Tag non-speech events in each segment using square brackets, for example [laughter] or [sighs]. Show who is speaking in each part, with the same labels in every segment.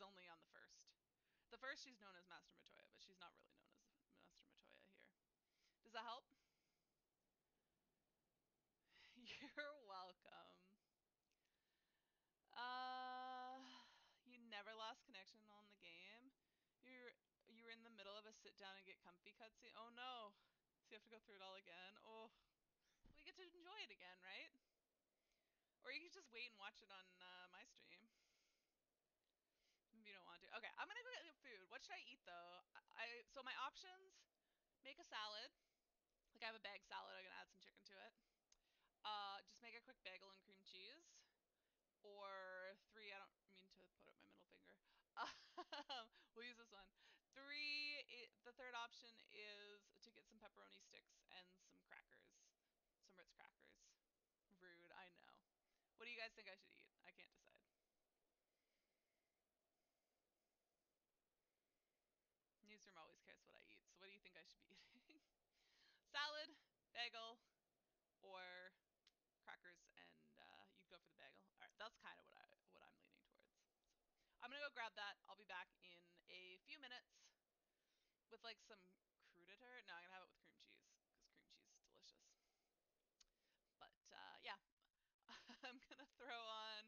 Speaker 1: is only on the first. The first she's known as Master Matoya, but she's not really known as Master Matoya here. Does that help? [laughs] You're welcome. Uh, you never lost connection on the game. You're you were in the middle of a sit down and get comfy cutscene. Oh no, so you have to go through it all again. Oh, we get to enjoy it again, right? Or you can just wait and watch it on uh, my stream. If you don't want to. Okay, I'm gonna go get food. What should I eat though? I so my options: make a salad. Like I have a bag salad. I'm gonna add some chicken to it. Uh, just make a quick bagel and cream cheese. Or three, I don't mean to put up my middle finger. [laughs] Um, we'll use this one. Three, it, the third option is to get some pepperoni sticks and some crackers. Some Ritz crackers. Rude, I know. What do you guys think I should eat? I can't decide. Newsroom always cares what I eat, so what do you think I should be [laughs] eating? Salad, bagel, or crackers, and uh, you go for the bagel. All right, that's kind of what I what I'm leaning towards. So, I'm gonna go grab that. I'll be back in a few minutes with like some cruditer. No, I'm gonna have it with cream cheese because cream cheese is delicious. But uh, yeah, [laughs] I'm gonna throw on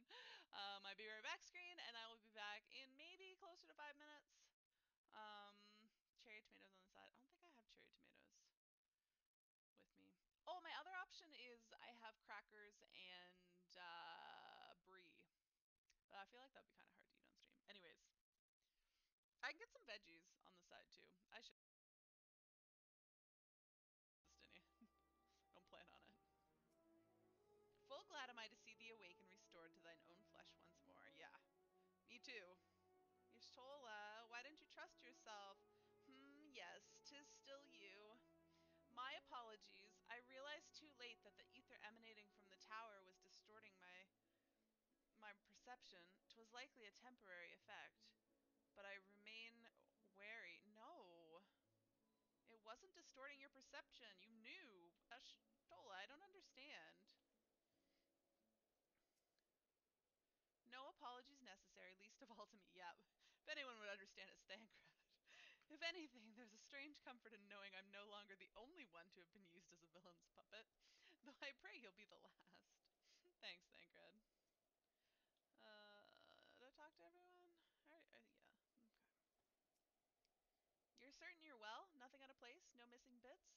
Speaker 1: uh, my be right back screen, and I will be back in maybe closer to five minutes. Um, tomatoes on the side. I don't think I have cherry tomatoes with me. Oh, my other option is I have crackers and uh, brie. But I feel like that'd be kind of hard to eat on stream. Anyways, I can get some veggies on the side too. I should. Destiny. [laughs] Don't plan on it. Full glad am I to see thee awake and restored to thine own flesh once more. Yeah, me too. Y'shtola, apologies. I realized too late that the ether emanating from the tower was distorting my my perception. Twas likely a temporary effect. But I remain wary. No. It wasn't distorting your perception. You knew. Uh, Y'shtola, I don't understand. No apologies necessary, least of all to me. Yeah, if anyone would understand, it's Thancred. If anything, there's a strange comfort in knowing I'm no longer the only one to have been used as a villain's puppet. [laughs] Though I pray you'll be the last. [laughs] Thanks, Thancred. Uh, did I talk to everyone? Alright, uh, yeah, okay. You're certain you're well? Nothing out of place? No missing bits?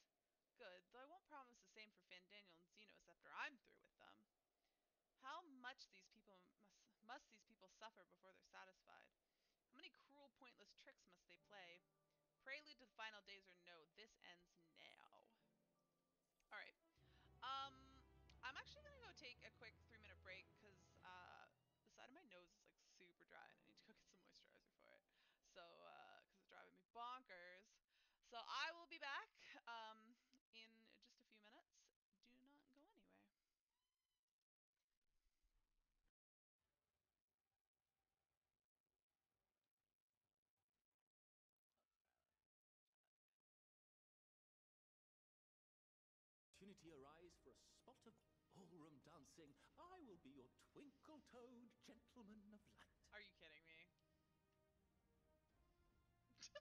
Speaker 1: Good, though I won't promise the same for Fandaniel and Zenos after I'm through with them. How much these people must must these people suffer before they're satisfied? How many cruel, pointless tricks must they play? Prelude to the final days or no, this ends now. Alright. Um, I'm actually gonna go take a quick three minute break I will be
Speaker 2: your twinkle-toed gentleman of light.
Speaker 1: Are you kidding me? [laughs]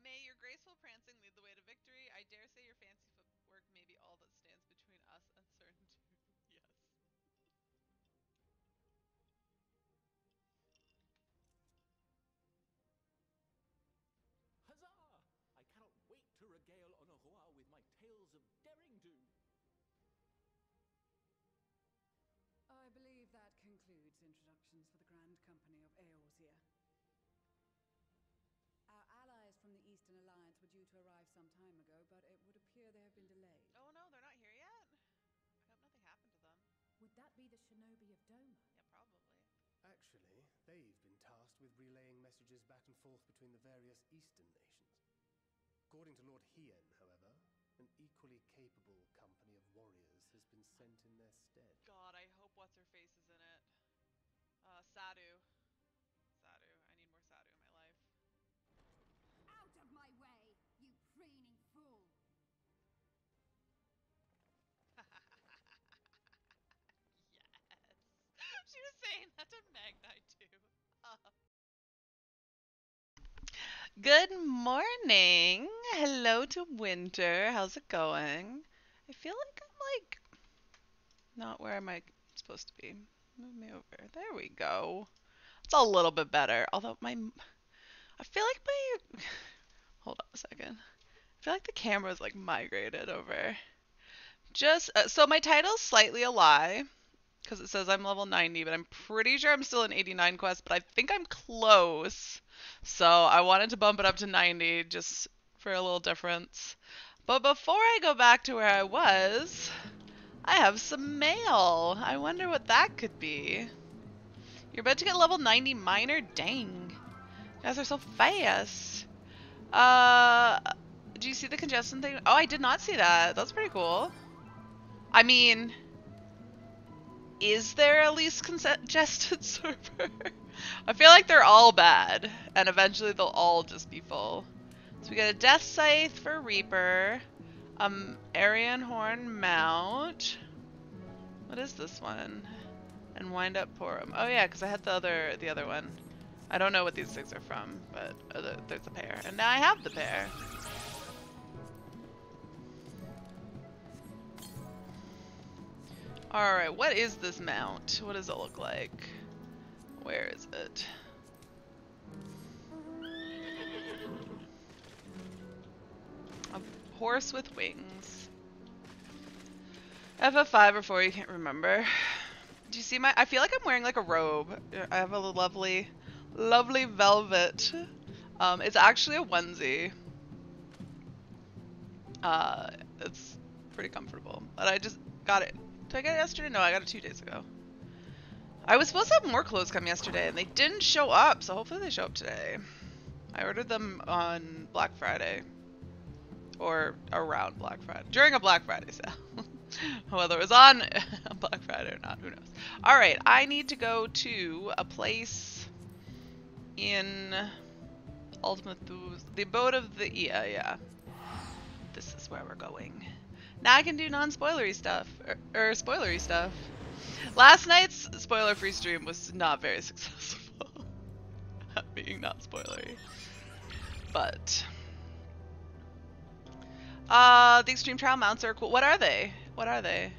Speaker 1: May your graceful prancing lead the way to victory. I dare say your fancy footwork may be all that stands between us and certain
Speaker 3: concludes introductions for the Grand Company of Eorzea. Our allies from the Eastern Alliance were due to arrive some time ago, but it would appear they have been delayed.
Speaker 1: Oh no, they're not here yet? I hope nothing happened to them.
Speaker 4: Would that be the shinobi of Doma?
Speaker 1: Yeah, probably.
Speaker 5: Actually, they've been tasked with relaying messages back and forth between the various Eastern nations. According to Lord Hien, however, an equally capable company of warriors has been sent in their stead.
Speaker 1: God, I hope what's her face is in it. Sadu. Sadu. I need more Sadu in my life.
Speaker 6: Out of my way, you preening fool! [laughs]
Speaker 1: yes! [laughs] She was saying that to Magnite too. [laughs]
Speaker 7: Good morning. Hello to Winter. How's it going? I feel like I'm like not where am I supposed to be? Move me over. There we go. It's a little bit better. Although my I feel like my [sighs] hold on a second. I feel like the camera's like migrated over. Just uh, so my title's slightly a lie because it says I'm level 90, but I'm pretty sure I'm still in 89 quest, but I think I'm close. So I wanted to bump it up to 90 just for a little difference. But before I go back to where I was, I have some mail. I wonder what that could be. You're about to get level 90 miner? Dang. You guys are so fast. Uh, do you see the congestion thing? Oh, I did not see that. That's pretty cool. I mean, is there a least congested [laughs] server? I feel like they're all bad, and eventually they'll all just be full. So we got a Death Scythe for Reaper, um, Arian Horn Mount. What is this one? And Wind Up Porom. Oh yeah, because I had the other the other one. I don't know what these things are from, but uh, there's a pair, and now I have the pair. Alright, what is this mount? What does it look like? Where is it? Horse with wings. FF5 or 4, you can't remember. Do you see my- I feel like I'm wearing like a robe. I have a lovely, lovely velvet. Um, it's actually a onesie. Uh, it's pretty comfortable. But I just got it. Did I get it yesterday? No, I got it two days ago. I was supposed to have more clothes come yesterday, and they didn't show up, so hopefully they show up today. I ordered them on Black Friday. Or around Black Friday. During a Black Friday sale. [laughs] Whether it was on [laughs] Black Friday or not, who knows. Alright, I need to go to a place in Ultimate the abode of the yeah, yeah. This is where we're going. Now I can do non-spoilery stuff, or, or spoilery stuff. Last night's spoiler-free stream was not very [laughs] successful being not spoilery. But, uh, the extreme trial mounts are cool. What are they? What are they?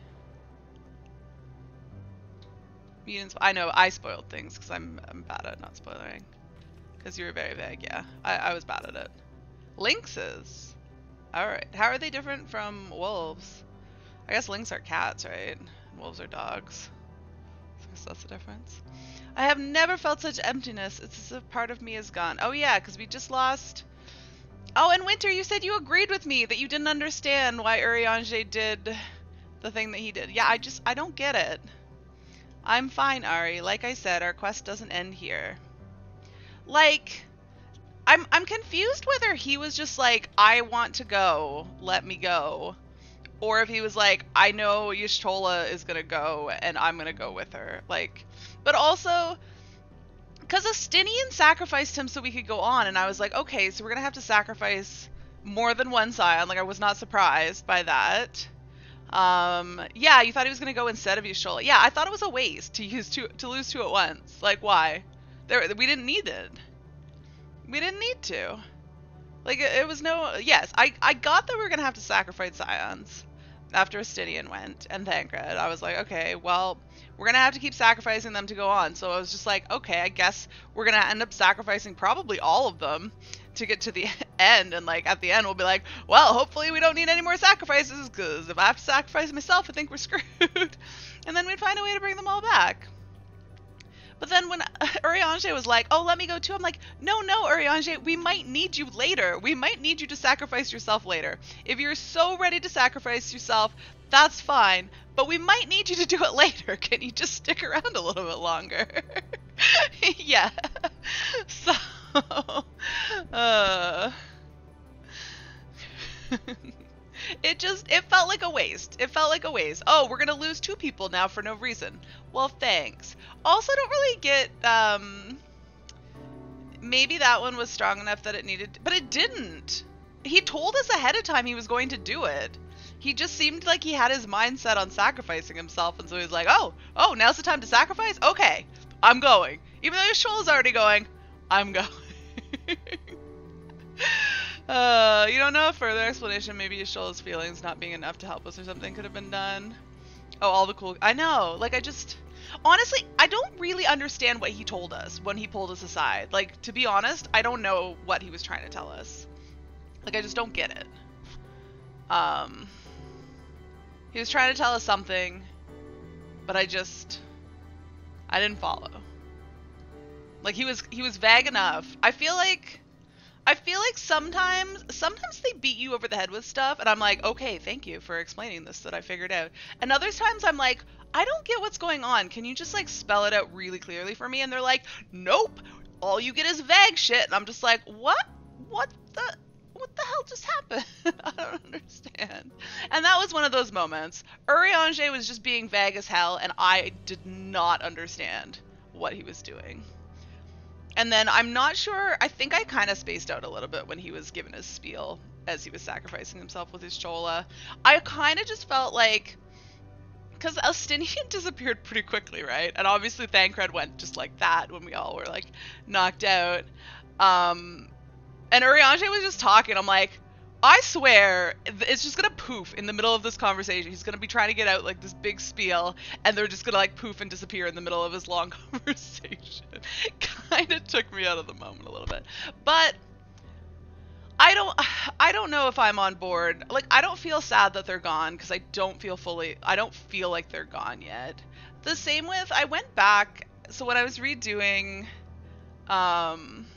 Speaker 7: Mutants. I know I spoiled things because I'm I'm bad at not spoiling. Because you were very vague. Yeah, I I was bad at it. Lynxes. Alright, how are they different from wolves? I guess lynx are cats, right? Wolves are dogs. Guess that's the difference. I have never felt such emptiness. It's as if part of me is gone. Oh yeah, because we just lost... Oh, and Winter, you said you agreed with me that you didn't understand why Urianger did the thing that he did. Yeah, I just, I don't get it. I'm fine, Ari. Like I said, our quest doesn't end here. Like, I'm I'm confused whether he was just like, I want to go, let me go. Or if he was like, I know Y'shtola is gonna go and I'm gonna go with her. Like but also because Estinian sacrificed him so we could go on, and I was like, okay, so we're gonna have to sacrifice more than one scion. Like I was not surprised by that. Um, yeah, you thought he was gonna go instead of Y'shtola. Yeah, I thought it was a waste to use two to lose two at once. Like why? There, we didn't need it. We didn't need to. Like, it, it was no... Yes, I, I got that we were going to have to sacrifice Scions after Estinian went and Thancred. I was like, okay, well, we're going to have to keep sacrificing them to go on. So I was just like, okay, I guess we're going to end up sacrificing probably all of them to get to the [laughs] end. And, like, at the end, we'll be like, well, hopefully we don't need any more sacrifices because if I have to sacrifice myself, I think we're [laughs] screwed. and then we'd find a way to bring them all back. But then when [laughs] Urianger was like, oh, let me go too, I'm like, no, no, Urianger, we might need you later. We might need you to sacrifice yourself later. If you're so ready to sacrifice yourself, that's fine. But we might need you to do it later. [laughs] Can you just stick around a little bit longer? [laughs] yeah. [laughs] So, uh... it just it felt like a waste. It felt like a waste. Oh, we're gonna lose two people now for no reason. Well, thanks. Also, don't really get um. Maybe that one was strong enough that it needed, but it didn't. He told us ahead of time he was going to do it. He just seemed like he had his mindset on sacrificing himself, and so he's like, "Oh, oh, now's the time to sacrifice. Okay, I'm going." Even though Shoal's already going, I'm going. [laughs] uh, you don't know a further explanation. Maybe Shoal's feelings not being enough to help us or something could have been done. Oh, all the cool. I know. Like, I just. Honestly, I don't really understand what he told us when he pulled us aside. Like, to be honest, I don't know what he was trying to tell us. Like, I just don't get it. Um. He was trying to tell us something, but I just. I didn't follow. Like he was he was vague enough. I feel like I feel like sometimes sometimes they beat you over the head with stuff and I'm like, "Okay, thank you for explaining this that I figured out." And other times I'm like, "I don't get what's going on. Can you just like spell it out really clearly for me?" And they're like, "Nope. All you get is vague shit." And I'm just like, "What? What the what the hell just happened? [laughs] I don't understand. And that was one of those moments. Urianger was just being vague as hell, and I did not understand what he was doing. And then I'm not sure, I think I kind of spaced out a little bit when he was giving his spiel as he was sacrificing himself with Y'shtola. I kind of just felt like. Because Estinian [laughs] disappeared pretty quickly, right? And obviously Thancred went just like that when we all were like knocked out. Um, and Urianger was just talking. I'm like, I swear, it's just gonna poof in the middle of this conversation. He's gonna be trying to get out like this big spiel, and they're just gonna like poof and disappear in the middle of his long [laughs] conversation. kind of took me out of the moment a little bit, but I don't, [sighs] I don't know if I'm on board. Like, I don't feel sad that they're gone because I don't feel fully. I don't feel like they're gone yet. The same with I went back. So when I was redoing, um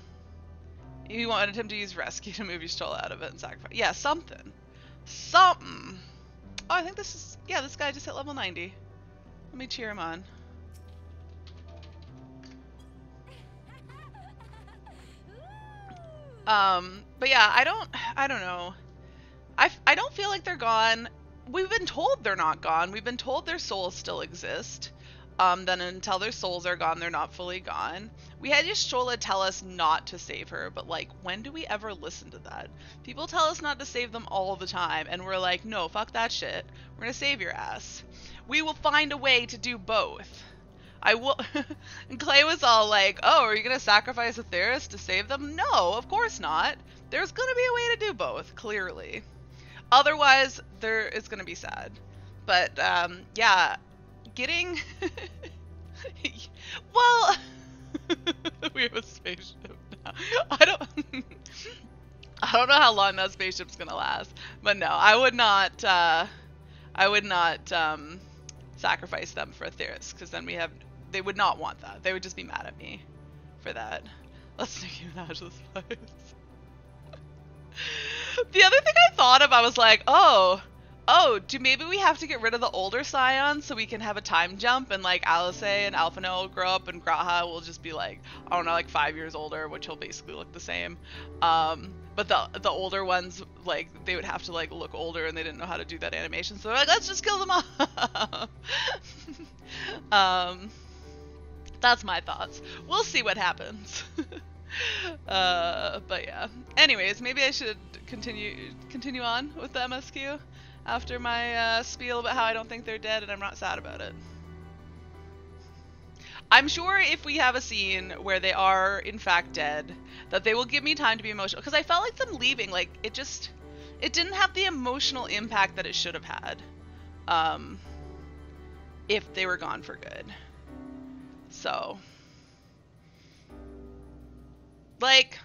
Speaker 7: you wanted him to use rescue [laughs] to move Y'shtola out of it and sacrifice. Yeah, something. Something. Oh, I think this is... Yeah, this guy just hit level 90. Let me cheer him on. Um, but yeah, I don't... I don't know. I, I don't feel like they're gone. We've been told they're not gone. We've been told their souls still exist. Um, then until their souls are gone, they're not fully gone. We had Y'shtola tell us not to save her, but like, when do we ever listen to that? People tell us not to save them all the time, and we're like, no, fuck that shit. We're gonna save your ass. We will find a way to do both. I will. [laughs] and Clay was all like, oh, are you gonna sacrifice Etheirys to save them? No, of course not. There's gonna be a way to do both, clearly. Otherwise, there is gonna be sad. But um, yeah, getting. [laughs] well. [laughs] we have a spaceship now. I don't. [laughs] I don't know how long that spaceship's gonna last, but no, I would not. Uh, I would not um, sacrifice them for Etheirys, because then we have. They would not want that. They would just be mad at me for that. Let's take Nicki Minaj this place. the other thing I thought of, I was like, oh, oh, do maybe we have to get rid of the older scions so we can have a time jump and like Alisaie and Alphinaud will grow up and G'raha will just be like, I don't know, like five years older, which will basically look the same. Um, but the the older ones, like they would have to like look older and they didn't know how to do that animation, so they're like, let's just kill them all. [laughs] um, that's my thoughts. We'll see what happens. [laughs] uh, but yeah. Anyways, maybe I should continue continue on with the MSQ after my uh, spiel about how I don't think they're dead and I'm not sad about it. I'm sure if we have a scene where they are in fact dead, that they will give me time to be emotional. Because I felt like them leaving, like it just, it didn't have the emotional impact that it should have had, um, if they were gone for good. So, like,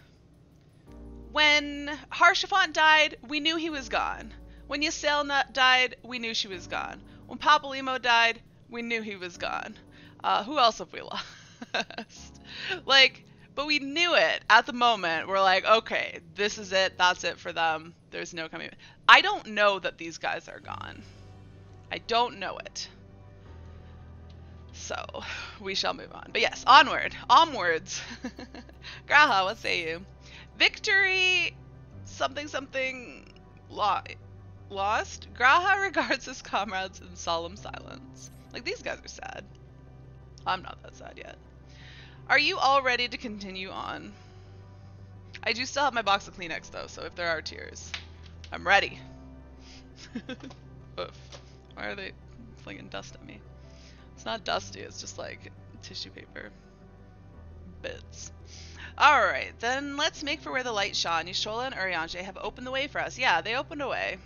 Speaker 7: when Haurchefant died, we knew he was gone. When Ysayle died, we knew she was gone. When Papalymo died, we knew he was gone. Uh, who else have we lost? [laughs] like, but we knew it at the moment. We're like, okay, this is it. That's it for them. There's no coming. I don't know that these guys are gone. I don't know it. So, we shall move on. But yes, onward. Onwards. [laughs] G'raha, what say you? Victory something something lie lost, G'raha [laughs] regards his comrades in solemn silence. Like, these guys are sad. I'm not that sad yet. Are you all ready to continue on? I do still have my box of Kleenex, though, so if there are tears, I'm ready. [laughs] Oof. Why are they flinging dust at me? It's not dusty, it's just like tissue paper. bits. Alright, then let's make for where the light shone. Y'shtola and Urianger have opened the way for us. Yeah, they opened a way.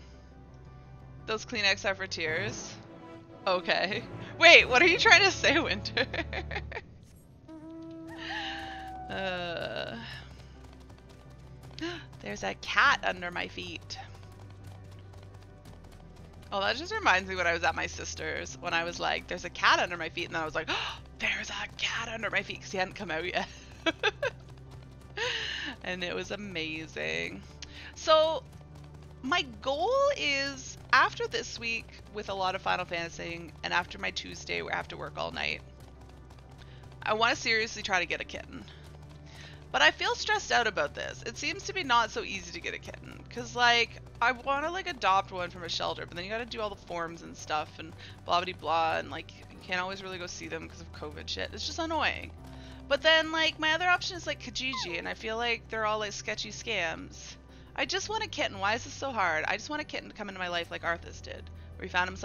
Speaker 7: Those Kleenex are for tears. Okay. Wait, what are you trying to say, Winter? [laughs] uh, [gasps] there's a cat under my feet. Oh, that just reminds me when I was at my sister's when I was like, there's a cat under my feet, and then I was like, oh, there's a cat under my feet because he hadn't come out yet. [laughs] and it was amazing. So, my goal is after this week with a lot of Final Fantasy and after my Tuesday where I have to work all night, I want to seriously try to get a kitten. But I feel stressed out about this. It seems to be not so easy to get a kitten. Cause like, I want to like adopt one from a shelter, but then you gotta do all the forms and stuff and blah blah blah and like, you can't always really go see them because of COVID shit. It's just annoying. But then like, my other option is like Kijiji and I feel like they're all like sketchy scams. I just want a kitten. Why is this so hard? I just want a kitten to come into my life like Arthas did. We found him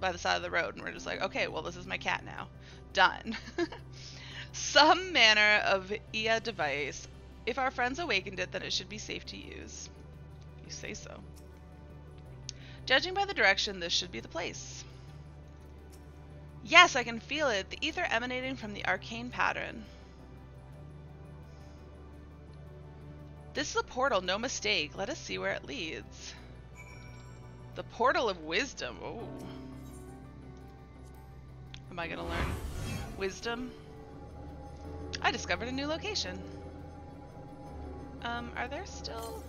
Speaker 7: by the side of the road and we're just like, okay, well this is my cat now. Done. [laughs] some manner of IA device. If our friends awakened it, then it should be safe to use. You say so. Judging by the direction, this should be the place. Yes, I can feel it. The ether emanating from the arcane pattern. This is a portal, no mistake. Let us see where it leads. The portal of wisdom. Oh. Am I gonna learn wisdom? I discovered a new location. Um, are there still...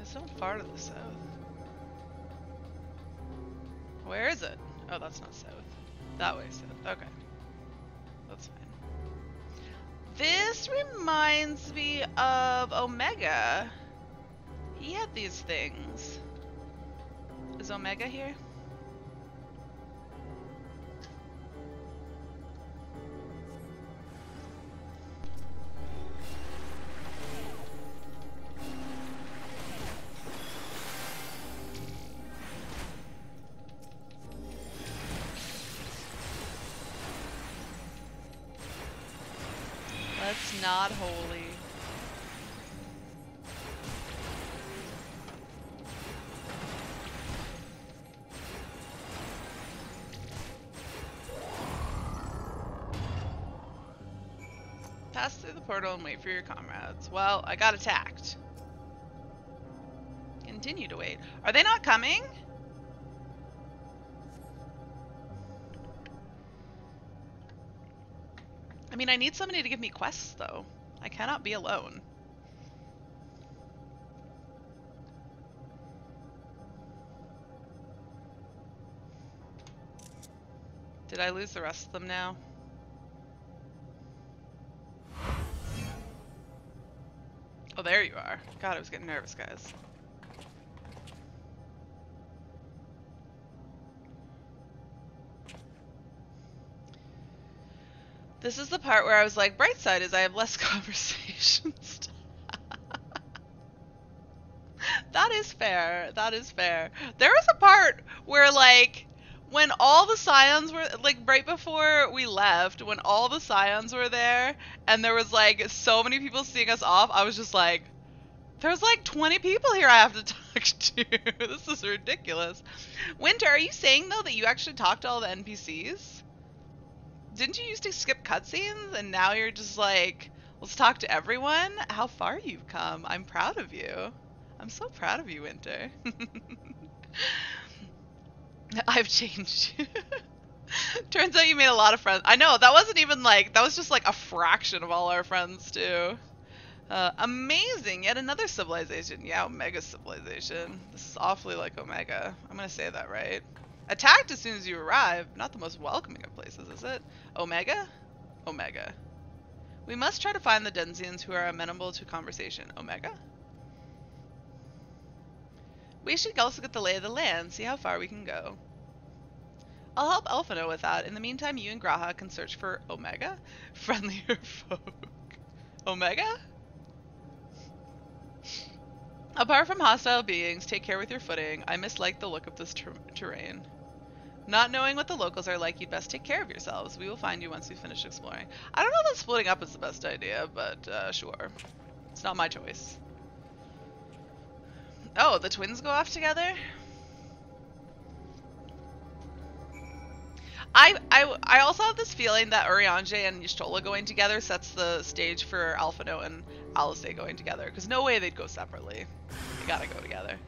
Speaker 7: It's not far to the south. Where is it? Oh, that's not south. That way south. Okay. This reminds me of Omega. He had these things. Is Omega here? Portal and wait for your comrades. Well, I got attacked. Continue to wait. Are they not coming? I mean, I need somebody to give me quests, though. I cannot be alone. Did I lose the rest of them now? Oh, there you are. God, I was getting nervous, guys. This is the part where I was like, bright side is I have less [laughs] conversations. [laughs] that is fair. That is fair. There was a part where like when all the scions were like right before we left, when all the scions were there and there was like so many people seeing us off, I was just like there's like 20 people here I have to [laughs] talk to. this is ridiculous. Winter, are you saying though that you actually talked to all the NPCs? didn't you used to skip cutscenes and now you're just like, let's talk to everyone? How far you've come. I'm proud of you. I'm so proud of you, Winter. [laughs] [laughs] I've changed. [laughs] Turns out you made a lot of friends. I know, that wasn't even like, that was just like a fraction of all our friends too. Uh, amazing, yet another civilization. Yeah, Omega civilization. This is awfully like Omega. I'm gonna say that right. Attacked as soon as you arrive. Not the most welcoming of places, is it? Omega? Omega. We must try to find the Denzians who are amenable to conversation. Omega? We should also get the lay of the land, see how far we can go. I'll help Alphinaud with that. In the meantime, you and G'raha can search for Omega? [laughs] Friendlier folk. Omega? Apart from hostile beings, take care with your footing. I mislike the look of this ter terrain. Not knowing what the locals are like, you'd best take care of yourselves. We will find you once we finish exploring. I don't know that splitting up is the best idea, but uh, sure. It's not my choice. Oh, the twins go off together? I, I, I also have this feeling that Urianger and Y'shtola going together sets the stage for Alphinaud and Alisaie going together, because no way they'd go separately. They gotta go together.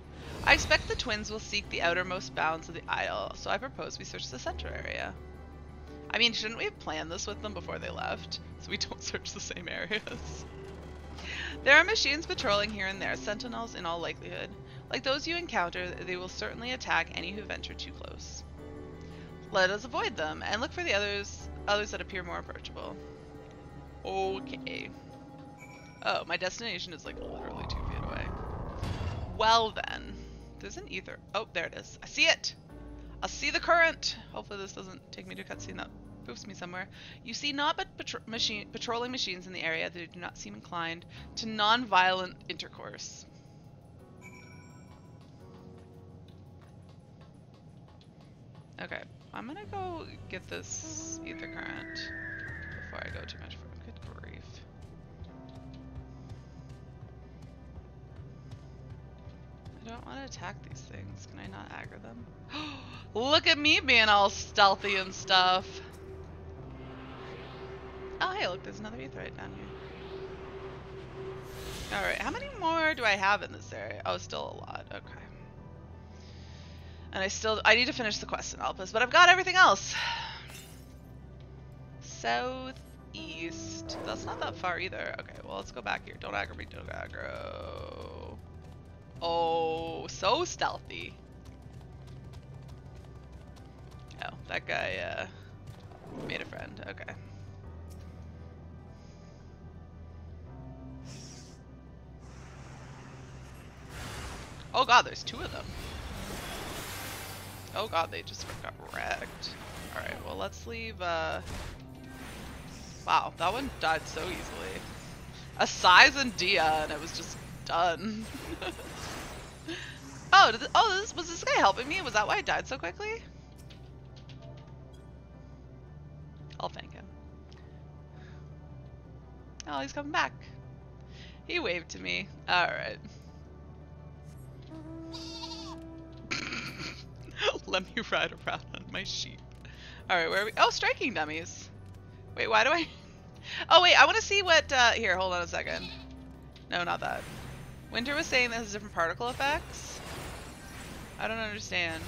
Speaker 7: I expect the twins will seek the outermost bounds of the Isle, so I propose we search the center area. I mean, shouldn't we have planned this with them before they left, so we don't [laughs] search the same areas? There are machines patrolling here and there, sentinels in all likelihood. Like those you encounter, they will certainly attack any who venture too close. Let us avoid them, and look for the others others that appear more approachable. Okay. Oh, my destination is like literally two feet away. Well then. There's an ether. Oh, there it is. I see it! I see the current! Hopefully this doesn't take me to a cutscene that poofs me somewhere. You see not but patro machine patrolling machines in the area that do not seem inclined to non-violent intercourse. Okay, I'm gonna go get this ether current before I go too much further. Good grief. I don't want to attack these things. Can I not aggro them? [gasps] Look at me being all stealthy and stuff. Oh, hey, look, there's another aetheryte down here. Alright, how many more do I have in this area? Oh, still a lot. Okay. And I still, I need to finish the quest in Elpis, but I've got everything else. Southeast. That's not that far either. Okay, well, let's go back here. Don't aggro me, don't aggro. Oh, so stealthy. Oh, that guy, uh, made a friend. Okay. Oh god, there's two of them. Oh god, they just got wrecked. Alright, well let's leave, uh... Wow, that one died so easily. Assize and Dia, and it was just done. [laughs] oh, oh, this, was this guy helping me? Was that why I died so quickly? I'll thank him. Oh, he's coming back. He waved to me. Alright. [laughs] Let me ride around on my sheep. Alright, where are we? Oh, striking dummies. Wait, why do I... [laughs] Oh, wait, I want to see what... Uh, here, hold on a second. No, not that. Winter was saying this has different particle effects. I don't understand.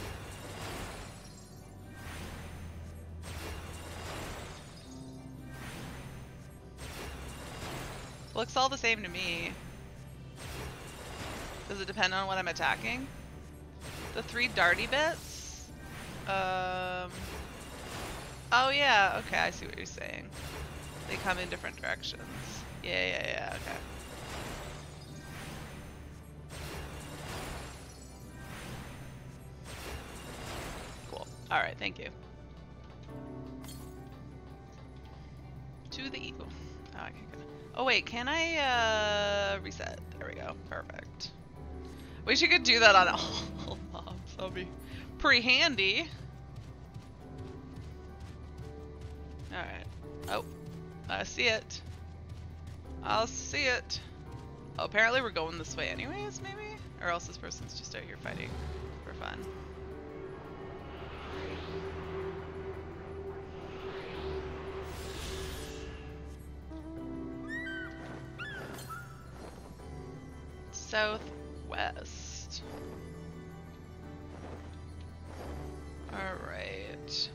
Speaker 7: Looks all the same to me. Does it depend on what I'm attacking? The three darty bits? Um. Oh yeah, okay, I see what you're saying. They come in different directions. Yeah, yeah, yeah, okay. Cool. Alright, thank you. To the eagle. Oh, okay. Oh wait, can I uh, reset? There we go. Perfect. Wish you could do that on [laughs] all mobs. That'll be pretty handy. Alright. Oh. I see it. I'll see it. Oh, apparently we're going this way anyways, maybe? Or else this person's just out here fighting for fun. Southwest. Alright.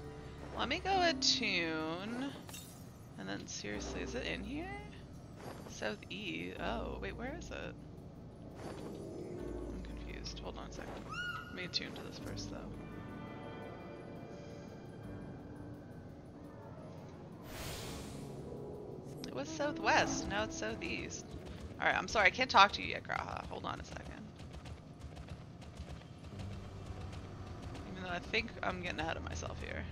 Speaker 7: Let me go attune. And then seriously, is it in here? South Southeast. Oh, wait, where is it? I'm confused. Hold on a second. Let me attune to this first though. It was southwest, now it's southeast. Alright, I'm sorry, I can't talk to you yet, G'raha. Hold on a second. Though I think I'm getting ahead of myself here.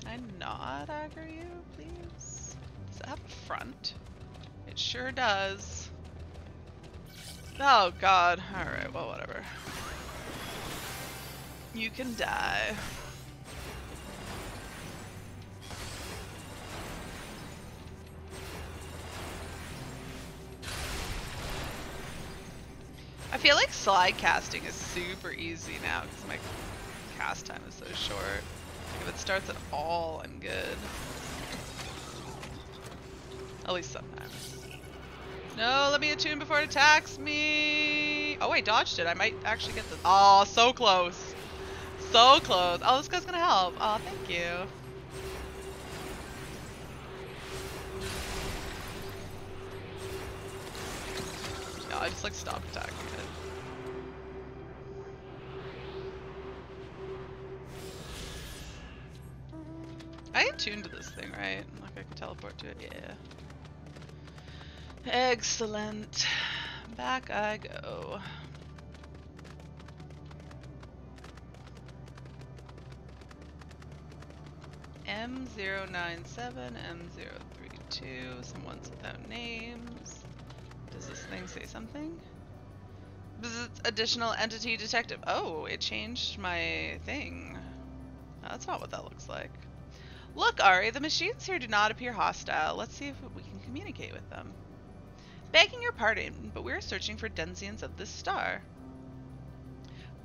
Speaker 7: Can I not aggro you, please? Does it have a front? It sure does. Oh god. Alright, well whatever. You can die. I feel like slide casting is super easy now because my cast time is so short. If it starts at all, I'm good. At least sometimes. No, let me attune before it attacks me. Oh wait, dodged it. I might actually get this. Oh, so close. So close. Oh, this guy's gonna help. Oh, thank you. No, I just like stopped attacking it. I attuned to this thing, right? Like I could teleport to it? Yeah. Excellent. Back I go. M097, M032, some ones without names. Does this thing say something? Additional entity detective. Oh, it changed my thing. That's not what that looks like. Look, Ari, the machines here do not appear hostile. Let's see if we can communicate with them. Begging your pardon, but we're searching for densians of this star.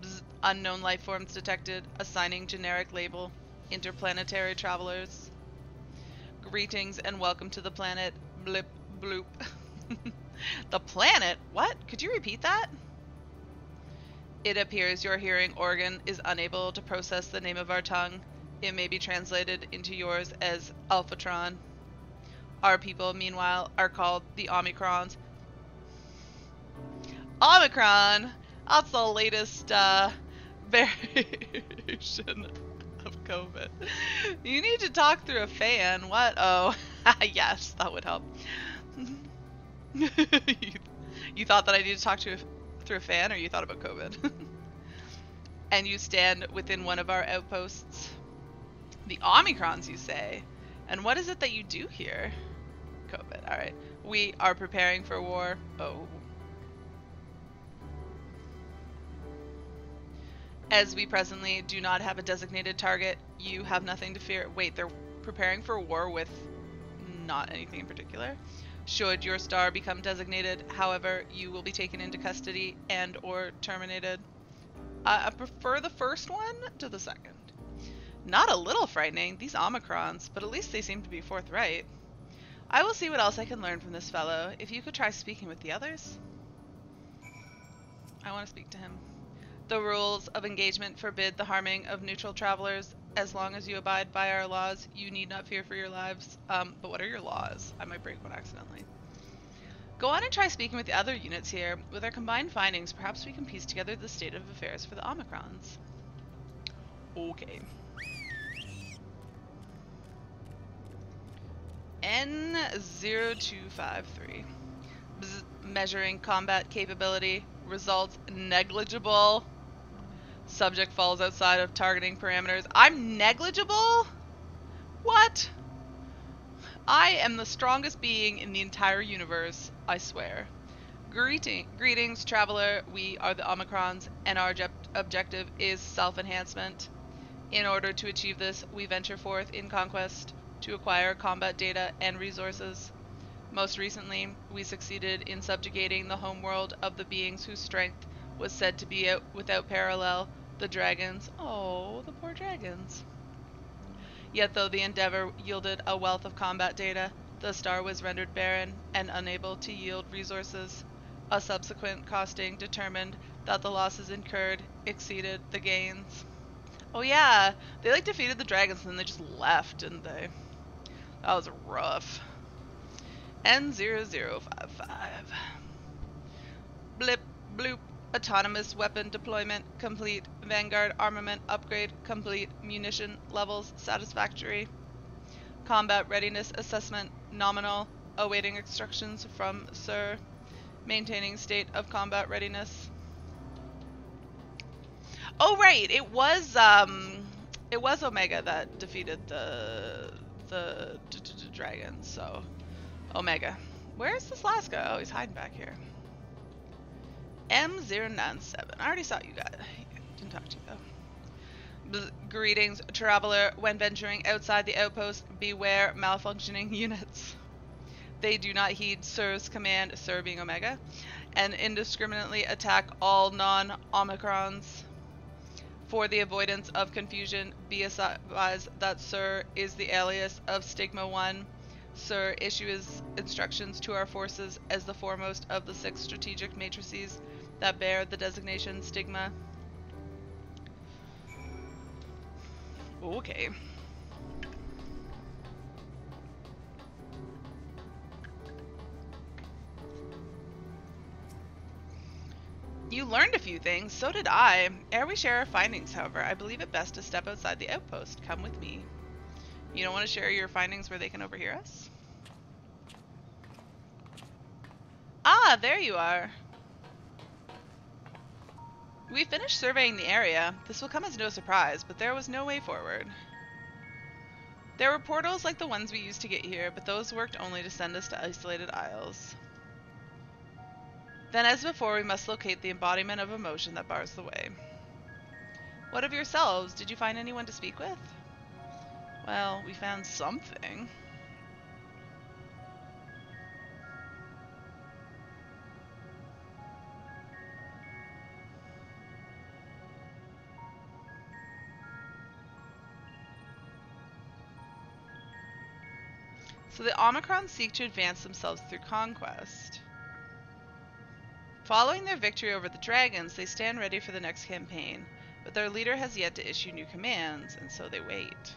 Speaker 7: Bzz, unknown life forms detected. Assigning generic label. Interplanetary travelers. Greetings and welcome to the planet. Blip bloop. [laughs] the planet? What? Could you repeat that? It appears your hearing organ is unable to process the name of our tongue. It may be translated into yours as Alphatron. Our people, meanwhile, are called the Omicrons. Omicron! That's the latest uh, [laughs] variation of COVID. You need to talk through a fan. What? Oh, [laughs] yes, that would help. you, [laughs] you thought that I needed to talk to a, through a fan, or you thought about COVID? and you stand within one of our outposts. The Omicrons, you say? And what is it that you do here? COVID. Alright. We are preparing for war. Oh. As we presently do not have a designated target, you have nothing to fear. Wait, they're preparing for war with not anything in particular. Should your star become designated, however, you will be taken into custody and or terminated. I prefer the first one to the second. Not a little frightening, these Omicrons, but at least they seem to be forthright. I will see what else I can learn from this fellow. If you could try speaking with the others. I want to speak to him. The rules of engagement forbid the harming of neutral travelers. As long as you abide by our laws, you need not fear for your lives. Um, but what are your laws? I might break one accidentally. Go on and try speaking with the other units here. With our combined findings, perhaps we can piece together the state of affairs for the Omicrons. Okay. N0253. Bzz, measuring combat capability. Results negligible. Subject falls outside of targeting parameters. I'm negligible? What? I am the strongest being in the entire universe, I swear. Greeting, greetings, traveler. We are the Omicrons, and our objective is self-enhancement. In order to achieve this, we venture forth in conquest to acquire combat data and resources. Most recently, we succeeded in subjugating the homeworld of the beings whose strength was said to be without parallel, the dragons. Oh, the poor dragons. Yet though the endeavor yielded a wealth of combat data, the star was rendered barren and unable to yield resources. A subsequent costing determined that the losses incurred exceeded the gains. Oh yeah, they like defeated the dragons and then they just left, didn't they? That was rough. N0055. Blip, bloop. Autonomous weapon deployment complete. Vanguard armament upgrade complete. Munition levels satisfactory. Combat readiness assessment nominal. Awaiting instructions from Sir. Maintaining state of combat readiness. Oh right, it was um, it was Omega that defeated the the dragons, so Omega. Where's this last guy? Oh, he's hiding back here. M097. I already saw you guys. Didn't talk to you though. Greetings, traveler. When venturing outside the outpost, beware malfunctioning [laughs] units. They do not heed Sir's command, Sir being Omega, and indiscriminately attack all non Omicrons. For the avoidance of confusion, be advised that Sir is the alias of Stigma 1. Sir issues instructions to our forces as the foremost of the six strategic matrices that bear the designation Stigma. Okay. You learned a few things, so did I. Ere we share our findings, however, I believe it best to step outside the outpost. Come with me. You don't want to share your findings where they can overhear us? Ah, there you are. We finished surveying the area. This will come as no surprise, but there was no way forward. There were portals like the ones we used to get here, but those worked only to send us to isolated isles. Then, as before, we must locate the embodiment of emotion that bars the way. What of yourselves? Did you find anyone to speak with? Well, we found something. So the Omicron seek to advance themselves through conquest. Following their victory over the dragons, they stand ready for the next campaign, but their leader has yet to issue new commands, and so they wait.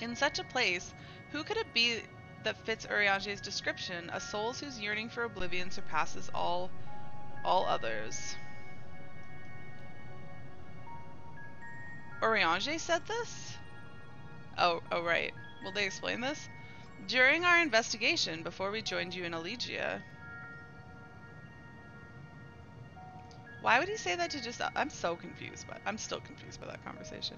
Speaker 7: In such a place, who could it be that fits Urianger's description, a soul whose yearning for oblivion surpasses all all others? Urianger said this? Oh, oh right. Will they explain this? During our investigation, before we joined you in Elegia. Why would he say that to just... I'm so confused, but I'm still confused by that conversation.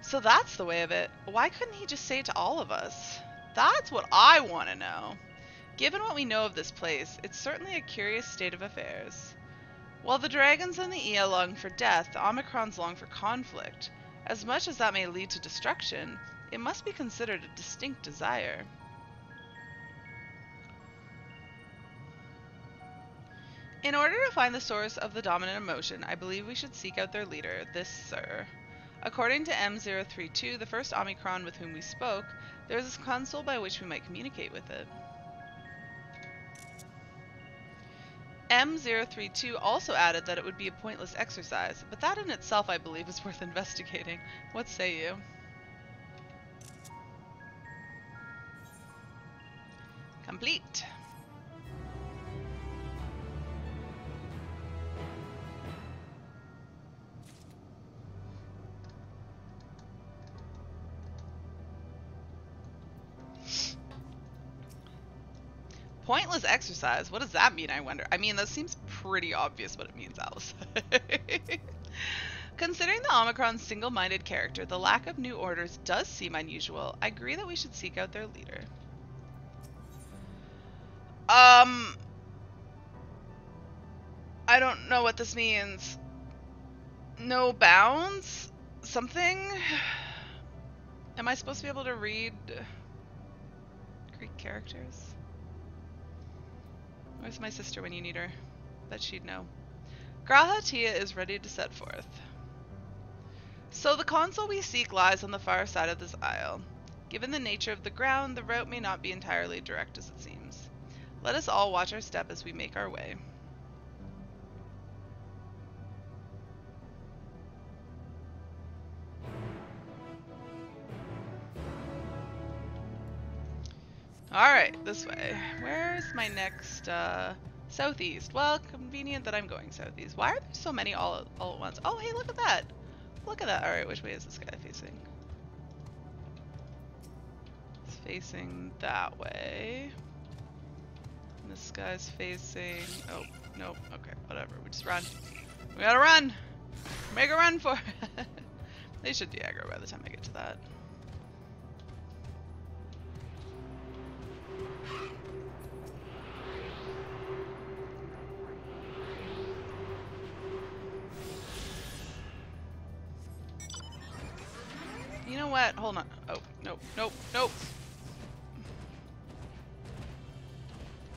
Speaker 7: So that's the way of it. Why couldn't he just say it to all of us? That's what I want to know. Given what we know of this place, it's certainly a curious state of affairs. While the dragons and the Ea long for death, the Omicrons long for conflict. As much as that may lead to destruction, it must be considered a distinct desire. In order to find the source of the dominant emotion, I believe we should seek out their leader, this Sir. According to M032, the first Omicron with whom we spoke, there is a console by which we might communicate with it. M032 also added that it would be a pointless exercise, but that in itself I believe is worth [laughs] investigating. What say you? Complete. Pointless exercise? What does that mean, I wonder? I mean, that seems pretty obvious what it means, Alisaie. [laughs] Considering the Omicron's single-minded character, the lack of new orders does seem unusual. I agree that we should seek out their leader. Um... I don't know what this means. No bounds? Something? Am I supposed to be able to read Greek characters? Where's my sister when you need her? Bet she'd know. G'raha Tia is ready to set forth. So the console we seek lies on the far side of this isle. Given the nature of the ground, the route may not be entirely direct as it seems. Let us all watch our step as we make our way. Alright, this way. Where's my next, uh, southeast? Well, convenient that I'm going southeast. Why are there so many all, all at once? Oh, hey, look at that! Look at that. Alright, which way is this guy facing? It's facing that way. And this guy's facing... Oh, nope. Okay, whatever. We just run. We gotta run! Make a run for it! [laughs] they should de by the time I get to that. You know what? Hold on. Oh, nope, nope, nope.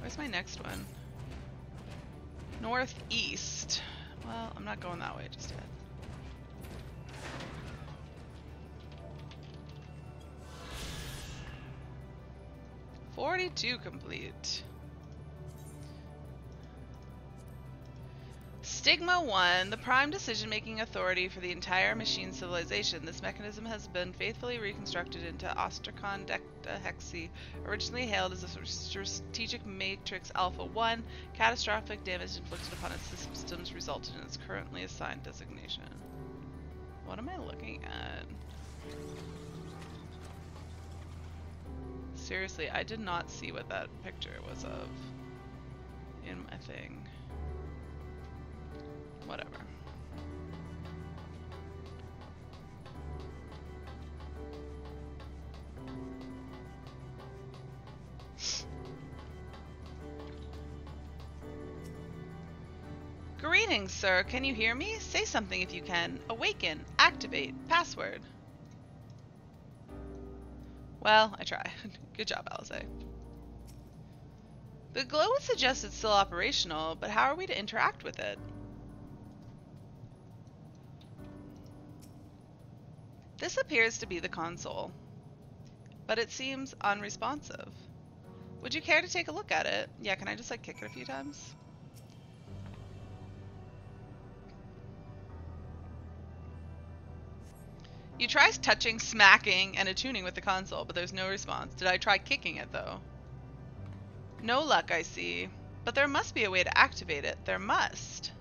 Speaker 7: Where's my next one? Northeast. Well, I'm not going that way just yet. Forty-two complete. Stigma 1, the prime decision making authority for the entire machine civilization. This mechanism has been faithfully reconstructed into Ostracon Decta originally hailed as a strategic matrix Alpha 1. Catastrophic damage inflicted upon its systems resulted in its currently assigned designation. What am I looking at? Seriously, I did not see what that picture was of in my thing. Whatever. Greetings, sir. Can you hear me? Say something if you can. Awaken. Activate. Password. Well, I try. [laughs] Good job, Alisaie. The glow would suggest it's still operational, but how are we to interact with it? This appears to be the console, but it seems unresponsive. Would you care to take a look at it? Yeah, can I just like kick it a few times? You try touching, smacking, and attuning with the console, but there's no response. Did I try kicking it, though? No luck, I see. But there must be a way to activate it. There must.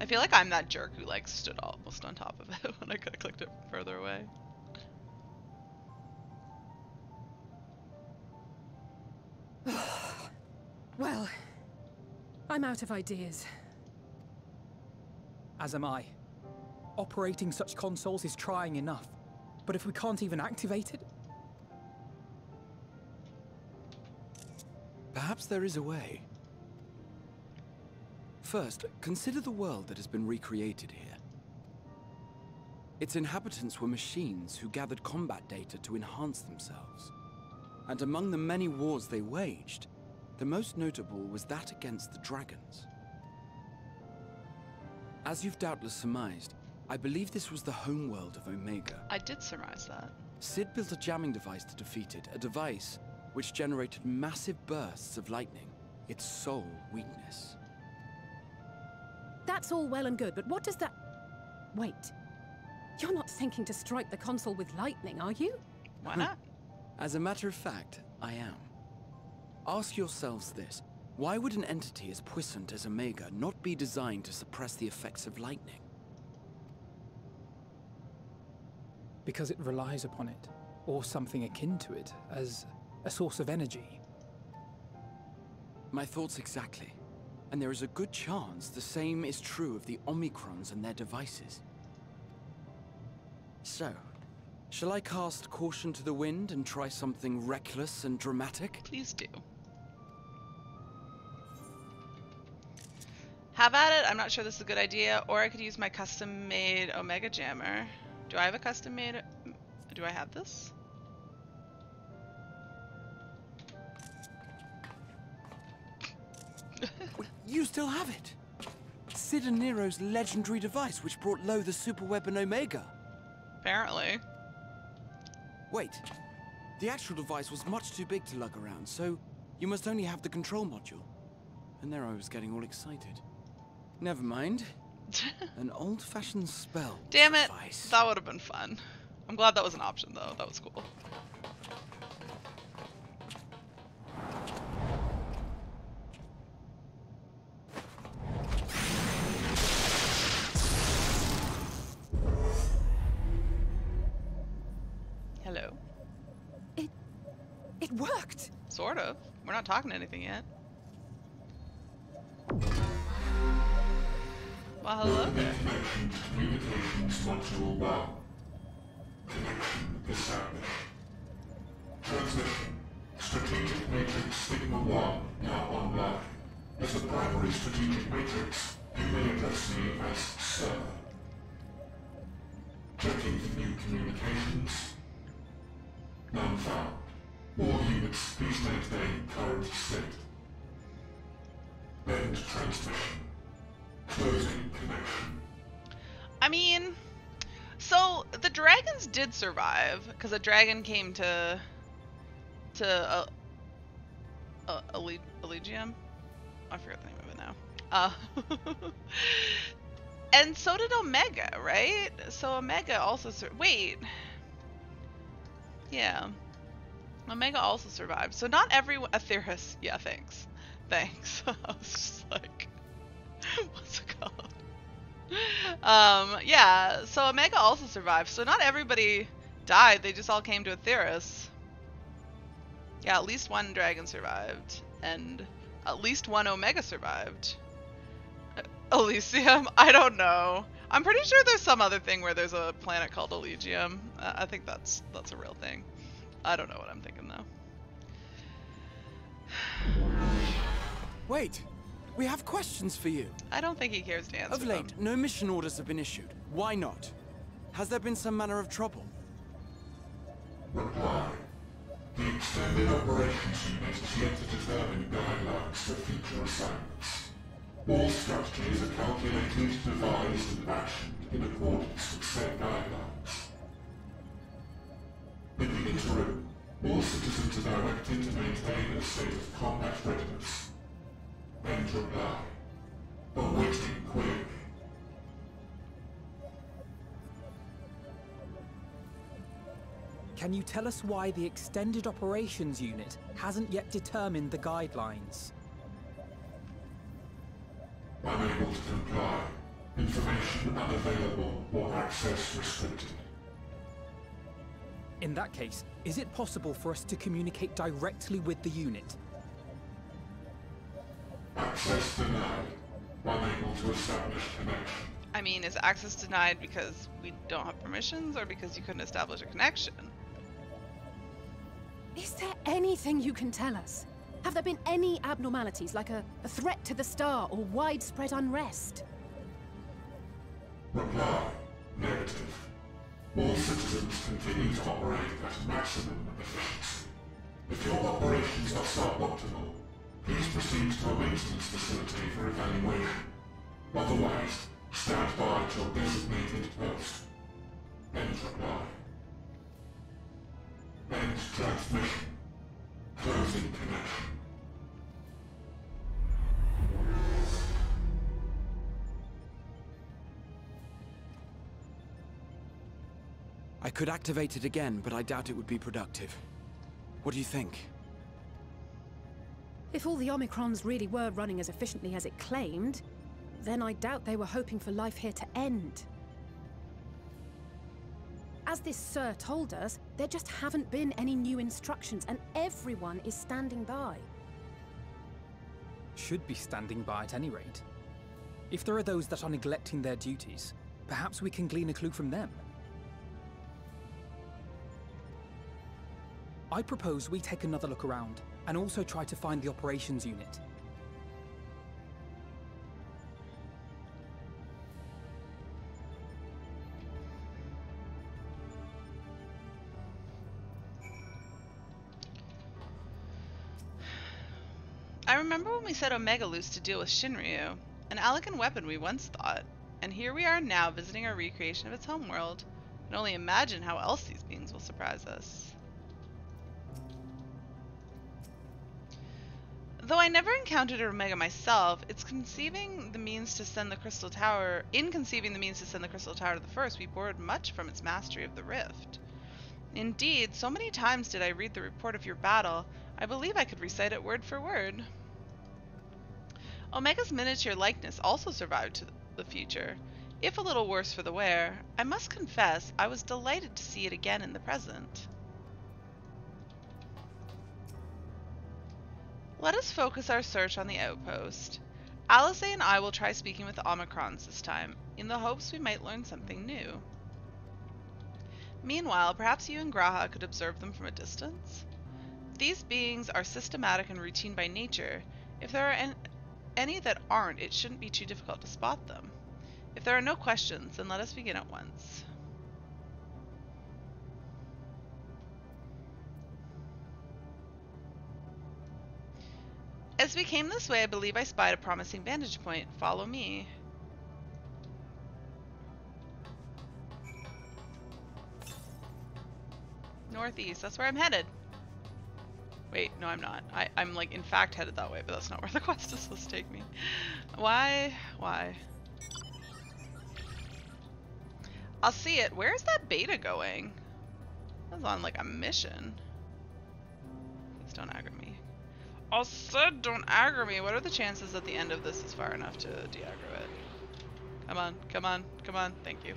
Speaker 7: I feel like I'm that jerk who like stood almost on top of it [laughs] when I could have clicked it further away. [sighs]
Speaker 8: well, I'm out of ideas.
Speaker 9: As am I. Operating such consoles is trying enough. But if we can't even activate it?
Speaker 10: Perhaps there is a way. First, consider the world that has been recreated here. Its inhabitants were machines who gathered combat data to enhance themselves. And among the many wars they waged, the most notable was that against the dragons. As you've doubtless surmised, I believe this was the homeworld of Omega.
Speaker 7: I did surmise that.
Speaker 10: Sid built a jamming device to defeat it, a device which generated massive bursts of lightning, its sole weakness.
Speaker 8: That's all well and good, but what does that... Wait. You're not thinking to strike the console with lightning, are you?
Speaker 7: Why not? Hmm.
Speaker 10: As a matter of fact, I am. Ask yourselves this. Why would an entity as puissant as Omega not be designed to suppress the effects of lightning?
Speaker 9: Because it relies upon it, or something akin to it, as a source of energy.
Speaker 10: My thoughts exactly. And there is a good chance the same is true of the Omicrons and their devices. So, shall I cast caution to the wind and try something reckless and dramatic?
Speaker 7: Please do. Have at it. I'm not sure this is a good idea. Or I could use my custom-made Omega Jammer. Do I have a custom-made... Do I have this?
Speaker 10: You still have it! Sid and Nero's legendary device which brought low the super weapon Omega.
Speaker 7: Apparently.
Speaker 10: Wait. The actual device was much too big to lug around, so you must only have the control module. And there I was getting all excited. Never mind. [laughs] An old-fashioned spell.
Speaker 7: Damn it!
Speaker 10: Device.
Speaker 7: That would have been fun. I'm glad that was an option, though. That was cool. Not talking anything yet. Well, hello there.
Speaker 11: Please maintain current state. End transmission. Closing connection.
Speaker 7: I mean, so the dragons did survive because a dragon came to to uh, uh, Ele- Elysium. I forgot the name of it now. Uh, [laughs] and so did Omega, right? So Omega also sur- wait. Yeah. Omega also survived. So not everyone. Etheirys. Yeah, thanks. Thanks. [laughs] I was just like, [laughs] what's it called? Um, yeah. So Omega also survived. So not everybody died. They just all came to Etheirys. Yeah, at least one dragon survived, and at least one Omega survived. Elysium? [laughs] I don't know. I'm pretty sure there's some other thing where there's a planet called Elysium. I think that's that's a real thing. I don't know what I'm thinking though. [sighs]
Speaker 10: Wait, we have questions for you.
Speaker 7: I don't think he cares to answer
Speaker 10: Of late,
Speaker 7: them.
Speaker 10: no mission orders have been issued. Why not? Has there been some manner of trouble?
Speaker 11: Reply. The Extended Operations Unit is yet to determine guidelines for future assignments. All strategies are calculated, devised, and actioned in accordance with said guidelines. In the interim, all citizens are directed to maintain a state of combat readiness. End reply. Awaiting query.
Speaker 9: Can you tell us why the Extended Operations Unit hasn't yet determined the guidelines?
Speaker 11: Unable to comply. Information unavailable or access restricted.
Speaker 9: In that case, is it possible for us to communicate directly with the unit?
Speaker 11: Access denied. Unable to establish connection.
Speaker 7: I mean, is access denied because we don't have permissions or because you couldn't establish a connection?
Speaker 8: Is there anything you can tell us? Have there been any abnormalities, like a, a threat to the star or widespread unrest?
Speaker 11: Reply. Negative. All citizens continue to operate at maximum efficiency. If your operations are suboptimal, please proceed to a maintenance facility for evaluation. Otherwise, stand by at your designated post. End reply. End transmission. Closing connection.
Speaker 10: I could activate it again, but I doubt it would be productive. What do you think?
Speaker 8: If all the Omicrons really were running as efficiently as it claimed, then I doubt they were hoping for life here to end. As this Sir told us, there just haven't been any new instructions, and everyone is standing by.
Speaker 9: Should be standing by at any rate. If there are those that are neglecting their duties, perhaps we can glean a clue from them. I propose we take another look around, and also try to find the operations unit.
Speaker 7: I remember when we set Omega loose to deal with Shinryu, an elegant weapon we once thought, and here we are now visiting a recreation of its homeworld. I can only imagine how else these beings will surprise us. Though I never encountered an Omega myself, it's conceiving the means to send the Crystal Tower in conceiving the means to send the Crystal Tower to the First, we borrowed much from its mastery of the Rift. Indeed, so many times did I read the report of your battle, I believe I could recite it word for word. Omega's miniature likeness also survived to the future, if a little worse for the wear. I must confess, I was delighted to see it again in the present. Let us focus our search on the outpost. Alisaie and I will try speaking with Omicrons this time, in the hopes we might learn something new. Meanwhile, perhaps you and G'raha could observe them from a distance? These beings are systematic and routine by nature. If there are an any that aren't, it shouldn't be too difficult to spot them. If there are no questions, then let us begin at once. As we came this way, I believe I spied a promising vantage point. Follow me. Northeast, that's where I'm headed. Wait, no I'm not. I, I'm like in fact headed that way, but that's not where the quest is supposed to take me. Why? Why? I'll see it. Where's that beta going? I was on like a mission. Please don't aggro me. Said don't aggro me. What are the chances that the end of this is far enough to de-aggro it? Come on, come on, come on. Thank you.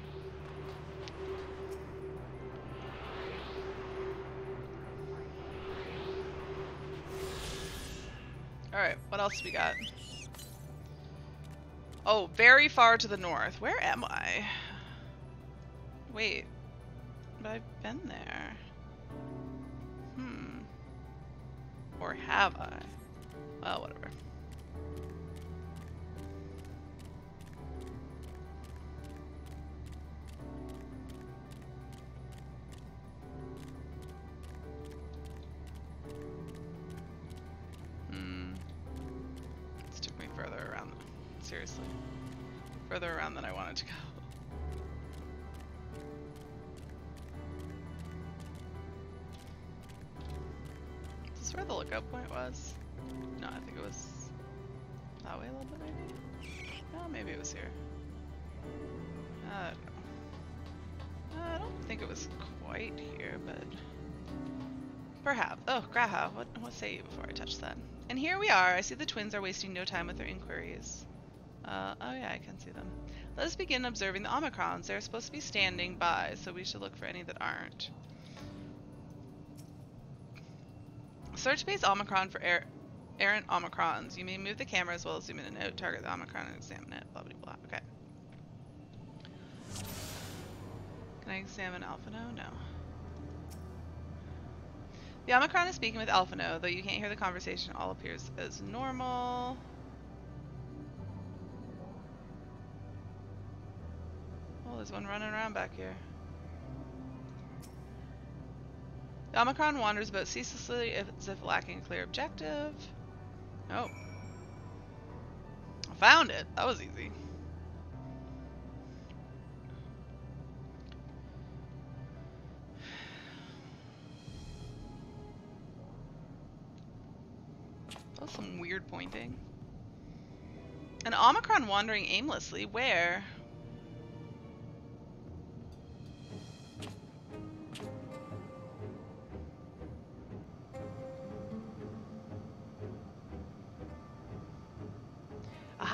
Speaker 7: Alright, what else we got? Oh, very far to the north. Where am I? Wait. But I've been there. Or have I? Well, whatever. Hmm. This took me further around. Seriously. Further around than I wanted to go. This where the lookout point was? No, I think it was that way a little bit maybe? Oh, maybe it was here. I don't. I don't think it was quite here, but perhaps. Oh, G'raha, what, what say you before I touch that? And here we are. I see the twins are wasting no time with their inquiries. Uh, oh yeah, I can see them. Let us begin observing the Omicrons. They're supposed to be standing by, so we should look for any that aren't. Search base Omicron for er errant Omicrons. You may move the camera as well as zoom in and out, target the Omicron and examine it. Blah blah blah. Okay. Can I examine Alphinaud? No. The Omicron is speaking with Alphinaud, though you can't hear the conversation. All appears as normal. Oh, there's one running around back here. The Omicron wanders about ceaselessly as if lacking a clear objective. Oh. I found it. That was easy. That was some weird pointing. An Omicron wandering aimlessly. Where?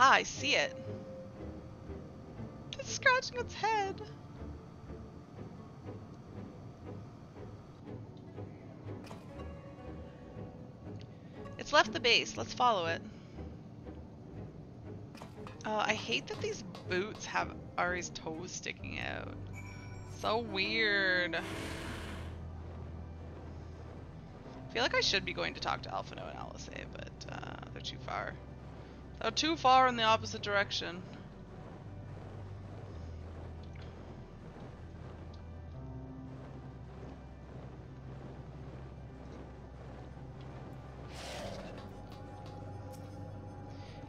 Speaker 7: Aha, I see it. It's scratching its head. It's left the base. Let's follow it. Oh, I hate that these boots have Ari's toes sticking out. So weird. I feel like I should be going to talk to Alphinaud and Alisaie, but uh, they're too far. They're too far in the opposite direction.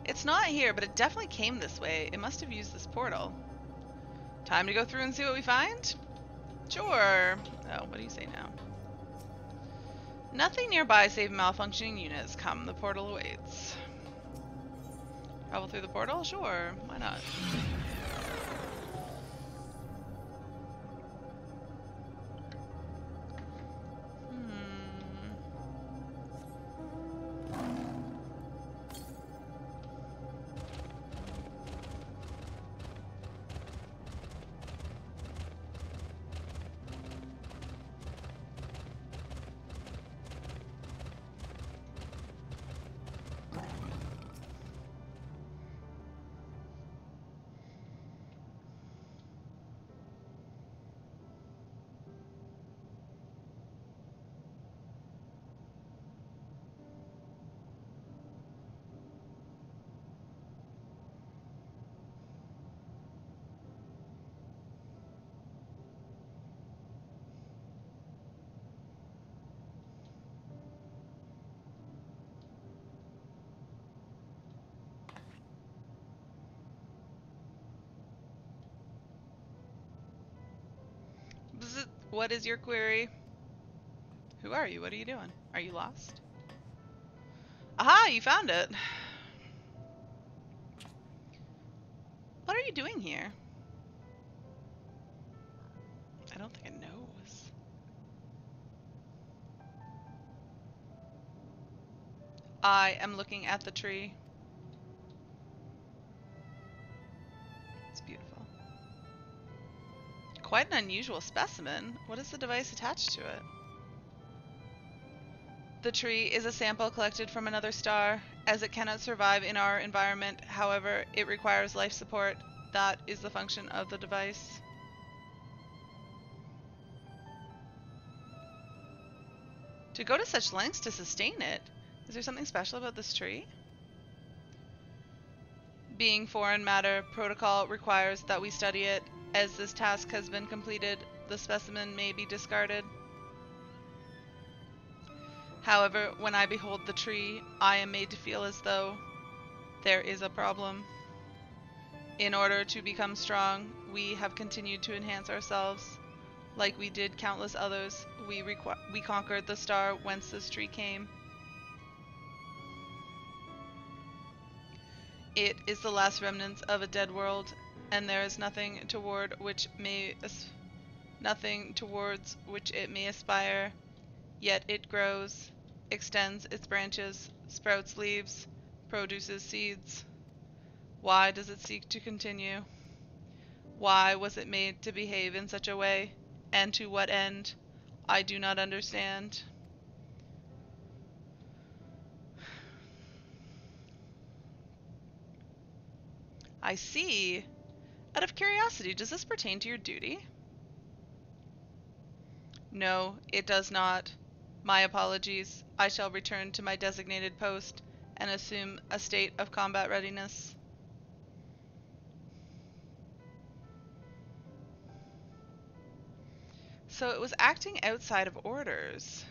Speaker 7: It's not here, but it definitely came this way. It must have used this portal. Time to go through and see what we find? Sure. Oh, what do you say now? Nothing nearby save malfunctioning units. Come, the portal awaits. Travel through the portal? Sure, why not? What is your query? Who are you? What are you doing? Are you lost? Aha, you found it. What are you doing here? I don't think it knows. I am looking at the tree. Quite an unusual specimen. What is the device attached to it? The tree is a sample collected from another star. As it cannot survive in our environment, however, it requires life support. That is the function of the device. To go to such lengths to sustain it, is there something special about this tree? Being foreign matter, protocol requires that we study it. As this task has been completed, the specimen may be discarded. However, when I behold the tree, I am made to feel as though there is a problem. In order to become strong, we have continued to enhance ourselves. Like we did countless others, we, we conquered the star whence this tree came. It is the last remnants of a dead world, and there is nothing toward which may nothing towards which it may aspire. Yet it grows, extends its branches, sprouts leaves, produces seeds. Why does it seek to continue? Why was it made to behave in such a way? And to what end? I do not understand. [sighs] I see. Out of curiosity, does this pertain to your duty? No, it does not. My apologies. I shall return to my designated post and assume a state of combat readiness. So it was acting outside of orders.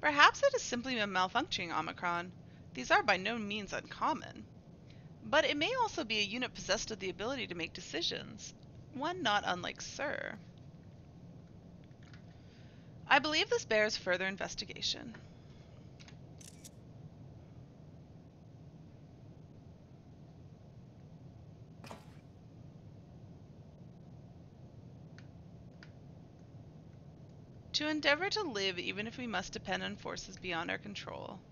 Speaker 7: Perhaps it is simply a malfunctioning Omicron. These are by no means uncommon. But it may also be a unit possessed of the ability to make decisions, one not unlike Sir. I believe this bears further investigation. To endeavor to live even if we must depend on forces beyond our control.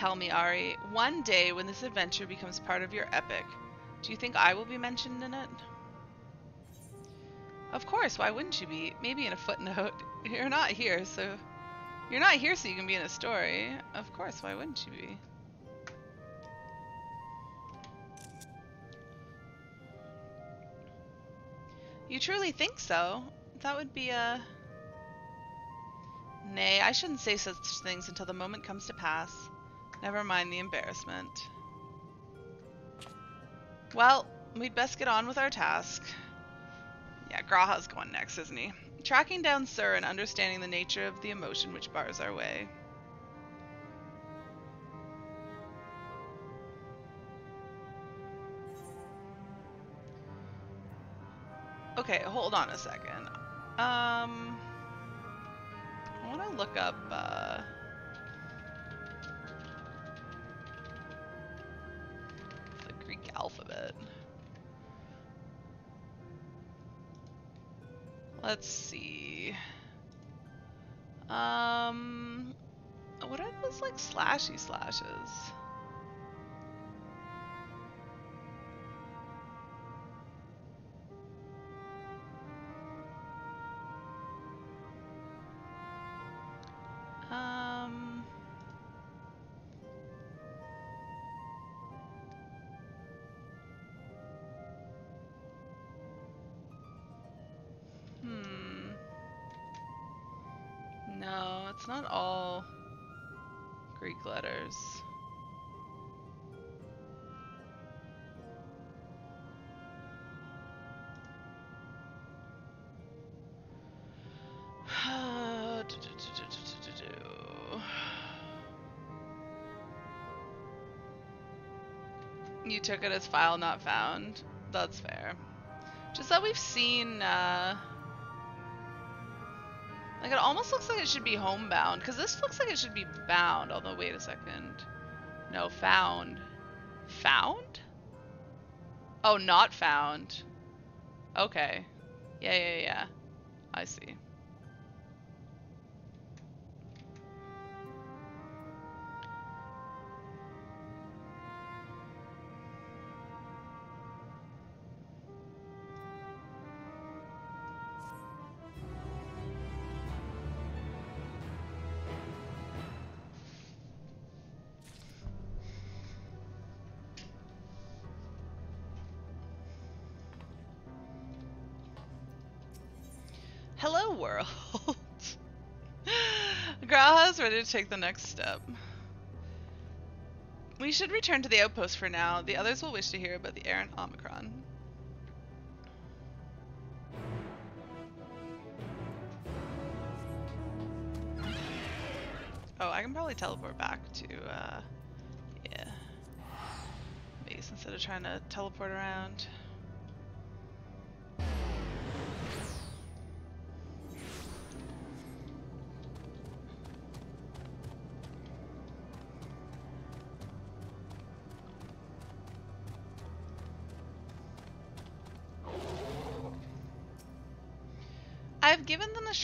Speaker 7: Tell me, Ari, one day when this adventure becomes part of your epic, do you think I will be mentioned in it? Of course, why wouldn't you be? Maybe in a footnote. [laughs] You're not here, so... You're not here so you can be in a story. Of course, why wouldn't you be? You truly think so? That would be a... Nay, I shouldn't say such things until the moment comes to pass. Never mind the embarrassment. Well, we'd best get on with our task. Yeah, G'raha's going next, isn't he? Tracking down Sir and understanding the nature of the emotion which bars our way. Okay, hold on a second. Um, I want to look up, uh, Let's see. Um, what are those, like, slashy slashes? Took it as file not found. That's fair. Just that we've seen, uh... Like, it almost looks like it should be homebound, because this looks like it should be bound. Although, wait a second. No, found. Found? Oh, not found. Okay. Yeah, yeah, yeah. I see. To take the next step. We should return to the outpost for now. The others will wish to hear about the errant Omicron. Oh, I can probably teleport back to, uh, yeah, base instead of trying to teleport around.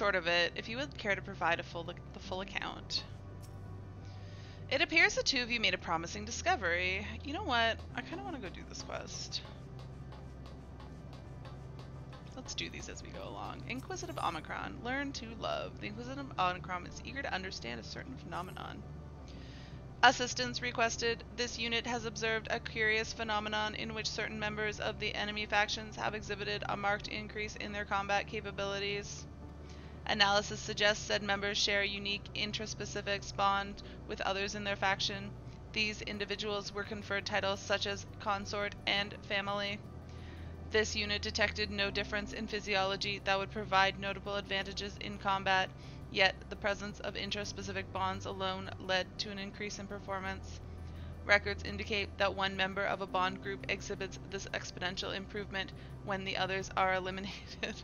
Speaker 7: Short of it, if you would care to provide a full the full account. It appears the two of you made a promising discovery. You know what? I kind of want to go do this quest. Let's do these as we go along. Inquisitive Omicron. Learn to love. The Inquisitive Omicron is eager to understand a certain phenomenon. Assistance requested. This unit has observed a curious phenomenon in which certain members of the enemy factions have exhibited a marked increase in their combat capabilities. Analysis suggests said members share a unique intraspecific bond with others in their faction. These individuals were conferred titles such as consort and family. This unit detected no difference in physiology that would provide notable advantages in combat, yet the presence of intraspecific bonds alone led to an increase in performance. Records indicate that one member of a bond group exhibits this exponential improvement when the others are [laughs] eliminated.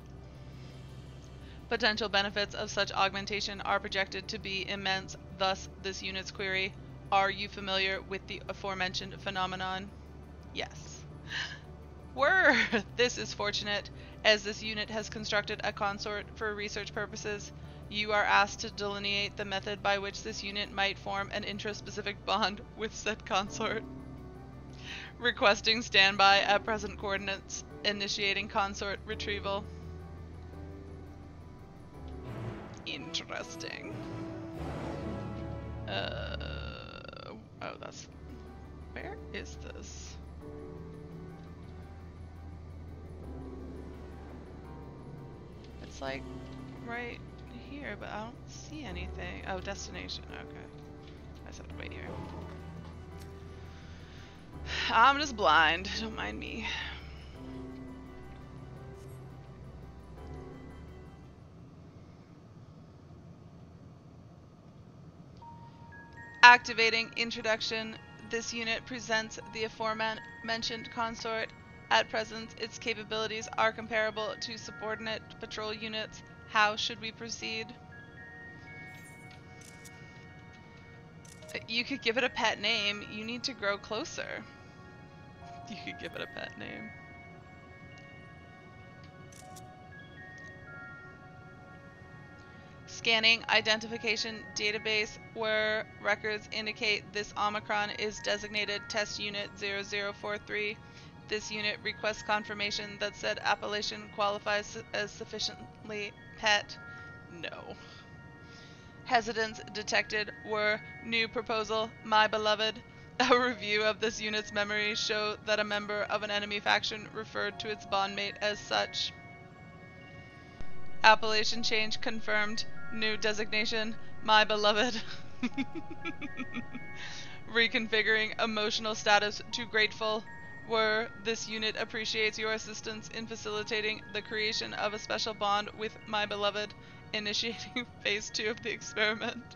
Speaker 7: Potential benefits of such augmentation are projected to be immense, thus this unit's query, are you familiar with the aforementioned phenomenon? Yes. [laughs] Were! [laughs] This is fortunate, as this unit has constructed a consort for research purposes. You are asked to delineate the method by which this unit might form an intraspecific bond [laughs] with said consort. Requesting standby at present coordinates. Initiating consort retrieval. Interesting. Uh, oh, that's... Where is this? It's like right here, but I don't see anything. Oh, destination. Okay. I just have to wait here. I'm just blind. Don't mind me. Activating introduction. This unit presents the aforementioned consort. At present, its capabilities are comparable to subordinate patrol units. How should we proceed? You could give it a pet name. You need to grow closer. You could give it a pet name. Scanning identification database where records indicate this Omicron is designated Test Unit 0043. This unit requests confirmation that said appellation qualifies as sufficiently pet. No. Hesitance detected were new proposal, my beloved. A review of this unit's memories show that a member of an enemy faction referred to its bondmate as such. Appellation change confirmed. New designation, my beloved. [laughs] Reconfiguring emotional status to grateful. Were this unit appreciates your assistance in facilitating the creation of a special bond with my beloved, initiating [laughs] phase two of the experiment.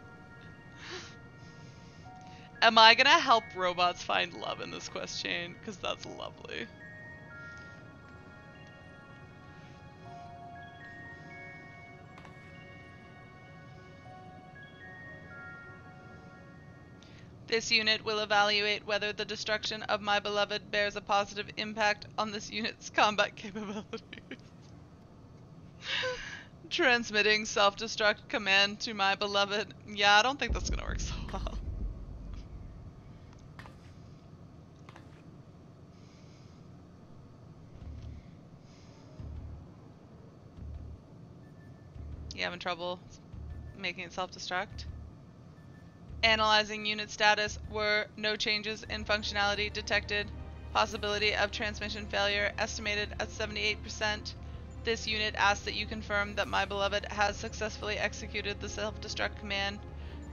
Speaker 7: Am I gonna help robots find love in this quest chain? Because that's lovely. This unit will evaluate whether the destruction of my beloved bears a positive impact on this unit's combat capabilities. [laughs] Transmitting self-destruct command to my beloved. Yeah, I don't think that's gonna work so well. You having trouble making it self-destruct? Analyzing unit status were no changes in functionality detected. Possibility of transmission failure estimated at 78%. This unit asks that you confirm that my beloved has successfully executed the self-destruct command.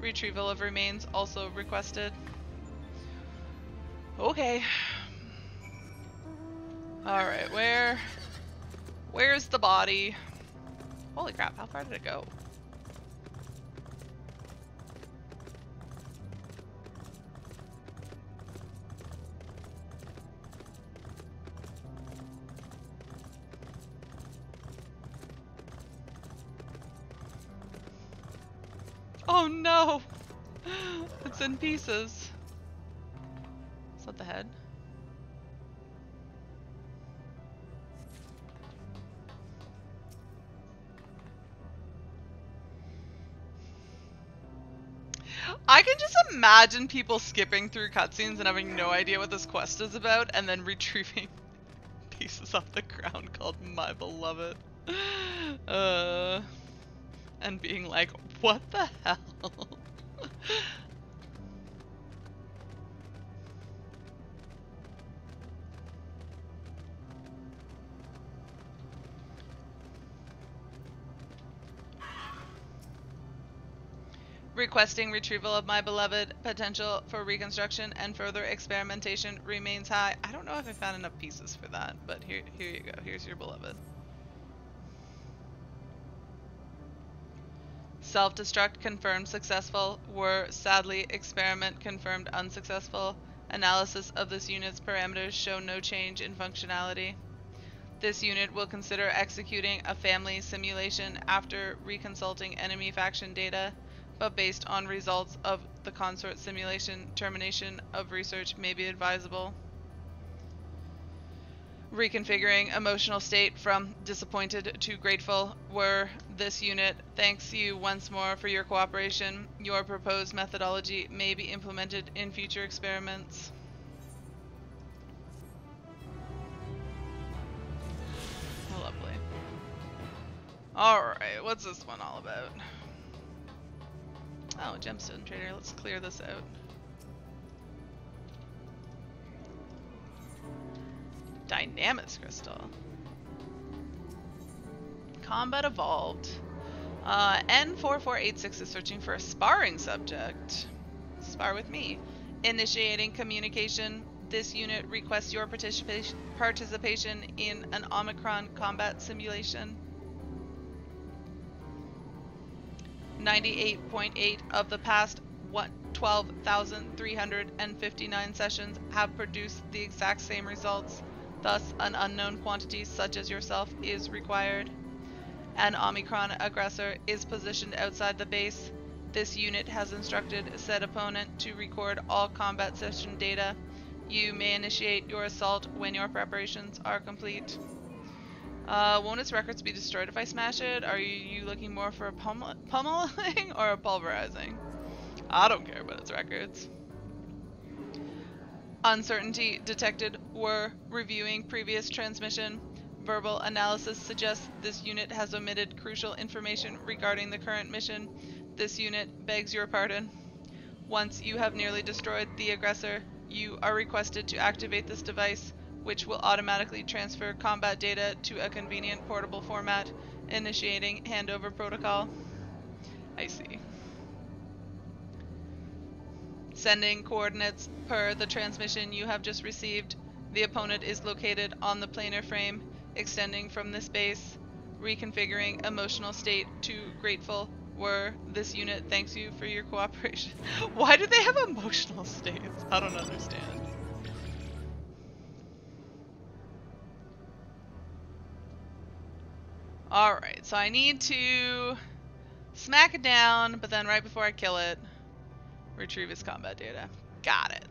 Speaker 7: Retrieval of remains also requested. Okay. Alright, where... Where's the body? Holy crap, how far did it go? Oh no! It's in pieces. Is that the head? I can just imagine people skipping through cutscenes and having no idea what this quest is about and then [laughs] retrieving pieces off the ground called My Beloved. Uh, and being like, what the hell? Requesting retrieval of my beloved potential for reconstruction and further experimentation remains high. I don't know if I found enough pieces for that, but here, here you go. Here's your beloved. Self-destruct confirmed successful. Were sadly experiment confirmed unsuccessful. Analysis of this unit's parameters show no change in functionality. This unit will consider executing a family simulation after reconsulting enemy faction data, but based on results of the consort simulation, termination of research may be advisable. Reconfiguring emotional state from disappointed to grateful were this unit. Thanks you once more for your cooperation. Your proposed methodology may be implemented in future experiments. Lovely. Alright, what's this one all about? Oh, gemstone trader. Let's clear this out. Dynamis crystal. Combat evolved. Uh, N4486 is searching for a sparring subject. Spar with me. Initiating communication. This unit requests your participation participation in an Omicron combat simulation. 98.8 of the past 12,359 sessions have produced the exact same results. Thus, an unknown quantity such as yourself is required. An Omicron aggressor is positioned outside the base. This unit has instructed said opponent to record all combat session data. You may initiate your assault when your preparations are complete. Uh, won't its records be destroyed if I smash it? Are you looking more for pummeling [laughs] or a pulverizing? I don't care about its records. Uncertainty detected. Were reviewing previous transmission. Verbal analysis suggests this unit has omitted crucial information regarding the current mission. This unit begs your pardon. Once you have nearly destroyed the aggressor, you are requested to activate this device, which will automatically transfer combat data to a convenient portable format, initiating handover protocol. I see. Sending coordinates per the transmission you have just received. The opponent is located on the planar frame, extending from this base. Reconfiguring emotional state to grateful where this unit thanks you for your cooperation. [laughs] Why do they have emotional states? I don't understand. Alright, so I need to smack it down, but then right before I kill it, retrieve his combat data. Got it.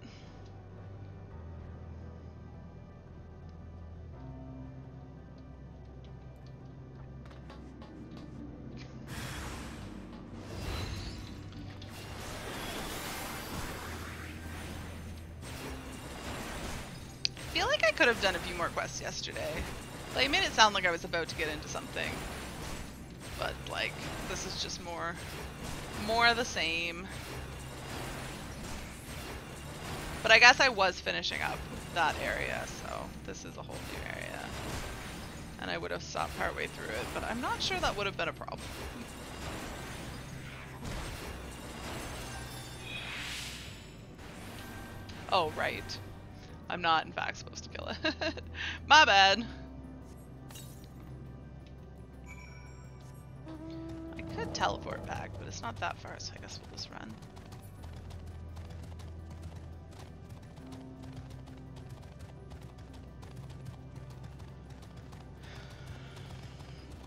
Speaker 7: I feel like I could have done a few more quests yesterday. Like, it made it sound like I was about to get into something. But, like, this is just more... More of the same. But I guess I was finishing up that area, so this is a whole new area. And I would have stopped partway through it, but I'm not sure that would have been a problem. Oh, right. I'm not, in fact, supposed to kill it. [laughs] My bad. I could teleport back, but it's not that far, so I guess we'll just run.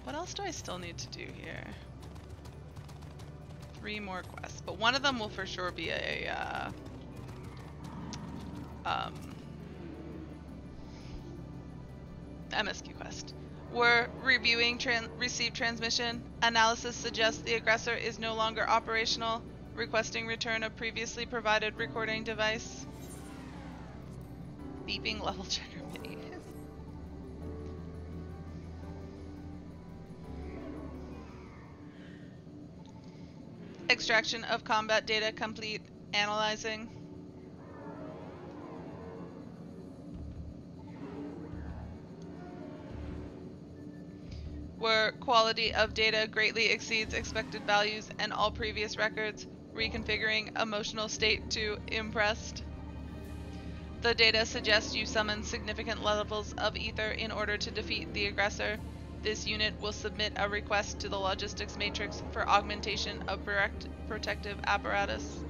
Speaker 7: What else do I still need to do here? Three more quests, but one of them will for sure be a, uh, um, MSQ quest. We're reviewing tran received transmission. Analysis suggests the aggressor is no longer operational. Requesting return of previously provided recording device. Beeping level [laughs] checker Extraction of combat data complete. Analyzing. where quality of data greatly exceeds expected values and all previous records, reconfiguring emotional state to impressed. The data suggests you summon significant levels of ether in order to defeat the aggressor. This unit will submit a request to the logistics matrix for augmentation of protective apparatus.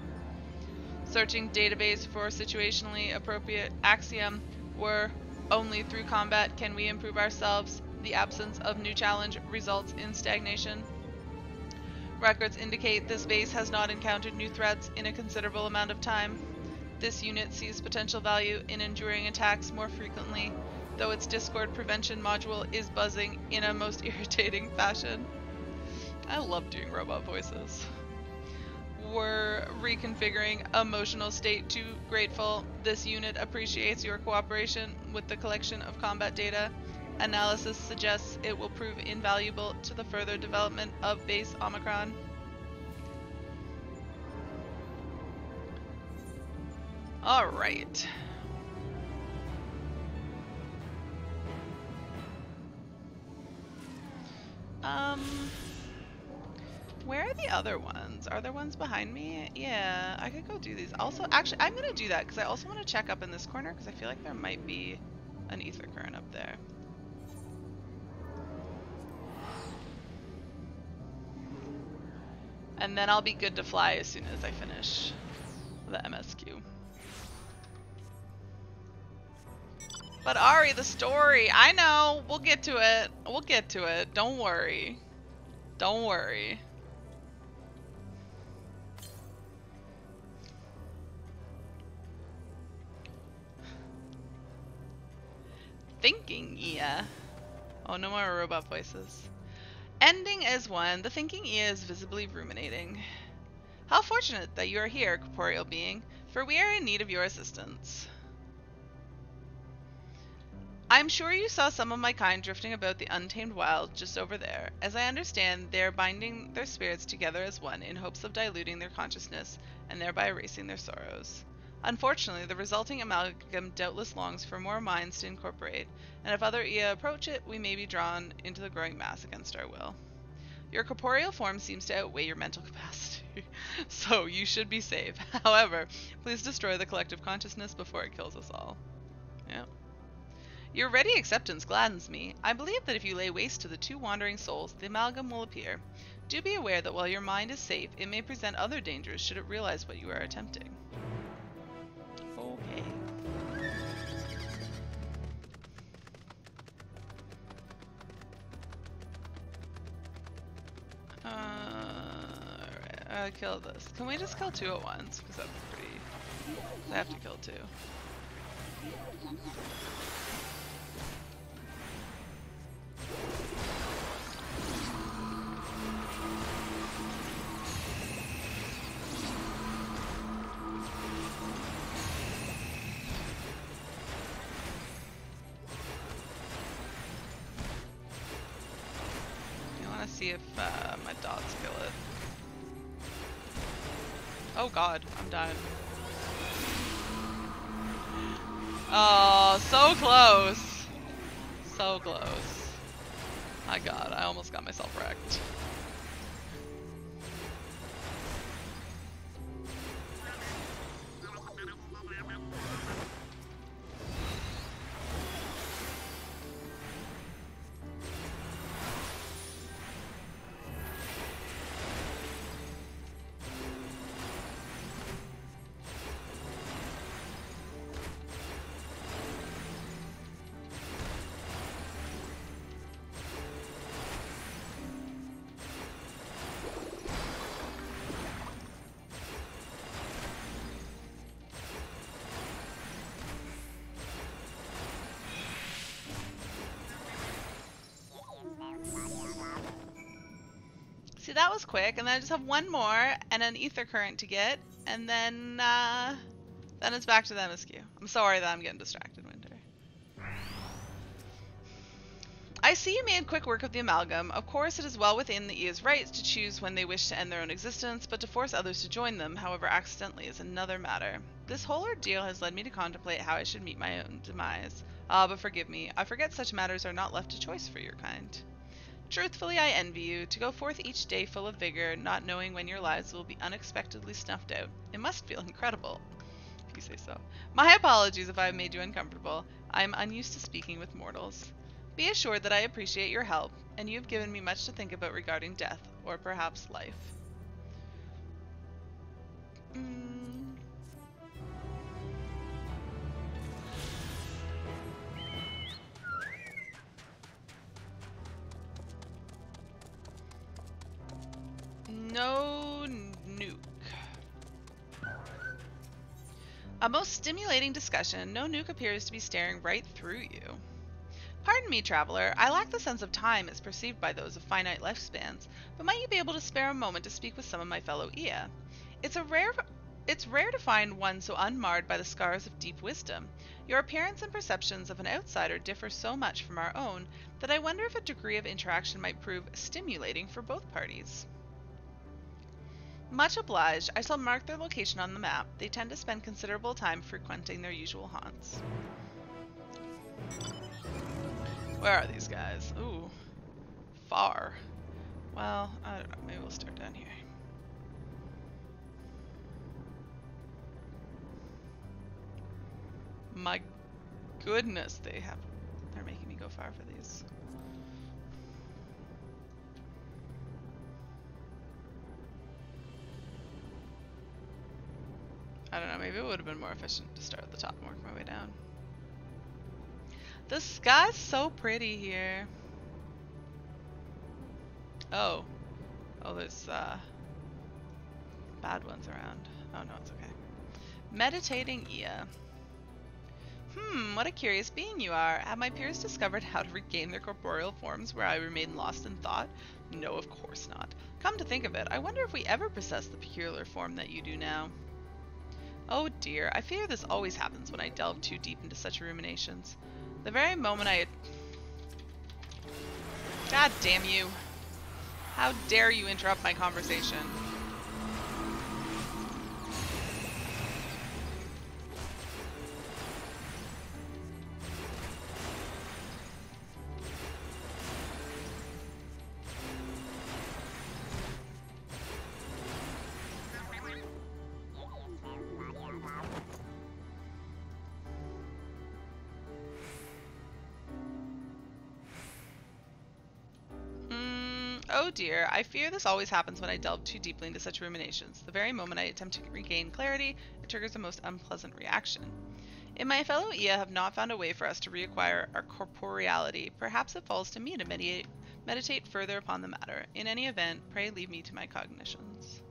Speaker 7: Searching database for situationally appropriate axiom where only through combat can we improve ourselves the absence of new challenge results in stagnation. Records indicate this base has not encountered new threats in a considerable amount of time. This unit sees potential value in enduring attacks more frequently, though its Discord prevention module is buzzing in a most [laughs] irritating fashion. I love doing robot voices. We're reconfiguring emotional state to grateful. This unit appreciates your cooperation with the collection of combat data Analysis suggests it will prove invaluable to the further development of base Omicron. Alright. Um, where are the other ones? Are there ones behind me? Yeah, I could go do these. Also, actually, I'm going to do that because I also want to check up in this corner because I feel like there might be an ether current up there. And then I'll be good to fly as soon as I finish the MSQ. But Ari, the story, I know, we'll get to it. We'll get to it. Don't worry. Don't worry. Thinking, yeah. Oh, no more robot voices. Ending as one, the thinking ear is visibly ruminating. How fortunate that you are here, corporeal being, for we are in need of your assistance. I am sure you saw some of my kind drifting about the untamed wild just over there. As I understand, they are binding their spirits together as one in hopes of diluting their consciousness and thereby erasing their sorrows. Unfortunately, the resulting amalgam doubtless longs for more minds to incorporate, and if other Ea approach it, we may be drawn into the growing mass against our will. Your corporeal form seems to outweigh your mental [laughs] capacity, so you should be safe. [laughs] However, please destroy the collective consciousness before it kills us all. Yeah. Your ready acceptance gladdens me. I believe that if you lay waste to the two wandering souls, the amalgam will appear. Do be aware that while your mind is safe, it may present other dangers should it realize what you are attempting. Okay. Uh, I kill this. Can we just kill two at once? Because that'd be pretty. I have to kill two. See if uh, my dots kill it. Oh god, I'm dying. [gasps] Oh, so close. So close. My god, I almost got myself wrecked. Quick, and then I just have one more and an ether current to get, and then uh, then it's back to the MSQ. I'm sorry that I'm getting distracted, Winter. I see you made quick work of the amalgam. Of course, it is well within the Ea's rights to choose when they wish to end their own existence, but to force others to join them, however accidentally, is another matter. This whole ordeal has led me to contemplate how I should meet my own demise. Ah, but forgive me, I forget such matters are not left to choice for your kind. Truthfully, I envy you, to go forth each day full of vigor, not knowing when your lives will be unexpectedly snuffed out. It must feel incredible, if you say so. My apologies if I have made you uncomfortable. I am unused to speaking with mortals. Be assured that I appreciate your help, and you have given me much to think about regarding death, or perhaps life. Mm. No nuke. A most stimulating discussion, no nuke appears to be staring right through you. Pardon me, traveler, I lack the sense of time as perceived by those of finite lifespans, but might you be able to spare a moment to speak with some of my fellow Ea? It's a rare it's rare to find one so unmarred by the scars of deep wisdom. Your appearance and perceptions of an outsider differ so much from our own that I wonder if a degree of interaction might prove stimulating for both parties. Much obliged, I shall mark their location on the map. They tend to spend considerable time frequenting their usual haunts. Where are these guys? Ooh. Far. Well, I don't know. Maybe we'll start down here. My goodness, they have... They're making me go far for these. I don't know, maybe it would have been more efficient to start at the top and work my way down. The sky's so pretty here. Oh. Oh, there's, uh, bad ones around. Oh, no, it's okay. Meditating Ea. Hmm, what a curious being you are. Have my peers discovered how to regain their corporeal forms where I remain lost in thought? No, of course not. Come to think of it, I wonder if we ever possess the peculiar form that you do now. Oh dear, I fear this always happens when I delve too deep into such ruminations. The very moment I had... God damn you. How dare you interrupt my conversation? I fear this always happens when I delve too deeply into such ruminations. The very moment I attempt to regain clarity, it triggers a most unpleasant reaction. If my fellow Ea have not found a way for us to reacquire our corporeality, perhaps it falls to me to meditate further upon the matter. In any event, pray leave me to my cognitions.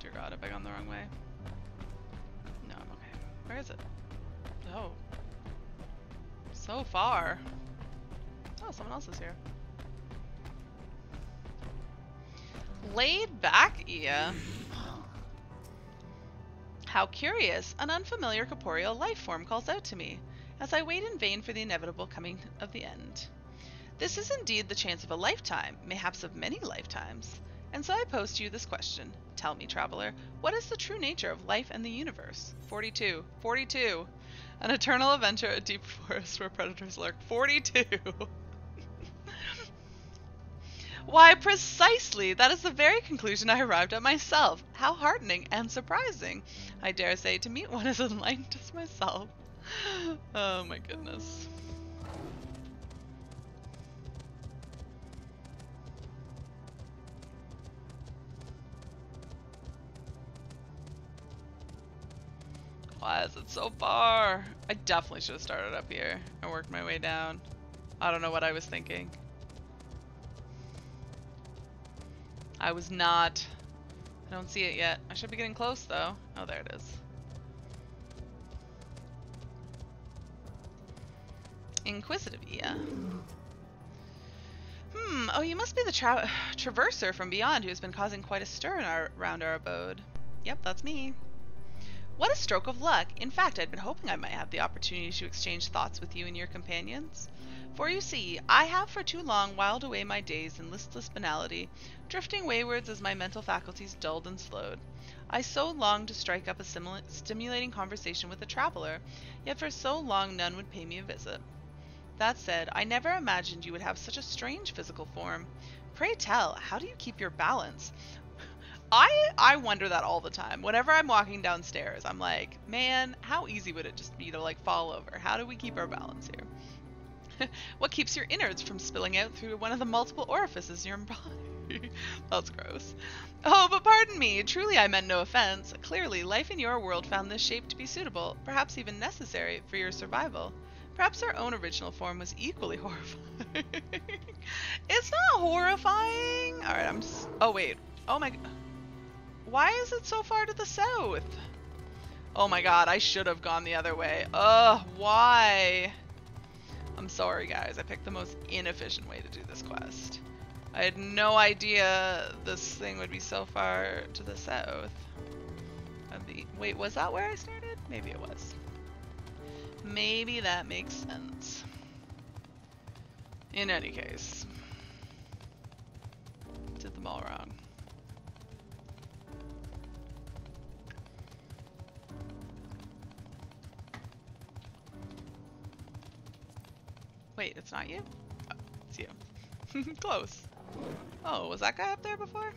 Speaker 7: Dear god, have I gone the wrong way? No, I'm okay. Where is it? Oh. So far. Oh, someone else is here. Laid back, Ea. How curious! An unfamiliar corporeal life form calls out to me, as I wait in vain for the inevitable coming of the end. This is indeed the chance of a lifetime, mayhaps of many lifetimes. And so I pose to you this question. Tell me, traveler, what is the true nature of life and the universe? 42. 42. An eternal adventure, a deep [laughs] forest where predators lurk. 42. [laughs] Why, precisely! That is the very conclusion I arrived at myself. How heartening and surprising, I dare say, to meet one as [laughs] enlightened as myself. [gasps] Oh my goodness. Why is it so far? I definitely should have started up here and worked my way down. I don't know what I was thinking. I was not. I don't see it yet. I should be getting close though. Oh, there it is. Inquisitive, yeah. Hmm, oh, you must be the tra [sighs] traverser from beyond who has been causing quite a stir in our, around our abode. Yep, that's me. What a stroke of luck! In fact, I'd been hoping I might have the opportunity to exchange thoughts with you and your companions. For you see, I have for too long whiled away my days in listless banality, drifting waywards as my mental faculties dulled and slowed. I so longed to strike up a stimulating conversation with a traveler, yet for so long none would pay me a visit. That said, I never imagined you would have such a strange physical form. Pray tell, how do you keep your balance? I I wonder that all the time. Whenever I'm walking downstairs, I'm like, man, how easy would it just be to like fall over? How do we keep our balance here? [laughs] what keeps your innards from spilling out through one of the multiple orifices in your body? That's gross. Oh, but pardon me. Truly, I meant no offense. Clearly, life in your world found this shape to be suitable, perhaps even necessary, for your survival. Perhaps our own original form was equally [laughs] horrifying. [laughs] it's not horrifying. All right, I'm. S- oh wait. Oh my. Why is it so far to the south? Oh my god, I should have gone the other way. Ugh, why? I'm sorry guys, I picked the most inefficient way to do this quest. I had no idea this thing would be so far to the south. Be, wait, was that where I started? Maybe it was. Maybe that makes sense. In any case. Did them all wrong. Wait, it's not you? Oh, it's you. [laughs] Close. Oh, was that guy up there before?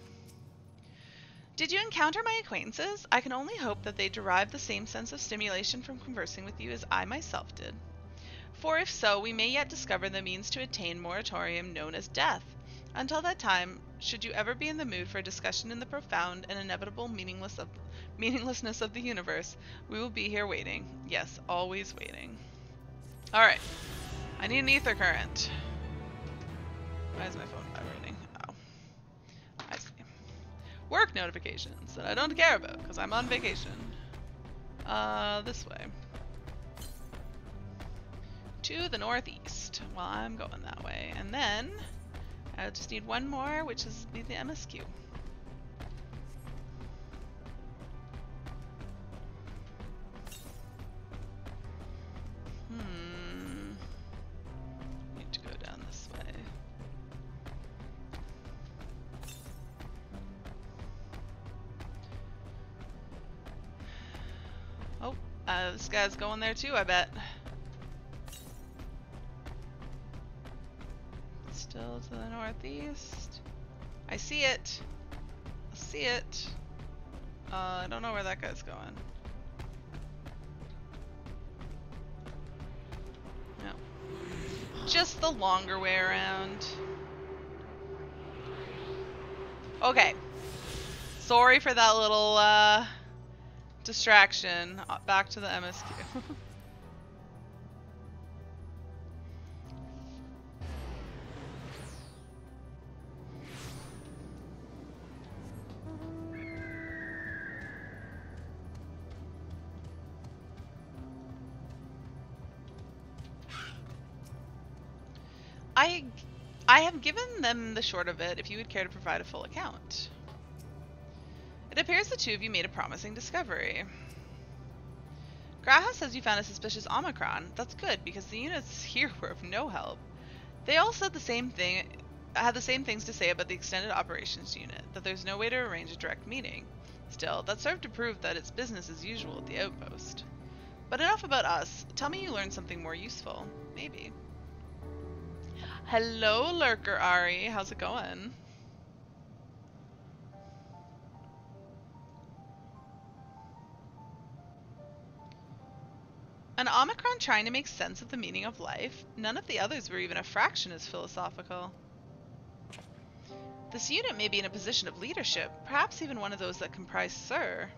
Speaker 7: Did you encounter my acquaintances? I can only hope that they derive the same sense of stimulation from conversing with you as I myself did. For if so, we may yet discover the means to attain moratorium known as death. Until that time, should you ever be in the mood for a discussion in the profound and inevitable meaningless of, meaninglessness of the universe, we will be here waiting. Yes, always waiting. Alright. I need an ether current. Why is my phone vibrating? Oh. I see. Work notifications that I don't care about because I'm on vacation. Uh, this way. To the northeast. Well, I'm going that way. And then I just need one more, which is be the MSQ. Hmm. Uh, this guy's going there too, I bet. Still to the northeast. I see it. I see it. Uh, I don't know where that guy's going. No. Just the longer way around. Okay. Sorry for that little uh, distraction. Uh, Back to the MSQ. [laughs] I I have given them the short of it if you would care to provide a full account. It appears the two of you made a promising discovery. G'raha says you found a suspicious Omicron. That's good, because the units here were of no help. They all said the same thing, had the same things to say about the extended operations unit, that there's no way to arrange a direct meeting. Still, that served to prove that it's business as usual at the outpost. But enough about us. Tell me you learned something more useful. Maybe. Hello, Lurker Ari. How's it going? An Omicron trying to make sense of the meaning of life? None of the others were even a fraction as philosophical. This unit may be in a position of leadership, perhaps even one of those that comprise Sir.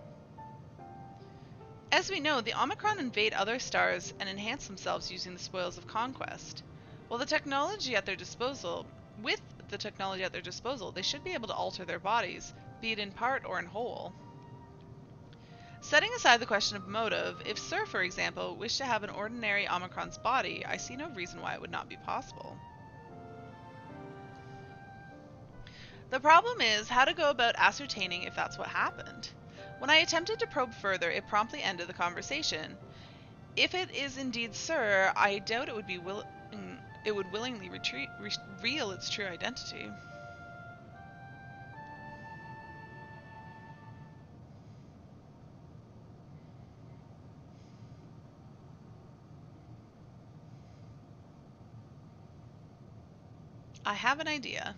Speaker 7: As we know, the Omicron invade other stars and enhance themselves using the spoils of conquest. Well, the technology at their disposal, with the technology at their disposal, they should be able to alter their bodies, be it in part or in whole. Setting aside the question of motive, if Sir, for example, wished to have an ordinary Omicron's body, I see no reason why it would not be possible. The problem is how to go about ascertaining if that's what happened. When I attempted to probe further, it promptly ended the conversation. If it is indeed Sir, I doubt it would be will- it would willingly retreat, reveal its true identity. I have an idea.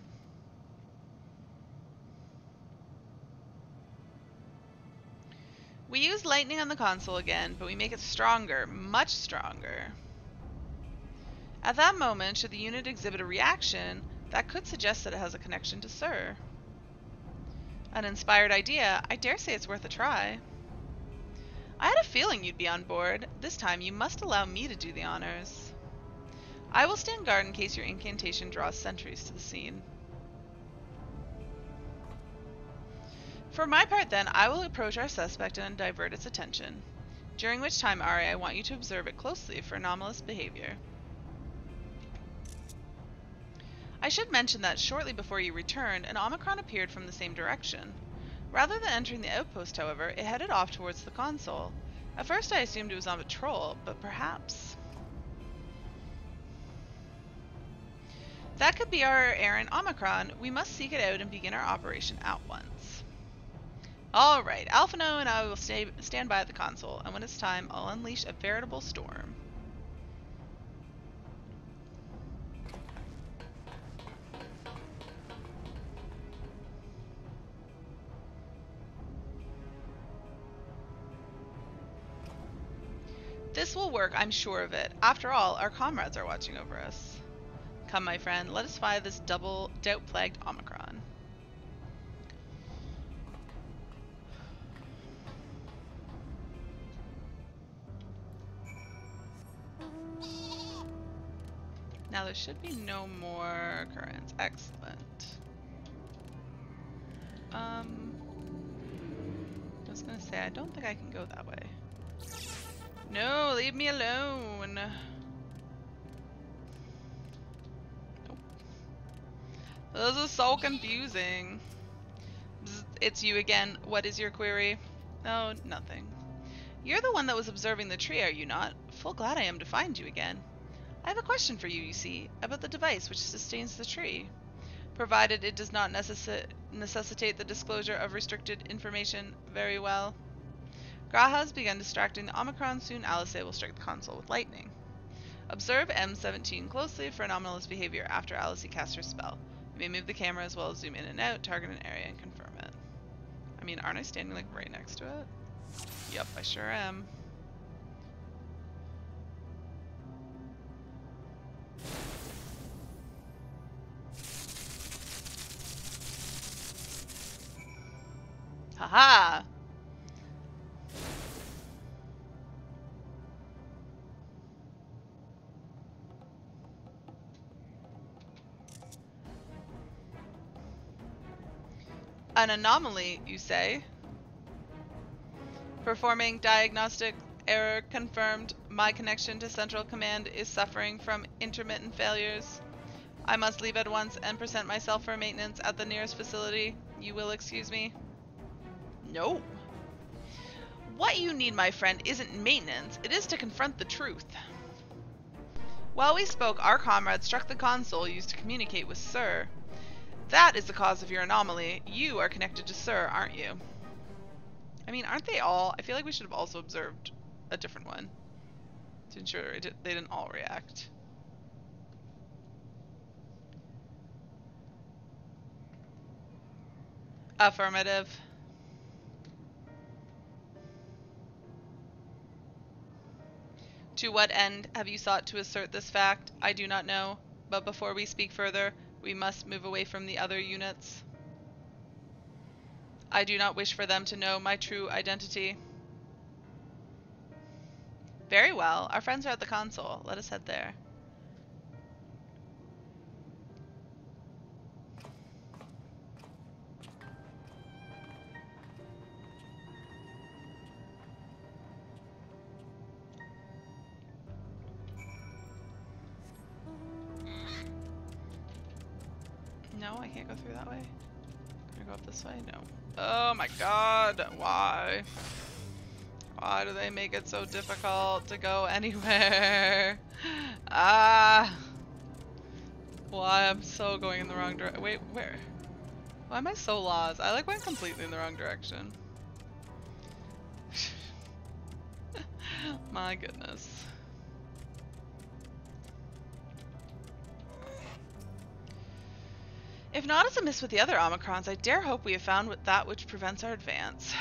Speaker 7: We use lightning on the console again, but we make it stronger, much stronger. At that moment, should the unit exhibit a reaction, that could suggest that it has a connection to Sir. An inspired idea, I dare say it's worth a try. I had a feeling you'd be on board. This time you must allow me to do the honors. I will stand guard in case your incantation draws sentries to the scene. For my part then, I will approach our suspect and divert its attention. During which time, Ari, I want you to observe it closely for anomalous behavior. I should mention that shortly before you returned, an Omicron appeared from the same direction. Rather than entering the outpost, however, it headed off towards the console. At first I assumed it was on patrol, but perhaps... That could be our errant Omicron. We must seek it out and begin our operation at once. Alright, Alphinaud and I will stay, stand by at the console, and when it's time, I'll unleash a veritable storm. This will work, I'm sure of it. After all, our comrades are watching over us. Come, my friend, let us fly this double doubt-plagued Omicron. Now there should be no more currents. Excellent. Um, I was gonna say, I don't think I can go that way. No, leave me alone. This is so confusing. it's you again. What is your query? Oh, nothing. You're the one that was observing the tree, are you not? Full glad I am to find you again. I have a question for you, you see, about the device which sustains the tree. Provided it does not necessi necessitate the disclosure of restricted information, very well. G'raha has begun distracting the Omicron. Soon Alisaie will strike the console with lightning. Observe M17 closely for anomalous behavior after Alisaie casts her spell. You may move the camera as well as zoom in and out, target an area, and confirm it. I mean, aren't I standing like right next to it? Yep, I sure am. Haha! An anomaly, you say? Performing diagnostic error confirmed. My connection to Central Command is suffering from intermittent failures. I must leave at once and present myself for maintenance at the nearest facility. You will excuse me? No. What you need, my friend, isn't maintenance. It is to confront the truth. While we spoke, our comrade struck the console used to communicate with Sir. That is the cause of your anomaly. You are connected to Sir, aren't you? I mean, aren't they all? I feel like we should have also observed a different one to ensure did, they didn't all react. Affirmative. To what end have you sought to assert this fact? I do not know, but before we speak further, we must move away from the other units. I do not wish for them to know my true identity. Very well. Our friends are at the console. Let us head there. Can't go through that way. Can I go up this way? No. Oh my god, why? Why do they make it so difficult to go [laughs] anywhere? Ah! Why I'm so going in the wrong direction. Wait, where? Why am I so lost? I like went completely in the wrong direction. [laughs] my goodness. If not as amiss with the other Omicrons, I dare hope we have found that which prevents our advance.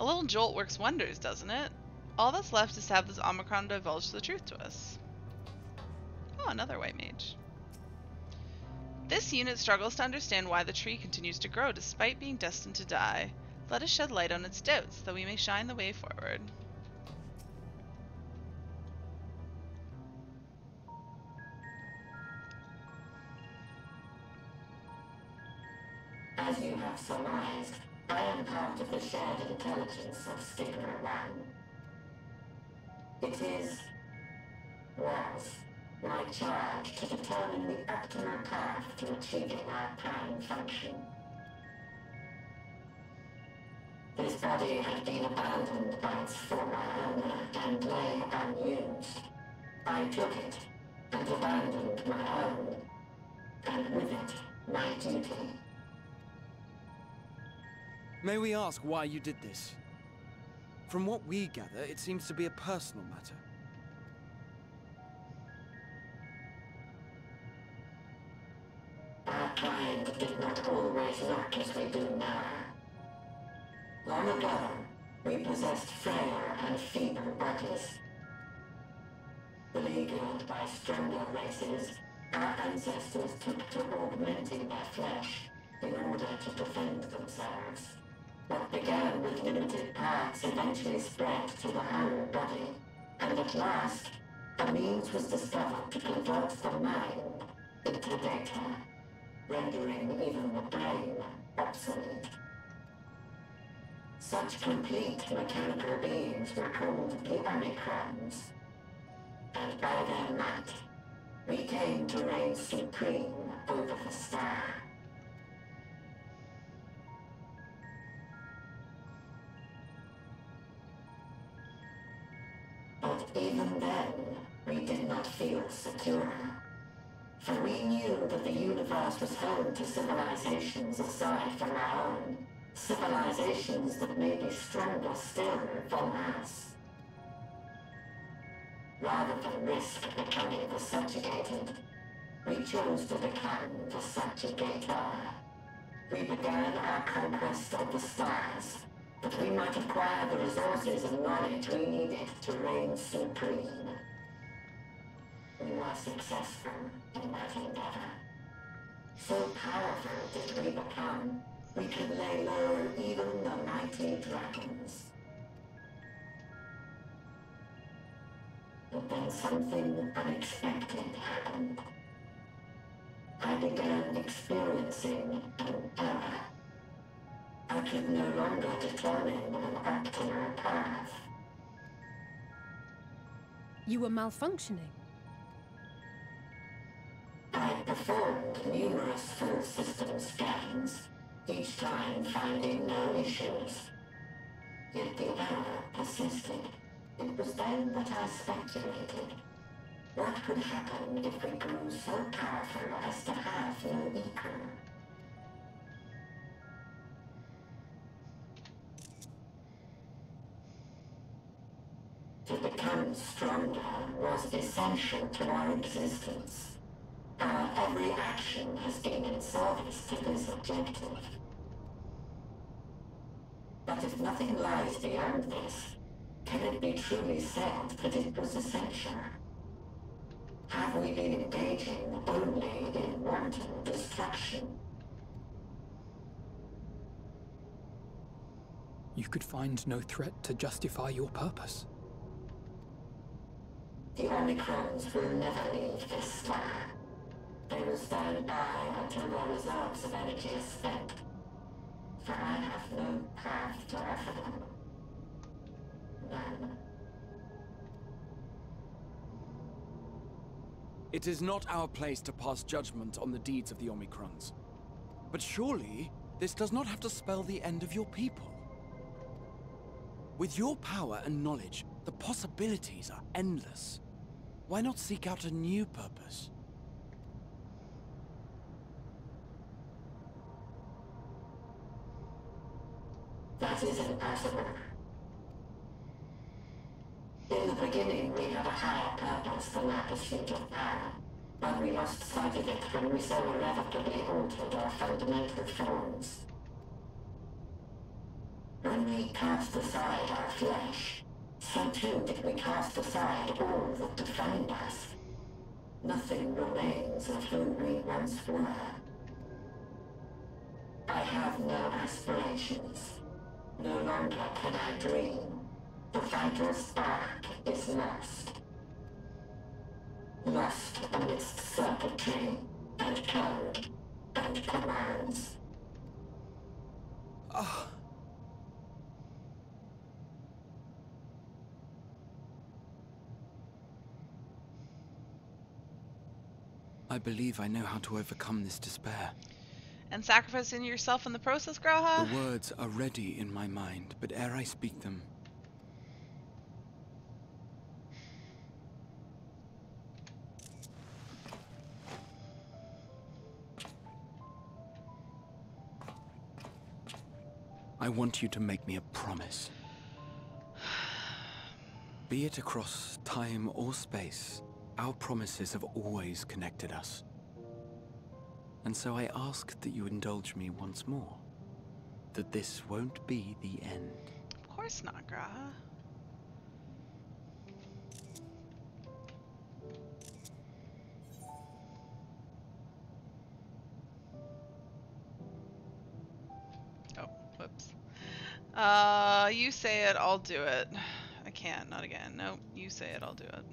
Speaker 7: A little jolt works wonders, doesn't it? All that's left is to have this Omicron divulge the truth to us. Oh, another white mage. This unit struggles to understand why the tree continues to grow despite being destined to die. Let us shed light on its doubts, that we may shine the way forward.
Speaker 12: Have I am part of the shared intelligence of Stigma One. It is, was, my charge to determine the optimal path to achieving our prime function. This body had been abandoned by its former owner and lay unused. I took it and abandoned my own, and with it, my duty.
Speaker 10: May we ask why you did this? From what we gather, it seems to be a personal matter.
Speaker 12: Our kind did not always look as we do now. Long ago, we possessed frail and feeble bodies. Beleaguered by stronger races, our ancestors took to augmenting their flesh in order to defend themselves. What began with limited parts eventually spread to the whole body, and at last, a means was discovered to convert the mind into data, rendering even the brain obsolete. Such complete mechanical beings were called the Omicrons, and by their might, we came to reign supreme over the star. Feel secure. For we knew that the universe was home to civilizations aside from our own. Civilizations that may be stronger still than us. Rather than risk becoming the subjugated, we chose to become the subjugator. We began our conquest of the stars, that we might acquire the resources and knowledge we needed to reign supreme. We were successful in that endeavor. So powerful did we become, we could lay low even the mighty dragons. But then something unexpected happened. I began experiencing an error. I could no longer determine an optimal path.
Speaker 8: You were malfunctioning.
Speaker 12: I performed numerous full system scans, each time finding no issues. Yet the error persisted. It was then that I speculated. What could happen if we grew so powerful as to have no equal? To become stronger was essential to our existence. Our every action has been in service to this objective. But if nothing lies beyond this, can it be truly said that it was essential? Have we been engaging only in wanton destruction?
Speaker 9: You could find no threat to justify your purpose.
Speaker 12: The Omicrons will never leave this star. They will stand by until their reserves of energy is spent. For I have no path to offer them. None.
Speaker 10: It is not our place to pass judgment on the deeds of the Omicrons. But surely, this does not have to spell the end of your people. With your power and knowledge, the possibilities are endless. Why not seek out a new purpose?
Speaker 12: That is impossible. In the beginning, we had a higher purpose than our pursuit of power. But we lost sight of it when we so irrevocably altered our fundamental forms. When we cast aside our flesh, so too did we cast aside all that defined us. Nothing remains of who we once were. I have no aspirations. No longer can I dream. The vital spark is lost. Lost amidst circuitry and code and commands.
Speaker 10: Ah. I believe I know how to overcome this despair.
Speaker 7: And sacrificing yourself in the process, G'raha?
Speaker 10: The words are ready in my mind, but ere I speak them, I want you to make me a promise. Be it across time or space, our promises have always connected us. And so I ask that you indulge me once more. That this won't be the end.
Speaker 7: Of course not, G'raha. Oh, whoops. Uh, you say it, I'll do it. I can't, not again. Nope, you say it, I'll do it.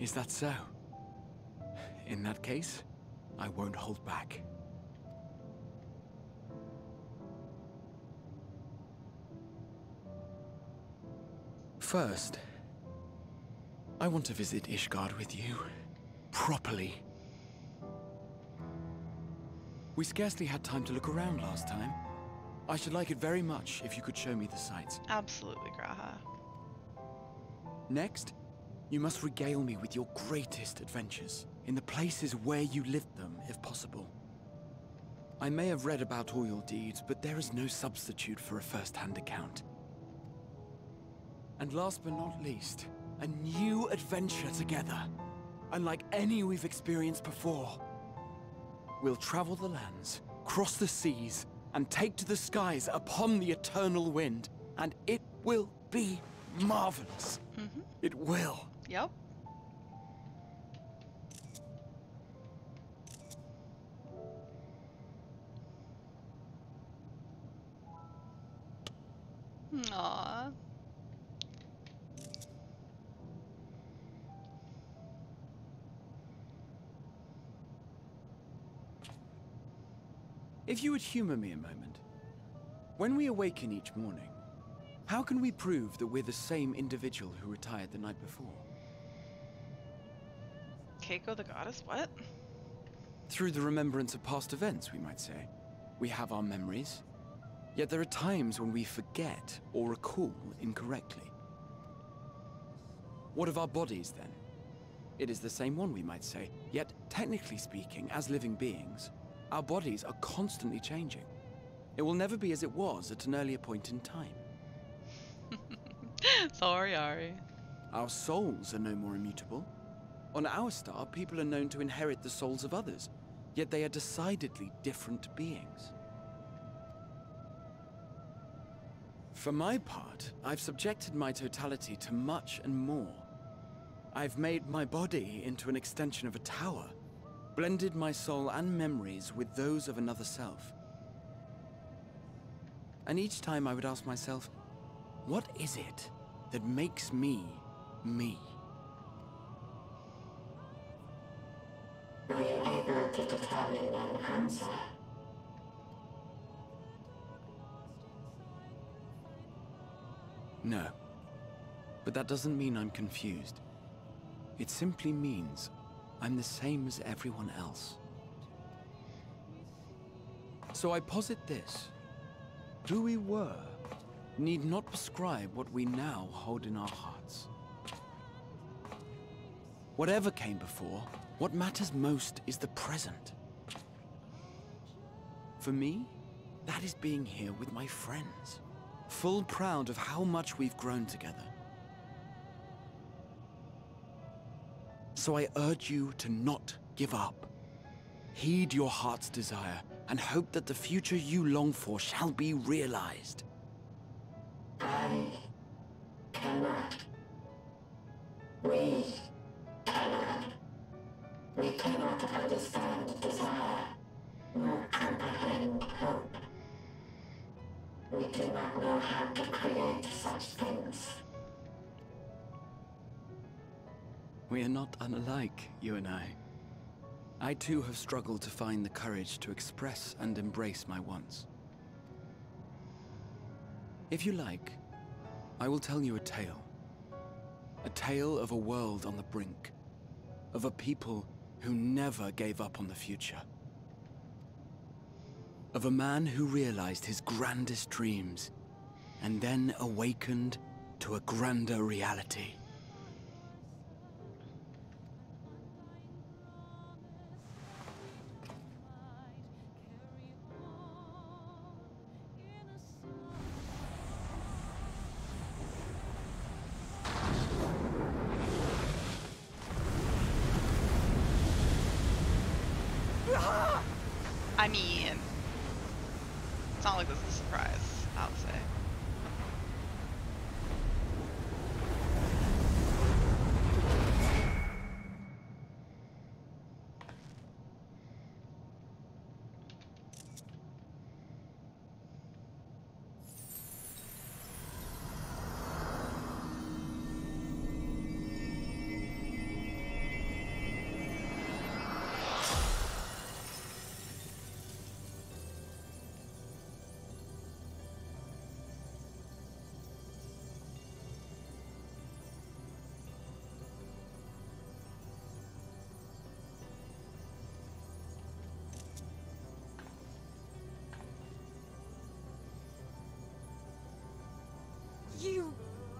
Speaker 10: Is that so? In that case, I won't hold back. First, I want to visit Ishgard with you. Properly. We scarcely had time to look around last time. I should like it very much if you could show me the sights.
Speaker 7: Absolutely, G'raha.
Speaker 10: Next, you must regale me with your greatest adventures, in the places where you lived them, if possible. I may have read about all your deeds, but there is no substitute for a first-hand account. And last but not least, a new adventure together, unlike any we've experienced before. We'll travel the lands, cross the seas, and take to the skies upon the eternal wind, and it will be marvelous.
Speaker 7: Mm-hmm.
Speaker 10: It will.
Speaker 7: Yep. Aww.
Speaker 10: If you would humor me a moment. When we awaken each morning, how can we prove that we're the same individual who retired the night before?
Speaker 7: Keiko the goddess? What?
Speaker 10: Through the remembrance of past events, we might say. We have our memories, yet there are times when we forget or recall incorrectly. What of our bodies, then? It is the same one, we might say, yet technically speaking, as living beings, our bodies are constantly changing. It will never be as it was at an earlier point in time. [laughs]
Speaker 7: Sorry, Ari.
Speaker 10: Our souls are no more immutable. On our star, people are known to inherit the souls of others, yet they are decidedly different beings. For my part, I've subjected my totality to much and more. I've made my body into an extension of a tower, blended my soul and memories with those of another self. And each time I would ask myself, what is it that makes me me?
Speaker 12: To an answer?
Speaker 10: No. But that doesn't mean I'm confused. It simply means I'm the same as everyone else. So I posit this. Who we were need not prescribe what we now hold in our hearts. Whatever came before, what matters most is the present. For me, that is being here with my friends, full proud of how much we've grown together. So I urge you to not give up. Heed your heart's desire and hope that the future you long for shall be realized.
Speaker 12: I cannot. We. We cannot understand desire, nor comprehend hope. We do not know how to create such things.
Speaker 10: We are not unlike, you and I. I too have struggled to find the courage to express and embrace my wants. If you like, I will tell you a tale. A tale of a world on the brink. Of a people who never gave up on the future. Of a man who realized his grandest dreams and then awakened to a grander reality.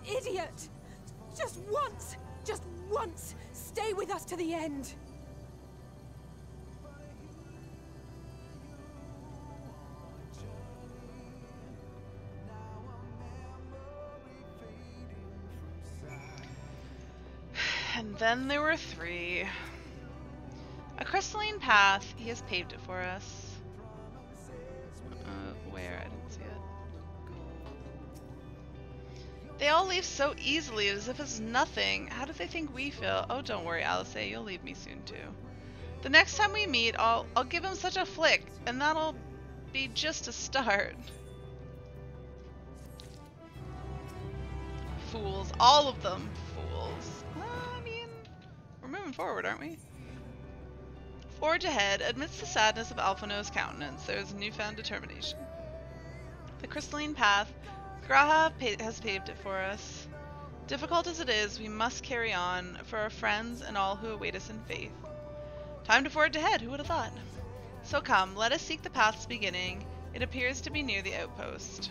Speaker 8: idiot! Just once! Just once! Stay with us to the end!
Speaker 7: And then there were three. A crystalline path, he has paved it for us. Leave so easily, as if it's nothing. How do they think we feel? Oh, don't worry, Alisaie. You'll leave me soon too. The next time we meet, I'll I'll give him such a flick, and that'll be just a start. Fools, all of them, fools. I mean, we're moving forward, aren't we? Forge ahead, amidst the sadness of Alphinaud's countenance, there is newfound determination. The crystalline path, G'raha pa has paved it for us. Difficult as it is, we must carry on for our friends and all who await us in faith. Time to forge ahead, who would have thought? So come, let us seek the path's beginning. It appears to be near the outpost.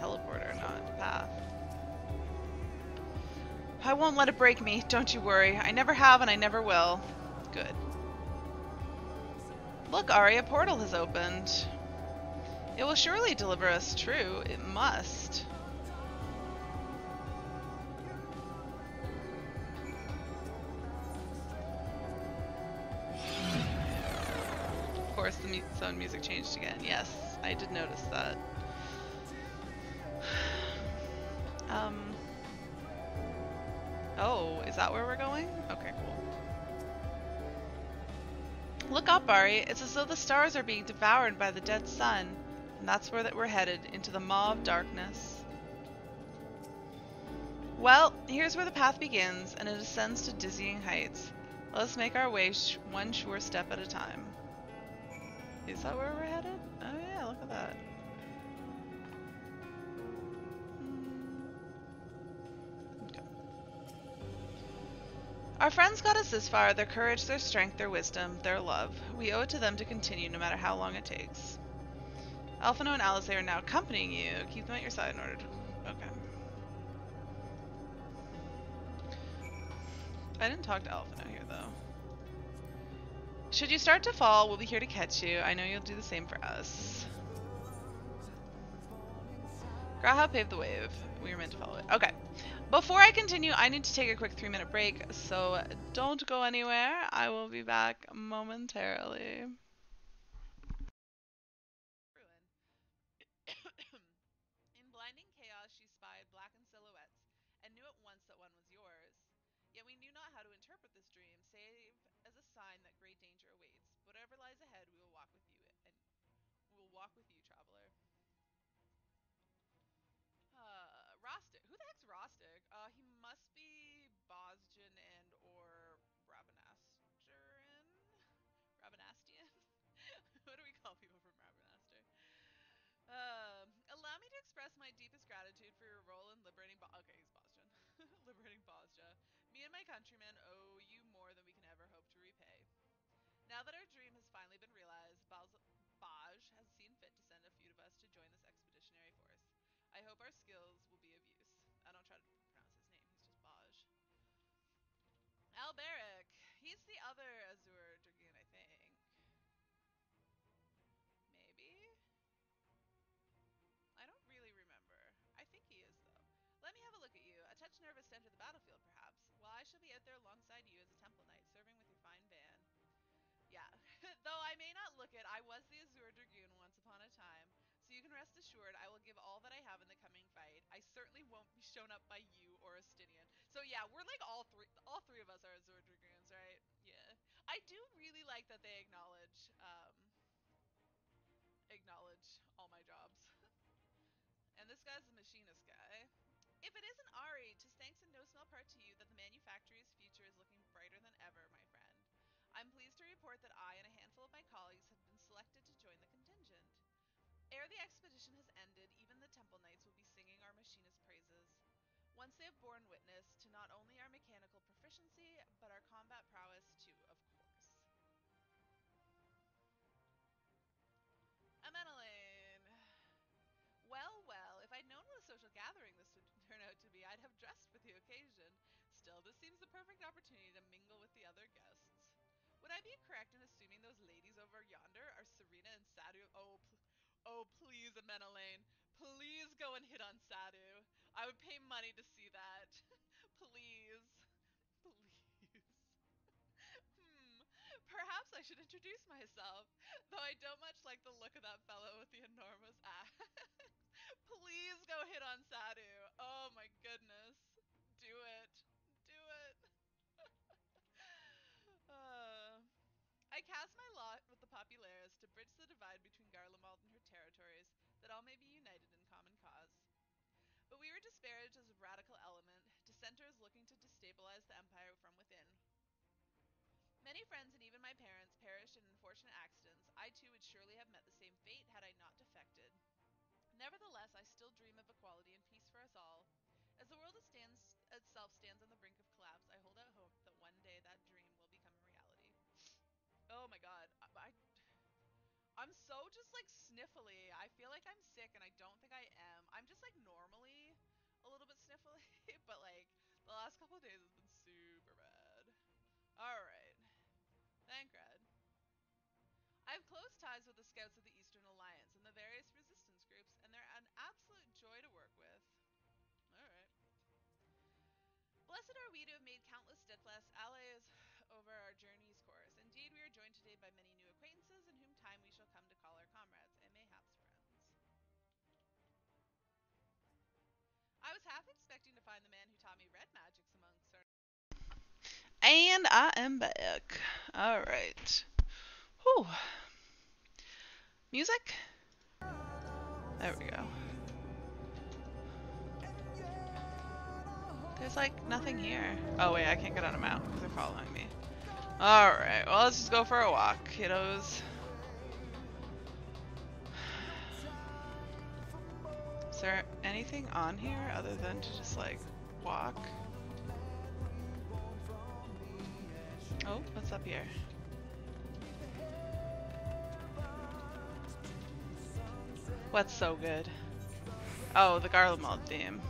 Speaker 7: Teleporter, not path. I won't let it break me, don't you worry. I never have and I never will. Good. Look, Ari, a portal has opened. It will surely deliver us true. It must. Of course, the mu zone music changed again. Yes, I did notice that. That where we're going? Okay, cool. Look up, Ari. It's as though the stars are being devoured by the dead sun. And that's where that we're headed, into the maw of darkness. Well, here's where the path begins, and it ascends to dizzying heights. Let us make our way one sure step at a time. Is that where we're headed? Oh yeah, look at that. Our friends got us this far, their courage, their strength, their wisdom, their love. We owe it to them to continue no matter how long it takes. Alphinaud and Alisaie are now accompanying you. Keep them at your side in order to... Okay. I didn't talk to Alphinaud here, though. Should you start to fall, we'll be here to catch you. I know you'll do the same for us. G'raha paved the wave. We were meant to follow it. Okay. Before I continue, I need to take a quick three minute break, so don't go anywhere. I will be back momentarily. My deepest gratitude for your role in liberating Bo- Okay, he's Bozjan. [laughs] liberating Bozja. Me and my countrymen owe you more than we can ever hope to repay. Now that our dream has finally been realized, Baz- Baj has seen fit to send a few of us to join this expeditionary force. I hope our skills will be of use. I don't try to pronounce his name, he's just Baj. Alberic. To enter the battlefield, perhaps. Well, I shall be out there alongside you as a Temple Knight, serving with your fine band. Yeah, [laughs] though I may not look it, I was the Azure Dragoon once upon a time. So you can rest assured I will give all that I have in the coming fight. I certainly won't be shown up by you or Estinian. So yeah, we're like all three all three of us are Azure Dragoons, right? Yeah. I do really like that they acknowledge um acknowledge all my jobs. [laughs] and this guy's a machinist guy. If it isn't Ari, tis thanks in no small part to you that the manufactory's future is looking brighter than ever, my friend. I'm pleased to report that I and a handful of my colleagues have been selected to join the contingent. Ere the expedition has ended, even the Temple Knights will be singing our machinist praises. Once they have borne witness to not only our mechanical proficiency, but our combat prowess too, I'd have dressed for the occasion. Still, this seems the perfect opportunity to mingle with the other guests. Would I be correct in assuming those ladies over yonder are Sirina and Sadu? Oh, pl- oh, please, Emmanellain, please go and hit on Sadu. I would pay money to see that. [laughs] please, please. [laughs] hmm. Perhaps I should introduce myself, though I don't much like the look of that fellow with the enormous axe. [laughs] please go hit on Sadu. Oh my goodness. Do it. Do it. [laughs] Uh, I cast my lot with the Populares to bridge the divide between Garlemald and her territories, that all may be united in common cause. But we were disparaged as a radical element, dissenters looking to destabilize the empire from within. Many friends and even my parents perished in unfortunate accidents. I too would surely have met the same fate had I not defected. Nevertheless, I still dream of equality and peace for us all. As the world stands, itself stands on the brink of collapse, I hold out hope that one day that dream will become a reality. Oh my god, I, I I'm so just like sniffly. I feel like I'm sick and I don't think I am. I'm just like normally a little bit sniffly, [laughs] but like the last couple of days has been super bad. Alright. Thank Thancred. I have close ties with the Scouts of the Eastern countless allies over our journey's course. Indeed, we are joined today by many new acquaintances, in whom time we shall come to call our comrades, and mayhaps friends. I was half expecting to find the man who taught me red magics amongst our. And I am back. Alright. Whew. Music? There we go. There's like nothing here. Oh wait, I can't get on a mount because they're following me. Alright, well let's just go for a walk, kiddos. [sighs] Is there anything on here other than to just like walk? Oh, what's up here? What's so good? Oh, the Garlemald theme.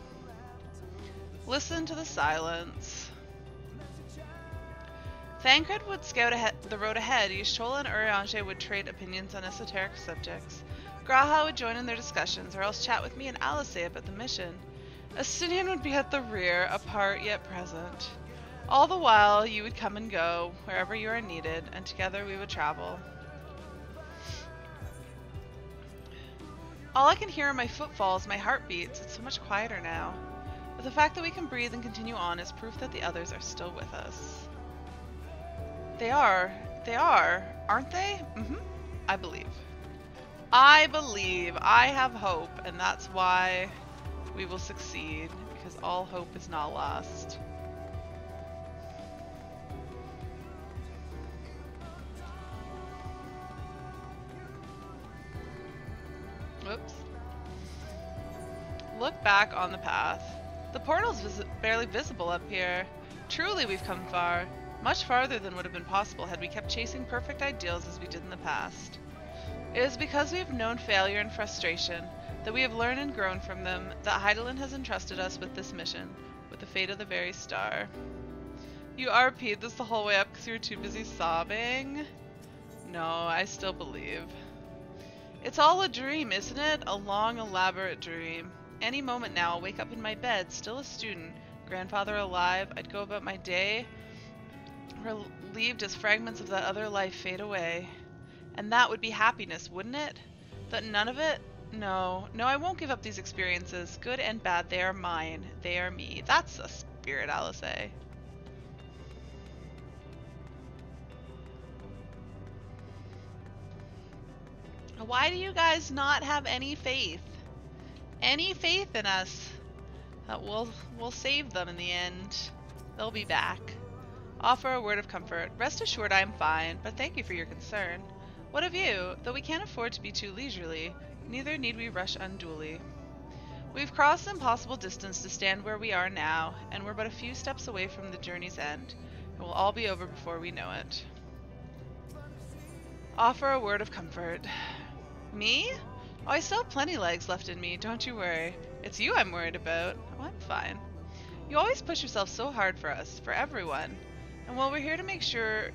Speaker 7: Listen to the silence. Thancred would scout the road ahead. Y'shtola and Urianger would trade opinions on esoteric subjects. G'raha would join in their discussions, or else chat with me and Alisaie about the mission. Estinian would be at the rear, apart yet present. All the while, you would come and go, wherever you are needed, and together we would travel. All I can hear are my footfalls, my heartbeats. It's so much quieter now. But the fact that we can breathe and continue on is proof that the others are still with us. They are. They are. Aren't they? Mm-hmm. I believe. I believe. I have hope, and that's why we will succeed, because all hope is not lost. Whoops. Look back on the path. The portal's vis barely visible up here. Truly, we've come far. Much farther than would have been possible had we kept chasing perfect ideals as we did in the past. It is because we have known failure and frustration, that we have learned and grown from them, that Hydaelyn has entrusted us with this mission, with the fate of the very star. You RP'd this the whole way up because you were too busy sobbing? No, I still believe. It's all a dream, isn't it? A long, elaborate dream. Any moment now, I'll wake up in my bed, still a student, grandfather alive, I'd go about my day, relieved as fragments of that other life fade away. And that would be happiness, wouldn't it? That none of it? No, no, I won't give up these experiences. Good and bad, they are mine. They are me. That's a spirit, Alisaie. Why do you guys not have any faith? Any faith in us that we'll we'll save them in the end. They'll be back. Offer a word of comfort. Rest assured I am fine, but thank you for your concern. What of you? Though we can't afford to be too leisurely, neither need we rush unduly. We've crossed impossible distance to stand where we are now, and we're but a few steps away from the journey's end. It will all be over before we know it. Offer a word of comfort. Me? Oh, I still have plenty legs left in me, don't you worry. It's you I'm worried about. Oh, I'm fine. You always push yourself so hard for us, for everyone. And while we're here to make sure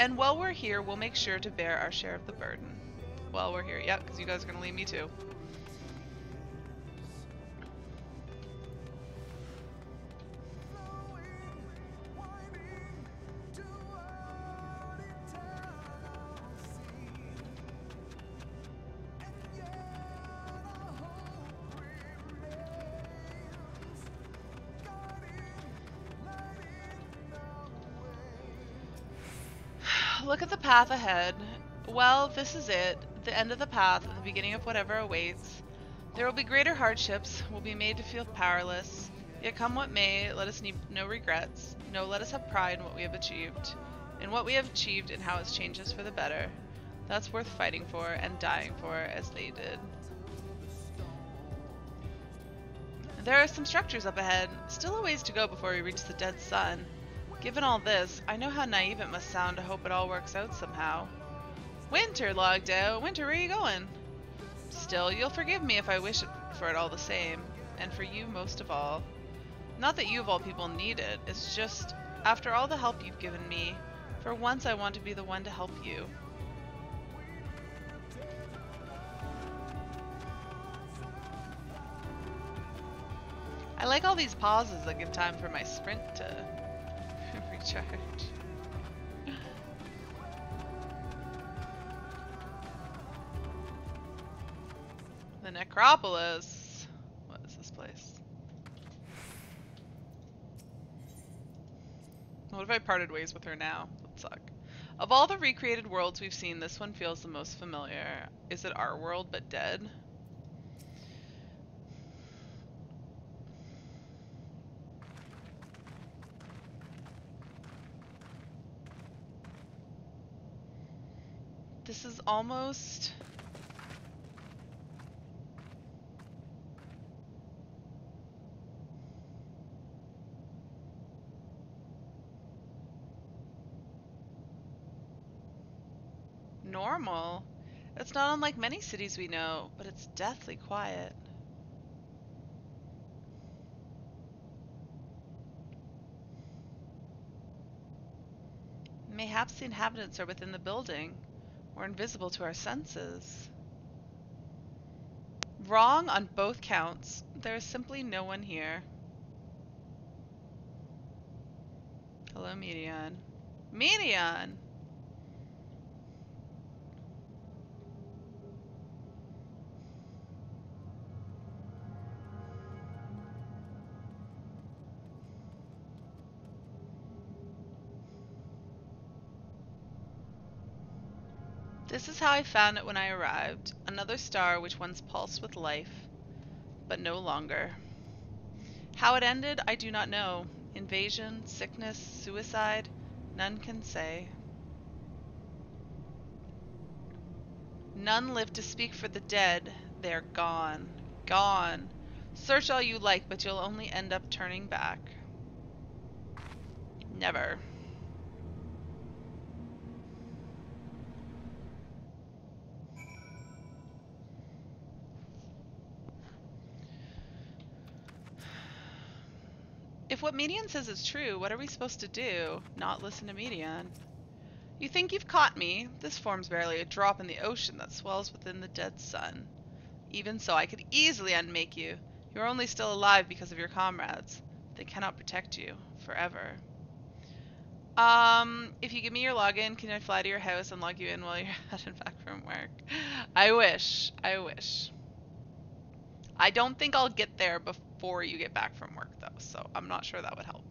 Speaker 7: and while we're here, we'll make sure to bear our share of the burden. While we're here, yep, because you guys are gonna leave me too. Look at the path ahead. Well, this is it, the end of the path and the beginning of whatever awaits. There will be greater hardships, we'll be made to feel powerless. Yet come what may, let us need no regrets. No, let us have pride in what we have achieved. In what we have achieved and how it's changed us for the better. That's worth fighting for and dying for as they did. There are some structures up ahead, still a ways to go before we reach the dead sun. Given all this, I know how naive it must sound to hope it all works out somehow. Winter, Logdale! Winter, where are you going? Still, you'll forgive me if I wish for it all the same, and for you most of all. Not that you of all people need it, it's just, after all the help you've given me, for once I want to be the one to help you. I like all these pauses that give time for my sprint to recharge. The Necropolis. What is this place? What if I parted ways with her now? That'd suck. Of all the recreated worlds we've seen, this one feels the most familiar. Is it our world but dead? This is almost... Normal. It's not unlike many cities we know, but it's deathly quiet. Mayhaps the inhabitants are within the building, or invisible to our senses. Wrong on both counts. There is simply no one here. Hello, Meteion. Meteion! This is how I found it when I arrived. Another star which once pulsed with life, but no longer. How it ended, I do not know. Invasion, sickness, suicide, none can say. None live to speak for the dead. They're gone. Gone. Search all you like, but you'll only end up turning back. Never. If what Meteion says is true, what are we supposed to do? Not listen to Meteion. You think you've caught me? This form's barely a drop in the ocean that swells within the dead sun. Even so, I could easily unmake you. You are only still alive because of your comrades. They cannot protect you forever. Um, if you give me your login, can I fly to your house and log you in while you're [laughs] headed back from work? I wish. I wish. I don't think I'll get there before before you get back from work, though, so I'm not sure that would help.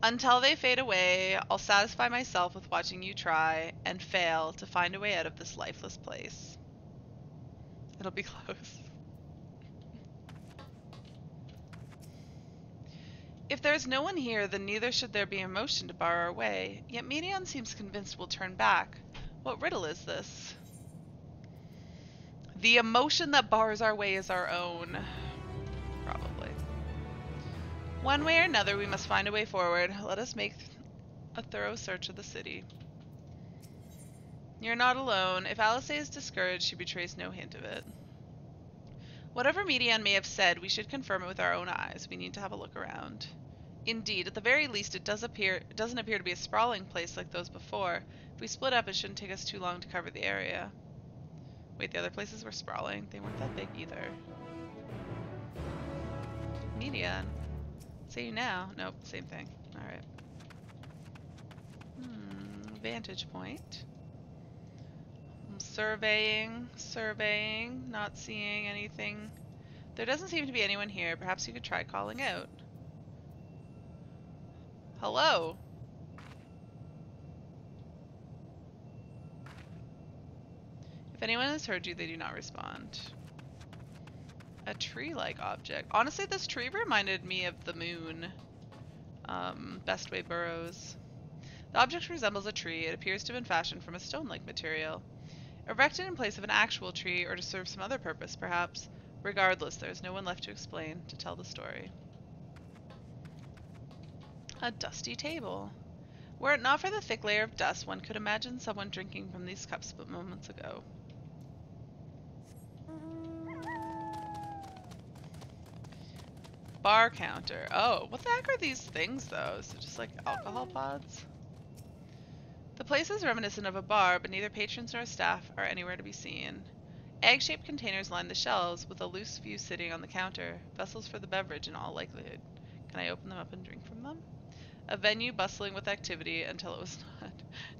Speaker 7: Until they fade away, I'll satisfy myself with watching you try and fail to find a way out of this lifeless place. It'll be [laughs] close. If there is no one here, then neither should there be a motion to bar our way, yet Meteion seems convinced we'll turn back. What riddle is this? The emotion that bars our way is our own. Probably. One way or another, we must find a way forward. Let us make a thorough search of the city. You're not alone. If Alisaie is discouraged, she betrays no hint of it. Whatever Meteion may have said, we should confirm it with our own eyes. We need to have a look around. Indeed, at the very least, it does appear it doesn't appear to be a sprawling place like those before. If we split up, it shouldn't take us too long to cover the area. Wait, the other places were sprawling. They weren't that big either. Meteion. Say you now. Nope, same thing. Alright. Hmm, vantage point. I'm surveying, surveying, not seeing anything. There doesn't seem to be anyone here. Perhaps you could try calling out. Hello? If anyone has heard you, they do not respond. A tree-like object. Honestly, this tree reminded me of the moon. Um, Bestways Burrow. The object resembles a tree. It appears to have been fashioned from a stone-like material. Erected in place of an actual tree, or to serve some other purpose, perhaps. Regardless, there is no one left to explain, to tell the story. A dusty table. Were it not for the thick layer of dust, one could imagine someone drinking from these cups but moments ago. Bar counter. Oh, what the heck are these things though? It just like alcohol pods? The place is reminiscent of a bar, but neither patrons nor staff are anywhere to be seen. Egg-shaped containers line the shelves, with a loose few sitting on the counter, vessels for the beverage in all likelihood. Can I open them up and drink from them? A venue bustling with activity until it was [laughs] not.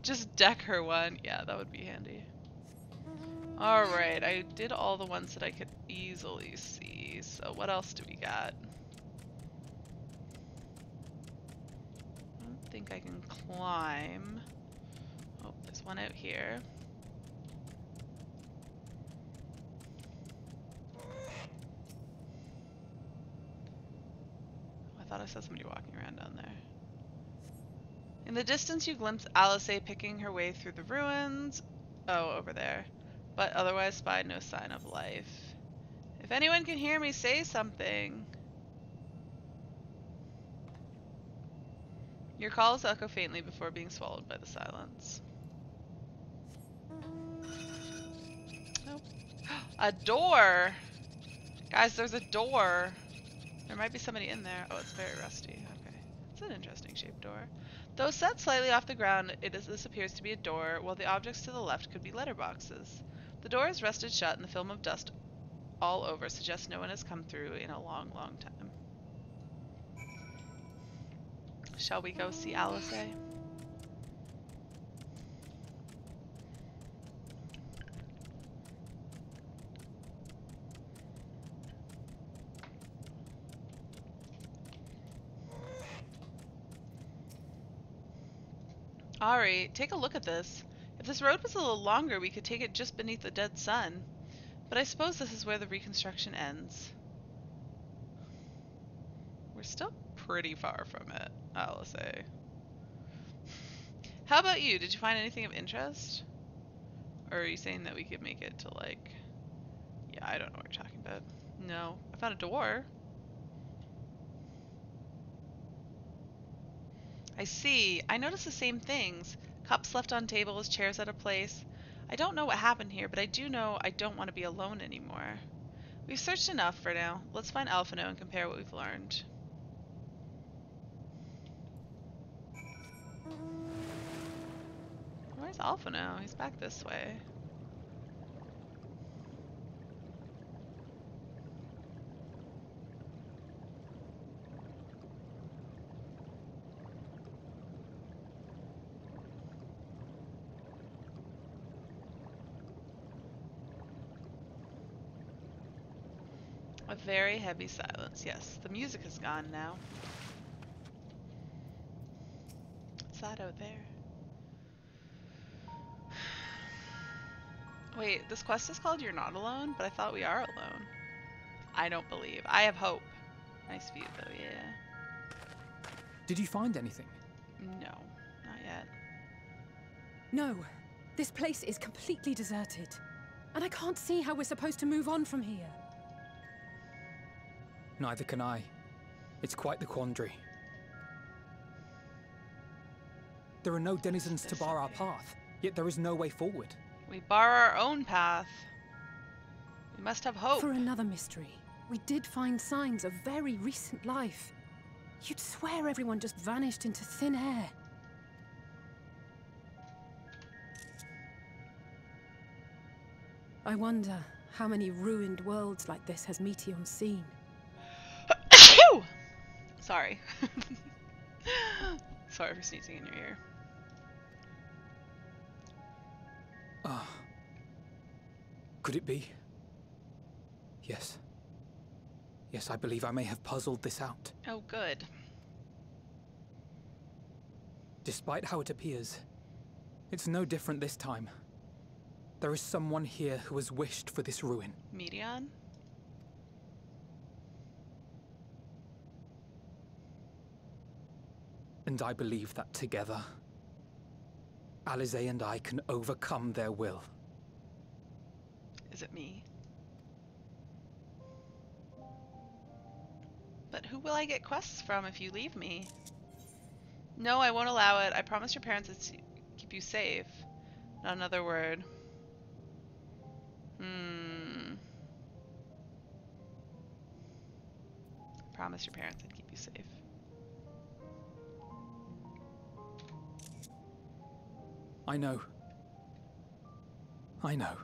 Speaker 7: Just deck her one. Yeah, that would be handy. Alright, I did all the ones that I could easily see. So what else do we got? I don't think I can climb. Oh, there's one out here. Oh, I thought I saw somebody walking around down there. In the distance, you glimpse Alisaie picking her way through the ruins. Oh, over there. But otherwise spied no sign of life. If anyone can hear me, say something. Your calls echo faintly before being swallowed by the silence. [gasps] A door! Guys, there's a door. There might be somebody in there. Oh, it's very rusty. Okay. It's an interesting shaped door. Though set slightly off the ground, it is, this appears to be a door, while the objects to the left could be letterboxes. The door is rusted shut and the film of dust all over suggests no one has come through in a long, long time. Shall we go see Alisaie? Eh? Ari, take a look at this. If this road was a little longer, we could take it just beneath the dead sun. But I suppose this is where the reconstruction ends. We're still pretty far from it, I'll say. How about you? Did you find anything of interest? Or are you saying that we could make it to like... Yeah, I don't know what you're talking about. No. I found a door. I see. I noticed the same things. Cups left on tables, chairs out of place. I don't know what happened here, but I do know I don't want to be alone anymore. We've searched enough for now. Let's find Alphinaud and compare what we've learned. Where's Alphinaud? He's back this way. A very heavy silence. Yes, the music is gone now. What's that out there? Wait, this quest is called You're Not Alone, but I thought we are alone. I don't believe. I have hope. Nice view though, yeah.
Speaker 9: Did you find anything?
Speaker 7: No, not yet.
Speaker 8: No, this place is completely deserted. And I can't see how we're supposed to move on from here.
Speaker 9: Neither can I. It's quite the quandary. There are no denizens to bar our path, yet there is no way forward.
Speaker 7: We bar our own path. We must have hope.
Speaker 8: For another mystery, we did find signs of very recent life. You'd swear everyone just vanished into thin air. I wonder how many ruined worlds like this has Meteion seen. [coughs]
Speaker 7: Sorry. [laughs] Sorry for sneezing in your ear.
Speaker 9: Ah. Could it be? Yes. Yes, I believe I may have puzzled this out.
Speaker 7: Oh, good.
Speaker 9: Despite how it appears, it's no different this time. There is someone here who has wished for this ruin.
Speaker 7: Meteion?
Speaker 9: And I believe that together, Alisaie and I can overcome their will.
Speaker 7: Is it me? But who will I get quests from if you leave me? No, I won't allow it. I promised your parents to keep you safe. Not another word. Hmm. Promise your parents I'd keep you safe.
Speaker 9: I know. I know.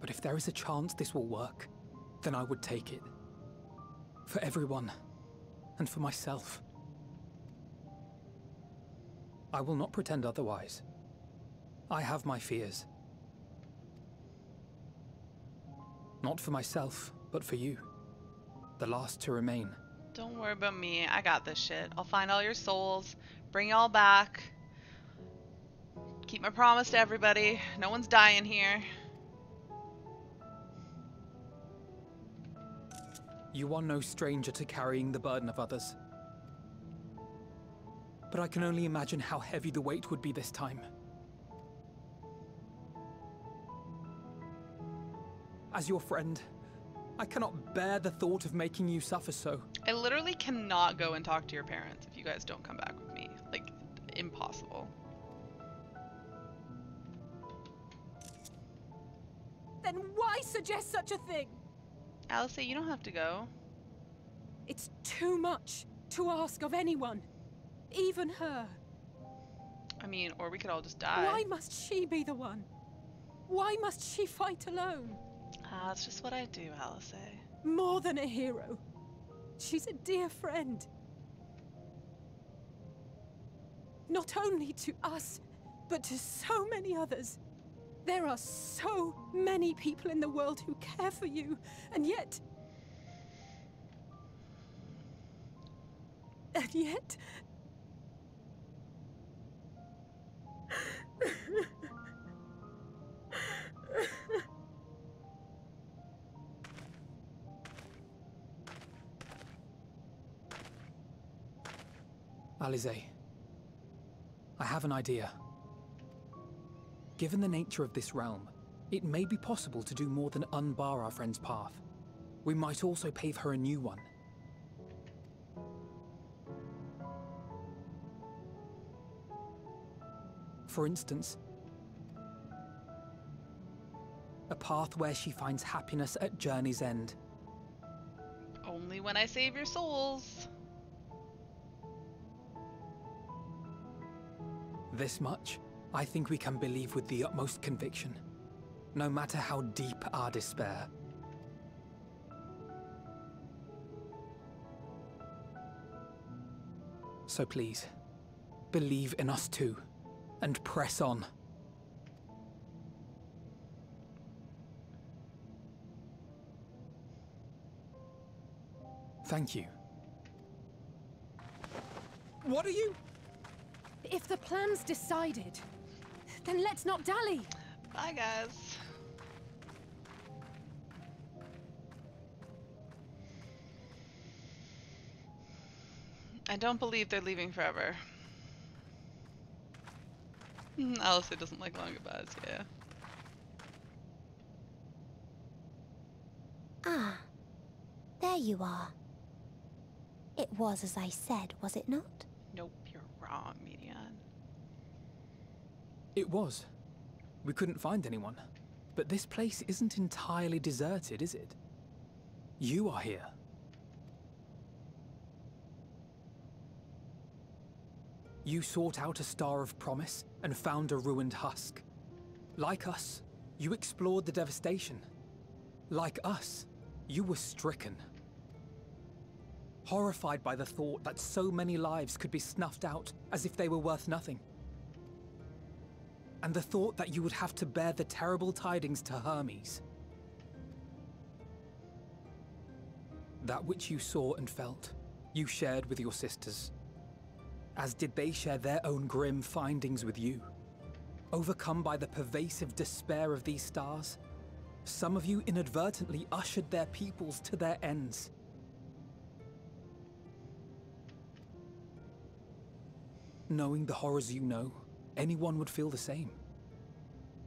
Speaker 9: But if there is a chance this will work, then I would take it. For everyone, and for myself. I will not pretend otherwise. I have my fears. Not for myself, but for you. The last to remain.
Speaker 7: Don't worry about me. I got this shit. I'll find all your souls, bring y'all back. Keep my promise to everybody. No one's dying here.
Speaker 9: You are no stranger to carrying the burden of others. But I can only imagine how heavy the weight would be this time. As your friend, I cannot bear the thought of making you suffer so.
Speaker 7: I literally cannot go and talk to your parents if you guys don't come back with me. Like, impossible.
Speaker 8: Then why suggest such a thing?
Speaker 7: Alice, you don't have to go.
Speaker 8: It's too much to ask of anyone, even her.
Speaker 7: I mean, or we could all just die.
Speaker 8: Why must she be the one? Why must she fight alone?
Speaker 7: Ah, that's just what I do, Alice.
Speaker 8: More than a hero. She's a dear friend. Not only to us, but to so many others. There are so many people in the world who care for you, and yet. And yet. [laughs]
Speaker 9: Alisaie, I have an idea. Given the nature of this realm, it may be possible to do more than unbar our friend's path. We might also pave her a new one. For instance, a path where she finds happiness at journey's end.
Speaker 7: Only when I save your souls.
Speaker 9: This much, I think we can believe with the utmost conviction, no matter how deep our despair. So please, believe in us too, and press on. Thank you. What are you?
Speaker 8: If the plan's decided, then let's not dally.
Speaker 7: Bye, guys. I don't believe they're leaving forever. Hmm, Alistair doesn't like long goodbyes, yeah.
Speaker 13: Ah, there you are. It was as I said, was it not?
Speaker 7: Nope, you're wrong, Meteion.
Speaker 9: It was. We couldn't find anyone. But this place isn't entirely deserted, is it? You are here. You sought out a star of promise and found a ruined husk. Like us, you explored the devastation. Like us, you were stricken. Horrified by the thought that so many lives could be snuffed out as if they were worth nothing. And the thought that you would have to bear the terrible tidings to Hermes. That which you saw and felt, you shared with your sisters as did they share their own grim findings with you. Overcome by the pervasive despair of these stars, some of you inadvertently ushered their peoples to their ends. Knowing the horrors you know, anyone would feel the same.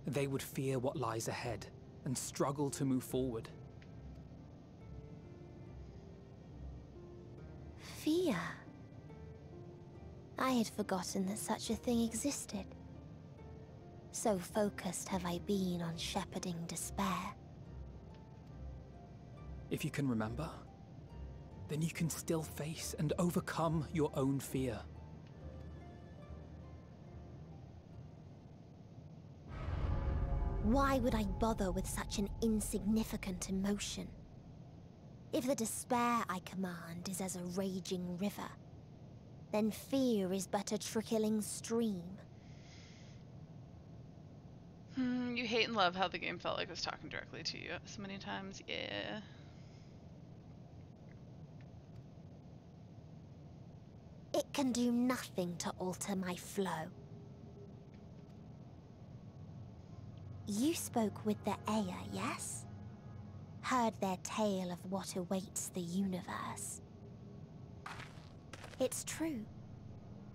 Speaker 9: They would fear what lies ahead and struggle to move forward.
Speaker 13: Fear. I had forgotten that such a thing existed. So focused have I been on shepherding despair.
Speaker 9: If you can remember, then you can still face and overcome your own fear.
Speaker 13: Why would I bother with such an insignificant emotion? If the despair I command is as a raging river, then fear is but a trickling stream.
Speaker 7: Hmm, you hate and love how the game felt like it was talking directly to you so many times. Yeah.
Speaker 13: It can do nothing to alter my flow. You spoke with the Ea, yes? Heard their tale of what awaits the universe. It's true.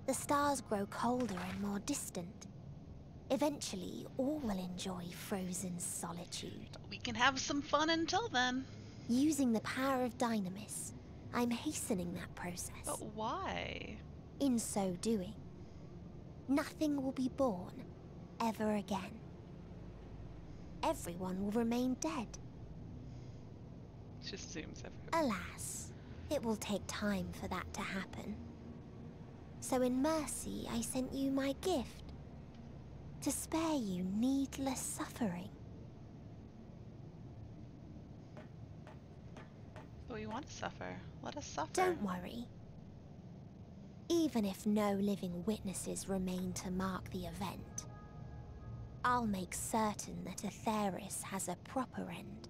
Speaker 13: The stars grow colder and more distant. Eventually, all will enjoy frozen solitude.
Speaker 7: We can have some fun until then.
Speaker 13: Using the power of Dynamis, I'm hastening that process.
Speaker 7: But why?
Speaker 13: In so doing, nothing will be born ever again. Everyone will remain dead.
Speaker 7: Just everyone.
Speaker 13: Alas, it will take time for that to happen. So in mercy, I sent you my gift. To spare you needless suffering.
Speaker 7: But we want to suffer. Let us suffer.
Speaker 13: Don't worry. Even if no living witnesses remain to mark the event, I'll make certain that Etheirys has a proper end.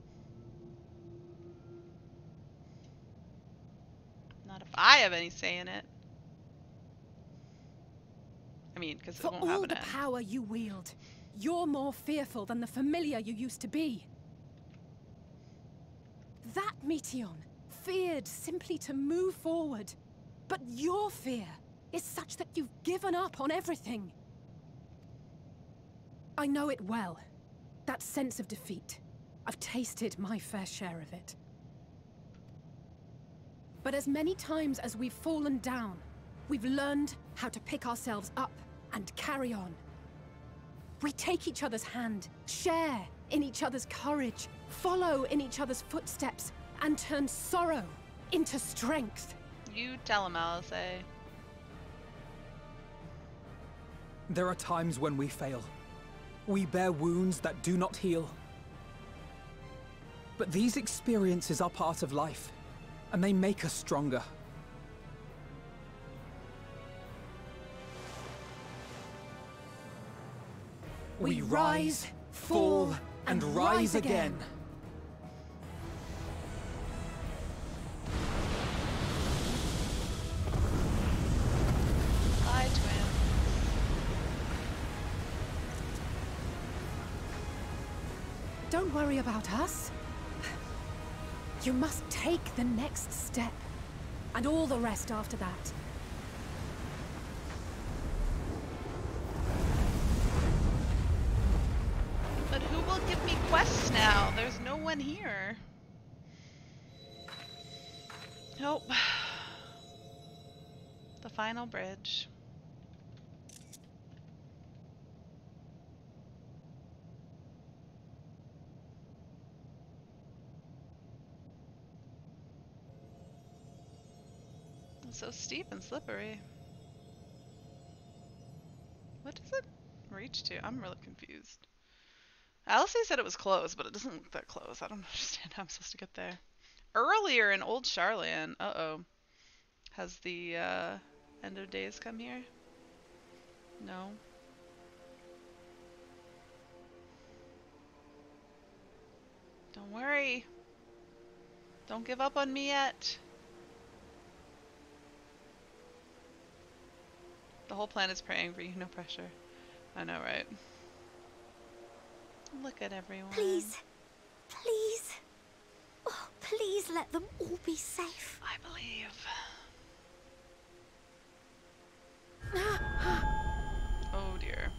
Speaker 7: Not if I have any say in it. I mean, because it
Speaker 8: For
Speaker 7: won't
Speaker 8: all the
Speaker 7: end.
Speaker 8: power you wield, you're more fearful than the familiar you used to be. That Meteion feared simply to move forward. But your fear is such that you've given up on everything. I know it well. That sense of defeat. I've tasted my fair share of it. But as many times as we've fallen down, we've learned how to pick ourselves up and carry on. We take each other's hand, share in each other's courage, follow in each other's footsteps, and turn sorrow into strength.
Speaker 7: You tell him, Alisaie.
Speaker 9: There are times when we fail. We bear wounds that do not heal. But these experiences are part of life, and they make us stronger. We rise, fall, and rise again.
Speaker 8: worry about us. You must take the next step, and all the rest after that.
Speaker 7: But who will give me quests now? There's no one here. Nope. [sighs] The final bridge. So steep and slippery. What does it reach to? I'm really confused. Alice said it was close, but it doesn't look that close. I don't [laughs] understand how I'm supposed to get there. Earlier in Old Sharlayan, uh-oh. Has the uh, end of days come here? No. Don't worry. Don't give up on me yet. The whole planet's praying for you, no pressure. I know, right? Look at everyone.
Speaker 13: Please. Please. Oh, please let them all be safe.
Speaker 7: I believe. [gasps] oh dear.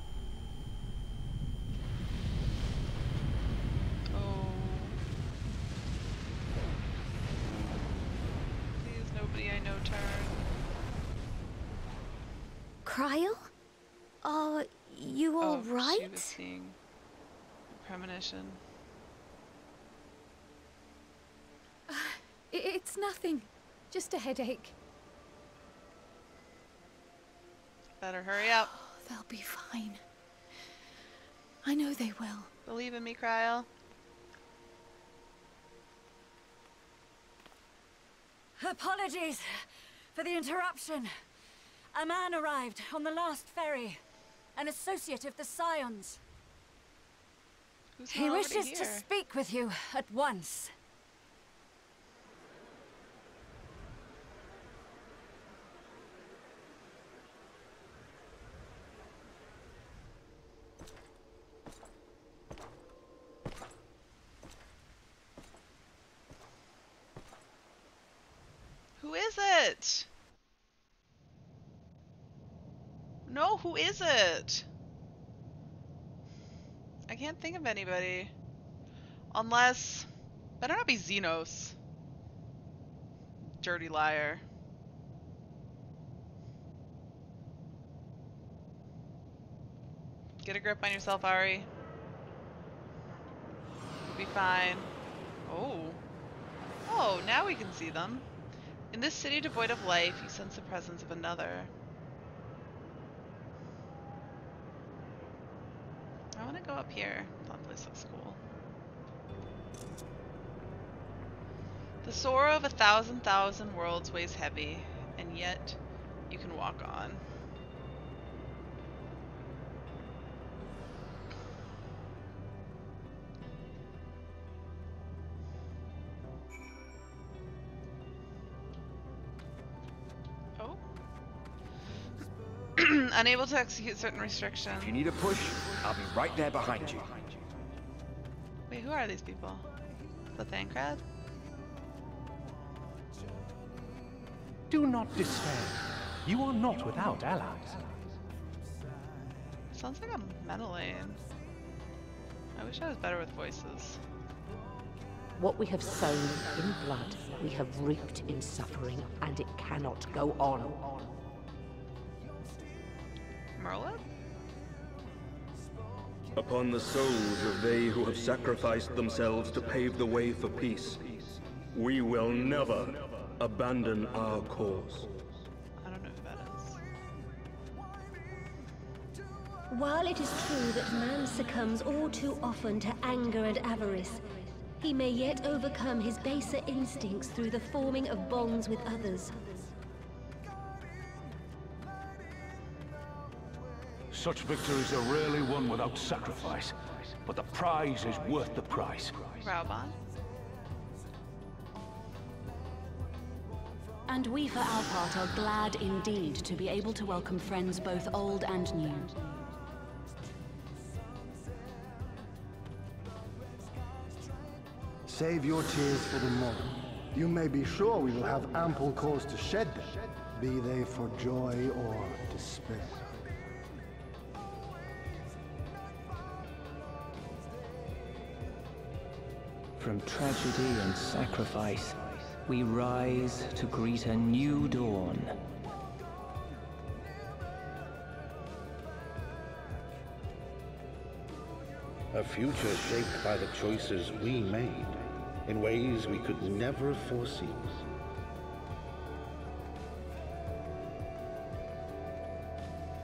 Speaker 7: Oh. Please, nobody I know turn.
Speaker 13: Krile? Are uh, you oh, all
Speaker 7: oh,
Speaker 13: right?
Speaker 7: She was seeing a premonition. [sighs]
Speaker 8: It's nothing. Just a headache.
Speaker 7: Better hurry up.
Speaker 8: Oh, they'll be fine. I know they will.
Speaker 7: Believe in me, Krile.
Speaker 14: Apologies for the interruption. A man arrived on the last ferry. An associate of the Scions.
Speaker 7: Who's
Speaker 14: he wishes
Speaker 7: already
Speaker 14: to speak with you at once.
Speaker 7: Who is it? No, who is it? I can't think of anybody. Unless... Better not be Zenos. Dirty liar. Get a grip on yourself, Ari. You'll be fine. Oh. Oh, now we can see them. In this city devoid of life, you sense the presence of another. Want to go up here. That place looks cool. The sorrow of a thousand thousand worlds weighs heavy, and yet you can walk on. Unable to execute certain restrictions.
Speaker 15: If you need a push, I'll be right there behind you.
Speaker 7: Wait, who are these people? The Thancred?
Speaker 16: Do not despair. You are not without allies.
Speaker 7: Sounds like a Menelane. I wish I was better with voices.
Speaker 17: What we have sown in blood, we have reaped in suffering, and it cannot go on.
Speaker 7: Merlin?
Speaker 18: Upon the souls of they who have sacrificed themselves to pave the way for peace, we will never abandon our cause.
Speaker 7: I don't know who that is.
Speaker 13: While it is true that man succumbs all too often to anger and avarice, he may yet overcome his baser instincts through the forming of bonds with others.
Speaker 16: Such victories are rarely won without sacrifice, but the prize is worth the price.
Speaker 7: Raubahn?
Speaker 19: And we, for our part, are glad indeed to be able to welcome friends both old and new.
Speaker 20: Save your tears for the morrow. You may be sure we will have ample cause to shed them, be they for joy or despair.
Speaker 21: From tragedy and sacrifice, we rise to greet a new dawn.
Speaker 22: A future shaped by the choices we made in ways we could never have foreseen.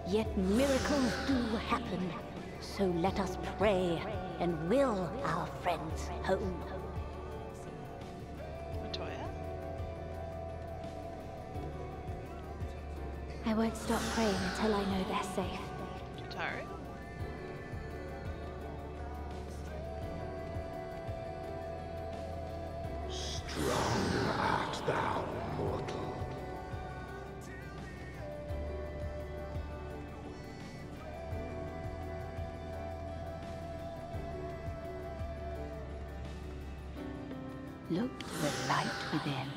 Speaker 17: Yet miracles do happen, so let us pray and will our friends home.
Speaker 7: Matoya?
Speaker 13: I won't stop praying until I know they're safe.
Speaker 7: Tari?
Speaker 22: Strong art thou, mortal.
Speaker 19: Look to the light within,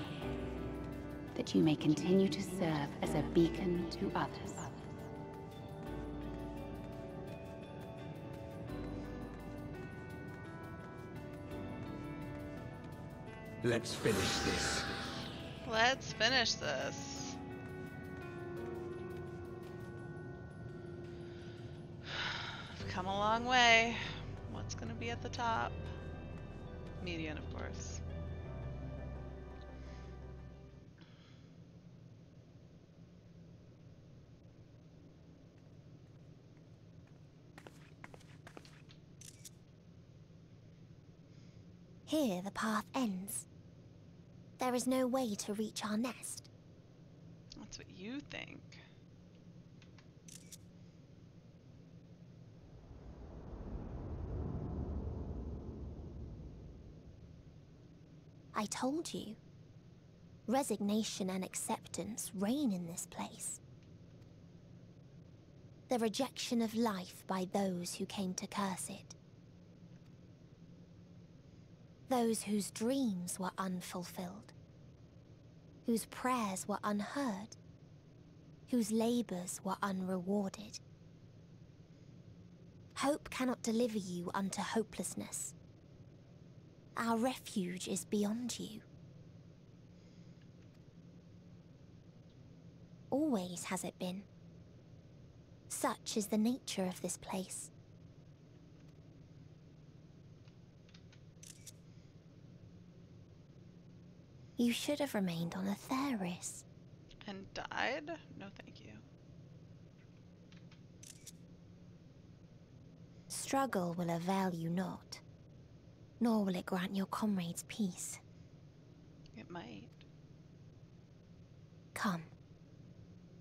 Speaker 19: that you may continue to serve as a beacon to others.
Speaker 15: Let's finish this.
Speaker 7: Let's finish this. I've come a long way. What's gonna be at the top? Meteion, of course.
Speaker 13: Here the path ends. There is no way to reach our nest.
Speaker 7: That's what you think.
Speaker 13: I told you. Resignation and acceptance reign in this place. The rejection of life by those who came to curse it. Those whose dreams were unfulfilled. Whose prayers were unheard. Whose labors were unrewarded. Hope cannot deliver you unto hopelessness. Our refuge is beyond you. Always has it been. Such is the nature of this place. You should have remained on Etheirys.
Speaker 7: And died? No, thank you.
Speaker 13: Struggle will avail you not, nor will it grant your comrades peace.
Speaker 7: It might.
Speaker 13: Come.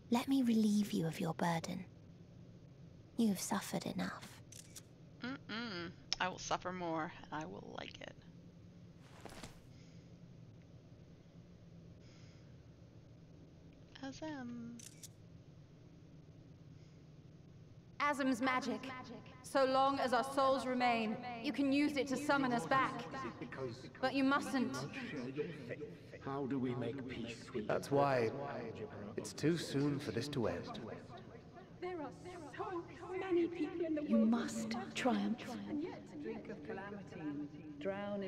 Speaker 13: Let me relieve you of your burden. You have suffered enough.
Speaker 7: Mm-mm. I will suffer more, and I will like it. Azem.
Speaker 23: Azem's magic. So long as our souls remain, you can use it to summon us back. But you mustn't.
Speaker 5: How do we make peace with That's why it's too soon for this to end.
Speaker 8: There are so many people in the world.
Speaker 17: You must triumph.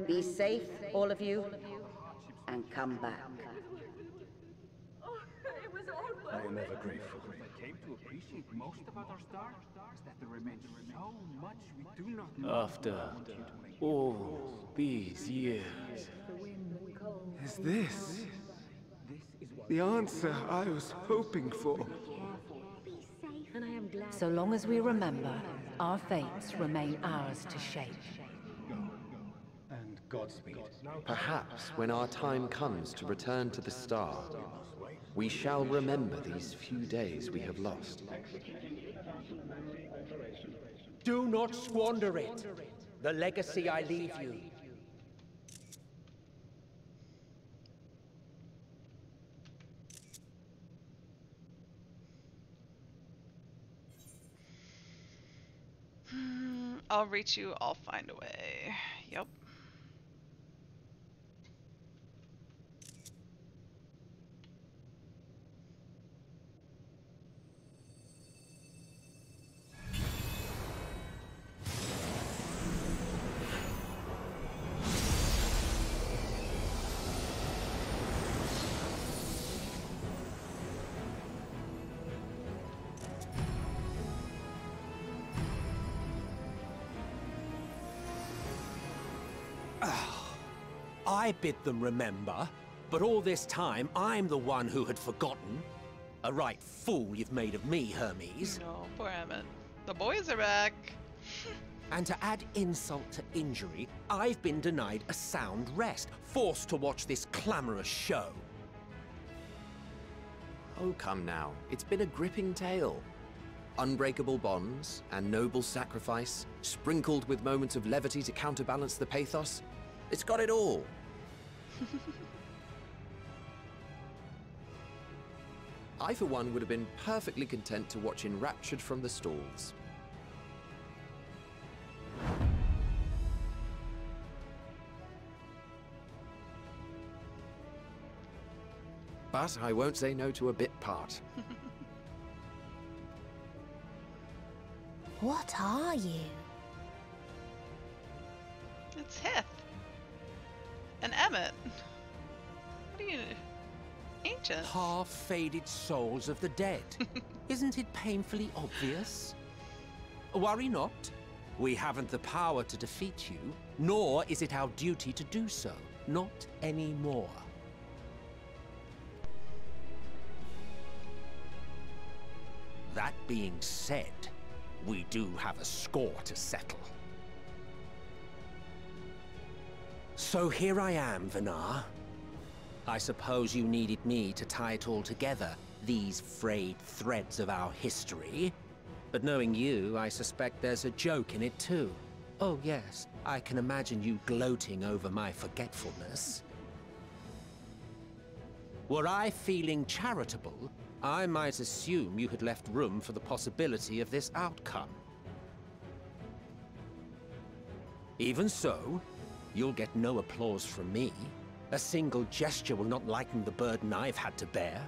Speaker 24: Be safe, all of you, and come back.
Speaker 16: I am ever grateful. I came to appreciate most about our star is that there remains so much we do not know.
Speaker 2: After all these years, is this the answer I was hoping for?
Speaker 17: So long as we remember, our fates remain ours to shape.
Speaker 5: And Godspeed.
Speaker 10: Perhaps when our time comes to return to the star, we shall remember these few days we have lost.
Speaker 15: Do not squander it. The legacy I leave you. [sighs]
Speaker 7: I'll reach you, I'll find a way. Yep.
Speaker 15: I bid them remember, but all this time I'm the one who had forgotten. A right fool you've made of me, Hermes.
Speaker 7: No, poor Emet. The boys are back.
Speaker 15: And to add insult to injury, I've been denied a sound rest, forced to watch this clamorous show.
Speaker 25: Oh, come now. It's been a gripping tale. Unbreakable bonds and noble sacrifice, sprinkled with moments of levity to counterbalance the pathos. It's got it all. I, for one, would have been perfectly content to watch enraptured from the stalls. But I won't say no to a bit part. [laughs]
Speaker 13: What are you?
Speaker 7: It's Hith. And Emet. What are you... Ancient?
Speaker 15: Half-faded souls of the dead. [laughs] Isn't it painfully obvious? Worry not. We haven't the power to defeat you, nor is it our duty to do so. Not anymore. That being said, we do have a score to settle. So here I am, Venat. I suppose you needed me to tie it all together, these frayed threads of our history. But knowing you, I suspect there's a joke in it too. Oh yes, I can imagine you gloating over my forgetfulness. Were I feeling charitable, I might assume you had left room for the possibility of this outcome. Even so, you'll get no applause from me. A single gesture will not lighten the burden I've had to bear.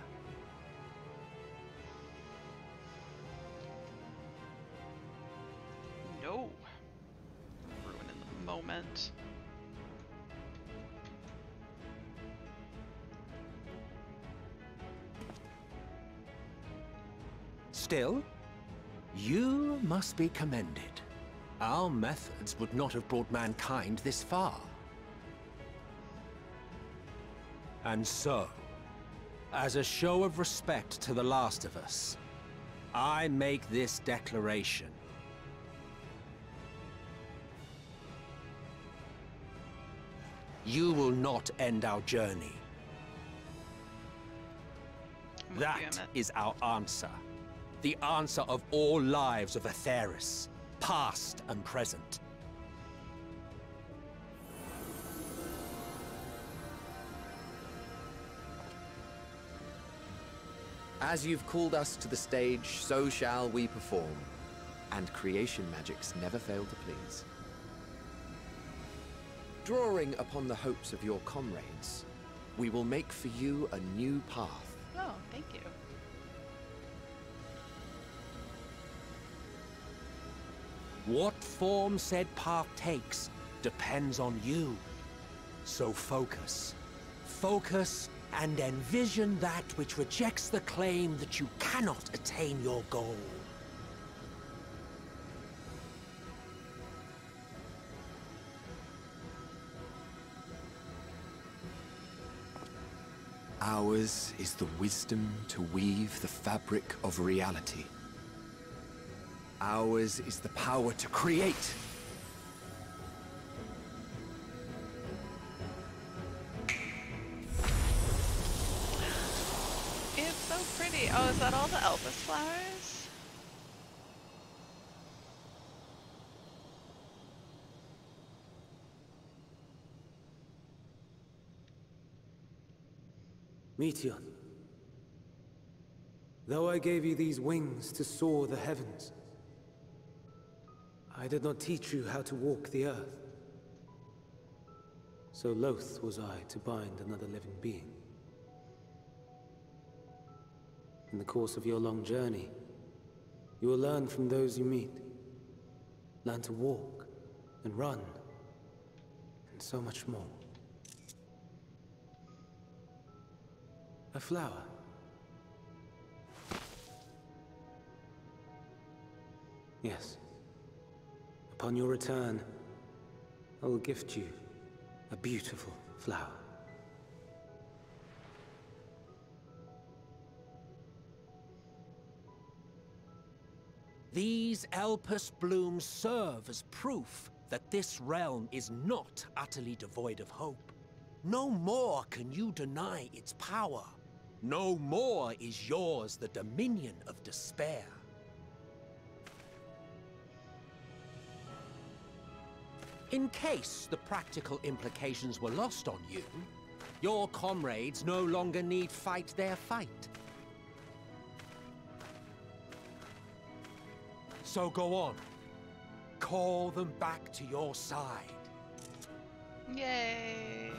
Speaker 7: No. Ruining the moment.
Speaker 15: Still, you must be commended. Our methods would not have brought mankind this far. And so, as a show of respect to the last of us, I make this declaration. You will not end our journey.
Speaker 7: I'm with you,
Speaker 15: That is our answer. The answer of all lives of Etheirys, past and present.
Speaker 25: As you've called us to the stage, so shall we perform. And creation magics never fail to please. Drawing upon the hopes of your comrades, we will make for you a new path.
Speaker 7: Oh, thank you.
Speaker 15: What form said path takes depends on you. So focus. Focus and envision that which rejects the claim that you cannot attain your goal.
Speaker 25: Ours is the wisdom to weave the fabric of reality. Ours is the power to create.
Speaker 7: It's so pretty. Oh, is that all the Elpis flowers?
Speaker 26: Meteion. Though I gave you these wings to soar the heavens, I did not teach you how to walk the earth. So loath was I to bind another living being. In the course of your long journey, you will learn from those you meet. Learn to walk and run, and so much more. A flower. Yes. Upon your return, I will gift you A beautiful flower.
Speaker 15: These Elpis blooms serve as proof that this realm is not utterly devoid of hope. No more can you deny its power. No more is yours the dominion of despair. In case the practical implications were lost on you, your comrades no longer need fight their fight. So go on. Call them back to your side.
Speaker 7: Yay.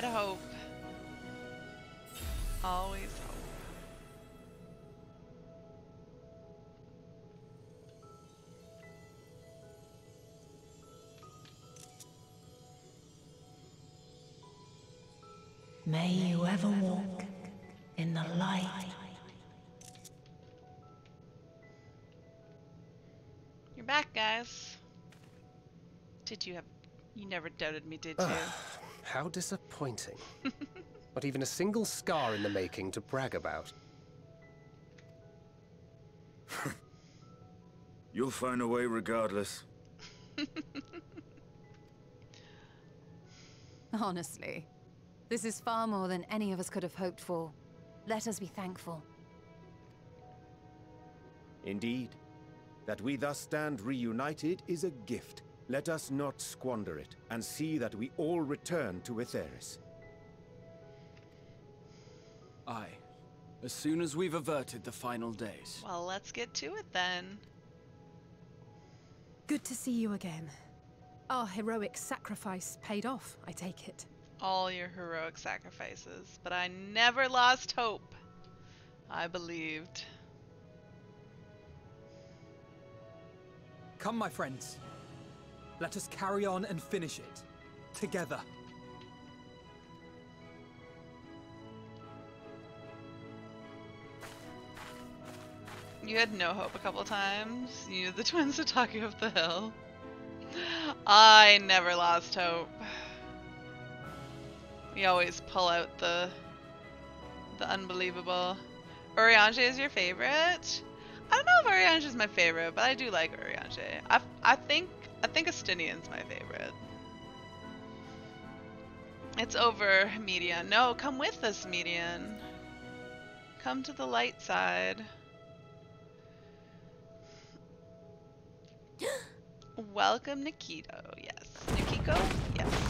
Speaker 7: Had hope. Always hope.
Speaker 21: May you ever walk in the light.
Speaker 7: You're back, guys. Did you have. You never doubted me, did you?
Speaker 27: How disappointing. [laughs] Not even a single scar in the making to brag about. [laughs]
Speaker 28: You'll find a way regardless. [laughs]
Speaker 23: Honestly, this is far more than any of us could have hoped for. Let us be thankful.
Speaker 29: Indeed. That we thus stand reunited is a gift. Let us not squander it, and see that we all return to Etheirys.
Speaker 10: Aye. As soon as we've averted the final days.
Speaker 7: Well, let's get to it then.
Speaker 8: Good to see you again. Our heroic sacrifice paid off, I take it.
Speaker 7: All your heroic sacrifices, but I never lost hope. I believed.
Speaker 9: Come, my friends. Let us carry on and finish it. Together.
Speaker 7: You had no hope a couple times. You the [laughs] twins are talking up the hill. I never lost hope. We always pull out the the unbelievable. Urianger is your favorite? I don't know if Urianger is my favorite, but I do like Urianger. I, I think I think Estinian's my favorite. It's over, Meteion. No, come with us, Meteion. Come to the light side. [gasps] Welcome, Nikito. Yes. Nikiko? Yes,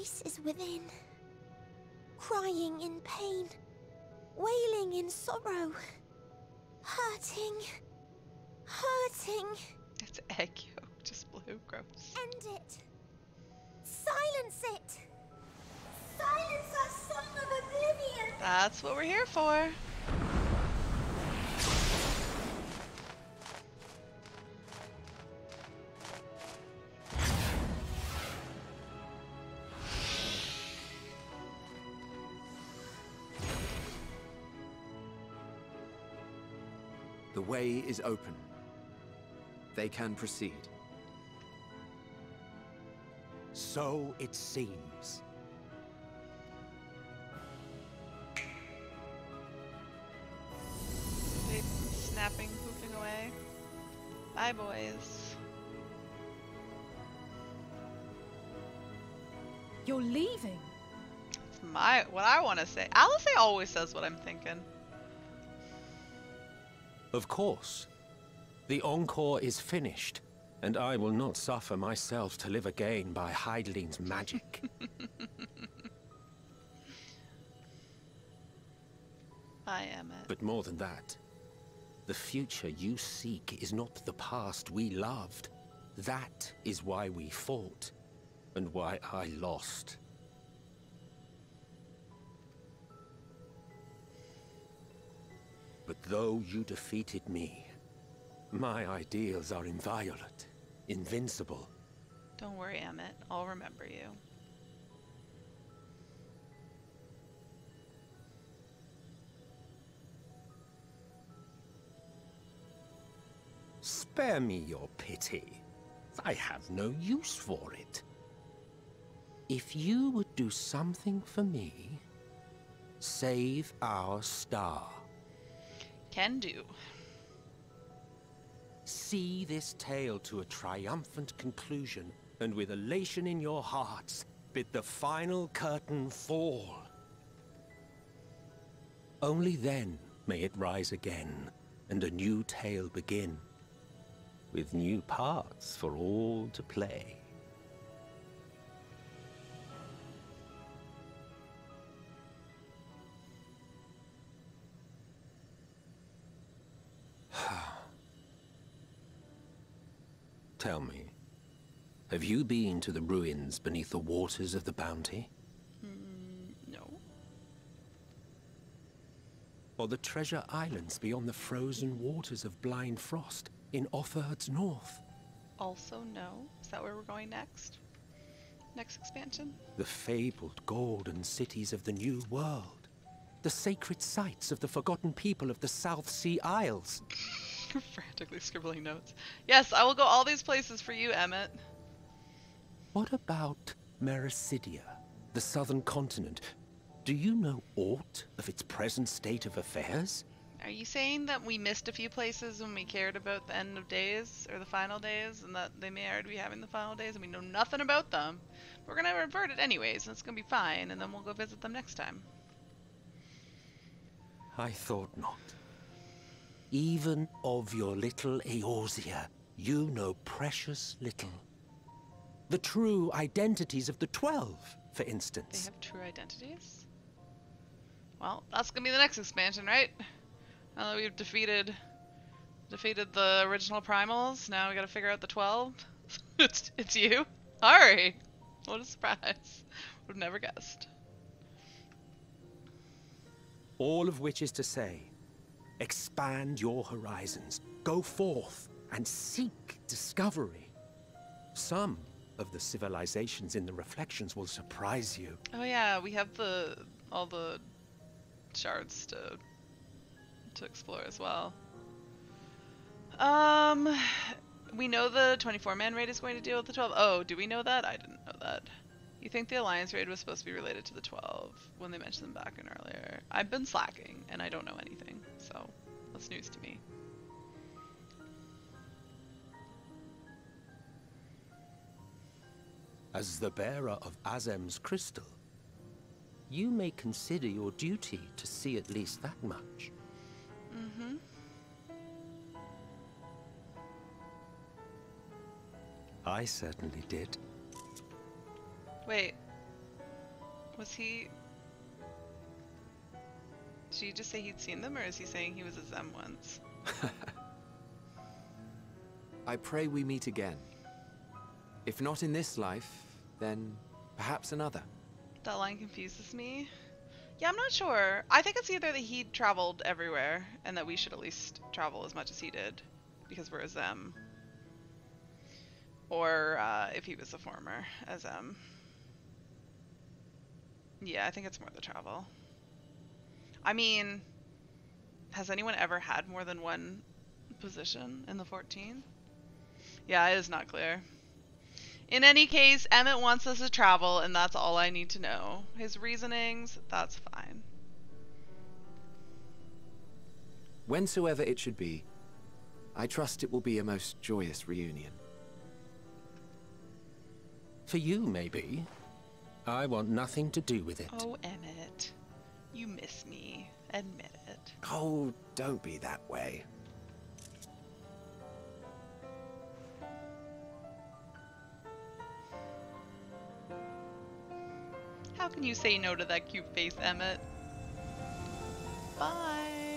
Speaker 30: voice is within, crying in pain, wailing in sorrow, hurting, hurting.
Speaker 7: It's egg yolk, just blue, gross.
Speaker 30: End it. Silence it. Silence our song of oblivion.
Speaker 7: That's what we're here for.
Speaker 10: Way is open. They can proceed.
Speaker 15: So it seems.
Speaker 7: They snapping, poofing away. Bye, boys.
Speaker 8: You're leaving.
Speaker 7: It's my what I want to say. Alisaie always says what I'm thinking.
Speaker 15: Of course. The Encore is finished, and I will not suffer myself to live again by Hydaelyn's magic. [laughs]
Speaker 7: I am it.
Speaker 15: But more than that, the future you seek is not the past we loved. That is why we fought, and why I lost. But though you defeated me, my ideals are inviolate, invincible.
Speaker 7: Don't worry, Emet. I'll remember you.
Speaker 15: Spare me your pity. I have no use for it. If you would do something for me, save our star.
Speaker 7: Can do.
Speaker 15: See this tale to a triumphant conclusion, and with elation in your hearts, bid the final curtain fall. Only then may it rise again, and a new tale begin, with new parts for all to play. Tell me, have you been to the ruins beneath the waters of the Bounty?
Speaker 7: Mm, no.
Speaker 15: Or the treasure islands beyond the frozen waters of Blind Frost in Othard's north?
Speaker 7: Also, no. Is that where we're going next? Next expansion?
Speaker 15: The fabled golden cities of the New World. The sacred sites of the forgotten people of the South Sea Isles. [laughs]
Speaker 7: Frantically scribbling notes. Yes, I will go all these places for you, Emet.
Speaker 15: What about Meracydia, the southern continent? Do you know aught of its present state of affairs?
Speaker 7: Are you saying that we missed a few places when we cared about the end of days or the final days, and that they may already be having the final days, and we know nothing about them? We're gonna revert it anyways, and it's gonna be fine, and then we'll go visit them next time.
Speaker 15: I thought not. Even of your little Eorzea, you know precious little. The true identities of the Twelve, for instance.
Speaker 7: They have true identities? Well, that's gonna be the next expansion, right? Now that we've defeated defeated the original primals, now we gotta figure out the twelve. [laughs] it's it's you? Ari! What a surprise. Would have never guessed.
Speaker 15: All of which is to say, expand your horizons, go forth and seek discovery. Some of the civilizations in the reflections will surprise you.
Speaker 7: Oh yeah, we have the all the shards to to explore as well. Um we know the 24 man raid is going to deal with the 12. Oh, do we know that? I didn't know that. You think the Alliance raid was supposed to be related to the 12 when they mentioned them back in earlier? I've been slacking and I don't know anything, so that's news to me.
Speaker 15: As the bearer of Azem's crystal, you may consider your duty to see at least that much.
Speaker 7: Mm-hmm.
Speaker 15: I certainly did.
Speaker 7: Wait. Was he Did you just say he'd seen them or is he saying he was Azem once? [laughs]
Speaker 25: I pray we meet again. If not in this life, then perhaps another.
Speaker 7: That line confuses me. Yeah, I'm not sure. I think it's either that he traveled everywhere and that we should at least travel as much as he did because we're Azem. Or uh, if he was a former Azem. Yeah, I think it's more the travel. I mean, has anyone ever had more than one position in the 14? Yeah, it is not clear. In any case, Emet wants us to travel, and that's all I need to know. His reasonings, that's fine.
Speaker 25: Whensoever it should be, I trust it will be a most joyous reunion.
Speaker 15: For you, maybe.
Speaker 25: I want nothing to do with it.
Speaker 7: Oh, Emet. You miss me. Admit it.
Speaker 25: Oh, don't be that way.
Speaker 7: How can you say no to that cute face, Emet? Bye.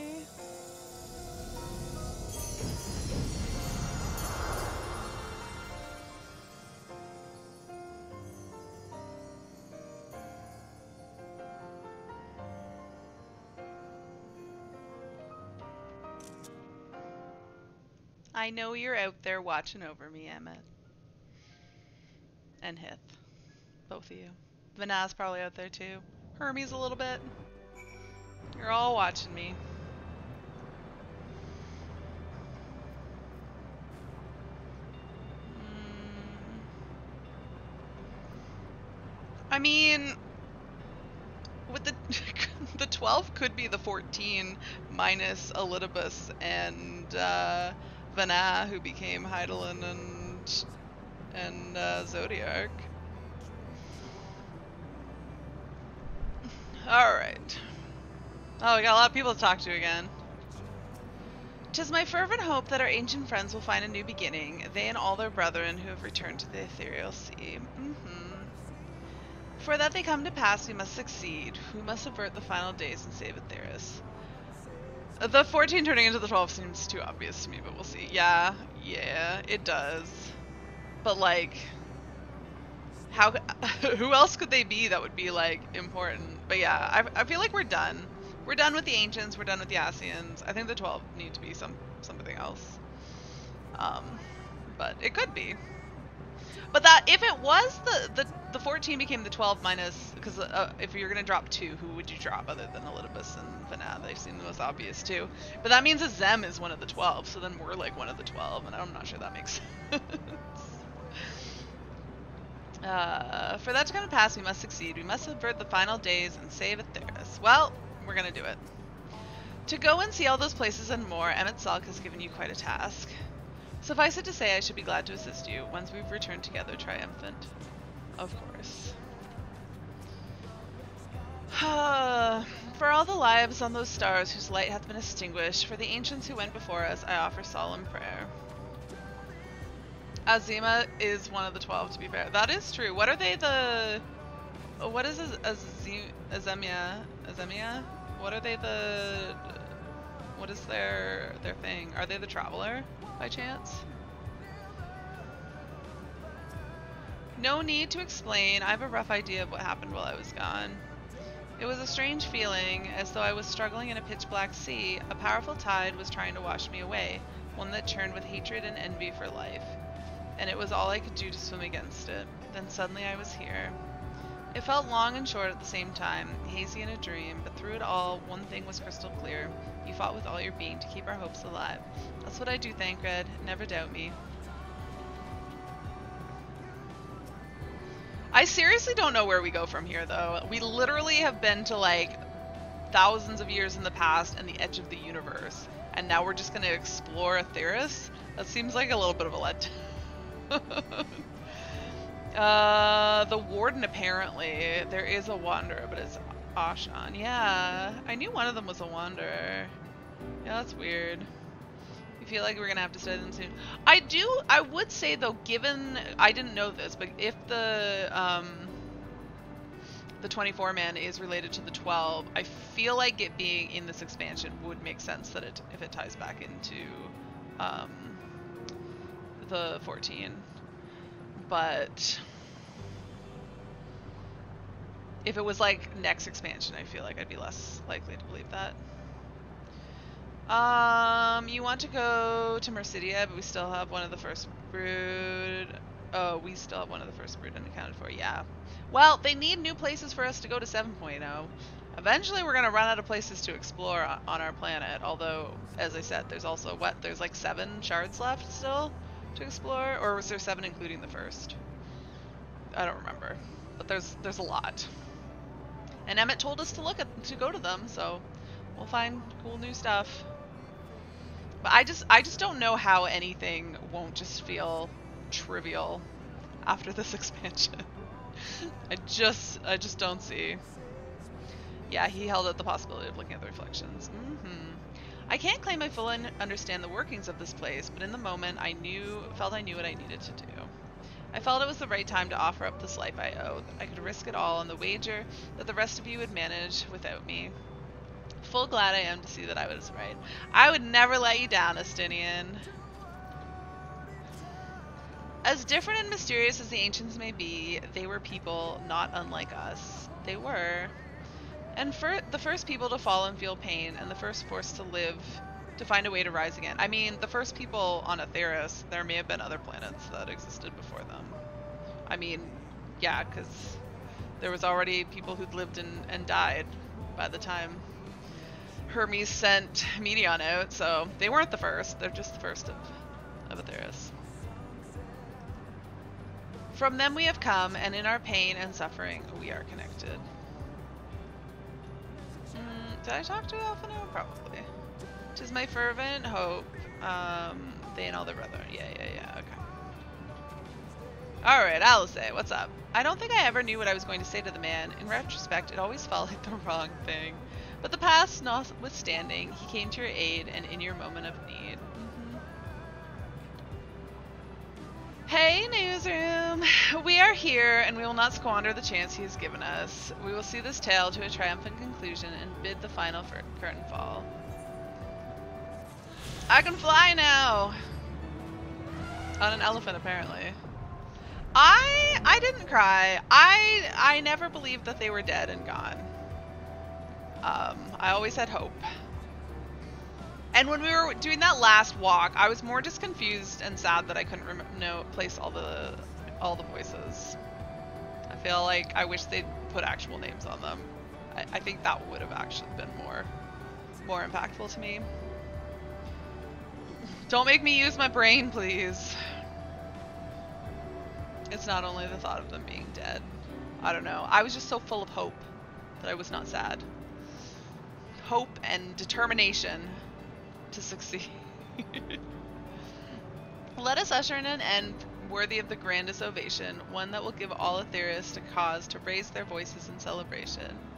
Speaker 7: I know you're out there watching over me, Emet. And Hith. Both of you. Vanaz probably out there too. Hermes a little bit. You're all watching me. Mm. I mean, with the [laughs] the 12 could be the 14 minus Elidibus and uh, Venat, who became Hydaelyn and and uh, Zodiark. Alright. Oh, we got a lot of people to talk to again. Tis my fervent hope that our ancient friends will find a new beginning, they and all their brethren who have returned to the ethereal sea. Mm -hmm. For that they come to pass, we must succeed. We must avert the final days and save Etheirys. The 14 turning into the 12 seems too obvious to me, but we'll see. Yeah, yeah, it does. But like, how? [laughs] who else could they be that would be like important? But yeah, I, I feel like we're done. We're done with the ancients. We're done with the Asians. I think the 12 need to be some something else. Um, but it could be. But that if it was the the, the 14 became the 12 minus because uh, if you're gonna drop two, who would you drop other than Elidibus and Venat? They seem the most obvious too. But that means Azem is one of the 12, so then we're like one of the 12, and I'm not sure that makes [laughs] sense. Uh, for that to come to pass, we must succeed. We must avert the final days and save Etheirys. Well, we're gonna do it. To go and see all those places and more, Emet-Selch has given you quite a task. Suffice it to say, I should be glad to assist you once we've returned together triumphant. Of course. [sighs] for all the lives on those stars whose light hath been extinguished, for the ancients who went before us, I offer solemn prayer. Azeyma is one of the twelve, to be fair. That is true. What are they the... What is Azeyma? Azeyma? What are they the... What is their their thing? Are they the Traveler, by chance? No need to explain. I have a rough idea of what happened while I was gone. It was a strange feeling, as though I was struggling in a pitch black sea. A powerful tide was trying to wash me away, one that churned with hatred and envy for life and it was all I could do to swim against it. Then suddenly I was here. It felt long and short at the same time, hazy in a dream, but through it all, one thing was crystal clear. You fought with all your being to keep our hopes alive. That's what I do, Thancred. Never doubt me. I seriously don't know where we go from here, though. We literally have been to, like, thousands of years in the past and the edge of the universe. And now we're just going to explore Etheirys? That seems like a little bit of a letdown. [laughs] uh, the warden apparently. There is a wanderer, but it's Oschon. Yeah, I knew one of them was a wanderer. Yeah, that's weird. Feel like we're gonna have to study them soon. I do. I would say though, given I didn't know this, but if the um, the 24 man is related to the 12, I feel like it being in this expansion would make sense that it if it ties back into um, the 14. But if it was like next expansion, I feel like I'd be less likely to believe that. Um, you want to go to Meracydia, but we still have one of the first brood. Oh, we still have one of the first brood unaccounted for. Yeah. Well, they need new places for us to go to 7.0. Eventually, we're gonna run out of places to explore on our planet. Although, as I said, there's also what? There's like seven shards left still to explore, or was there seven including the first? I don't remember, but there's there's a lot. And Emet told us to look at to go to them, so we'll find cool new stuff. But I just I just don't know how anything won't just feel trivial after this [laughs] expansion. I just, I just don't see. Yeah, he held out the possibility of looking at the reflections. Mm-hmm. I can't claim I fully understand the workings of this place, but in the moment, I knew, felt I knew what I needed to do. I felt it was the right time to offer up this life I owe. I could risk it all on the wager that the rest of you would manage without me. Full glad I am to see that I was right. I would never let you down, Estinian. As different and mysterious as the ancients may be, they were people not unlike us. They were. And for the first people to fall and feel pain, and the first forced to live to find a way to rise again. I mean, the first people on Etheirys, there may have been other planets that existed before them. I mean, yeah, because there was already people who'd lived and, and died by the time Hermes sent Meteion out, so they weren't the first. They're just the first of, of Etheirys. From them we have come, and in our pain and suffering we are connected. Mm, did I talk to Alphinaud? Probably. Tis my fervent hope. Um, they and all their brethren. Yeah, yeah, yeah. Okay. Alright, Alisaie, what's up? I don't think I ever knew what I was going to say to the man. In retrospect, it always felt like the [laughs] wrong thing. But the past notwithstanding, he came to your aid and in your moment of need. Mm-hmm. Hey, newsroom! [sighs] We are here, and we will not squander the chance he has given us. We will see this tale to a triumphant conclusion and bid the final curtain fall. I can fly now! On an elephant, apparently. I I didn't cry. I I never believed that they were dead and gone. Um, I always had hope. And when we were doing that last walk, I was more just confused and sad that I couldn't know place all the all the voices. I feel like I wish they'd put actual names on them. I, I think that would have actually been more more impactful to me. Don't make me use my brain, please. It's not only the thought of them being dead. I don't know. I was just so full of hope that I was not sad. Hope and determination to succeed. Let us usher in an end worthy of the grandest ovation, one that will give all Etheirys a cause to raise their voices in celebration.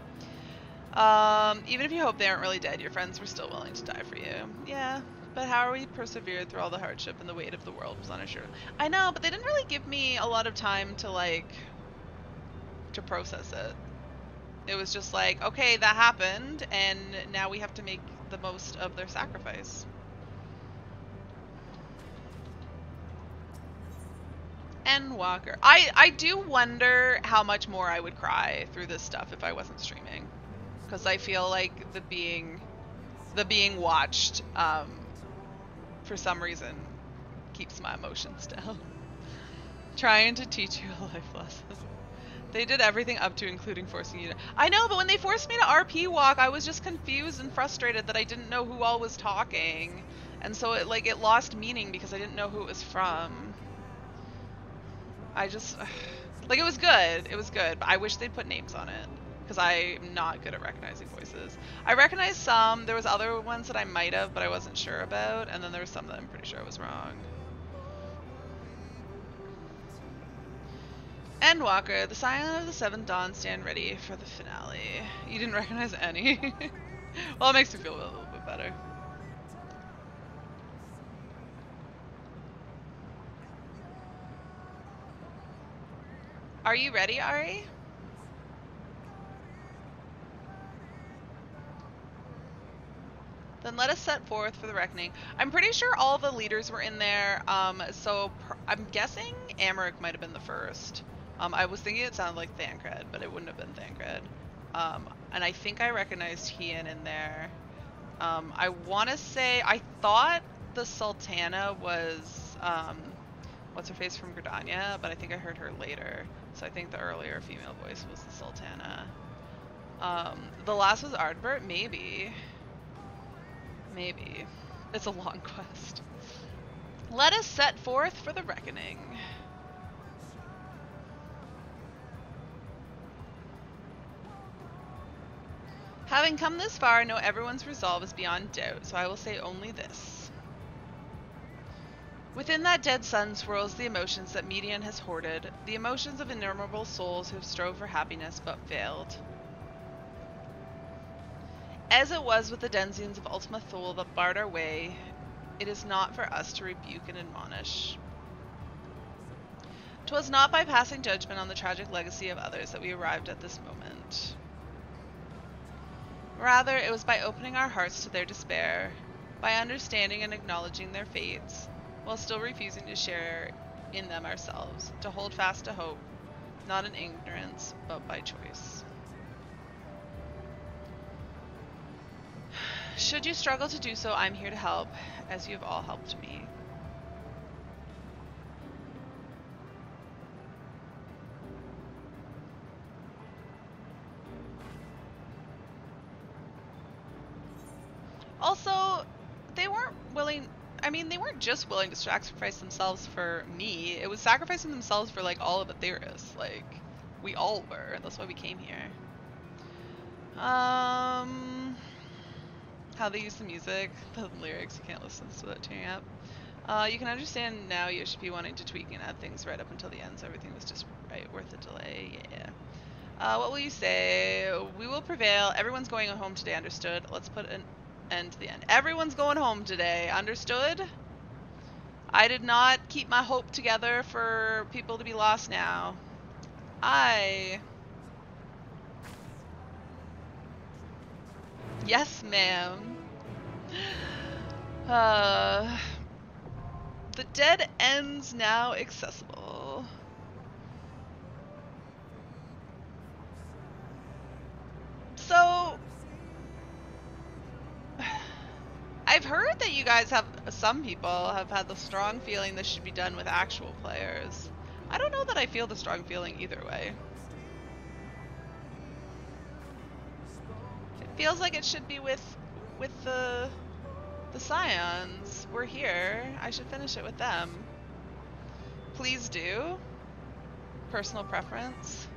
Speaker 7: Um, even if you hope they aren't really dead, your friends were still willing to die for you. Yeah, but how are we persevered through all the hardship and the weight of the world was on our shoulders. I know, but they didn't really give me a lot of time to like to process it. It was just like, okay, that happened, and now we have to make the most of their sacrifice. And Walker. I, I do wonder how much more I would cry through this stuff if I wasn't streaming. Because I feel like the being the being watched um, for some reason keeps my emotions [laughs] down. Trying to teach you a life lesson. They did everything up to including forcing you to- I know, but when they forced me to RP walk, I was just confused and frustrated that I didn't know who all was talking. And so it like it lost meaning because I didn't know who it was from. I just like it was good. It was good, but I wish they'd put names on it because I'm not good at recognizing voices. I recognize some. There was other ones that I might have, but I wasn't sure about, and then there was some that I'm pretty sure I was wrong. Endwalker, the Scion of the Seventh Dawn stand ready for the finale. You didn't recognize any? [laughs] well, it makes me feel a little bit better. Are you ready, Ari? Then let us set forth for the reckoning. I'm pretty sure all the leaders were in there, um, so I'm guessing Aymeric might have been the first. Um, I was thinking it sounded like Thancred, but it wouldn't have been Thancred. Um, and I think I recognized Hien in there. Um, I want to say, I thought the Sultana was, um, what's her face from Gridania, but I think I heard her later. So I think the earlier female voice was the Sultana. Um, the last was Ardbert, maybe. Maybe. It's a long [laughs] quest. Let us set forth for the reckoning. Having come this far, I know everyone's resolve is beyond doubt, so I will say only this. Within that dead sun swirls the emotions that Meteion has hoarded, the emotions of innumerable souls who have strove for happiness but failed. As it was with the denizens of Ultima Thule that barred our way, it is not for us to rebuke and admonish. 'Twas not by passing judgment on the tragic legacy of others that we arrived at this moment. Rather, it was by opening our hearts to their despair, by understanding and acknowledging their fates, while still refusing to share in them ourselves, to hold fast to hope, not in ignorance, but by choice. [sighs] Should you struggle to do so, I'm here to help, as you have all helped me. Just willing to sacrifice themselves for me. It was sacrificing themselves for like all of Etheirys. Like, we all were. That's why we came here. Um, how they use the music, [laughs] the lyrics. You can't listen to that tearing up. Uh, you can understand now you should be wanting to tweak and add things right up until the end, so everything was just right worth the delay. Yeah. Uh, what will you say? We will prevail. Everyone's going home today. Understood. Let's put an end to the end. Everyone's going home today. Understood? I did not keep my hope together for people to be lost now. I... Yes, ma'am. [sighs] Uh... The dead ends now accessible. So, I've heard that you guys have, some people have had the strong feeling this should be done with actual players. I don't know that I feel the strong feeling either way. It feels like it should be with, with the, the Scions. We're here. I should finish it with them. Please do. Personal preference.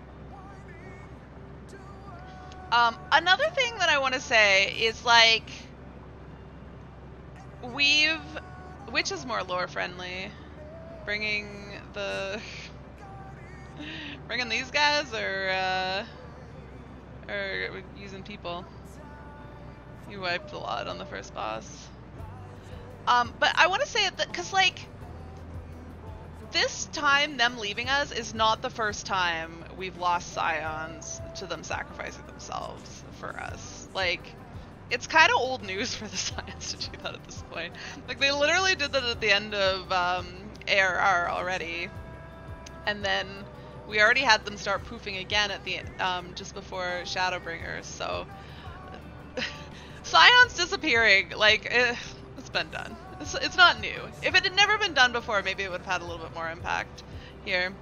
Speaker 7: Um, another thing that I want to say is like we've which is more lore friendly? Bringing the [laughs] bringing these guys or uh or using people? You wiped a lot on the first boss. Um but i want to say that because like this time them leaving us is not the first time we've lost scions to them sacrificing themselves for us. Like it's kind of old news for the [laughs] Scions to do that at this point. Like they literally did that at the end of um, ARR already, and then we already had them start poofing again at the um, just before Shadowbringers. So [laughs] Scions disappearing, like eh, it's been done. It's, it's not new. If it had never been done before, maybe it would have had a little bit more impact here.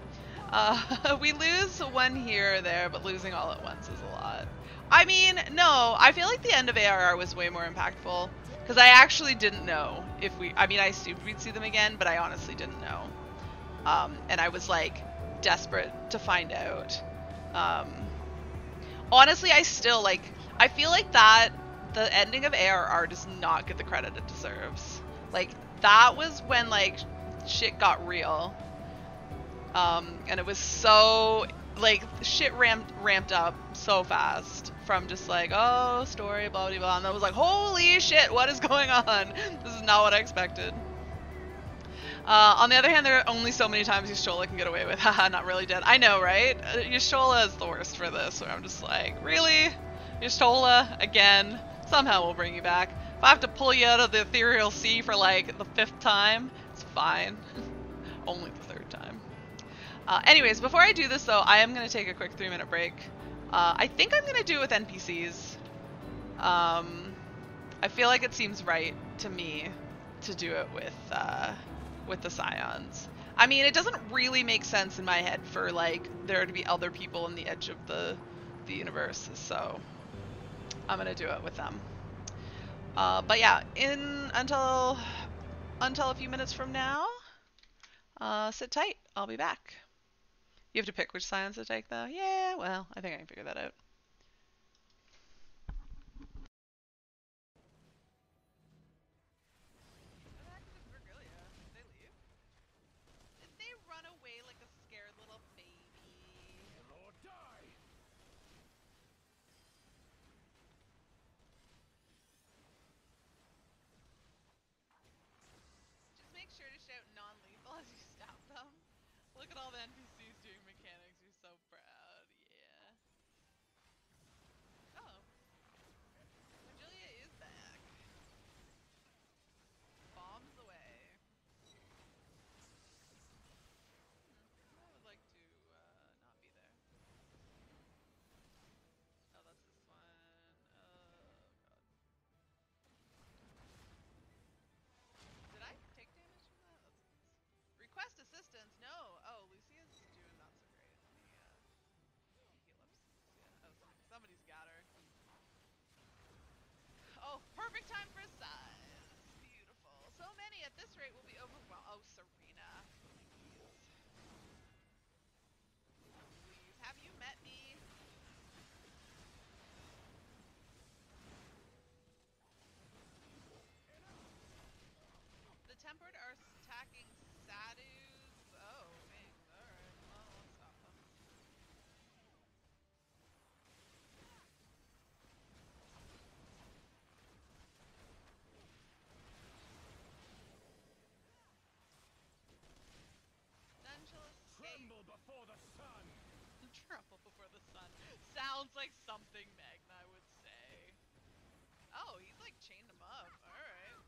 Speaker 7: Uh, [laughs] we lose one here or there, but losing all at once is a lot. I mean, no, I feel like the end of ARR was way more impactful because I actually didn't know if we. I mean, I assumed we'd see them again, but I honestly didn't know. Um, and I was like desperate to find out. Um, honestly, I still like. I feel like that the ending of ARR does not get the credit it deserves. Like that was when like shit got real. Um, and it was so like shit ramped ramped up so fast from just like oh story blah blah blah and I was like holy shit what is [laughs] going on? This is not what I expected. Uh, on the other hand there are only so many times Y'shtola can get away with. [laughs] Haha not really dead. I know right? Uh, Y'shtola is the worst for this where I'm just like really? Y'shtola again? Somehow we'll bring you back. If I have to pull you out of the ethereal sea for like the fifth time it's fine. [laughs] Only the third time. Uh, anyways, before I do this though, I am going to take a quick three minute break. Uh, I think I'm going to do it with NPCs. Um, I feel like it seems right to me to do it with, uh, with the Scions. I mean, it doesn't really make sense in my head for like there to be other people in the edge of the, the universe, so I'm going to do it with them. Uh, but yeah, in until until a few minutes from now, uh, sit tight. I'll be back. You have to pick which Scions to take, though? Yeah, well, I think I can figure that out. rate, we'll be overwhelmed. Oh, Sirina. Please. Have you
Speaker 2: met me? The
Speaker 7: tempered like something Magnai would say. Oh, he's like chained him up. Alright.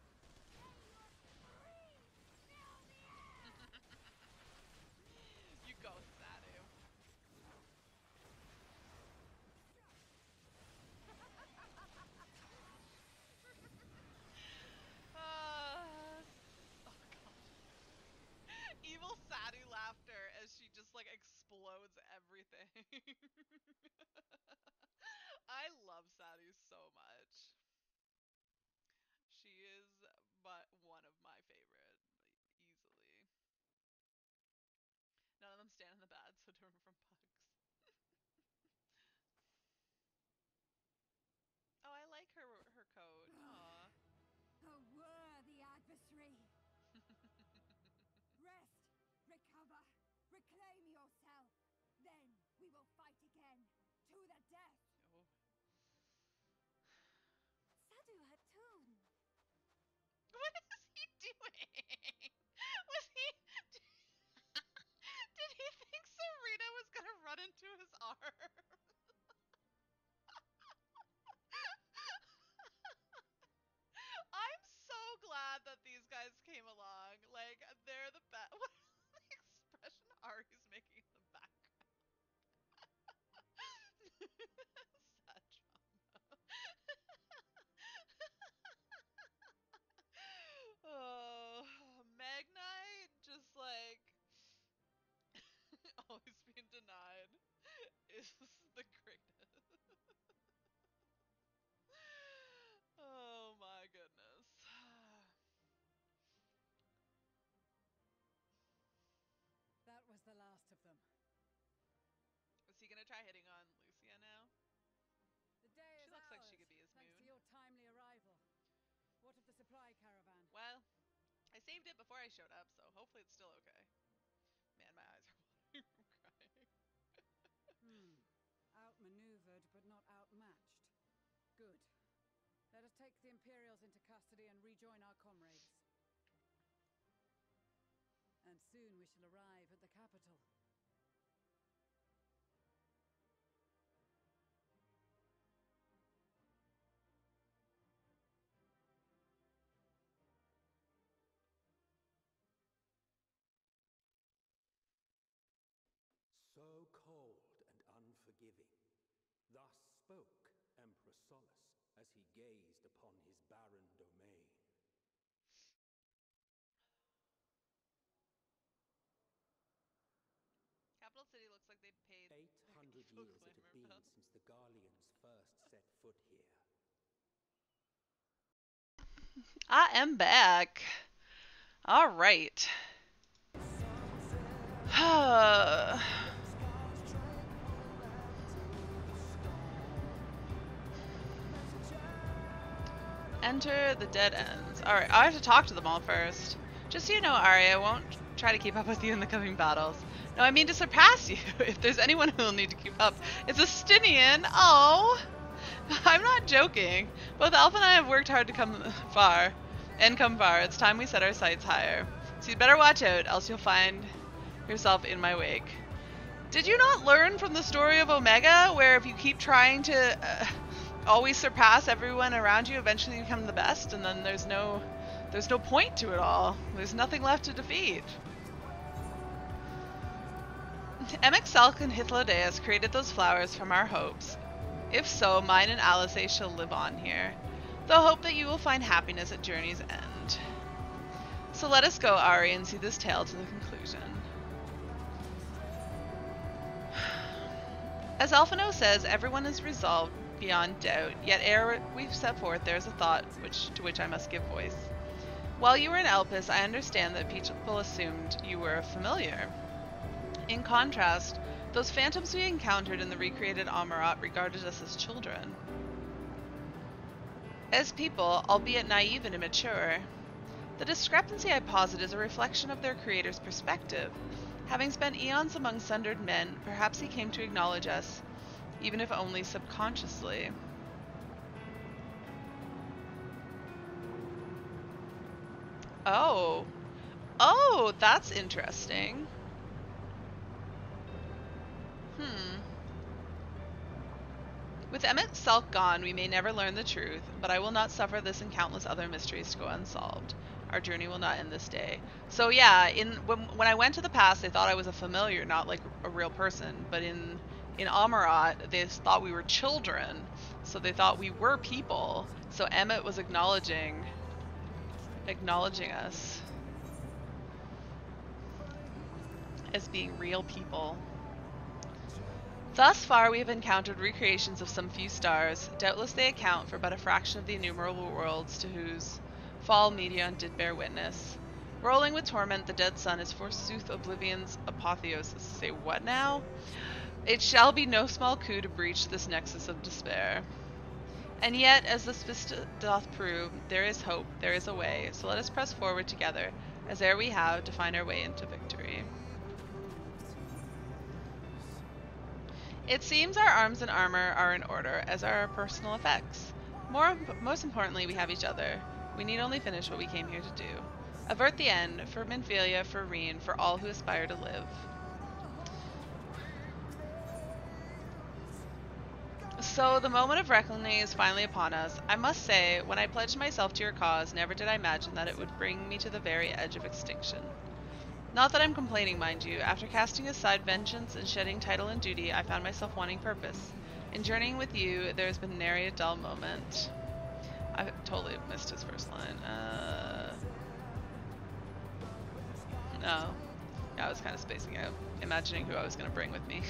Speaker 7: [laughs] you go, Sadu. Uh, oh. Evil Sadu laughter as she just like explodes everything. [laughs] I love Sadu so much. She is but one of my favorite, like, easily. None of them stand in the bad, so don't run from bugs. oh, I like her her coat. Aw.
Speaker 31: A worthy adversary. Rest, recover, reclaim yourself. Then we will fight again to the death.
Speaker 7: Oh.
Speaker 31: Sadu Hatun.
Speaker 7: What is he doing? Was he? [laughs] Did he think Sarita was gonna run into his arm? [laughs] I'm so glad that these guys came along. Like they're the best. [laughs] the
Speaker 3: last of them.
Speaker 7: Is he gonna try hitting on Lucia now?
Speaker 3: The day
Speaker 7: She
Speaker 3: is
Speaker 7: looks like she could be his
Speaker 3: thanks
Speaker 7: moon.
Speaker 3: to your timely arrival. What of the supply caravan?
Speaker 7: Well, I saved it before I showed up, so hopefully it's still okay. Man, my eyes are [laughs] watering from crying.
Speaker 3: Hmm. Outmaneuvered, but not outmatched. Good. Let us take the Imperials into custody and rejoin our comrades. Soon we shall arrive at the capital.
Speaker 2: So cold and unforgiving. Thus spoke Emperor Solus as he gazed upon his barren domain.
Speaker 7: Capital City looks like they paid.
Speaker 2: Eight
Speaker 7: their
Speaker 2: hundred
Speaker 7: evil
Speaker 2: years it had been
Speaker 7: bill.
Speaker 2: since the Garleans first set foot here.
Speaker 7: I am back. All right. [sighs] Enter the dead ends. Alright, I have to talk to them all first. Just so you know, Ari, I won't try to keep up with you in the coming battles. No, I mean to surpass you. [laughs] If there's anyone who will need to keep up, it's Estinian. Oh! [laughs] I'm not joking. Both Alpha and I have worked hard to come far. And come far. It's time we set our sights higher. So you'd better watch out, else you'll find yourself in my wake. Did you not learn from the story of Omega, where if you keep trying to uh, always surpass everyone around you, eventually you become the best, and then there's no, there's no point to it all. There's nothing left to defeat. Emet-Selch and Hythlodeus created those flowers from our hopes. If so, mine and Alisaie shall live on here, the hope that you will find happiness at journey's end. So let us go, Ari, and see this tale to the conclusion. As Alphinaud says, everyone is resolved beyond doubt, yet ere we set forth there is a thought which to which I must give voice. While you were in Elpis, I understand that people assumed you were a familiar. In contrast, those phantoms we encountered in the recreated Amaurot regarded us as children. As people, albeit naive and immature, The discrepancy I posit is a reflection of their creator's perspective. Having spent eons among sundered men, perhaps he came to acknowledge us, even if only subconsciously. Oh. Oh, that's interesting. Hmm. With Emet-Selch gone, we may never learn the truth, but I will not suffer this and countless other mysteries to go unsolved. Our journey will not end this day. So yeah, in when, when I went to the past, they thought I was a familiar, not like a real person. But in in Amaurot, they thought we were children, so they thought we were people. So Emet was acknowledging acknowledging us as being real people. Thus far, we have encountered recreations of some few stars. Doubtless they account for but a fraction of the innumerable worlds to whose fall Meteion did bear witness. Rolling with torment, the dead sun is forsooth oblivion's apotheosis. Say what now? It shall be no small coup to breach this nexus of despair. And yet, as this vista doth prove, there is hope, there is a way, so let us press forward together, as ere we have, to find our way into victory. It seems our arms and armor are in order, as are our personal effects. More, most importantly, we have each other. We need only finish what we came here to do. Avert the end, for Minfilia, for Ryne, for all who aspire to live. So the moment of reckoning is finally upon us. I must say, when I pledged myself to your cause, never did I imagine that it would bring me to the very edge of extinction. Not that I'm complaining, mind you. After casting aside vengeance and shedding title and duty, I found myself wanting purpose. In journeying with you, there has been nary a dull moment. I totally missed his first line. Uh... No. Yeah, I was kind of spacing out, imagining who I was going to bring with me.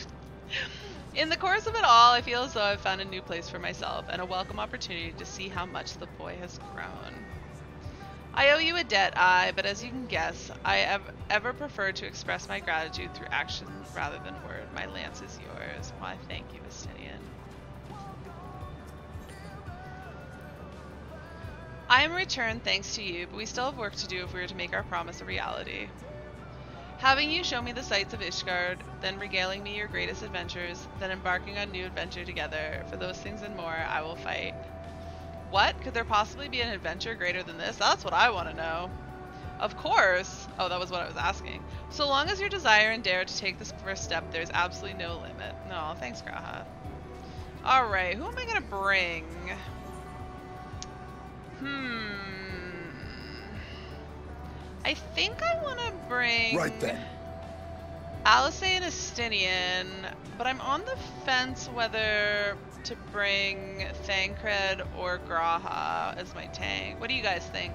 Speaker 7: [laughs] In the course of it all, I feel as though I've found a new place for myself and a welcome opportunity to see how much the boy has grown. I owe you a debt, I, but as you can guess, I have ever preferred to express my gratitude through action rather than word. My lance is yours. Why, thank you, Estinian. I am returned thanks to you, but we still have work to do if we are to make our promise a reality. Having you show me the sights of Ishgard, then regaling me your greatest adventures, then embarking on new adventure together, for those things and more, I will fight. What? Could there possibly be an adventure greater than this? That's what I want to know. Of course. Oh, that was what I was asking. So long as you desire and dare to take this first step, there's absolutely no limit. No, thanks, G'raha. Alright, who am I going to bring? Hmm. I think I want to bring...
Speaker 30: Right then.
Speaker 7: Alisaie and Estinian, but I'm on the fence whether to bring Thancred or G'raha as my tank. What do you guys think?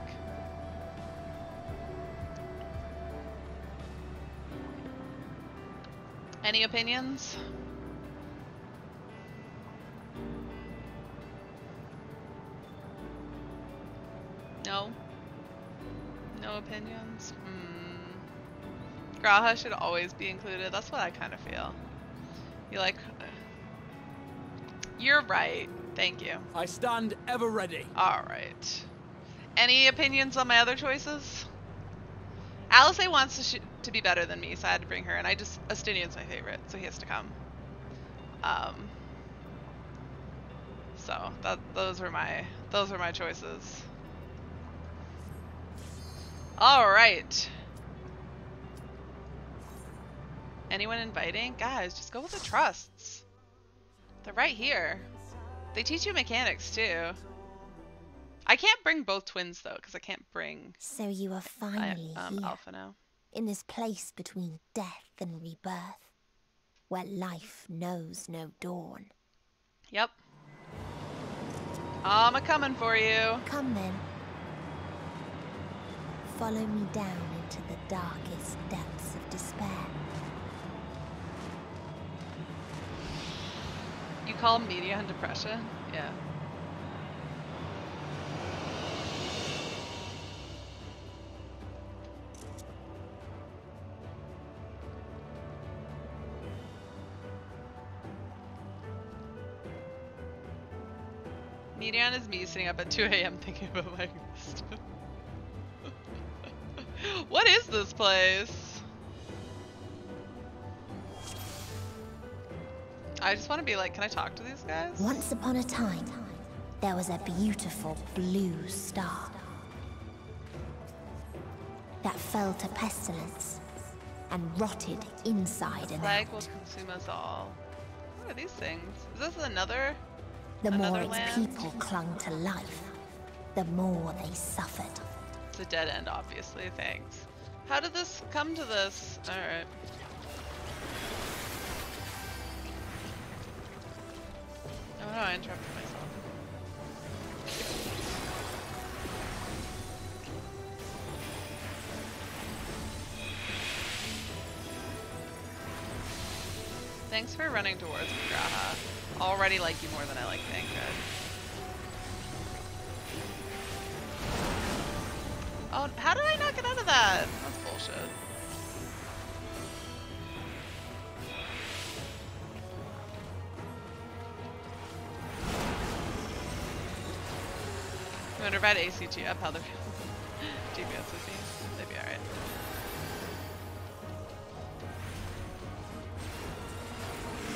Speaker 7: Any opinions? No? No opinions? Hmm. G'raha should always be included. That's what I kind of feel. You like... You're right. Thank you.
Speaker 30: I stand ever ready.
Speaker 7: Alright. Any opinions on my other choices? Alisaie wants to, to be better than me, so I had to bring her, and I just... Estinian's my favorite, so he has to come. Um... So, that, those were my... Those were my choices. Alright. Anyone inviting? Guys, just go with the trusts. They're right here. They teach you mechanics too. I can't bring both twins though, because I can't bring.
Speaker 13: So you are finally
Speaker 7: I, um,
Speaker 13: here.
Speaker 7: Alpha now.
Speaker 13: In this place between death and rebirth, where life knows no dawn.
Speaker 7: Yep. I'm a coming for you.
Speaker 13: Come then. Follow me down into the darkest depths of despair.
Speaker 7: You call media and depression? Yeah. Meteion is me sitting up at 2 a.m. thinking about my [laughs] stuff. [laughs] What is this place? I just want to be like, can I talk to these guys?
Speaker 13: Once upon a time, there was a beautiful blue star that fell to pestilence and rotted inside and
Speaker 7: Plague will consume us all. What are these things? Is this another?
Speaker 13: The more
Speaker 7: another
Speaker 13: its people clung to life, the more they suffered.
Speaker 7: It's a dead end, obviously. Thanks. How did this come to this? All right. Oh no, I interrupted myself. Thanks for running towards me, G'raha. Already like you more than I like Thancred. Oh, how did I not get out of that? That's bullshit. I wonder if I had ACT up, how the DPS would be. They'd be alright.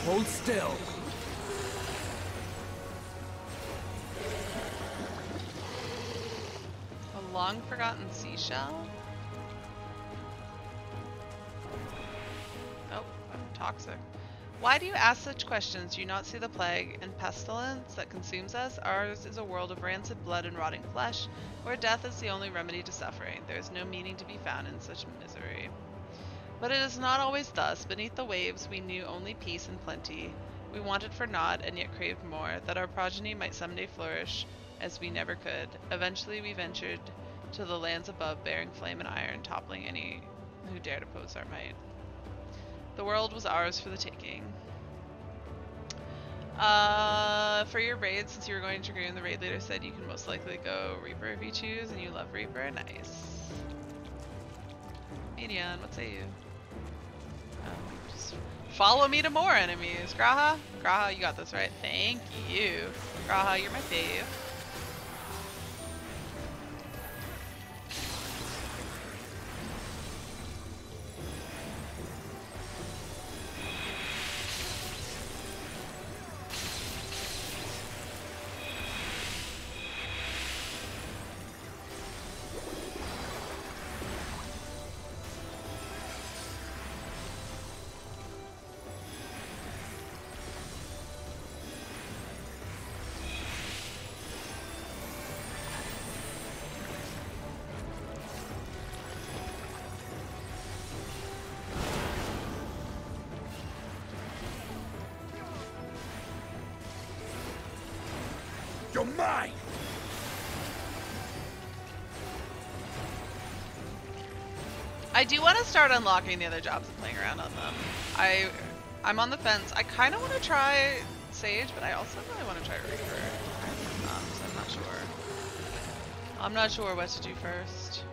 Speaker 30: Hold still.
Speaker 7: A long forgotten seashell? Oh, I'm toxic. Why do you ask such questions? Do you not see the plague and pestilence that consumes us? Ours is a world of rancid blood and rotting flesh, where death is the only remedy to suffering. There is no meaning to be found in such misery. But it is not always thus. Beneath the waves we knew only peace and plenty. We wanted for naught and yet craved more, that our progeny might someday flourish as we never could. Eventually we ventured to the lands above, bearing flame and iron, toppling any who dared oppose our might. The world was ours for the taking. Uh, for your raid, since you were going to Dragoon, the raid leader said you can most likely go Reaper if you choose, and you love Reaper. Nice. Meteion, what say you? Um, just follow me to more enemies. G'raha? G'raha, you got this right. Thank you. G'raha, you're my fave.
Speaker 32: Mine!
Speaker 7: I do want to start unlocking the other jobs and playing around on them. I, I'm on the fence. I kind of want to try Sage, but I also really want to try Reaper. Um, so I'm not sure. I'm not sure what to do first.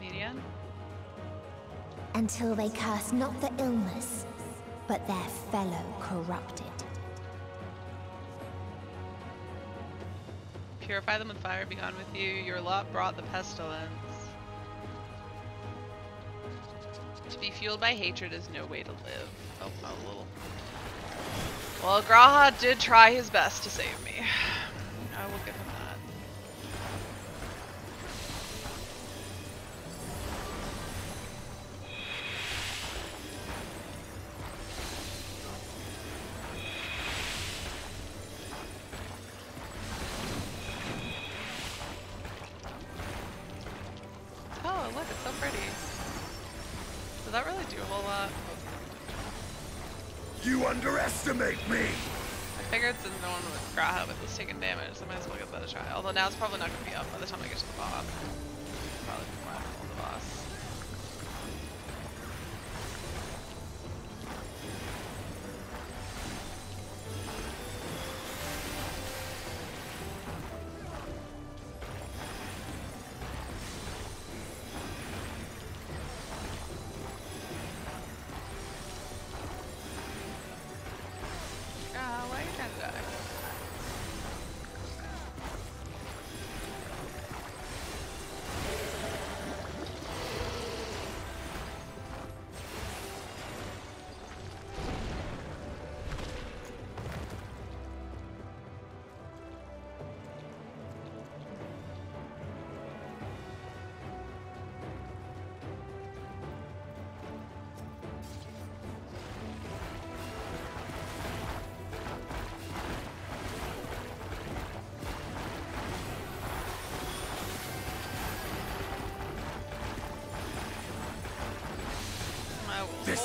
Speaker 7: Meteion?
Speaker 13: Until they curse not the illness, but their fellow corrupted.
Speaker 7: Purify them with fire, be gone with you. Your lot brought the pestilence. To be fueled by hatred is no way to live. Oh, a little. Well, G'raha did try his best to save me.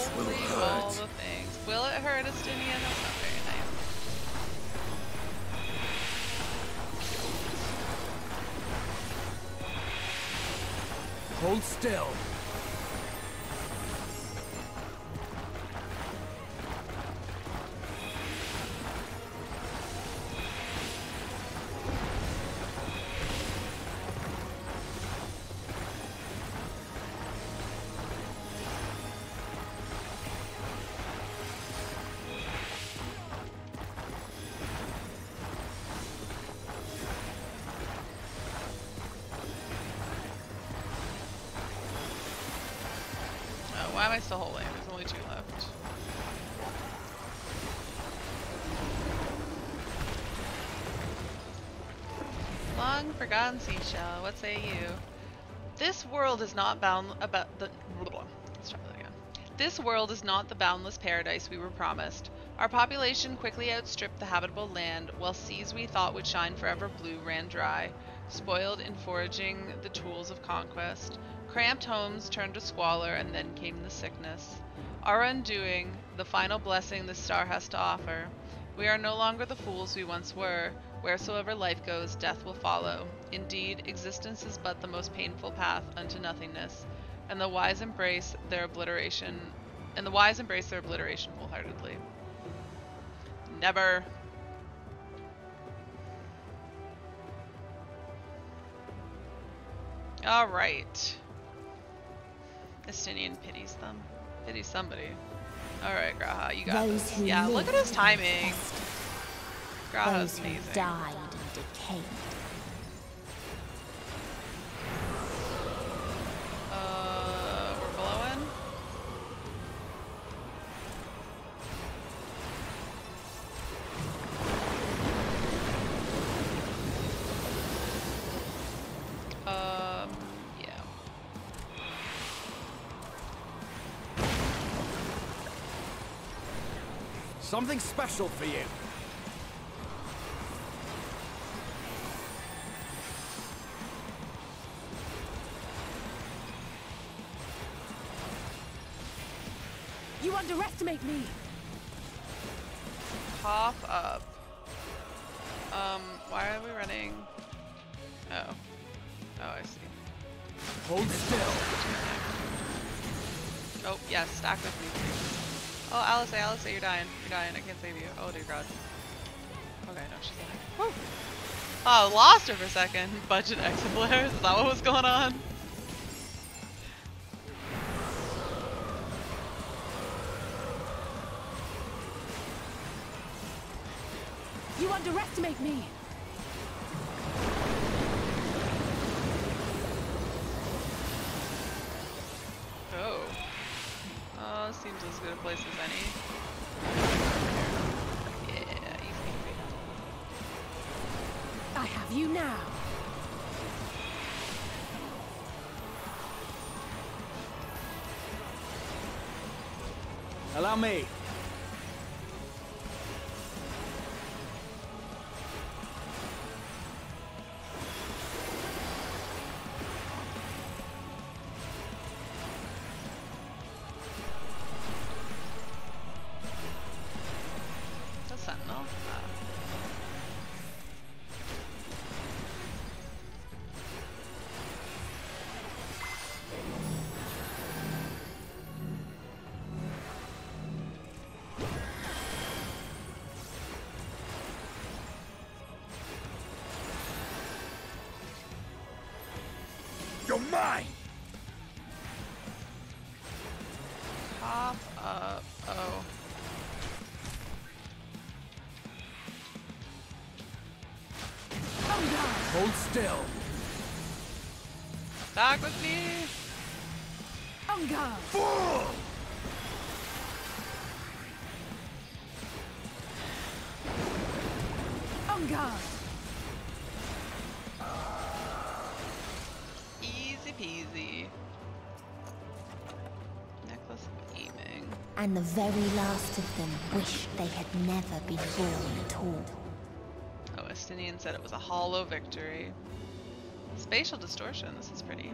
Speaker 32: This will
Speaker 7: Holy
Speaker 32: hurt.
Speaker 7: All the things. Will it hurt, Estinian? That's not very nice.
Speaker 30: Hold still.
Speaker 7: I still holding? There's only two left. Long forgotten seashell, what say you? This world is not bound about the. Let's try that again. This world is not the boundless paradise we were promised. Our population quickly outstripped the habitable land, while seas we thought would shine forever blue ran dry, spoiled in foraging the tools of conquest. Cramped homes turned to squalor, and then came the sickness. Our undoing, the final blessing the star has to offer. We are no longer the fools we once were. Wheresoever life goes, death will follow. Indeed, existence is but the most painful path unto nothingness, and the wise embrace their obliteration, and the wise embrace their obliteration wholeheartedly. Never. All right. Estinian pities them. Pities somebody. All right, G'raha, you got
Speaker 13: Those
Speaker 7: this. Yeah, look at his timing. G'raha's amazing.
Speaker 13: died and decayed.
Speaker 30: Something special for you.
Speaker 8: You underestimate me.
Speaker 7: Pop up. Um, why are we running? Oh. Oh, I see.
Speaker 30: Hold still.
Speaker 7: Oh, yes, stack with me, please. Oh, Alice, Alice, you're dying. You're dying. I can't save you. Oh, dear God. Okay, no, she's alive. Woo. Oh, lost her for a second. [laughs] Budget exemplars. Is that what was going on?
Speaker 8: You underestimate me.
Speaker 30: Allow me.
Speaker 7: The sentinel. Ah.
Speaker 32: Mine!
Speaker 13: and the very last of them wished they had never been born at all.
Speaker 7: Oh, Estinian said it was a hollow victory. Spatial distortion, this is pretty.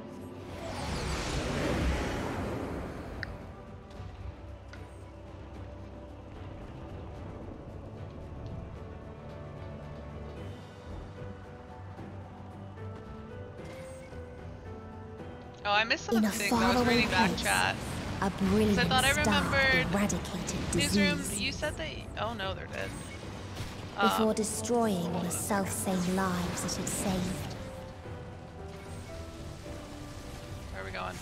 Speaker 7: Oh, I missed some of the things I was reading back chat.
Speaker 13: A brilliant
Speaker 7: I thought I remembered
Speaker 13: eradicated
Speaker 7: Newsroom,
Speaker 13: disease
Speaker 7: you said that. Oh no, they're dead.
Speaker 13: before
Speaker 7: Um,
Speaker 13: destroying the self-same lives it had saved.
Speaker 7: where are we going?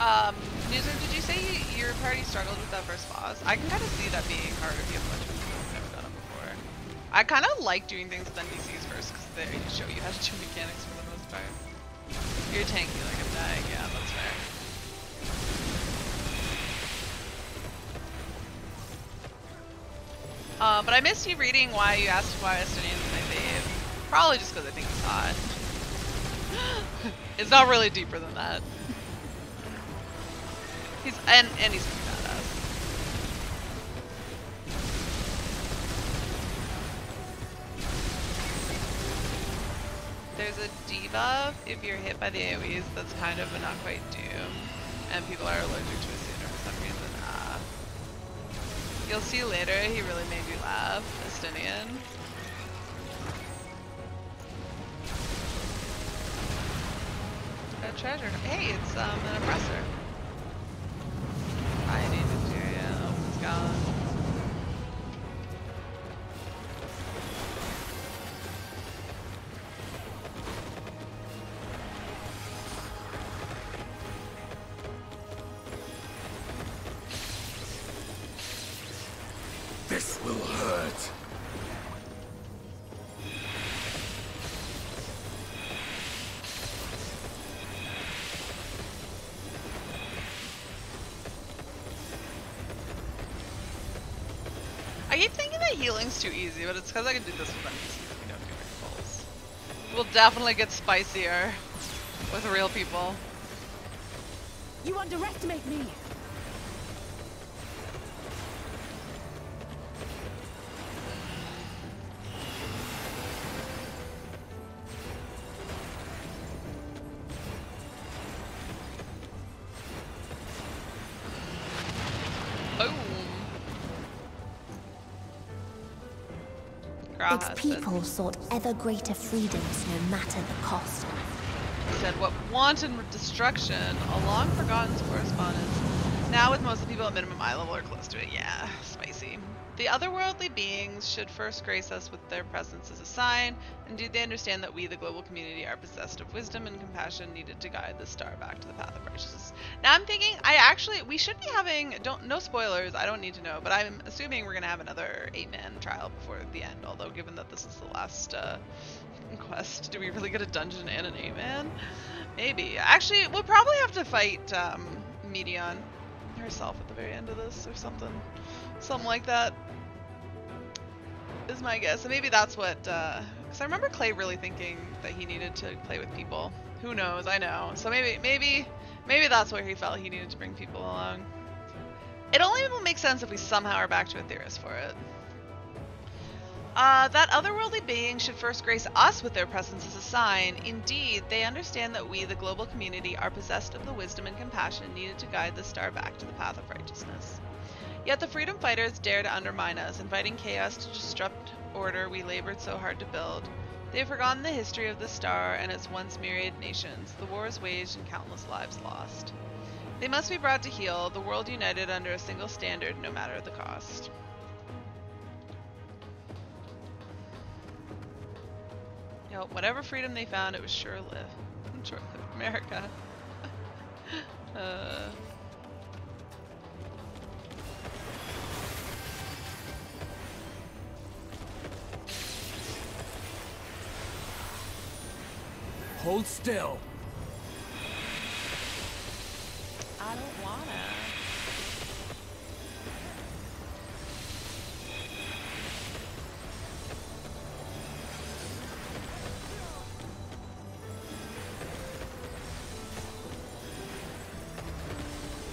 Speaker 7: Um, Newsroom, did you say you, your party struggled with that first boss? I can kind of see that being hard if you have a bunch of people who've never done it before. I kind of like doing things with NPCs first because they show you how to do mechanics for the most part. You're tanky like I'm dying, yeah, that's fair. Uh, but I missed you reading why you asked why Estinian's my fave. Probably just because I think he's hot. [gasps] it's not really deeper than that. He's and and he's A debuff if you're hit by the AoEs that's kind of but not quite doom, and people are allergic to it sooner for some reason. Ah. You'll see later, he really made you laugh, Estinian. A treasure. Hey, it's um an oppressor. Easy, but it's because I can do this with NPCs and we don't do miracles. We'll definitely get spicier with real people.
Speaker 8: You underestimate me.
Speaker 13: People sought ever greater freedoms no matter the cost.
Speaker 7: said what wanton destruction, a long forgotten correspondence. Now with most of the people at minimum eye level or close to it, yeah. The otherworldly beings should first grace us with their presence as a sign, and do they understand that we, the global community, are possessed of wisdom and compassion needed to guide the star back to the path of righteousness. Now I'm thinking, I actually, we should be having, don't, no spoilers, I don't need to know, but I'm assuming we're gonna have another eight-man trial before the end, although given that this is the last, uh, [laughs] quest, do we really get a dungeon and an eight-man? Maybe. Actually, we'll probably have to fight, um, Meteion herself at the very end of this or something. Something like that is my guess. And maybe that's what, because I remember Clay really thinking that he needed to play with people. Who knows? I know. So maybe, maybe, maybe that's where he felt he needed to bring people along. It only will make sense if we somehow are back to Etheirys for it. Uh, that otherworldly being should first grace us with their presence as a sign. Indeed, they understand that we, the global community, are possessed of the wisdom and compassion needed to guide the star back to the path of righteousness. Yet the freedom fighters dare to undermine us, inviting chaos to disrupt order we labored so hard to build. They have forgotten the history of the star and its once myriad nations, the wars waged and countless lives lost. They must be brought to heel, the world united under a single standard, no matter the cost. You know, whatever freedom they found, it was sure-lived. Short-lived [laughs] America. [laughs] uh,
Speaker 30: Hold still.
Speaker 7: I don't wanna.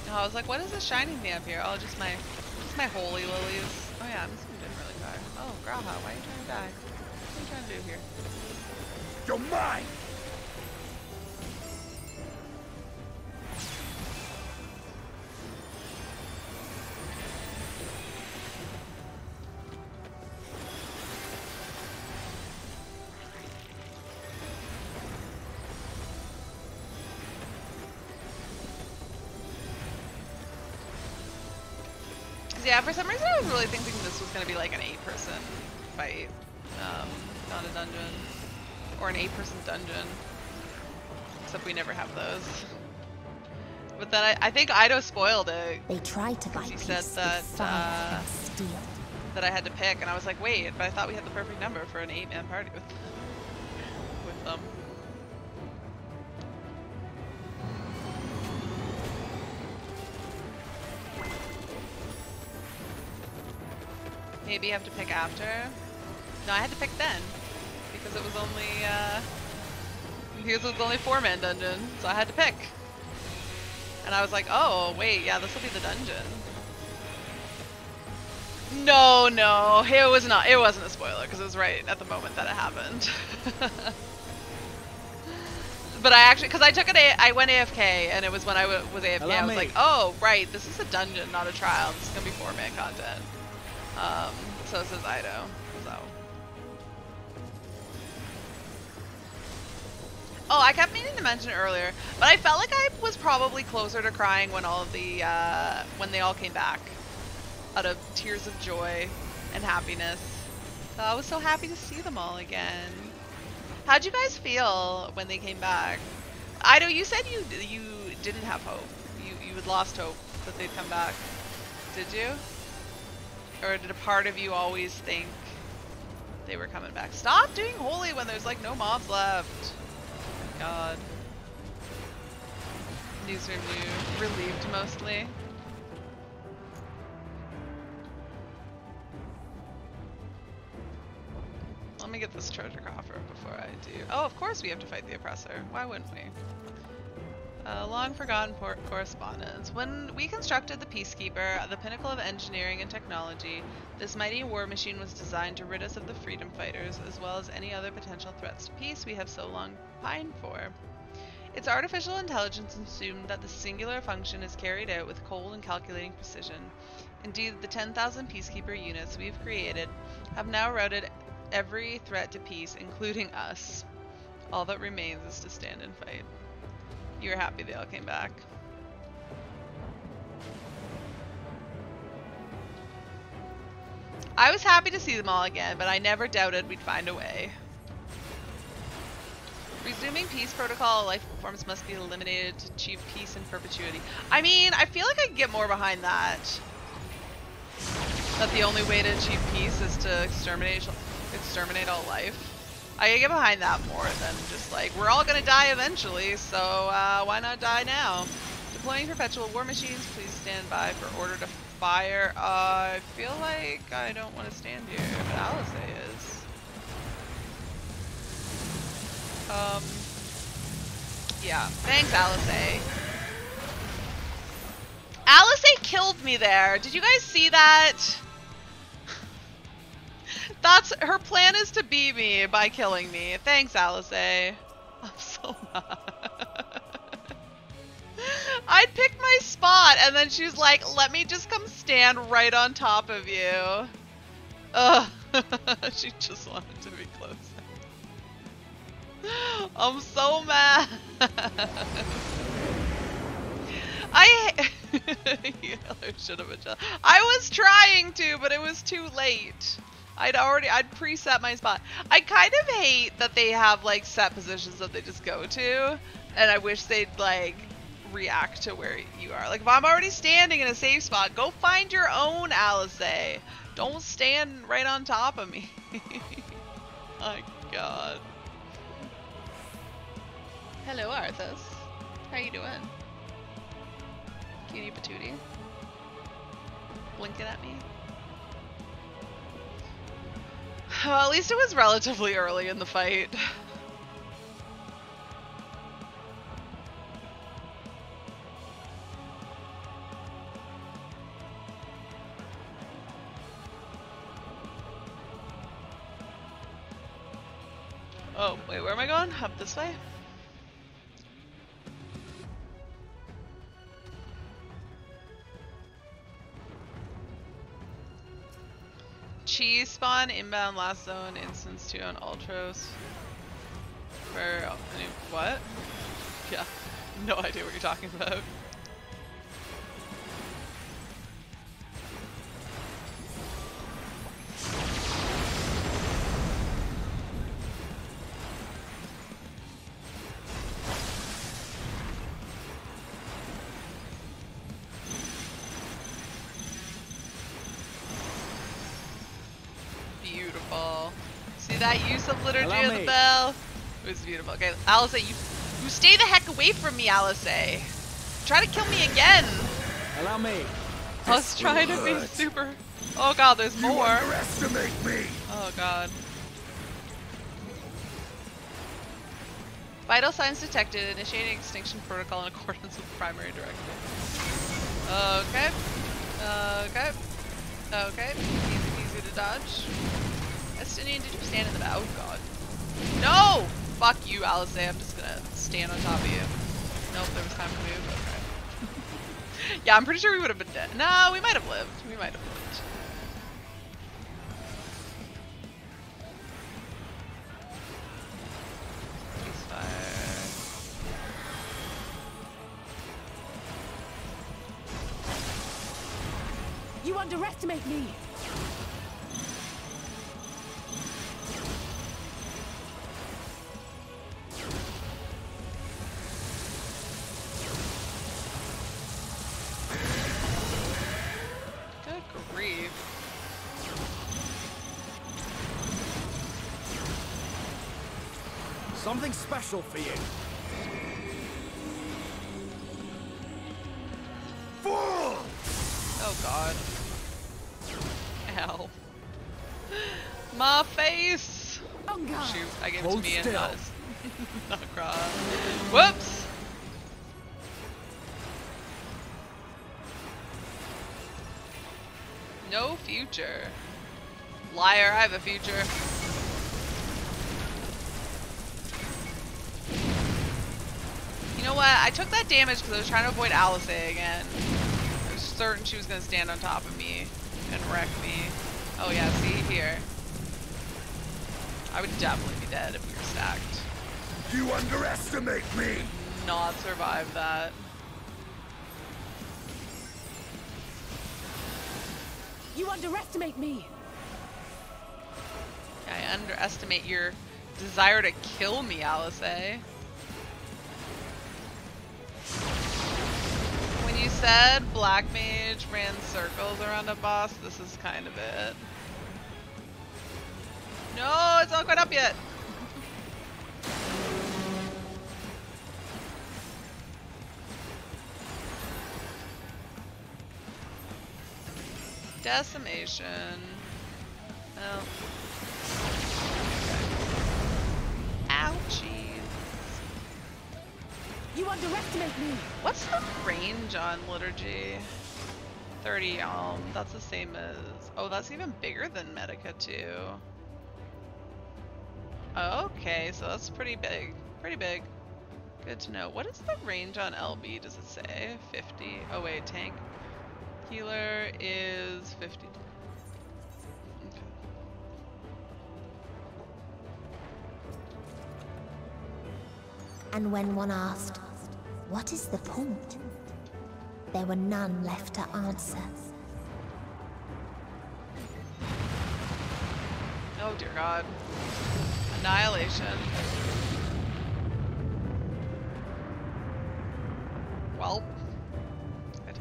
Speaker 7: Oh, I was like, what is this shining me up here? Oh, just my, just my holy lilies. Oh yeah, I'm zoomed in really far. Oh, G'raha, why are you trying to die? What are you trying to do here?
Speaker 32: You're mine!
Speaker 7: Yeah, for some reason I was really thinking this was gonna be like an eight-person fight, um, not a dungeon, or an eight-person dungeon. Except we never have those. But then I, I think Ido spoiled it.
Speaker 13: They tried to buy
Speaker 7: He
Speaker 13: peace
Speaker 7: said that uh, that I had to pick, and I was like, wait, but I thought we had the perfect number for an eight-man party with with them. Maybe have to pick after. No, I had to pick then because it was only uh, because it was only four-man dungeon, so I had to pick. And I was like, oh wait, yeah, this will be the dungeon. No, no, it was not. It wasn't a spoiler because it was right at the moment that it happened. [laughs] but I actually, because I took it, I went AFK, and it was when I w was AFK.
Speaker 33: Allow
Speaker 7: I was
Speaker 33: me.
Speaker 7: like, oh, right, this is a dungeon, not a trial. This is gonna be four man content. Um, so says Ido. So. Oh, I kept meaning to mention it earlier, but I felt like I was probably closer to crying when all of the uh, when they all came back, out of tears of joy and happiness. So I was so happy to see them all again. How'd you guys feel when they came back? Ido, you said you you didn't have hope. You you had lost hope that they'd come back. Did you? Or did a part of you always think they were coming back? Stop doing holy when there's like no mobs left. God. These are new, relieved mostly. Let me get this treasure coffer before I do. Oh, of course we have to fight the oppressor. Why wouldn't we? Uh, long forgotten correspondence. When we constructed the Peacekeeper, the pinnacle of engineering and technology, this mighty war machine was designed to rid us of the freedom fighters, as well as any other potential threats to peace we have so long pined for. Its artificial intelligence assumed that the singular function is carried out with cold and calculating precision. Indeed, the 10,000 Peacekeeper units we've created have now routed every threat to peace, including us. All that remains is to stand and fight. You're happy they all came back. I was happy to see them all again, but I never doubted we'd find a way. Resuming peace protocol, life forms must be eliminated to achieve peace in perpetuity. I mean, I feel like I get more behind that. That the only way to achieve peace is to exterminate exterminate all life. I can get behind that more than just like, we're all gonna die eventually, so uh, why not die now? Deploying perpetual war machines, please stand by for order to fire. Uh, I feel like I don't want to stand here, but Alice is. Um, yeah, thanks Alice. Alice killed me there. Did you guys see that? That's her plan is to beat me by killing me. Thanks, Alice. [laughs] I'm so mad. I'd picked my spot, and then she's like, "Let me just come stand right on top of you." Ugh. [laughs] she just wanted to be close. [laughs] I'm so mad. I should have been. I was trying to, but it was too late. I'd already I'd preset my spot. I kind of hate that they have like set positions that they just go to, and I wish they'd like react to where you are. Like if I'm already standing in a safe spot, go find your own Alice. Don't stand right on top of me. [laughs] my god. Hello, Arthas. How you doing? Cutie patootie. Blinking at me. Well, at least it was relatively early in the fight. Oh, wait, where am I going? Up this way? Cheese spawn, inbound last zone, instance 2 on Ultros. For, mean, what? [laughs] Yeah, no idea what you're talking about. That use of liturgy
Speaker 26: Allow
Speaker 7: of the
Speaker 26: me.
Speaker 7: bell. It was beautiful. Okay, Alice, you you stay the heck away from me, Alice. Try to kill me again.
Speaker 26: Allow me.
Speaker 7: I was trying to be super. Oh god, there's
Speaker 32: You
Speaker 7: more.
Speaker 32: underestimate me.
Speaker 7: Oh god. Vital signs detected. Initiating extinction protocol in accordance with primary directive. Okay. Okay. Okay. Easy peasy to dodge. Estinian, did you stand in the back? Oh god. No! Fuck you, Alice. I'm just gonna stand on top of you. Nope, there was time to move. Okay. [laughs] yeah, I'm pretty sure we would have been dead. No, we might have lived. We might have lived.
Speaker 8: You underestimate me!
Speaker 7: Future. Liar, I have a future. You know what? I took that damage because I was trying to avoid Alice again. I was certain she was going to stand on top of me and wreck me. Oh yeah, see here. I would definitely be dead if we were stacked.
Speaker 32: You underestimate me.
Speaker 7: Not survive that.
Speaker 8: You underestimate me!
Speaker 7: I underestimate your desire to kill me, Alice. Eh? When you said Black Mage ran circles around a boss, this is kind of it. No, it's not quite up yet. Decimation. Oh. Ouchies.
Speaker 8: You underestimate me!
Speaker 7: What's the range on liturgy? 30 um that's the same as oh that's even bigger than Medica too. Okay, so that's pretty big. Pretty big. Good to know. What is the range on LB? Does it say 50? Oh wait, tank. Healer is 50.
Speaker 13: And when one asked, What is the point? There were none left to answer.
Speaker 7: Oh dear god. Annihilation.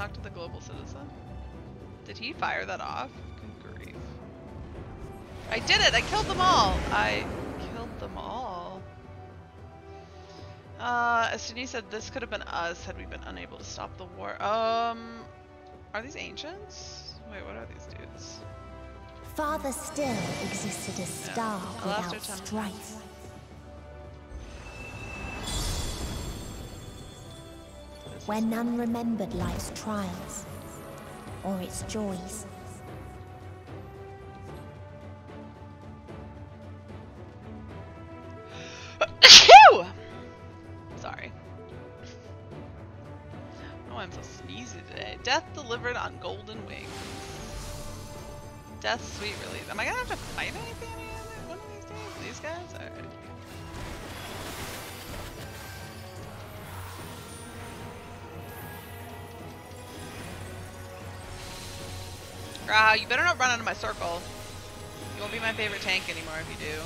Speaker 7: I talked to the global citizen. Did he fire that off? Good grief. I did it! I killed them all! I killed them all. Uh, Estini said this could have been us had we been unable to stop the war. Um, are these ancients? Wait, what are these dudes?
Speaker 13: Father still existed a star without strife. Where none remembered life's trials or its joys.
Speaker 7: Sorry. Oh, I'm so sneezy today. Death delivered on golden wings. Death sweet release. Am I gonna have to fight anything one of these days? These guys? Alright. G'raha, you better not run out of my circle. You won't be my favorite tank anymore if you do.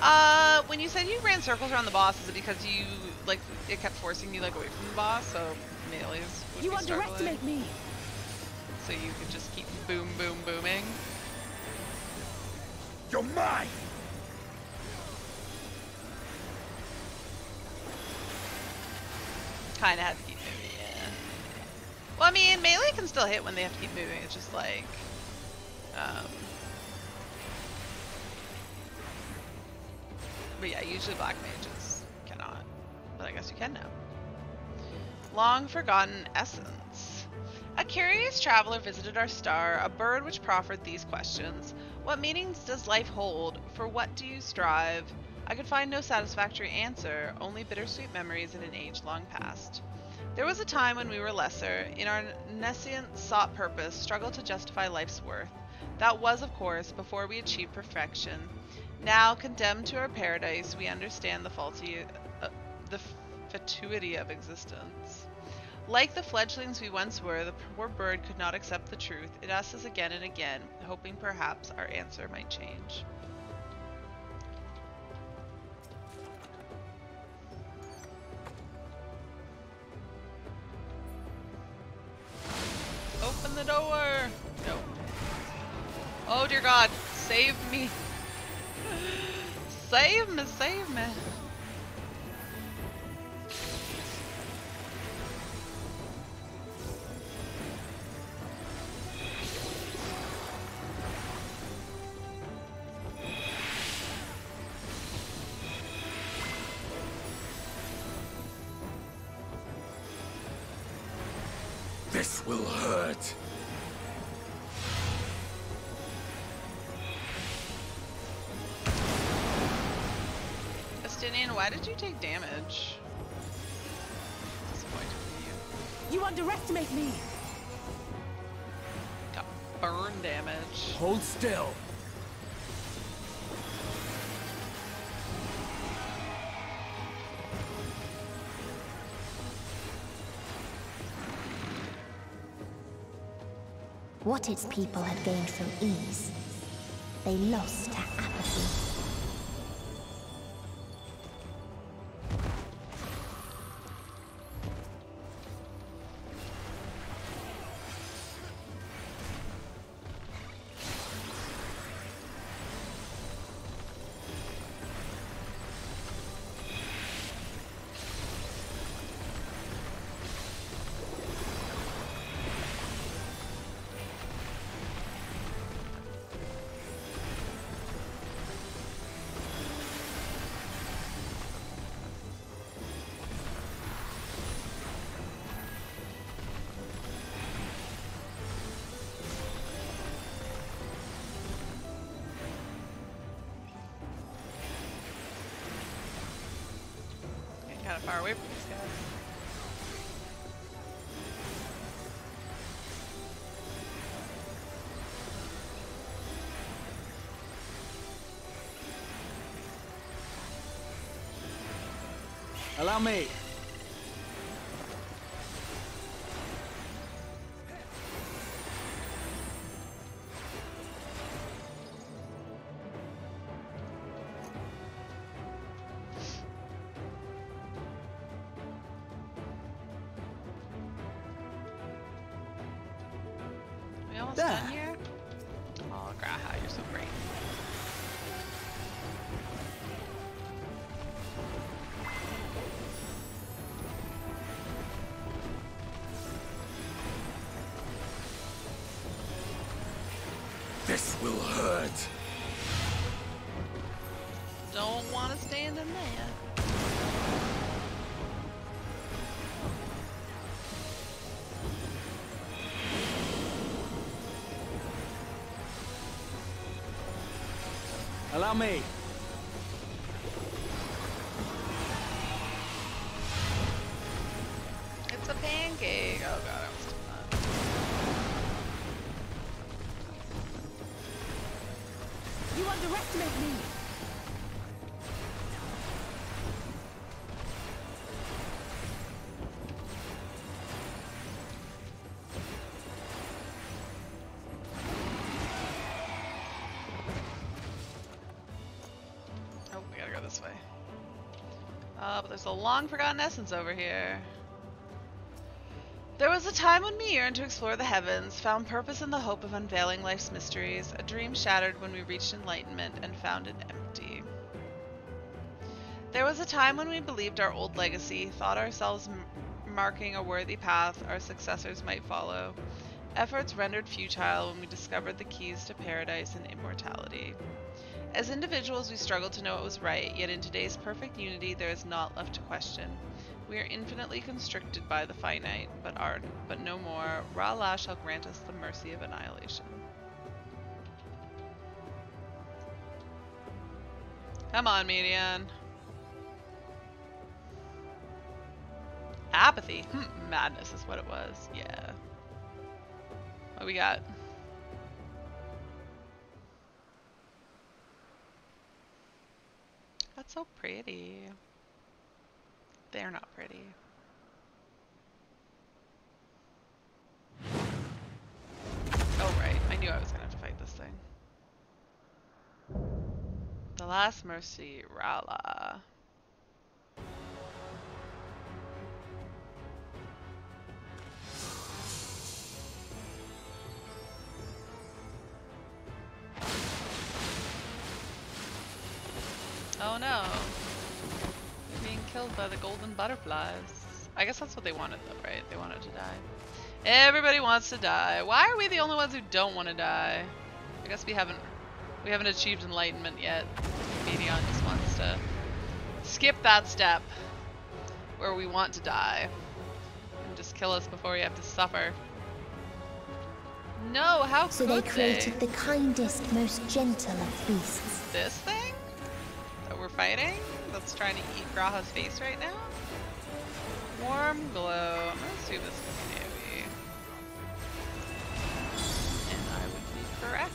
Speaker 7: Uh, when you said you ran circles around the boss, is it because you like it kept forcing you like away from the boss, so melees would
Speaker 8: You underestimate me.
Speaker 7: So you could just keep boom, boom, booming.
Speaker 32: You're mine!
Speaker 7: Kind of had to keep moving, yeah. Well, I mean, melee can still hit when they have to keep moving. It's just like, um. But yeah, usually black mages cannot. But I guess you can now. Long forgotten essence. A curious traveler visited our star, a bird which proffered these questions. What meanings does life hold? For what do you strive? I could find no satisfactory answer, only bittersweet memories in an age long past. There was a time when we were lesser, in our nescient sought purpose, struggled to justify life's worth. That was, of course, before we achieved perfection. Now, condemned to our paradise, we understand the faulty, uh, the fatuity of existence. Like the fledglings we once were, the poor bird could not accept the truth. It asked us again and again, hoping perhaps our answer might change. Open the door! No. Oh dear god, save me! Save me, save me! Why did you take damage? Disappointed you.
Speaker 8: You underestimate me.
Speaker 7: Got burn damage.
Speaker 30: Hold still.
Speaker 13: What its people had gained from ease, they lost to apathy.
Speaker 30: Me. Allow me.
Speaker 7: There's a long forgotten essence over here. There was a time when we yearned to explore the heavens, found purpose in the hope of unveiling life's mysteries, a dream shattered when we reached enlightenment and found it empty. There was a time when we believed our old legacy, thought ourselves marking a worthy path our successors might follow. Efforts rendered futile when we discovered the keys to paradise and immortality. As individuals, we struggled to know what was right, yet in today's perfect unity, there is naught left to question. We are infinitely constricted by the finite, but are but no more. Ra-La shall grant us the mercy of annihilation. Come on, Meteion. Apathy. Hmm, madness is what it was. Yeah. What we got? So pretty. They're not pretty. Oh, right. I knew I was to have to fight this thing. The Last Mercy, Ra-La. No. They're being killed by the golden butterflies. I guess that's what they wanted though, right? They wanted to die. Everybody wants to die. Why are we the only ones who don't want to die? I guess we haven't we haven't achieved enlightenment yet. Meteion just wants to skip that step where we want to die and just kill us before we have to suffer. No, how
Speaker 13: so
Speaker 7: could
Speaker 13: they created the kindest, most gentle of beasts.
Speaker 7: This thing? That we're fighting? That's trying to eat G'raha's face right now? Warm glow. I'm gonna assume this is Naomi. And I would be correct.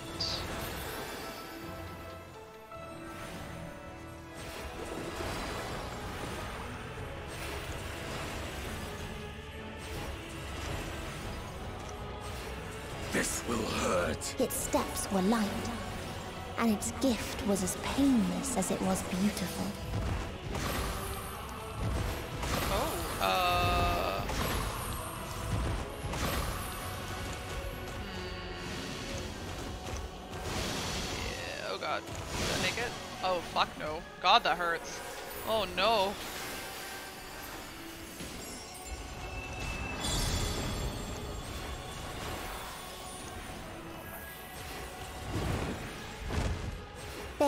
Speaker 32: This will hurt.
Speaker 13: Its steps were light, and its gift was as painless as it was beautiful.
Speaker 7: Oh, uh... Hmm. Oh god. Did I make it? Oh, fuck no. God, that hurts. Oh no.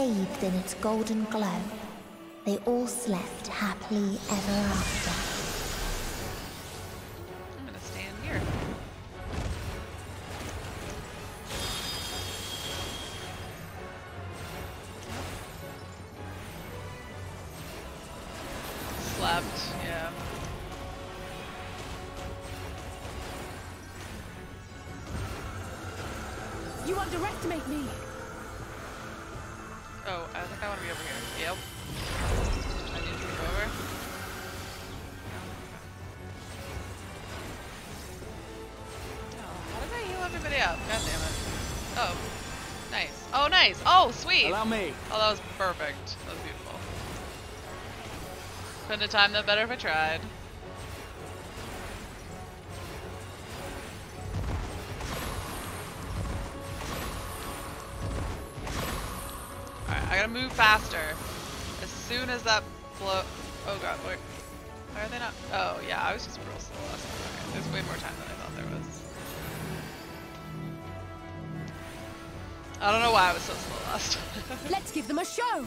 Speaker 13: Bathed in its golden glow, they all slept happily ever after.
Speaker 7: I'm gonna stand here. Slept, yeah.
Speaker 8: You underestimate me.
Speaker 7: Oh, I think I want to be over here. Yep. I need to move over. Oh, how did I heal everybody up? God damn it. Oh, nice. Oh, nice. Oh, sweet.
Speaker 30: Allow me.
Speaker 7: Oh, that was perfect. That was beautiful. Couldn't have timed that better if I tried. Move faster. As soon as that blow. Oh god, wait. Why are they not? Oh yeah, I was just real slow last time. Okay, there's way more time than I thought there was. I don't know why I was so slow last [laughs] time.
Speaker 8: Let's give them a show.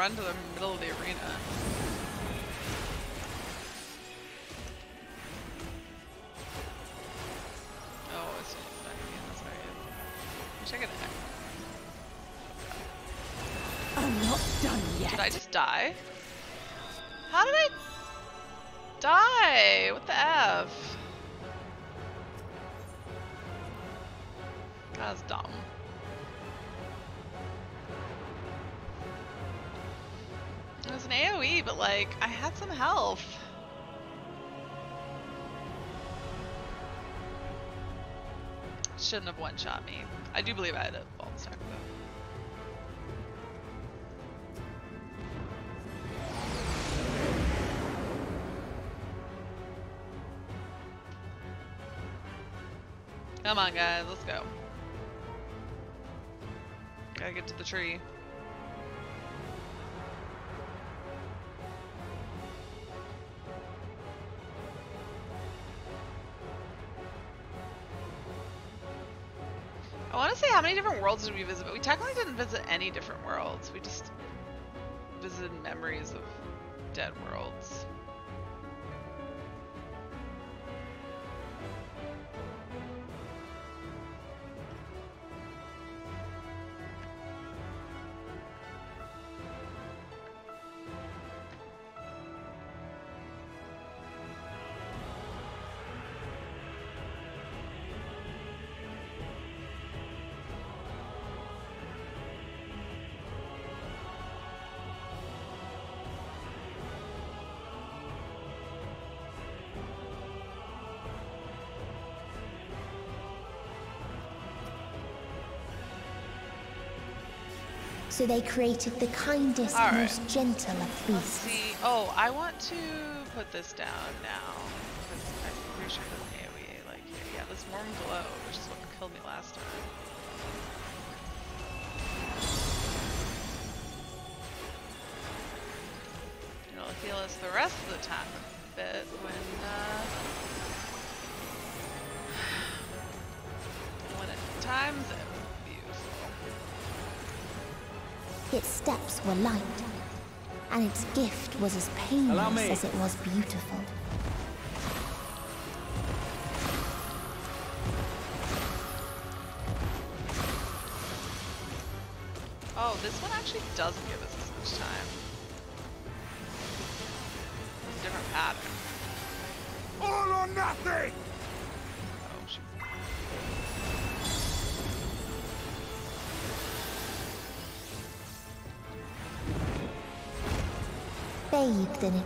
Speaker 7: Run to the like, I had some health. Shouldn't have one-shot me. I do believe I had a ball stack though. Come on, guys, let's go. Gotta get to the tree. Worlds did we visit, but we technically didn't visit any different worlds. We just visited memories of dead worlds.
Speaker 13: So they created the kindest,
Speaker 7: right.
Speaker 13: most gentle of
Speaker 7: Let's
Speaker 13: beasts.
Speaker 7: see. Oh, I want to put this down now. I'm pretty sure it doesn't AoE like here. Yeah, this warm glow, which is what killed me last time. It'll heal us the rest of the time a bit when uh, [sighs] when it times it.
Speaker 13: Its steps were light, and its gift was as painless as it was beautiful.
Speaker 7: Oh, this one actually doesn't give us as much time.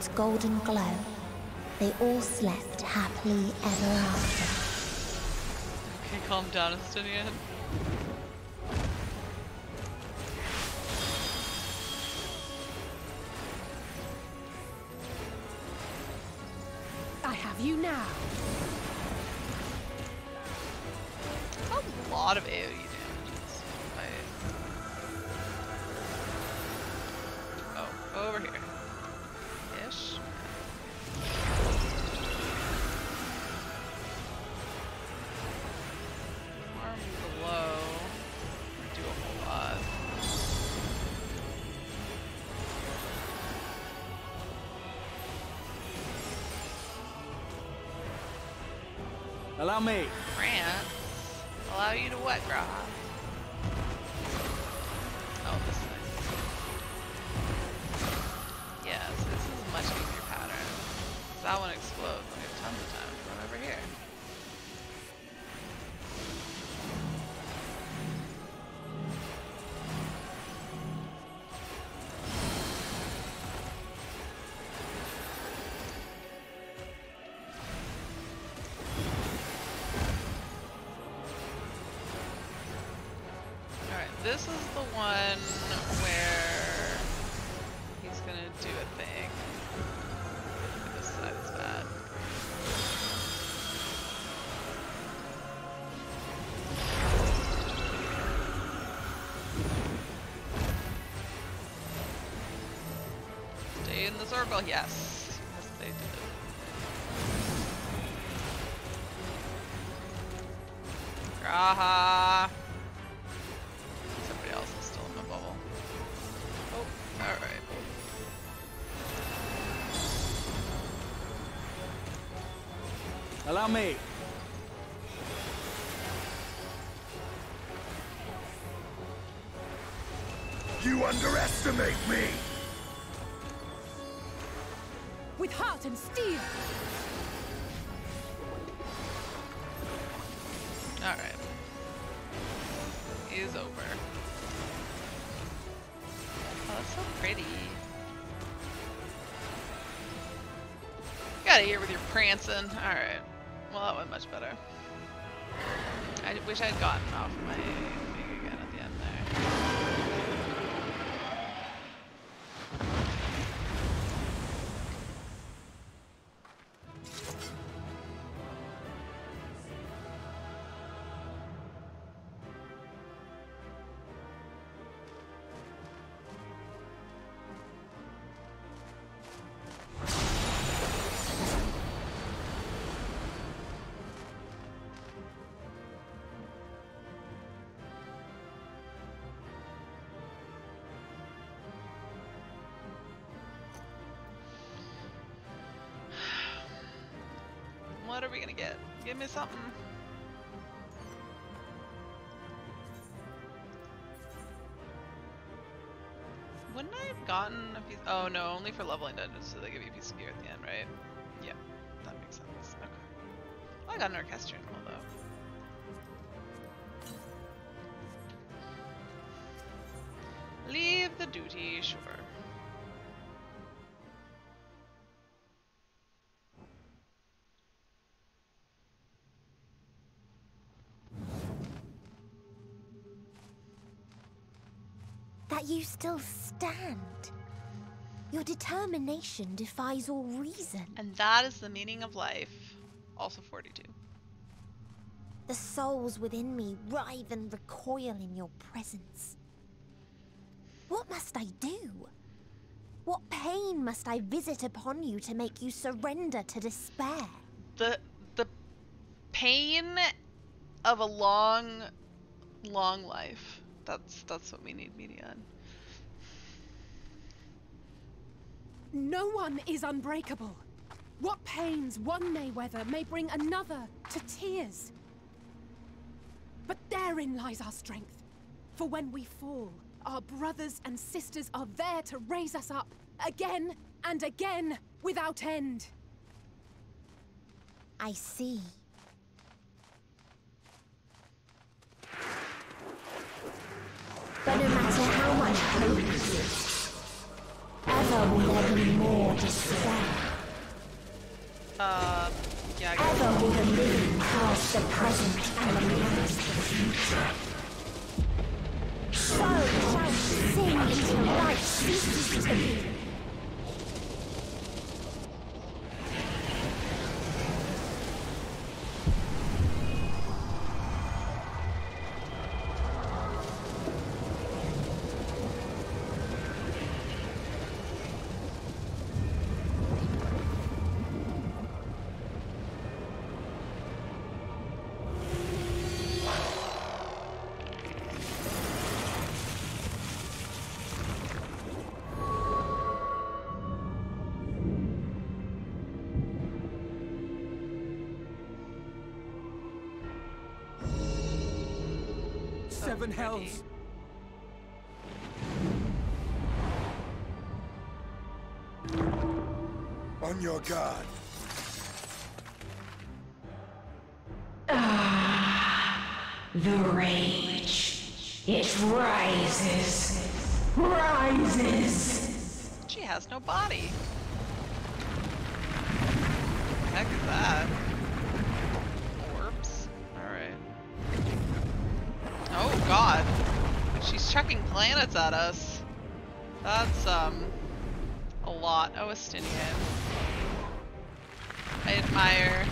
Speaker 7: Its
Speaker 13: golden glow, they all slept happily ever after.
Speaker 7: Okay, calm down, Estinian.
Speaker 30: Allow
Speaker 7: yes. Yes, they did. G'raha! Somebody else is still in my bubble. Oh, alright.
Speaker 30: Allow me!
Speaker 7: Out of here with your prancing. Alright. Well, that went much better. I wish I'd gotten me something. Wouldn't I have gotten a piece? Oh no, only for leveling dungeons, so they give you a piece of gear at the end, right? Yeah, that makes sense. Okay. Well, I got an orchestrion although. Leave the duty, sure.
Speaker 30: That you still stand. Your determination defies all reason.
Speaker 7: And that is the meaning of life. Also 42.
Speaker 30: The souls within me writhe and recoil in your presence. What must I do? What pain must I visit upon you to make you surrender to despair?
Speaker 7: The the pain of a long long life. That's that's what we need Meteion.
Speaker 8: No one is unbreakable. What pains one may weather may bring another to tears. But therein lies our strength. For when we fall, our brothers and sisters are there to raise us up again and again without end.
Speaker 30: I see. But no matter how much hope exists, ever will there be more despair.
Speaker 7: Um, yeah.
Speaker 30: Ever will the living cast the present and the past the future. So shall sing until life ceases to be.
Speaker 9: Hells.
Speaker 34: On your guard.
Speaker 17: Ah, The rage. It rises. Rises.
Speaker 7: She has no body. Heck is that? Chucking planets at us. That's, um, a lot. Oh, Estinian. I admire.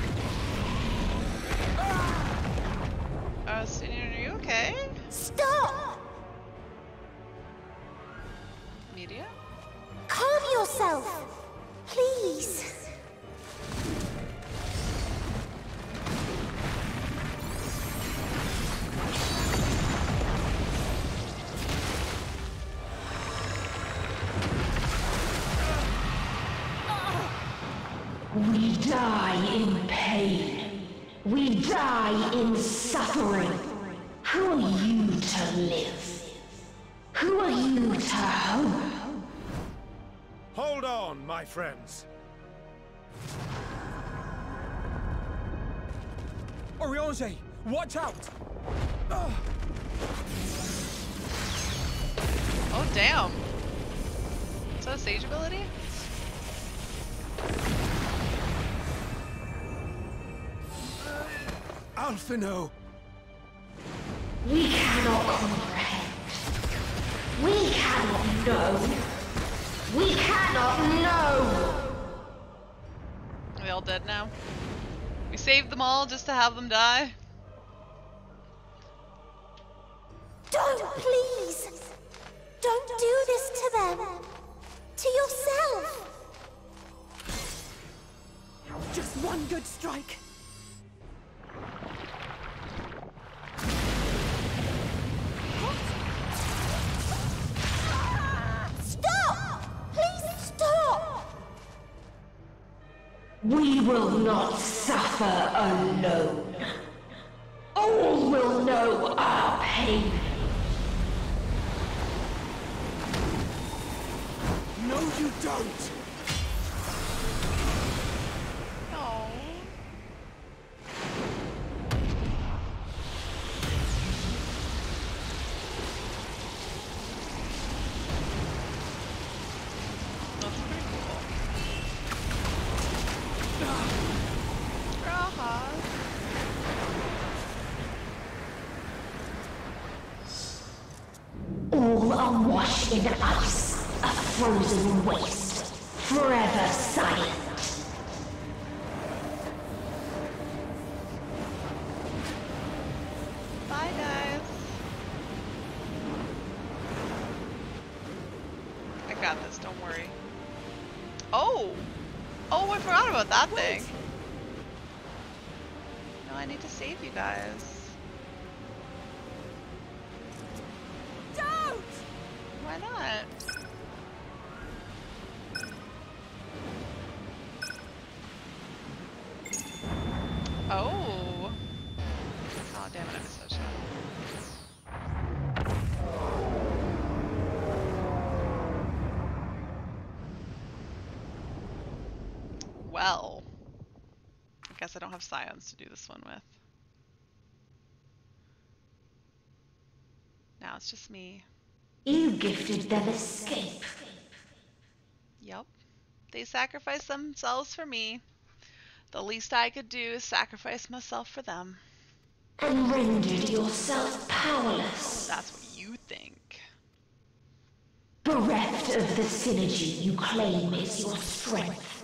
Speaker 9: Watch out! Ugh.
Speaker 7: Oh, damn. Is that a sage ability?
Speaker 25: Alphinaud!
Speaker 17: We cannot comprehend. We cannot know. We cannot know.
Speaker 7: Are they all dead now? We saved them all just to have them die?
Speaker 13: Them! To yourself!
Speaker 8: Just one good strike.
Speaker 13: Stop! Please stop!
Speaker 17: We will not suffer alone. All will know our pain.
Speaker 25: No, you don't!
Speaker 7: Guess I don't have scions to do this one with. Now it's just me.
Speaker 17: You gifted them escape.
Speaker 7: Yep. They sacrificed themselves for me. The least I could do is sacrifice myself for them.
Speaker 17: and rendered yourself powerless.
Speaker 7: Oh, that's what you think.
Speaker 17: Bereft of the synergy you claim is your strength.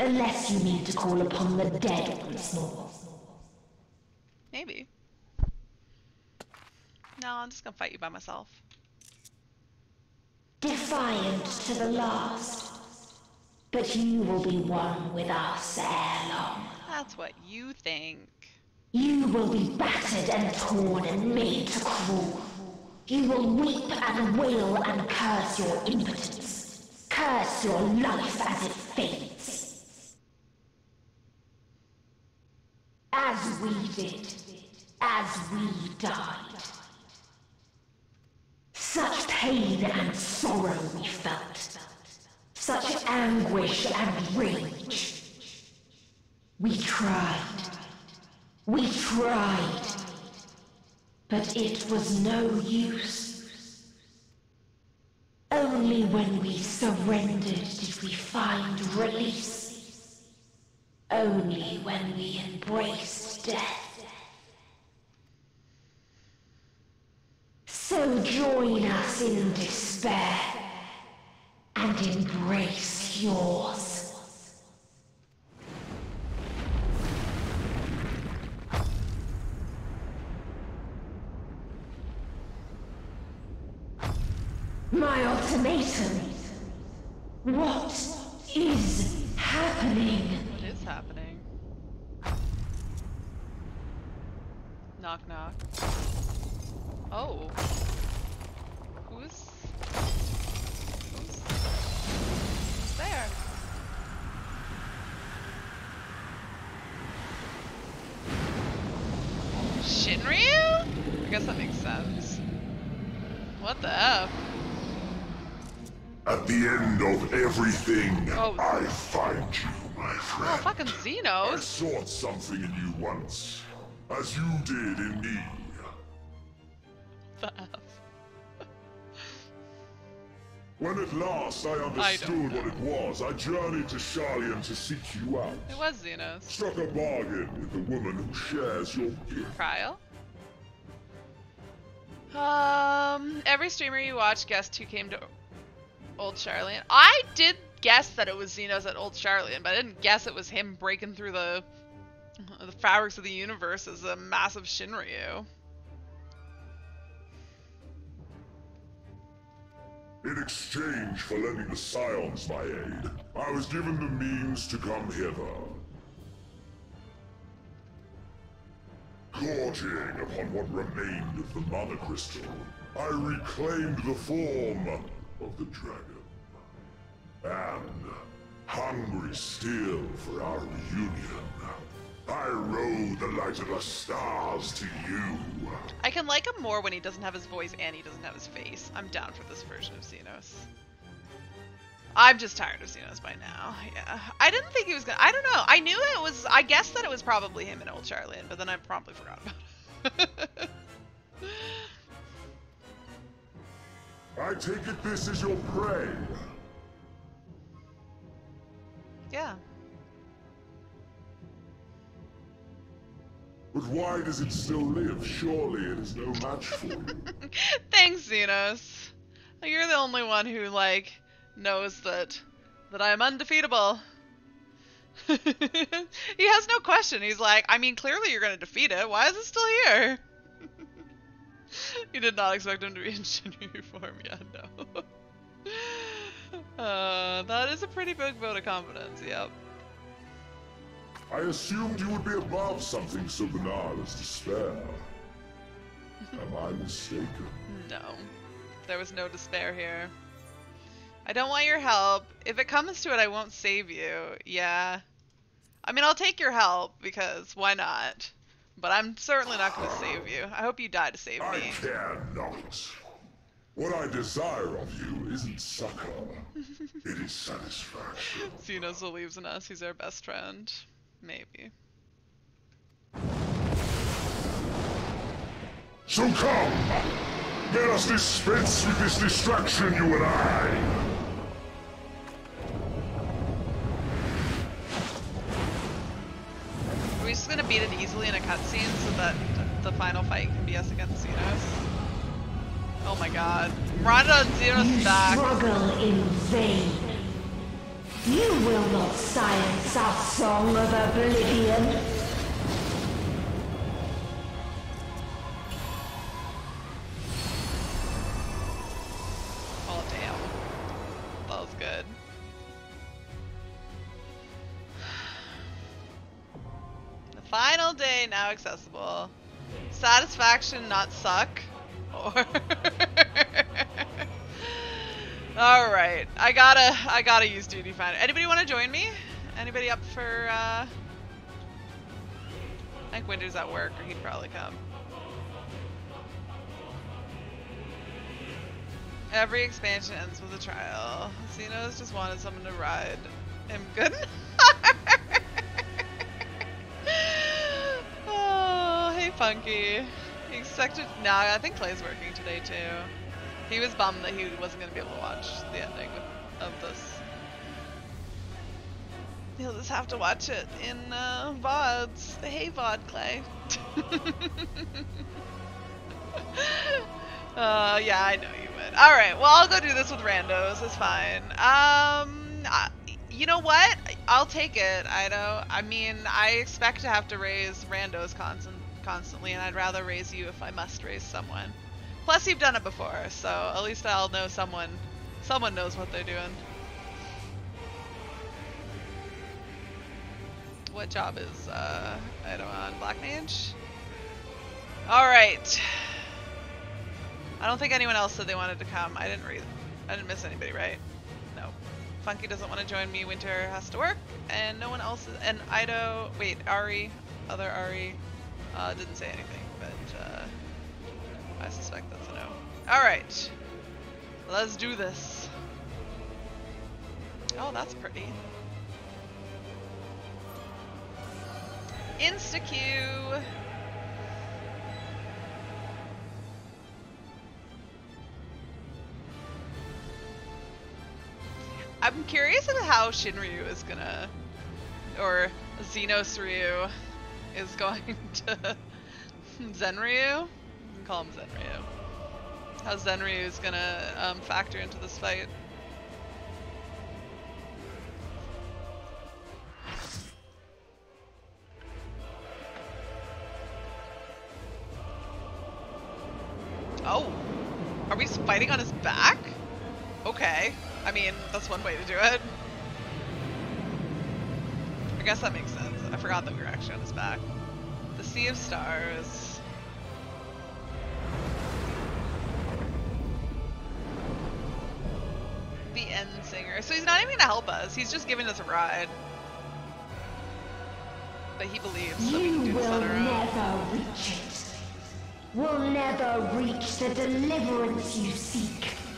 Speaker 17: Unless you need to call upon the dead once more.
Speaker 7: Maybe. No, I'm just gonna fight you by myself.
Speaker 17: Defiant to the last. But you will be one with us ere long.
Speaker 7: That's what you think.
Speaker 17: You will be battered and torn and made to crawl. You will weep and wail and curse your impotence. Curse your life as it fades. As we did. As we died. Such pain and sorrow we felt. Such anguish and rage. We tried. We tried. But it was no use. Only when we surrendered did we find release. Only when we embrace death. So join us in despair and embrace yours. My ultimatum. What is happening?
Speaker 7: Happening? Knock knock. Oh. Who's who's who's there? Shinryu? I guess that makes sense. What the F?
Speaker 32: At the end of everything,
Speaker 7: Oh.
Speaker 32: I find you, my
Speaker 7: Oh,
Speaker 32: friend.
Speaker 7: fucking
Speaker 32: I
Speaker 7: Zenos.
Speaker 32: sought something in you once, as you did in me.
Speaker 7: The F.
Speaker 32: When at last I understood what it was, I journeyed to Sharlayan to seek you out.
Speaker 7: It was Zenos.
Speaker 32: Struck a bargain with the woman who shares your gift.
Speaker 7: Cryo. Um, every streamer you watch guessed who came to Old Sharlayan. I did guess that it was Zenos at Old Sharlayan, but I didn't guess it was him breaking through the the fabrics of the universe as a massive Shinryu.
Speaker 32: In exchange for lending the Scions my aid, I was given the means to come hither. Gorging upon what remained of the Mother Crystal, I reclaimed the form of the dragon. And, hungry still for our reunion, I rode the light of the stars to you.
Speaker 7: I can like him more when he doesn't have his voice and he doesn't have his face. I'm down for this version of Zenos. I'm just tired of Zenos by now. Yeah. I didn't think he was gonna. I don't know. I knew it was. I guessed that it was probably him and Old Sharlayan, but then I promptly forgot about it. [laughs]
Speaker 32: I take it this is your prey.
Speaker 7: Yeah.
Speaker 32: But why does it still live? Surely it is no match for you. [laughs]
Speaker 7: Thanks, Zenos. You're the only one who like knows that that I am undefeatable. [laughs] he has no question. He's like, I mean, clearly you're gonna defeat it. Why is it still here? [laughs] you did not expect him to be in Shinryu form, yeah, no. Uh, that is a pretty big vote of confidence. Yep.
Speaker 32: I assumed you would be above something so banal as despair. [laughs] Am I mistaken?
Speaker 7: No. There was no despair here. I don't want your help. If it comes to it, I won't save you. Yeah. I mean, I'll take your help because why not? But I'm certainly not going to save you. I hope you die to save me.
Speaker 32: I cannot. What I desire of you isn't succor. it is satisfaction. [laughs]
Speaker 7: Zenos believes in us. He's our best friend. Maybe.
Speaker 32: So come! Let us dispense with this distraction, you and I!
Speaker 7: We're we just going to beat it easily in a cutscene so that the final fight can be us against Zenos? Oh my god. And Zenos
Speaker 17: You
Speaker 7: back.
Speaker 17: struggle in vain. You will not silence our song of oblivion.
Speaker 7: Oh damn. That was good. The final day now accessible. Satisfaction not suck. [laughs] Or Alright. I gotta I gotta use Duty Finder. Anybody wanna join me? Anybody up for uh I think Winter's at work or he'd probably come. Every expansion ends with a trial. Zenos just wanted someone to ride him good. [laughs] [laughs] oh, hey Funky. He expected. Nah, I think Clay's working today too. He was bummed that he wasn't gonna be able to watch the ending of this. He'll just have to watch it in uh, VODs. Hey VOD Clay. [laughs] Uh, yeah, I know you would. All right, well, I'll go do this with randos. It's fine. Um, I, you know what? I'll take it. I know. I mean, I expect to have to raise randos constant, constantly, and I'd rather raise you if I must raise someone. Plus, you've done it before, so at least I'll know someone. Someone knows what they're doing. What job is uh, Ido on? Black Mage? All right. I don't think anyone else said they wanted to come. I didn't read. I didn't miss anybody, right? No. Funky doesn't want to join me. Winter has to work, and no one else. Is, and Ido, wait, Ari, other Ari, uh, didn't say anything, but uh, I suspect that's a no. All right, let's do this. Oh, that's pretty. Insta Q. I'm curious about how Shinryu is gonna, or Zenos Ryu is going [laughs] to Zenryu. Call him Zenryu. How Zenryu is gonna um, factor into this fight. Oh, are we fighting on his back? Okay. I mean, that's one way to do it. I guess that makes sense. I forgot that we were actually on his back. The Sea of Stars. The End Singer. So he's not even gonna help us. He's just giving us a ride. But he believes that we can do this on
Speaker 17: will
Speaker 7: our own.
Speaker 17: never reach it. Will never reach the deliverance you seek.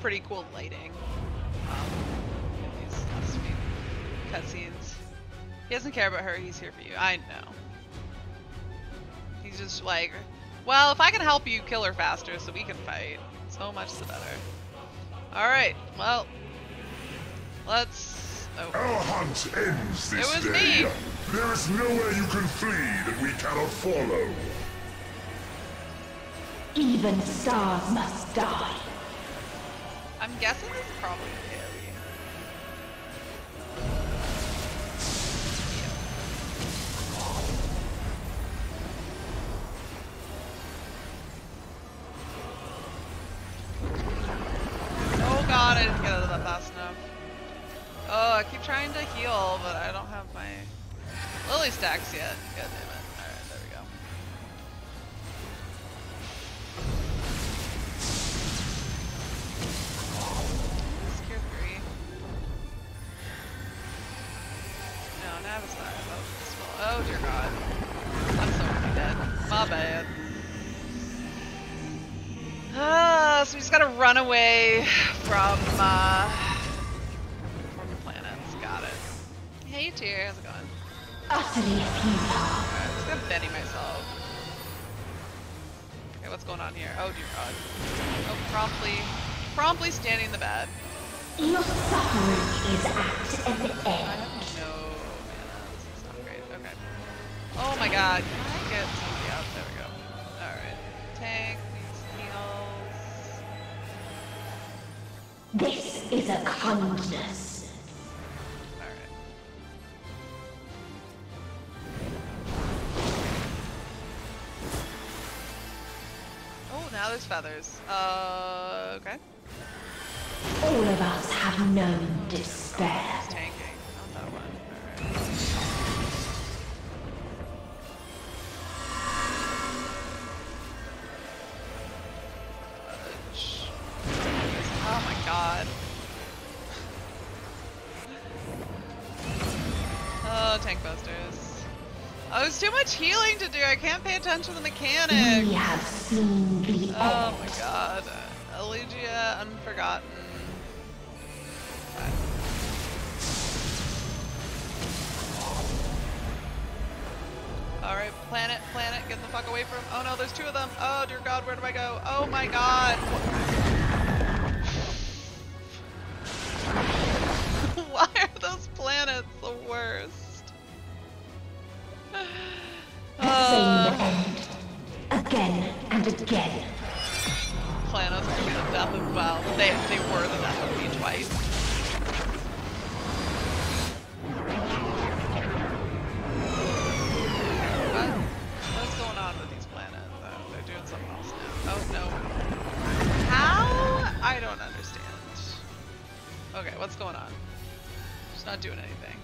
Speaker 7: Pretty cool lighting um, in these last few cutscenes. He doesn't care about her, he's here for you. I know. He's just like, well, if I can help you kill her faster so we can fight, so much the better. Alright, well, let's... Oh.
Speaker 32: Our hunt ends this
Speaker 7: It was
Speaker 32: day.
Speaker 7: me.
Speaker 32: There is nowhere you can flee that we cannot follow.
Speaker 17: Even stars must die.
Speaker 7: I'm guessing this is probably Harry. Oh god, I didn't get out of that fast enough. Oh, I keep trying to heal, but I don't have my lily stacks yet. God No, Navistar. Oh, oh dear god. I'm so gonna dead. My bad. Ah, so we just gotta run away from, uh, from the planets. Got it. Hey, Tyr, how's it going?
Speaker 17: Utterly futile.
Speaker 7: Alright, I'm just gonna Benny myself. Okay, what's going on here? Oh dear god. Oh, promptly, promptly standing in the bed.
Speaker 17: Your suffering is at an end.
Speaker 7: No, mana. This is not great. Okay. Oh my god. Can I get somebody out? There we go. Alright. Tank heals.
Speaker 17: This is a kindness.
Speaker 7: Alright. Oh, now there's feathers. Uh, okay.
Speaker 17: All of us have known despair.
Speaker 7: Oh, there's too much healing to do. I can't pay attention to the mechanics.
Speaker 17: We have seen the
Speaker 7: Oh
Speaker 17: end.
Speaker 7: my god. Elegeia Unforgotten. Okay. Alright, planet, planet, get the fuck away from. Oh no, there's two of them. Oh dear god, where do I go? Oh my god. [laughs] Why are those planets the worst?
Speaker 17: The uh. same end. Again and again.
Speaker 7: planets are gonna be the death of well, they they were the death of me twice. What? What's going on with these planets? Oh, they're doing something else now. Oh no. How? I don't understand. Okay, what's going on? She's not doing anything.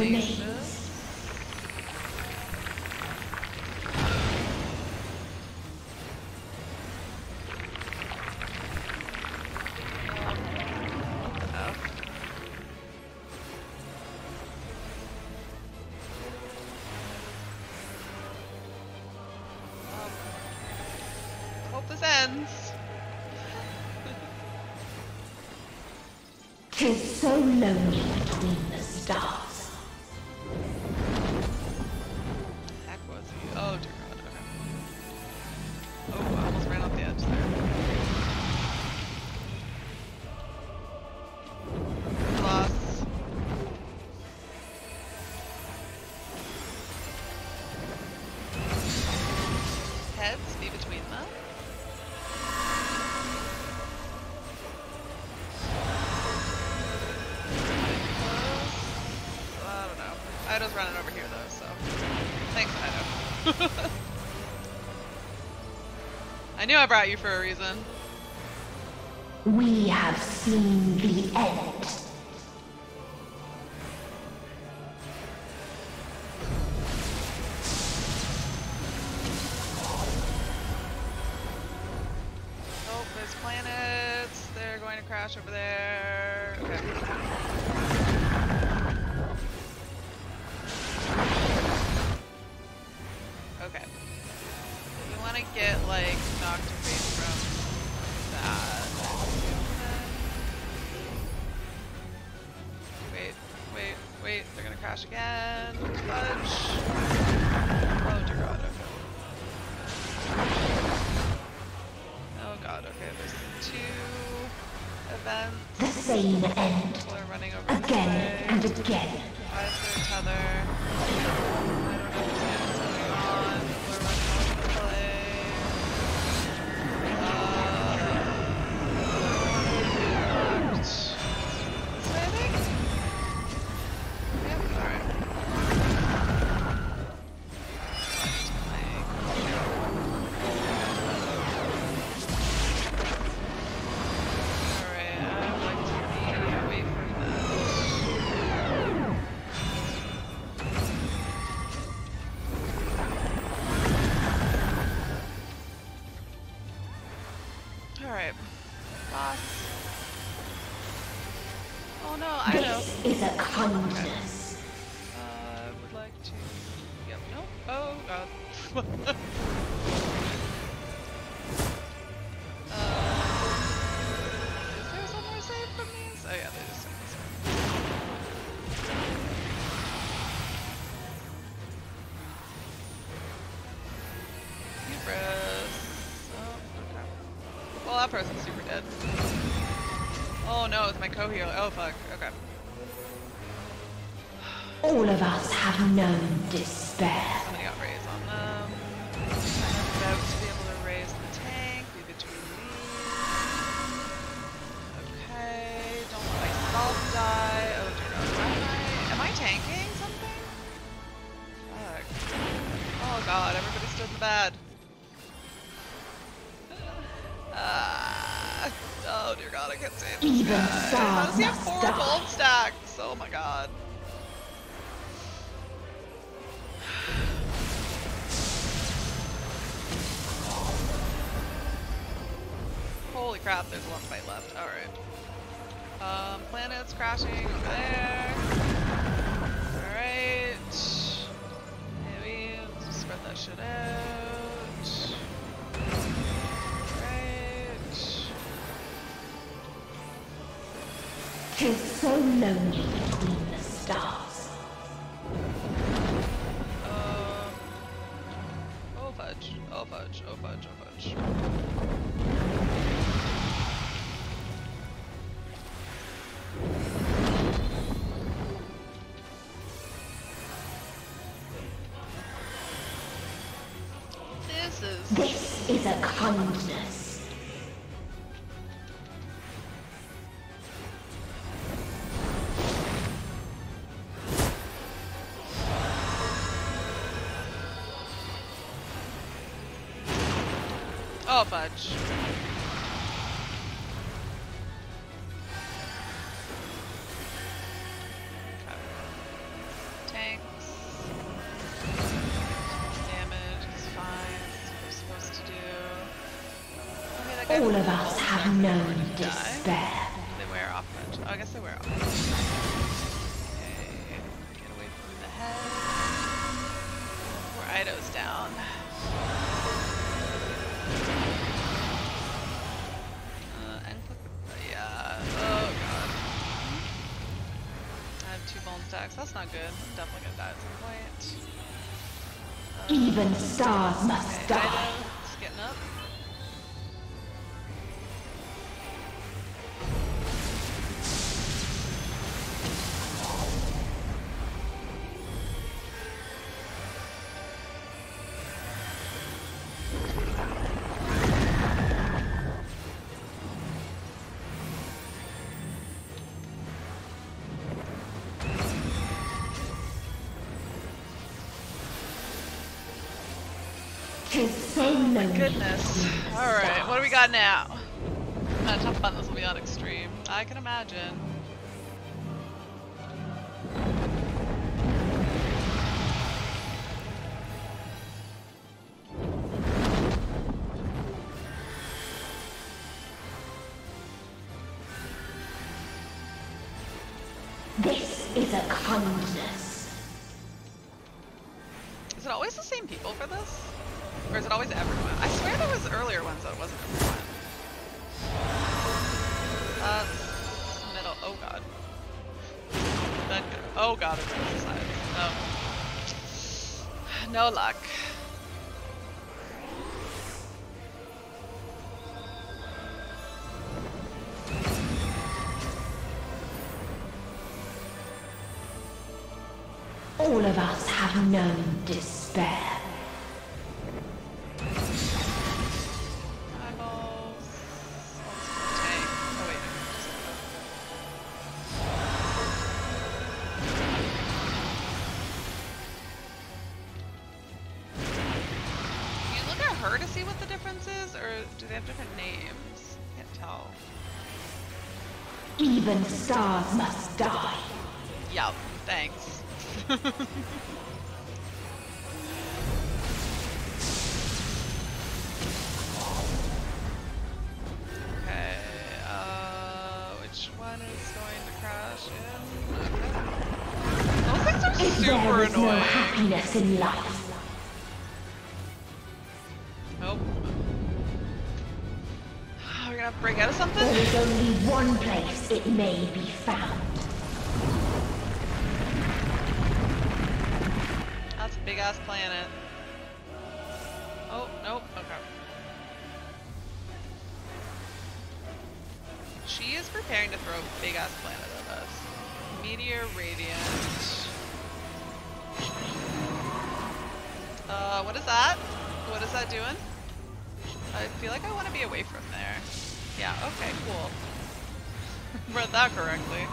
Speaker 7: remains. so lonely.
Speaker 17: I knew I brought you for a reason.
Speaker 7: We have seen the end.
Speaker 17: Kohio. Oh fuck. 嗯。Fudge.
Speaker 7: That's not good. I'm definitely gonna die at some point.
Speaker 17: Even stars must
Speaker 7: Okay,
Speaker 17: die.
Speaker 7: Goodness. Alright, what do we got now? Uh, tough fun this will be on extreme. I can imagine. Can't tell.
Speaker 17: Even stars must die.
Speaker 7: Yup. Thanks. [laughs] in
Speaker 17: life,
Speaker 7: Nope. [sighs] We're gonna have to break out of something?
Speaker 17: there is only one place it may be found.
Speaker 7: That's a big ass planet. Oh, nope, okay. She is preparing to throw a big ass planet at us. Meteor Radiant. Doing? I feel like I want to be away from there. Yeah, okay, cool. [laughs] Read that correctly.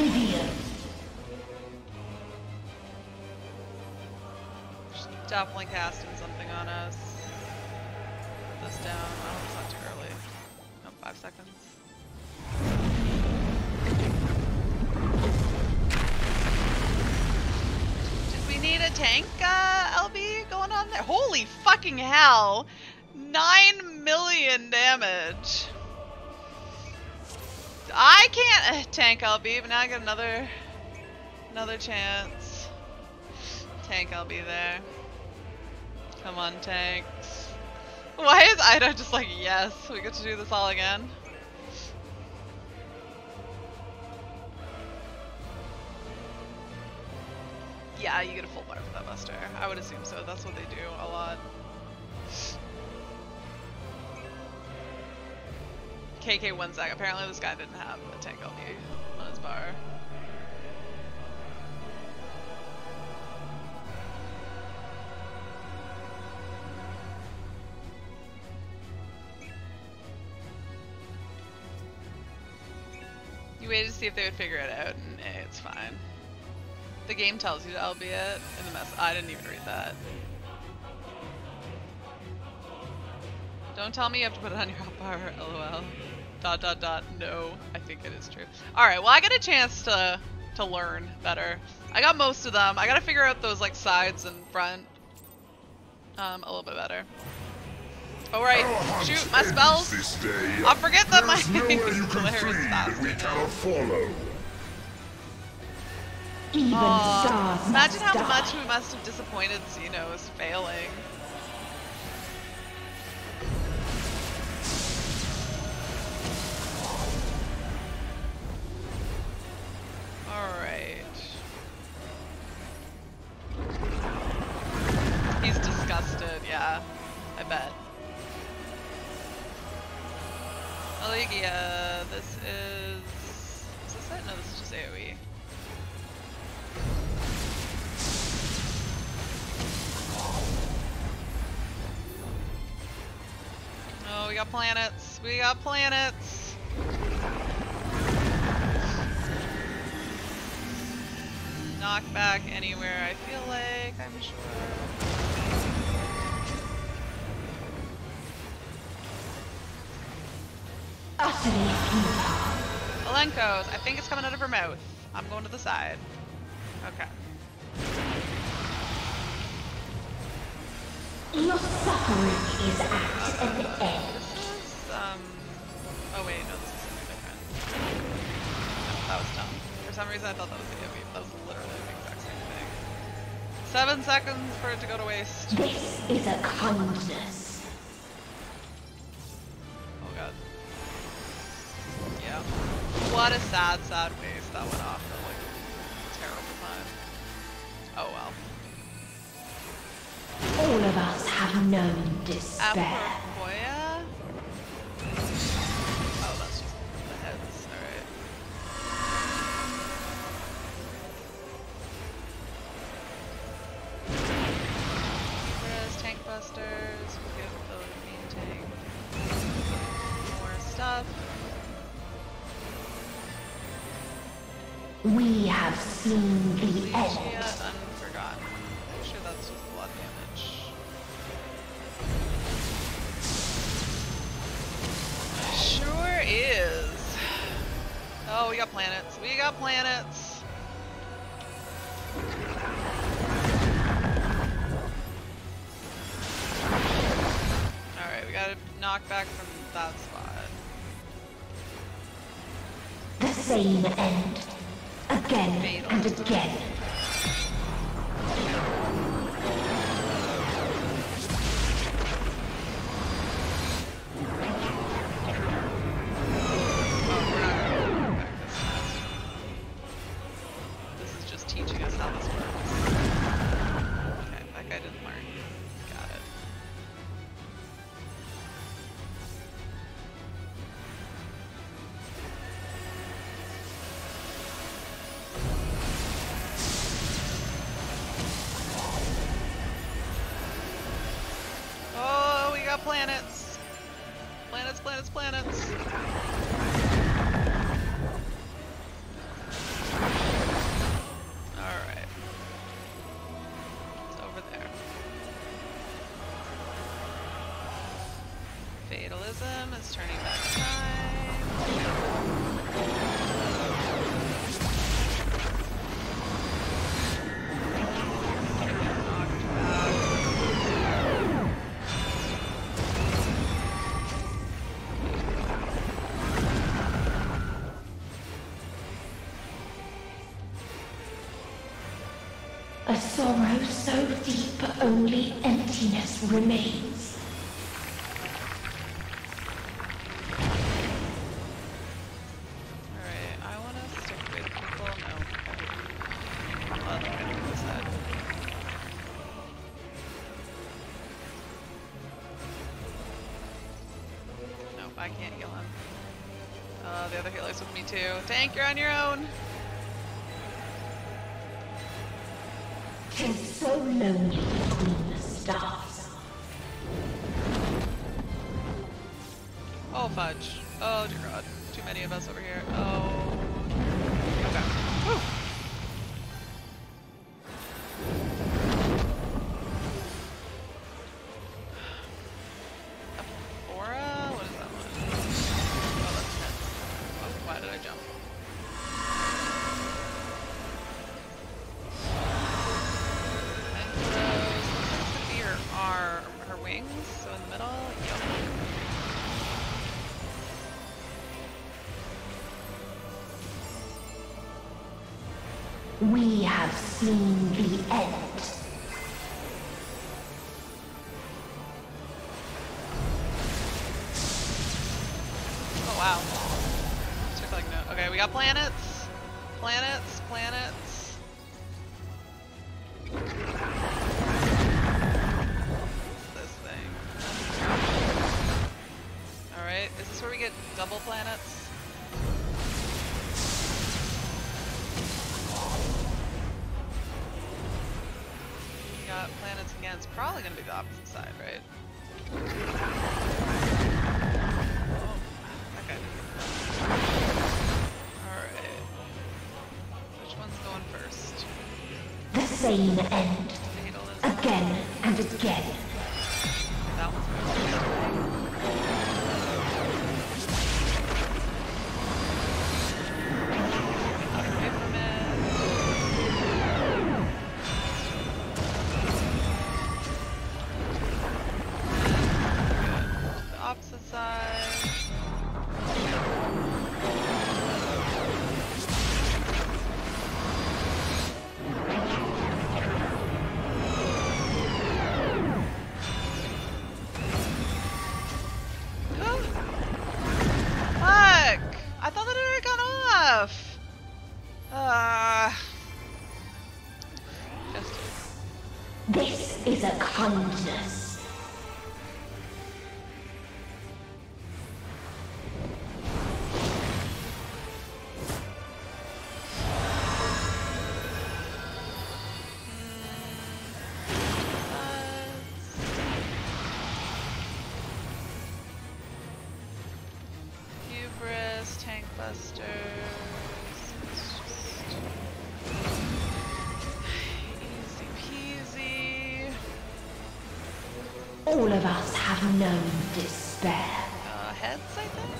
Speaker 7: She's definitely casting something on us. Put this down. I hope it's not too early. No, five seconds. Did we need a tank, uh, LB, going on there? Holy fucking hell! Tank LB, but now I get another Another chance. Tank, I'll be there. Come on, tanks. Why is Ida just like, yes, we get to do this all again? Yeah, you get a full bar for that buster. I would assume so. That's what they do a lot. KK one sec. Apparently this guy didn't have a tank LD on his bar. You waited to see if they would figure it out, and eh, it's fine. The game tells you to albeit in the mess. I didn't even read that. Don't tell me you have to put it on your hotbar, [laughs] lol. Dot dot dot, no, I think it is true. Alright, well I get a chance to to learn better. I got most of them. I gotta figure out those like sides and front um, a little bit better. Alright, shoot, my spells! I forget that my glare is faster
Speaker 32: we cannot follow.
Speaker 17: Even
Speaker 7: Aw, imagine how much we must have disappointed Zenos failing. Got planets. We got planets. Knock back anywhere, I feel like, I'm sure.
Speaker 17: Futile.
Speaker 7: I think it's coming out of her mouth. I'm going to the side. Okay.
Speaker 17: Your suffering is at an end.
Speaker 7: Reason I thought that was the AoE, but that was literally the exact same thing. Seven seconds for it to go to waste.
Speaker 17: This is a kindness.
Speaker 7: Oh god. Yeah. What a sad, sad waste that went off at like a terrible time. Oh well.
Speaker 17: All of us have known despair.
Speaker 7: Apoya?
Speaker 17: sorrow so deep only emptiness remains.
Speaker 7: Alright, I want to stick with people. I'm I can't him. Uh, the other healers with me too. Tank, you're on your own!
Speaker 17: We have seen same end. Again and again. have known despair.
Speaker 7: Uh, heads, I think?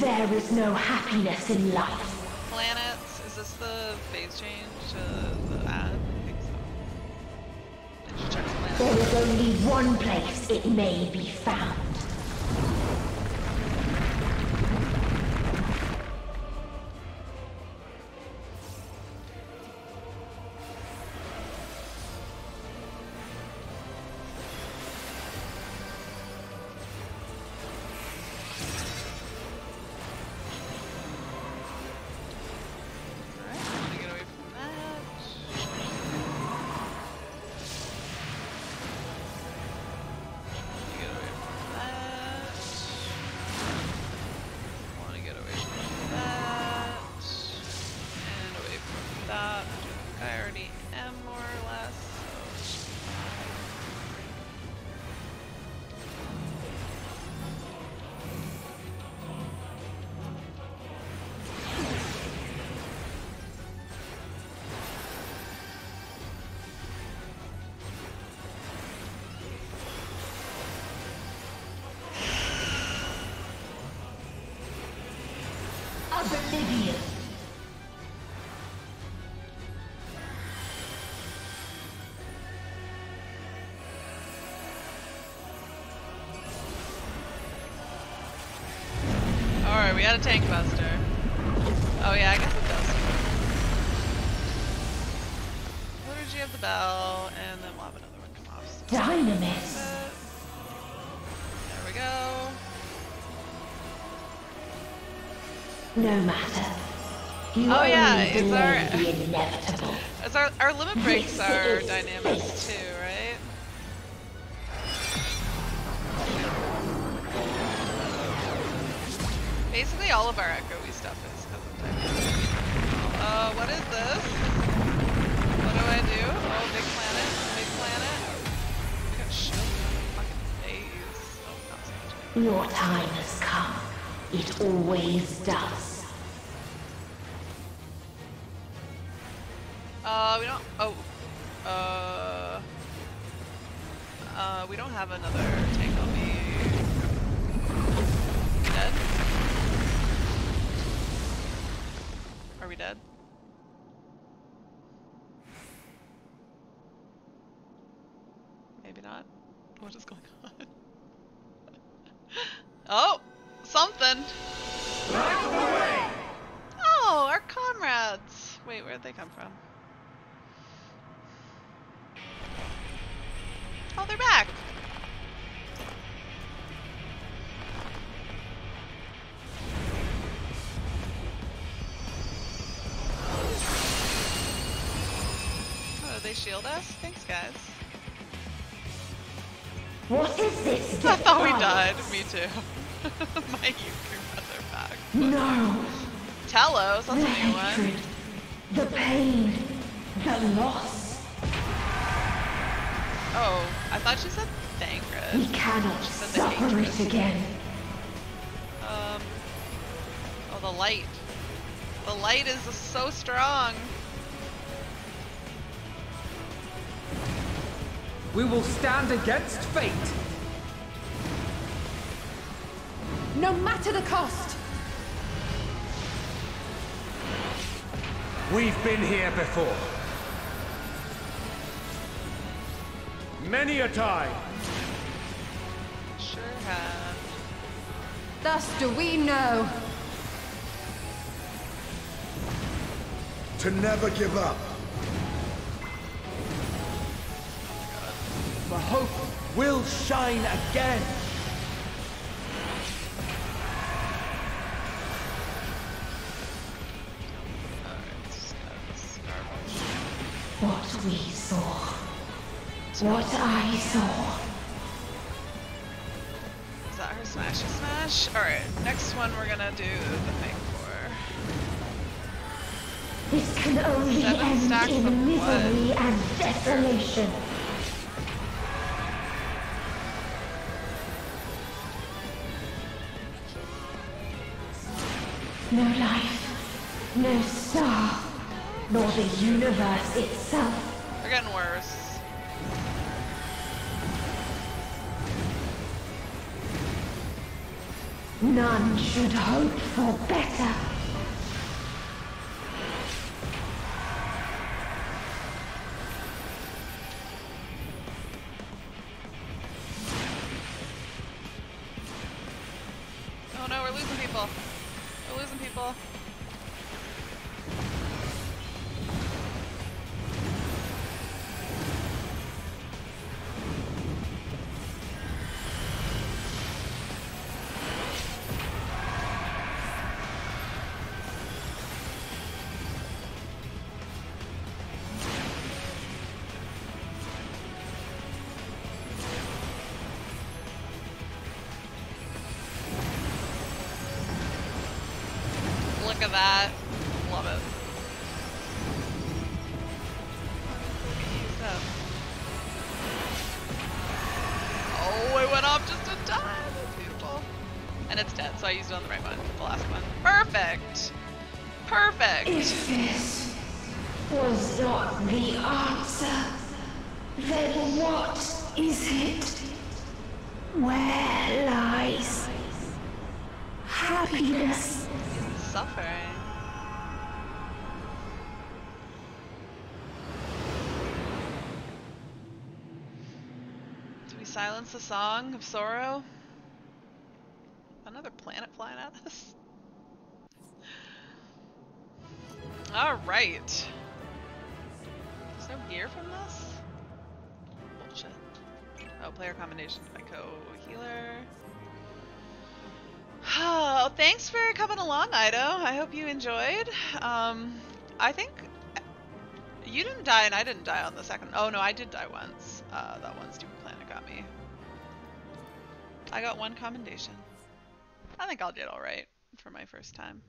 Speaker 17: There is no happiness in life. one place it may be found.
Speaker 7: Had a tank buster. Oh yeah, I guess it does. Liturgy of the Bell, and then we'll have another one come off. So
Speaker 17: Dynamis.
Speaker 7: There we go.
Speaker 17: No matter. You
Speaker 7: Oh, yeah, it's our-
Speaker 17: inevitable. [laughs]
Speaker 7: Our, our limit breaks are Dynamis too, all of our echoey stuff is because of Dynamis. Uh, what is this? What do I do? Oh, big planet, big planet. Shield fucking. Oh.
Speaker 17: Your time has come. It always does.
Speaker 7: Shield us? Thanks, guys.
Speaker 17: What is this? [laughs]
Speaker 7: I thought we died. Me too. [laughs] My Yuku are back.
Speaker 17: No.
Speaker 7: Telos, that's
Speaker 17: The
Speaker 7: a new one.
Speaker 17: hatred, the pain, the loss.
Speaker 7: Oh, I thought she said Thancred.
Speaker 17: We cannot
Speaker 7: She said
Speaker 17: suffer it again.
Speaker 7: Um. Oh, the light. The light is so strong.
Speaker 9: We will stand against fate.
Speaker 8: No matter the cost.
Speaker 2: We've been here before. Many a time.
Speaker 7: Sure have.
Speaker 23: Thus do we know.
Speaker 32: To never give up.
Speaker 30: Hope will shine again.
Speaker 17: What we saw. What I saw.
Speaker 7: Is that her smashy smash? Alright, next one we're gonna do the thing for.
Speaker 17: This can only
Speaker 7: Seven
Speaker 17: end in
Speaker 7: of
Speaker 17: misery and desolation. Universe itself.
Speaker 7: They're getting worse.
Speaker 17: None should hope for better.
Speaker 7: At that. the song of sorrow? Another planet flying at us? Alright. There's no gear from this? Bullshit. Oh, player combination by co-healer. [sighs] Oh, thanks for coming along, Ido. I hope you enjoyed. Um, I think you didn't die and I didn't die on the second. Oh no, I did die once. Uh, that one's too I got one commendation. I think I'll did all right for my first time.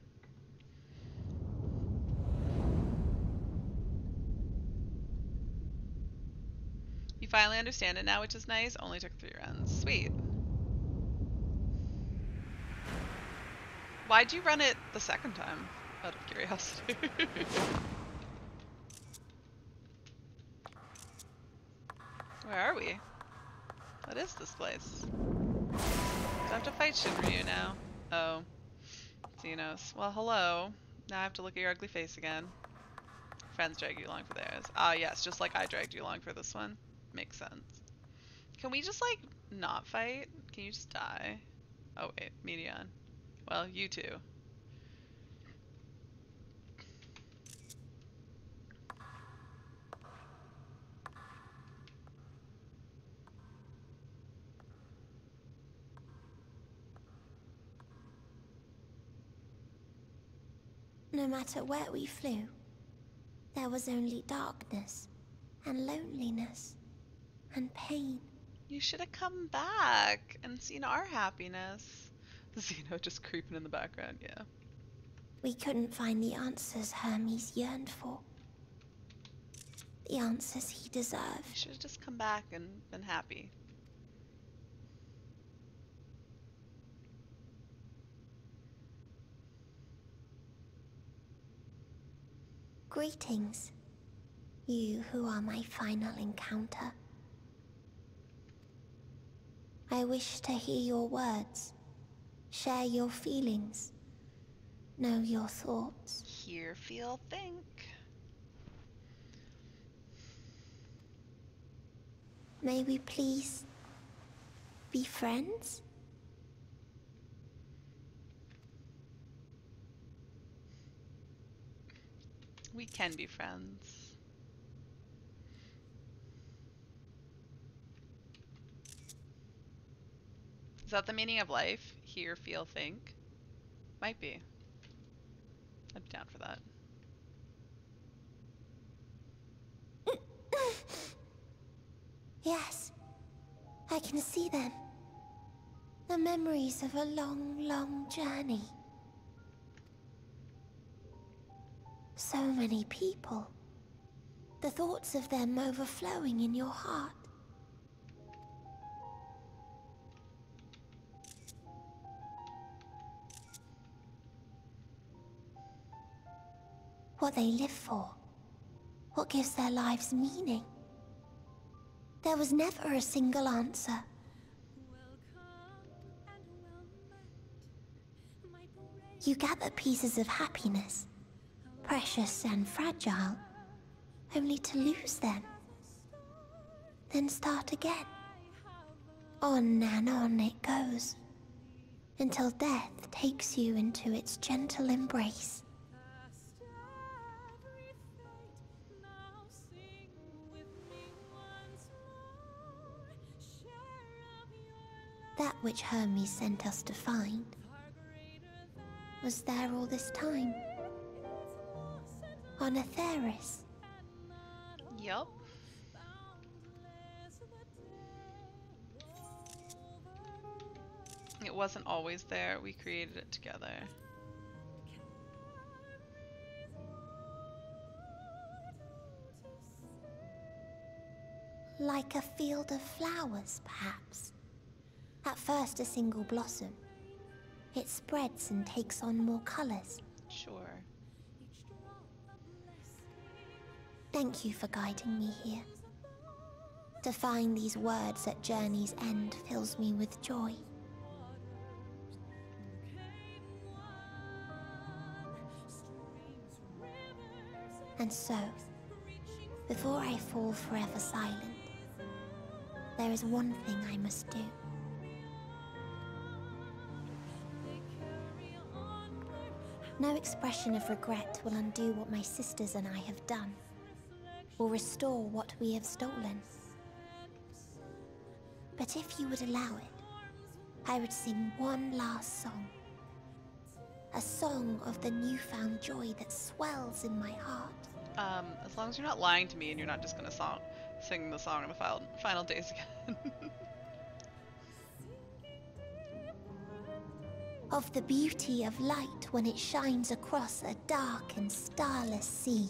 Speaker 7: You finally understand it now, which is nice. Only took three runs. Sweet. Why'd you run it the second time? Out of curiosity. [laughs] Where are we? What is this place? I have to fight Shinryu now? Oh. Zenos. Well, hello. Now I have to look at your ugly face again. Friends drag you along for theirs. Ah, yes, just like I dragged you along for this one. Makes sense. Can we just, like, not fight? Can you just die? Oh, wait. Meteion. Well, you too.
Speaker 13: No matter where we flew, there was only darkness and loneliness and pain.
Speaker 7: You should have come back and seen our happiness. [laughs] Xeno just creeping in the background, yeah.
Speaker 13: We couldn't find the answers Hermes yearned for. The answers he deserved.
Speaker 7: You should have just come back and been happy.
Speaker 13: Greetings, you who are my final encounter. I wish to hear your words, share your feelings, know your thoughts.
Speaker 7: Hear, feel, think.
Speaker 13: May we please be friends?
Speaker 7: We can be friends. Is that the meaning of life? Hear, feel, think? Might be. I'm down for that. [coughs]
Speaker 13: Yes, I can see them. The memories of a long, long journey. So many people. The thoughts of them overflowing in your heart. What they live for. What gives their lives meaning. There was never a single answer. You gather pieces of happiness, precious and fragile, only to lose them. Then start again. On and on it goes, until death takes you into its gentle embrace. That which Hermes sent us to find was there all this time. On Etheirys.
Speaker 7: Yup. It wasn't always there, we created it together.
Speaker 13: Like a field of flowers, perhaps. At first a single blossom. It spreads and takes on more colors. Thank you for guiding me here. To find these words at journey's end fills me with joy. And so, before I fall forever silent, there is one thing I must do. No expression of regret will undo what my sisters and I have done, or restore what we have stolen. But if you would allow it, I would sing one last song. A song of the newfound joy that swells in my heart.
Speaker 7: Um, as long as you're not lying to me and you're not just gonna song, sing the song on the final, final days again.
Speaker 13: of the beauty of light when it shines across a dark and starless sea.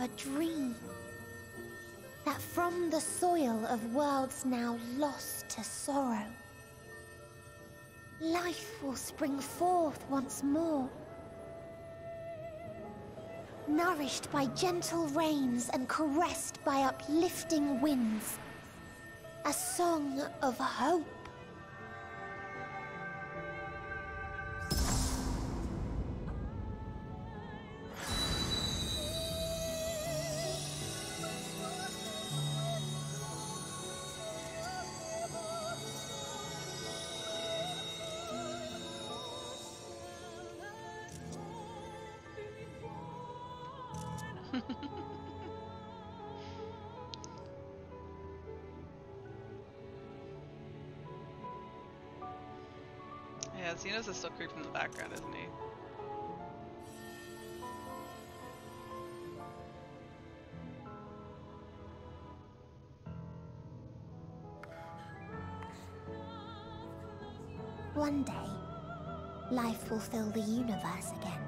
Speaker 13: A dream that from the soil of worlds now lost to sorrow, life will spring forth once more nourished by gentle rains and caressed by uplifting winds. A song of hope.
Speaker 7: Zenos is still creeping in the background, isn't he?
Speaker 13: One day, life will fill the universe again.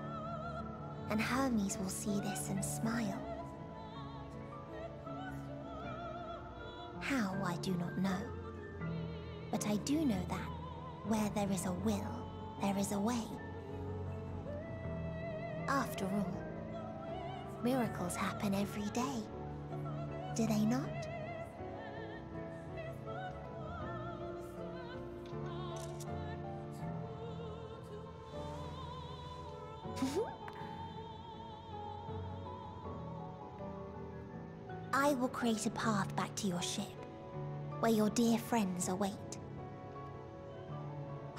Speaker 13: And Hermes will see this and smile. How, I do not know. But I do know that where there is a will, there is a way. After all, miracles happen every day. Do they not? [laughs] I will create a path back to your ship, where your dear friends await.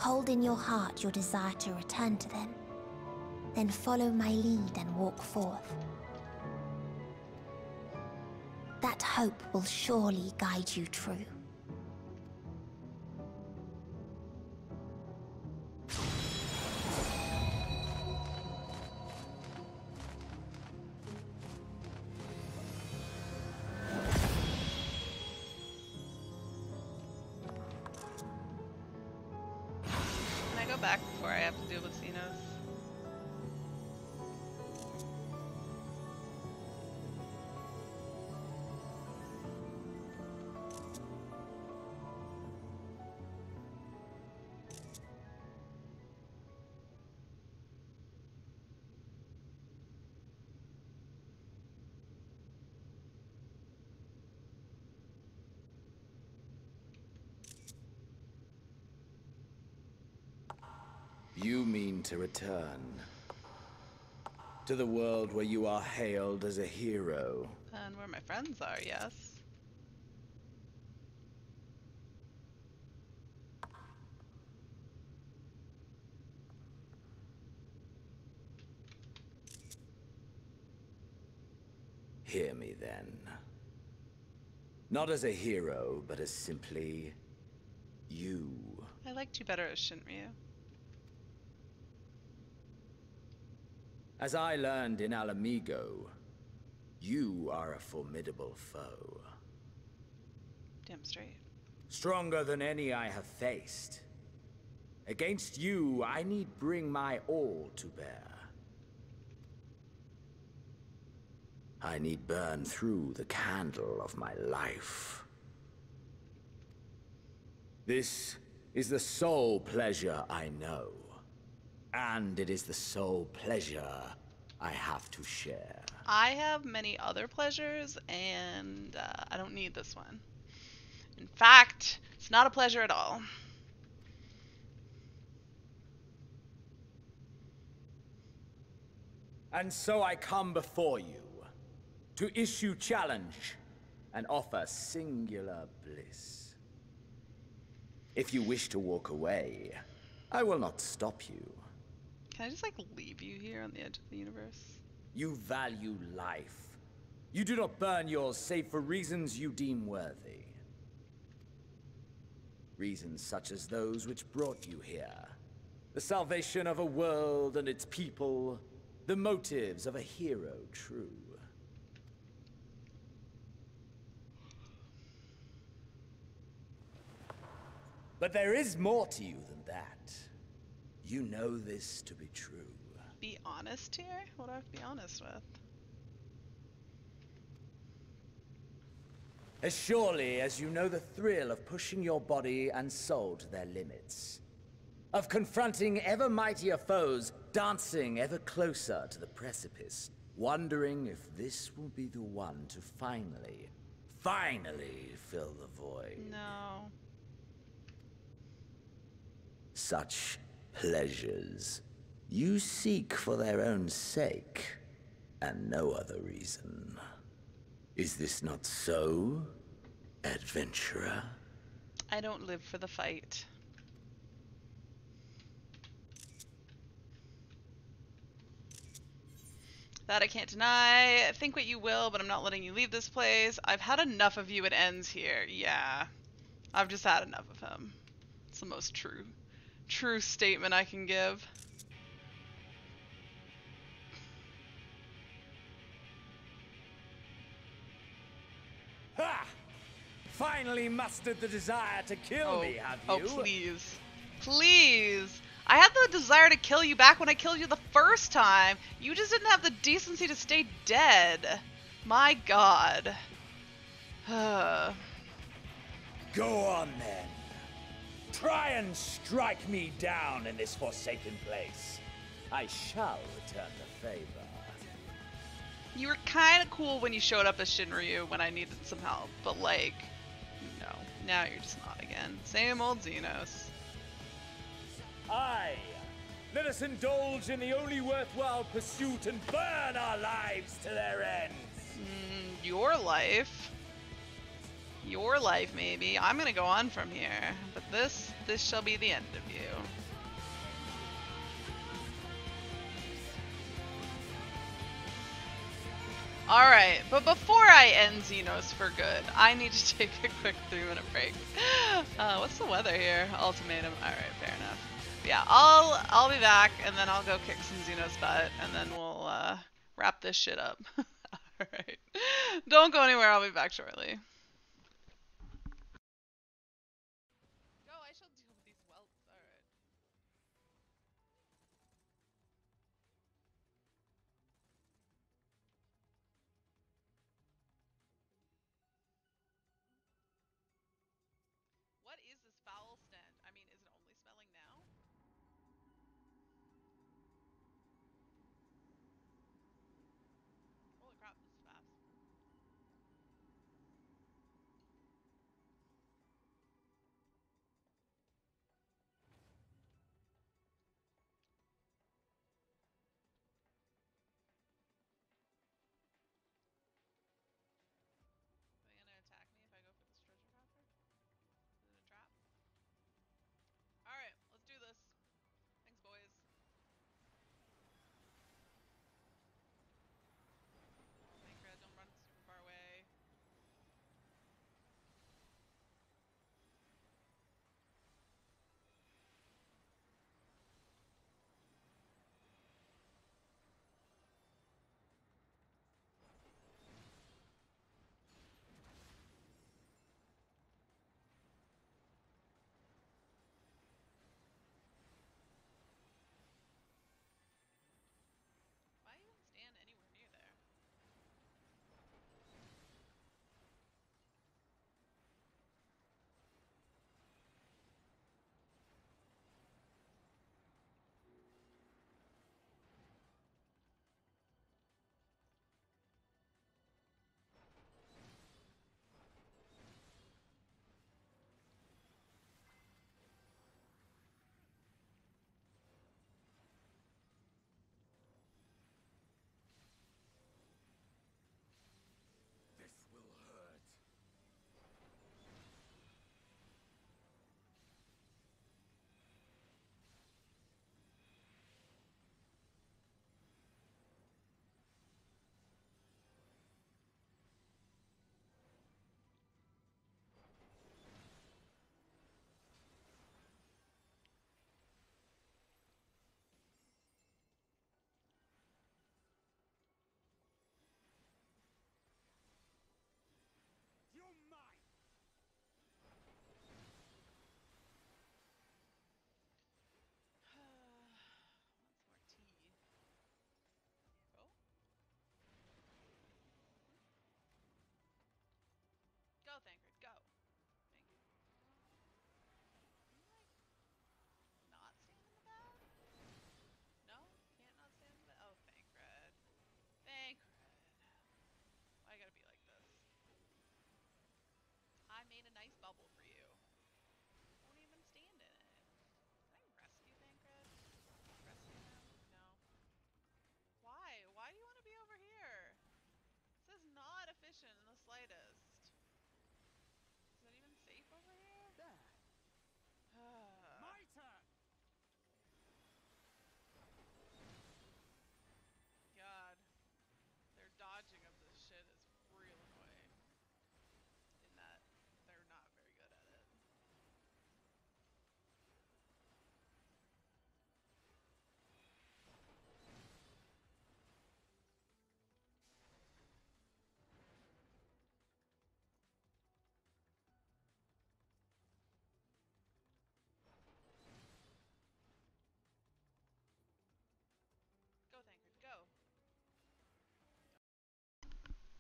Speaker 13: Hold in your heart your desire to return to them, then follow my lead and walk forth. That hope will surely guide you true.
Speaker 7: To
Speaker 33: return to the world where you are hailed as a hero.
Speaker 7: And where my friends are, yes.
Speaker 33: Hear me then. Not as a hero, but as simply you.
Speaker 7: I liked you better as Shinryu.
Speaker 33: As I learned in Ala Mhigo, you are a formidable foe.
Speaker 7: Damn straight.
Speaker 33: Stronger than any I have faced. Against you, I need bring my all to bear. I need burn through the candle of my life. This is the sole pleasure I know. And it is the sole pleasure I have to share.
Speaker 7: I have many other pleasures, and uh, I don't need this one. In fact, it's not a pleasure at all.
Speaker 33: And so I come before you, to issue challenge and offer singular bliss. If you wish to walk away, I will not stop you.
Speaker 7: Can I just like leave you here on the edge of the universe?
Speaker 33: You value life. You do not burn yours save for reasons you deem worthy. Reasons such as those which brought you here. The salvation of a world and its people. The motives of a hero true. But there is more to you than that. You know this to be true.
Speaker 7: Be honest here? What do I have to be honest with?
Speaker 33: As surely as you know the thrill of pushing your body and soul to their limits. Of confronting ever mightier foes, dancing ever closer to the precipice, wondering if this will be the one to finally, finally fill the void.
Speaker 7: No.
Speaker 33: Such pleasures you seek for their own sake, and no other reason. Is this not so, adventurer?
Speaker 7: I don't live for the fight. That I can't deny. Think what you will, but I'm not letting you leave this place. I've had enough of you. It ends here. Yeah. I've just had enough of him. It's the most true, true statement I can give.
Speaker 33: Ha! Finally mustered the desire to kill
Speaker 7: oh,
Speaker 33: me, have
Speaker 7: oh,
Speaker 33: you?
Speaker 7: Oh, please. Please. I had the desire to kill you back when I killed you the first time. You just didn't have the decency to stay dead. My god. [sighs]
Speaker 33: Go on then. Try and strike me down in this forsaken place. I shall return the favor.
Speaker 7: you were kind of cool when you showed up as Shinryu when I needed some help, but like, no. Now you're just not again. Same old Zenos.
Speaker 33: Aye. Let us indulge in the only worthwhile pursuit and burn our lives to their ends.
Speaker 7: Mm, your life. Your life, maybe. I'm gonna go on from here. But this, this shall be the end of you. Alright, but before I end Zenos for good, I need to [laughs] take a quick three minute break. [gasps] Uh, what's the weather here? Ultimatum. Alright, fair enough. But yeah, I'll I'll be back and then I'll go kick some Zenos butt and then we'll uh, wrap this shit up. [laughs] Alright. Don't go anywhere, I'll be back shortly.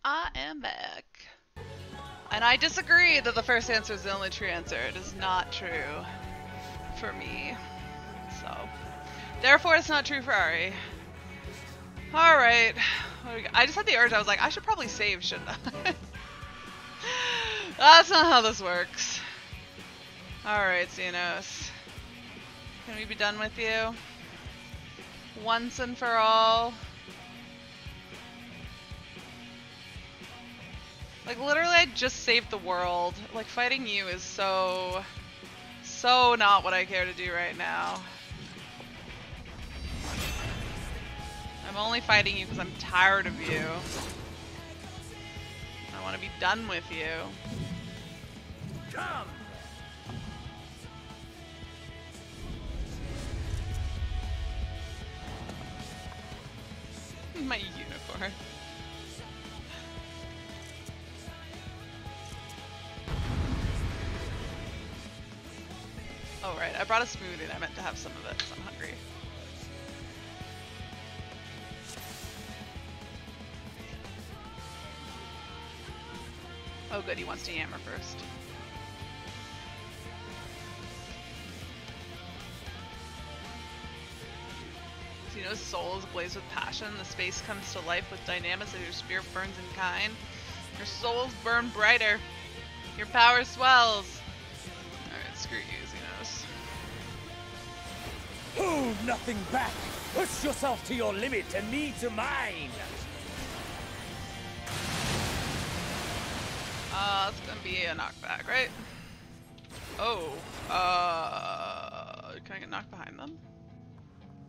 Speaker 7: I am back. And I disagree that the first answer is the only true answer. It is not true for me. So, therefore, it's not true for Ari. Alright. I just had the urge, I was like, I should probably save, shouldn't [laughs] I? That's not how this works. Alright, Zenos. Can we be done with you? Once and for all. Like, literally, I just saved the world. Like, fighting you is so... So not what I care to do right now. I'm only fighting you because I'm tired of you. I want to be done with you.
Speaker 33: Come! [laughs]
Speaker 7: My unicorn. Oh right, I brought a smoothie and I meant to have some of it because I'm hungry. Oh good, he wants to yammer first. Zenos' soul is ablaze with passion. The space comes to life with Dynamis as your spirit burns in kind. Your souls burn brighter. Your power swells. Alright, screw you.
Speaker 33: Hold nothing back! Push yourself to your limit and me to mine!
Speaker 7: Uh, it's gonna be a knockback, right? Oh, uh, can I get knocked behind them?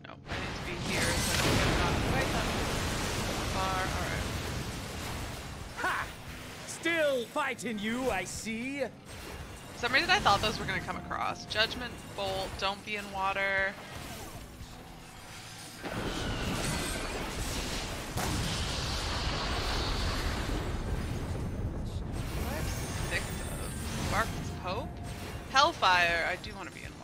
Speaker 7: No, I need to be here so I don't get knocked behind them. Far, alright.
Speaker 33: Ha! Still fighting you, I see.
Speaker 7: Some reason I thought those were gonna come across. Judgment Bolt, don't be in water. Six of? Spark's Hope? Hellfire, I do want to be in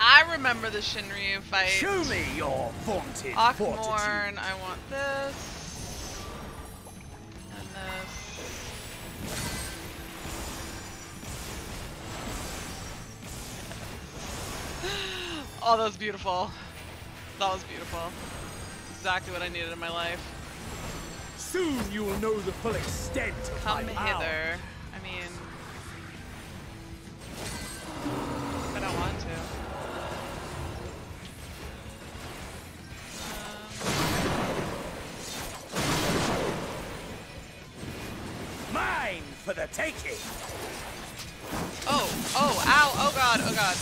Speaker 7: I remember the Shinryu fight.
Speaker 33: Show me your vaunted fortitude.
Speaker 7: I want this. And this. [gasps] Oh, that was beautiful. That was beautiful. Exactly what I needed in my life.
Speaker 33: Soon you will know the full extent of
Speaker 7: Come hither. I mean, I don't want to.
Speaker 33: For the taking.
Speaker 7: Oh, oh, ow, oh god, oh god.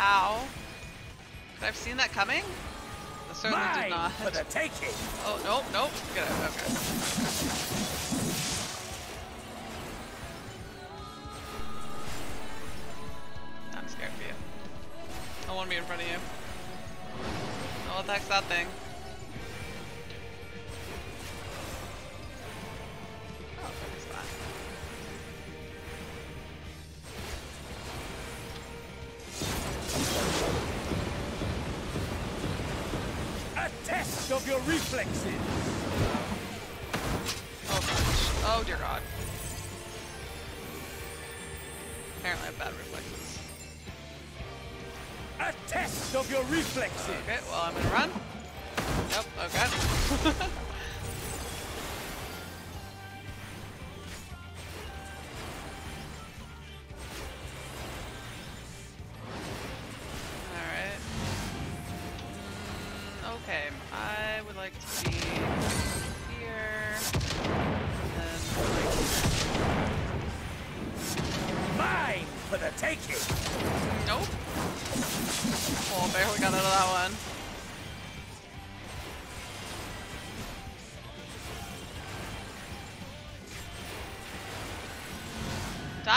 Speaker 7: Ow. Could I have seen that coming? I certainly
Speaker 33: Mine
Speaker 7: did not.
Speaker 33: for the taking.
Speaker 7: Oh, nope, nope. Get out, okay. I'm scared for you. I want to be in front of you. Oh, the heck's that thing?
Speaker 33: A test of your reflexes.
Speaker 7: Oh gosh. Oh dear god. Apparently I have bad reflexes.
Speaker 33: A test of your reflexes.
Speaker 7: Okay, well I'm gonna run. Yep, okay. [laughs]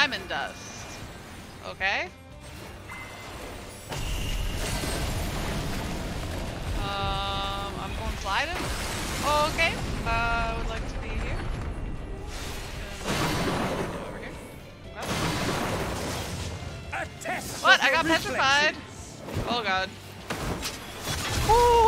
Speaker 7: Diamond dust. Okay. Um, I'm going sliding. Okay. Uh, I would like to be here. Over here. Up. fine. Oh god. Oh!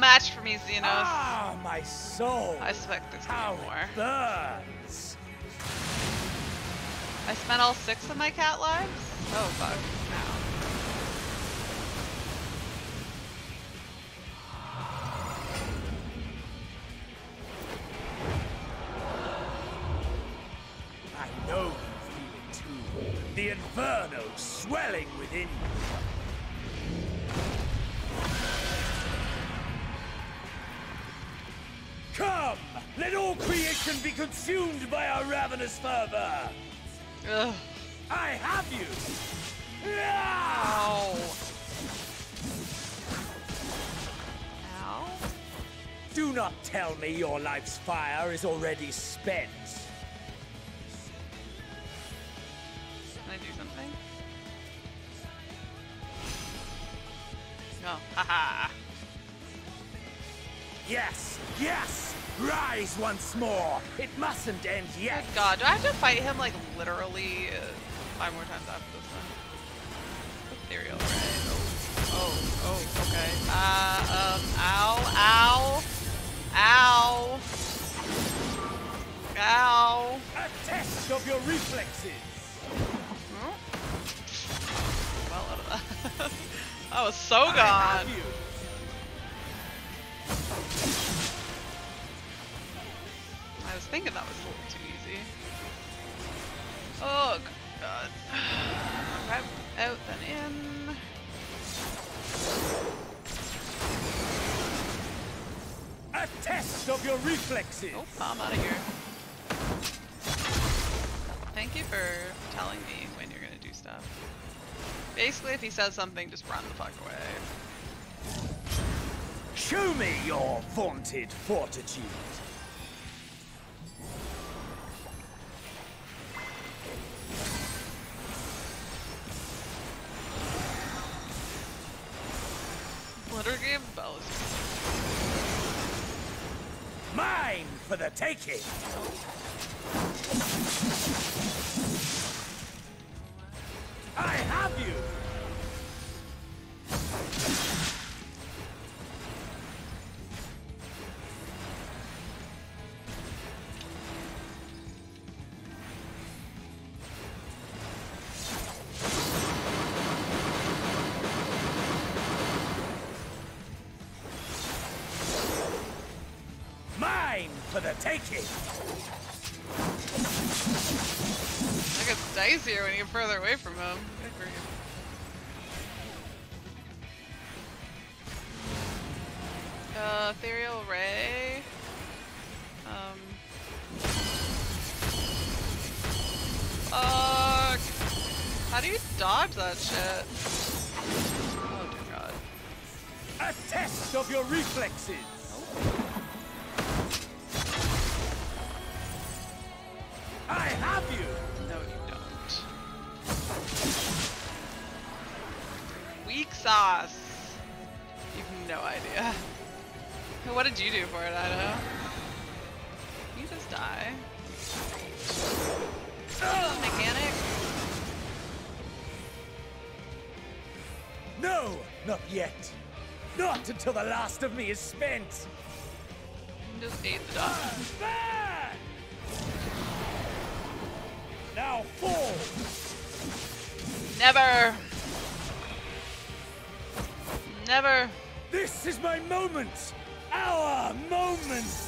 Speaker 7: Match for me, Zenos.
Speaker 33: Ah, my soul.
Speaker 7: I gonna be more.
Speaker 33: burns.
Speaker 7: I spent all six of my cat lives? Oh fuck.
Speaker 33: Be consumed by our ravenous fervor!
Speaker 7: Ugh.
Speaker 33: I have you!
Speaker 7: Ow. Ow.
Speaker 33: Do not tell me your life's fire is already spent. Rise once more! It mustn't end yet!
Speaker 7: Good God, do I have to fight him like literally five more times after this one? Ethereal, right? Oh, oh, oh, okay. Uh, um, ow, ow, ow, ow.
Speaker 33: A test of your reflexes!
Speaker 7: Well out [laughs] of that. I was so gone. I was thinking that was a little too easy. Oh god. [sighs] Right out then in.
Speaker 33: A test of your reflexes!
Speaker 7: Oh, I'm out of here. Thank you for telling me when you're gonna do stuff. Basically, if he says something, just run the fuck away.
Speaker 33: Show me your vaunted fortitude! For the taking!
Speaker 7: It gets dicier when you get further away from him. Uh, Ethereal Ray. Um. Fuck. How do you dodge that shit? Oh dear god.
Speaker 33: A test of your reflexes! Yet. Not until the last of me is spent.
Speaker 7: Just ate the dog.
Speaker 33: Now fall!
Speaker 7: Never. Never.
Speaker 33: This is my moment! Our moment!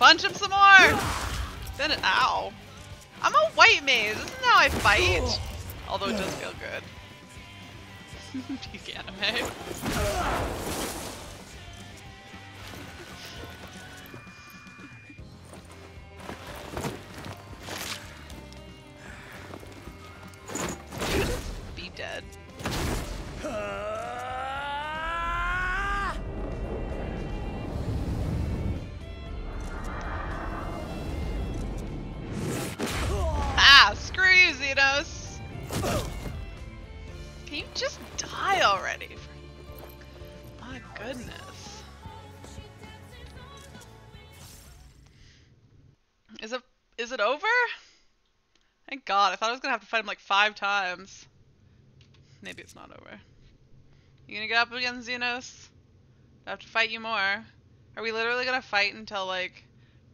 Speaker 7: Punch him some more! Then ow. I'm a white mage. This is how I fight. Although it does feel good. [laughs] Peak anime. Gonna have to fight him like five times. Maybe it's not over. You gonna get up against Zenos? I have to fight you more. Are we literally gonna fight until like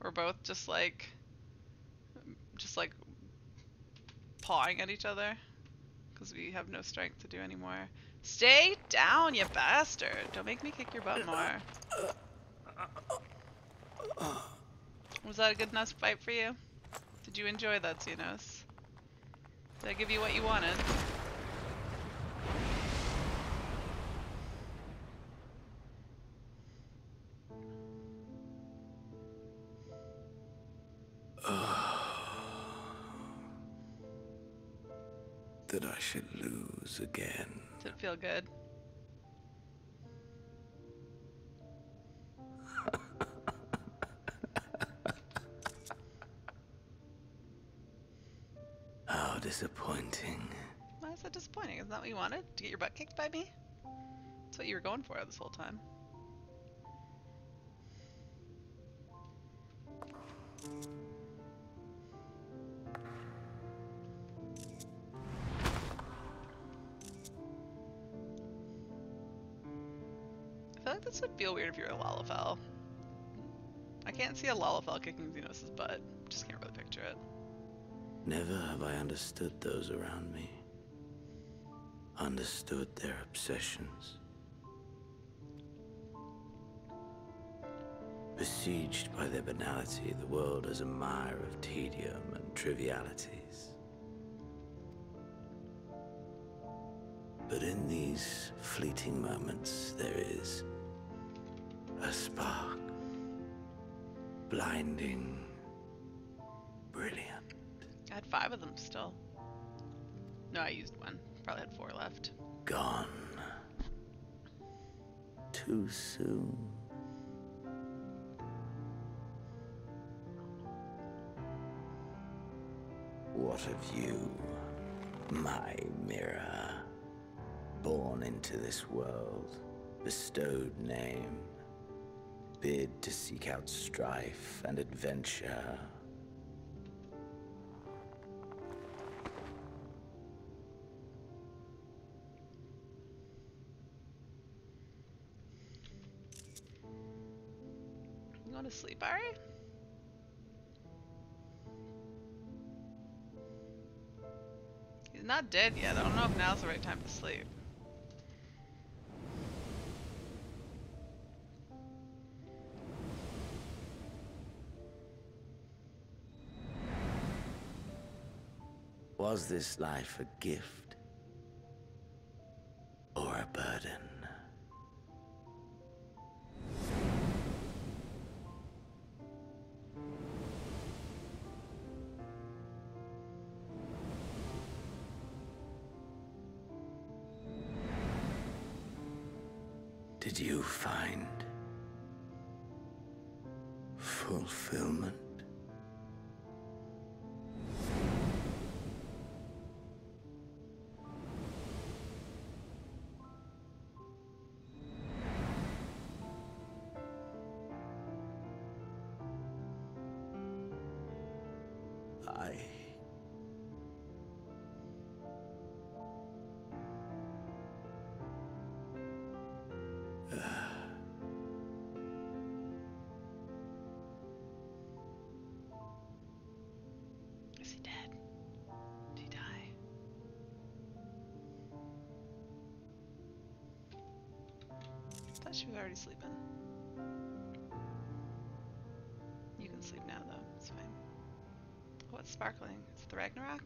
Speaker 7: we're both just like just like pawing at each other because we have no strength to do anymore. Stay down, you bastard! Don't make me kick your butt more. Was that a good enough fight for you? Did you enjoy that, Zenos? Did I give you what you wanted? [sighs]
Speaker 33: That I should lose again.
Speaker 7: Did it feel good?
Speaker 33: Disappointing?
Speaker 7: Isn't that what you wanted? To get your butt kicked by me? That's what you were going for this whole time. I feel like this would feel weird if you're a Lalafell. I can't see a Lalafell kicking Zenos' butt. Just can't really picture it.
Speaker 33: Never have I understood those around me. Understood their obsessions. Besieged by their banality, the world is a mire of tedium and trivialities. But in these fleeting moments, there is a spark. Blinding, brilliant.
Speaker 7: I had five of them still. No, I used one. Probably had four left.
Speaker 33: Gone. Too soon. What of you, my mirror? Born into this world, bestowed name, bid to seek out strife and adventure.
Speaker 7: Sleep, Ari? He's not dead yet. I don't know if now's the right time to sleep.
Speaker 33: Was this life a gift She was already sleeping. You
Speaker 7: can sleep now, though. It's fine. What's sparkling? sparkling? It's the Ragnarok?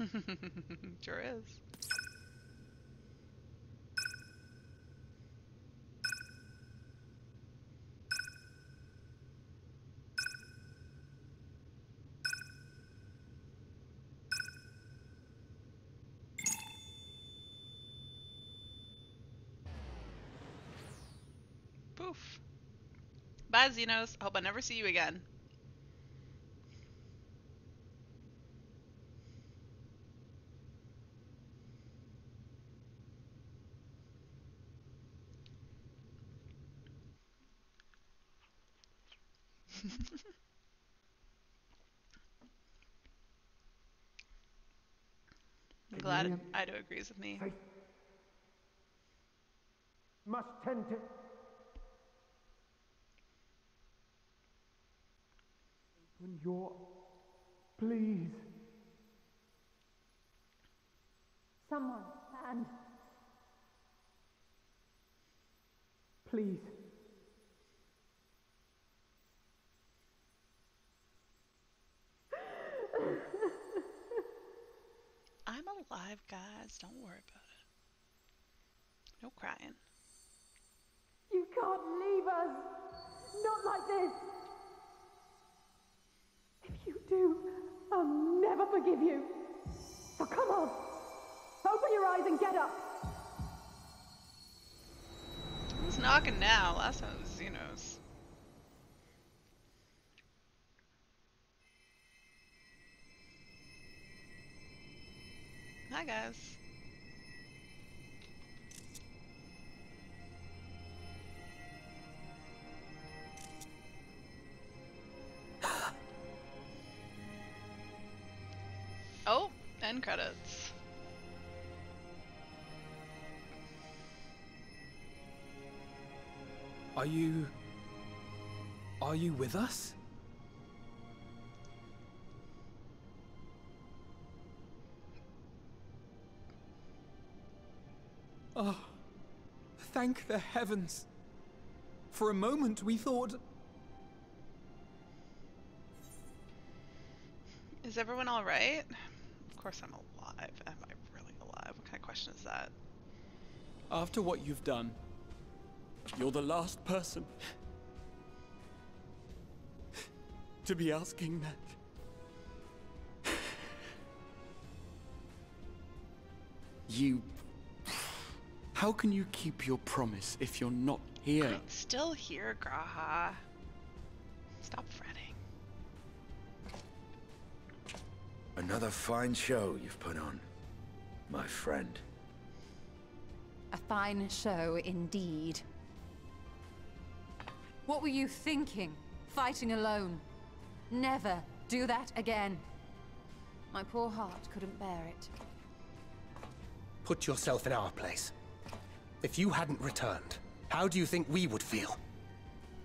Speaker 7: [laughs] sure is. Poof. Bye, Zenos. Hope I never see you again. [laughs] I'm glad uh, Ido agrees with me.
Speaker 20: Must tend to. Your. Please.
Speaker 8: Someone, and
Speaker 20: Please. [laughs]
Speaker 7: I'm alive, guys. Don't worry about it. No crying.
Speaker 8: you can't leave us. Not like this. Do, I'll never forgive you. So come on. Open your eyes and get up.
Speaker 7: Who's knocking now? Last time it was Zenos. Hi, guys. End credits.
Speaker 9: Are you. Are you with us? Oh, thank the heavens. For a moment we thought.
Speaker 7: Is everyone alright? Of course I'm alive. Am I really alive? What kind of question is that?
Speaker 10: After what you've done, you're the last person to be asking that. You. How can you keep your promise if you're not here?
Speaker 7: I'm still here, G'raha.
Speaker 29: Another fine show you've put on, my friend.
Speaker 23: A fine show indeed. What were you thinking? Fighting alone? Never do that again. My poor heart couldn't bear it.
Speaker 35: Put yourself in our place. If you hadn't returned, how do you think we would feel?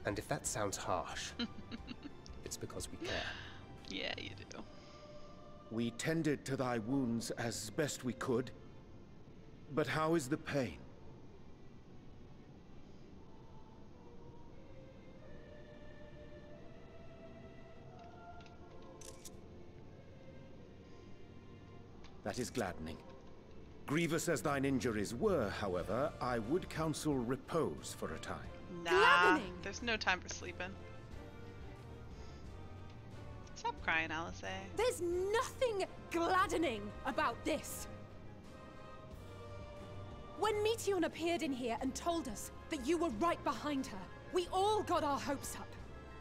Speaker 35: And if that sounds harsh, [laughs] it's because we care.
Speaker 7: Yeah, you do.
Speaker 29: We tended to thy wounds as best we could. But how is the pain? That is gladdening. Grievous as thine injuries were, however, I would counsel repose for a time.
Speaker 7: Nah, there's no time for sleeping. Stop crying, Alice.
Speaker 8: There's nothing gladdening about this. When Meteion appeared in here and told us that you were right behind her, we all got our hopes up.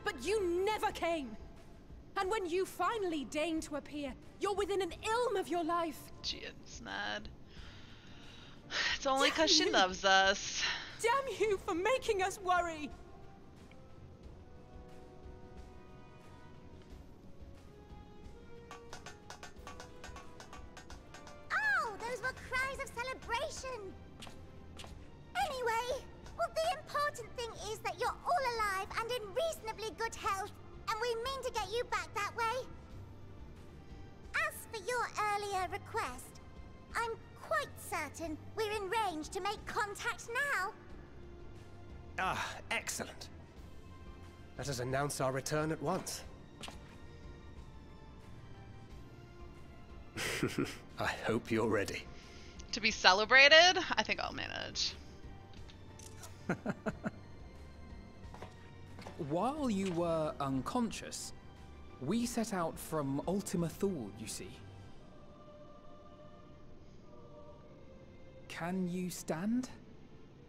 Speaker 8: But you never came. And when you finally deign to appear, you're within an ilm of your life.
Speaker 7: Jin's mad. It's only because she loves us.
Speaker 8: Damn you for making us worry!
Speaker 30: Of celebration! Anyway, well, the important thing is that you're all alive and in reasonably good health, and we mean to get you back that way. As for your earlier request, I'm quite certain we're in range to make contact now.
Speaker 29: Ah, excellent. Let us announce our return at once. [laughs] I hope you're ready.
Speaker 7: To be celebrated? I think I'll manage. [laughs]
Speaker 9: While you were unconscious, we set out from Ultima Thule, you see. Can you stand?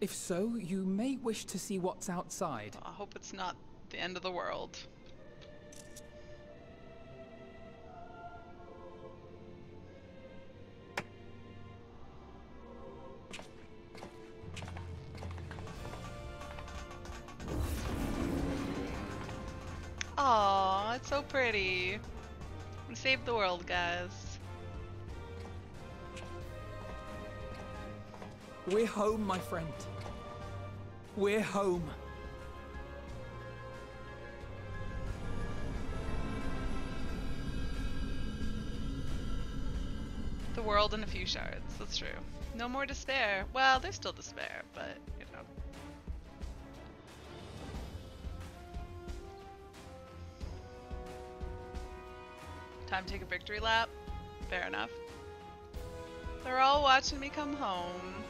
Speaker 9: If so, you may wish to see what's outside.
Speaker 7: I hope it's not the end of the world. So pretty. We saved the world, guys.
Speaker 9: We're home, my friend. We're home.
Speaker 7: The world in a few shards, that's true. No more despair. Well, there's still despair, but, you know. Time to take a victory lap? Fair enough. They're all watching me come home.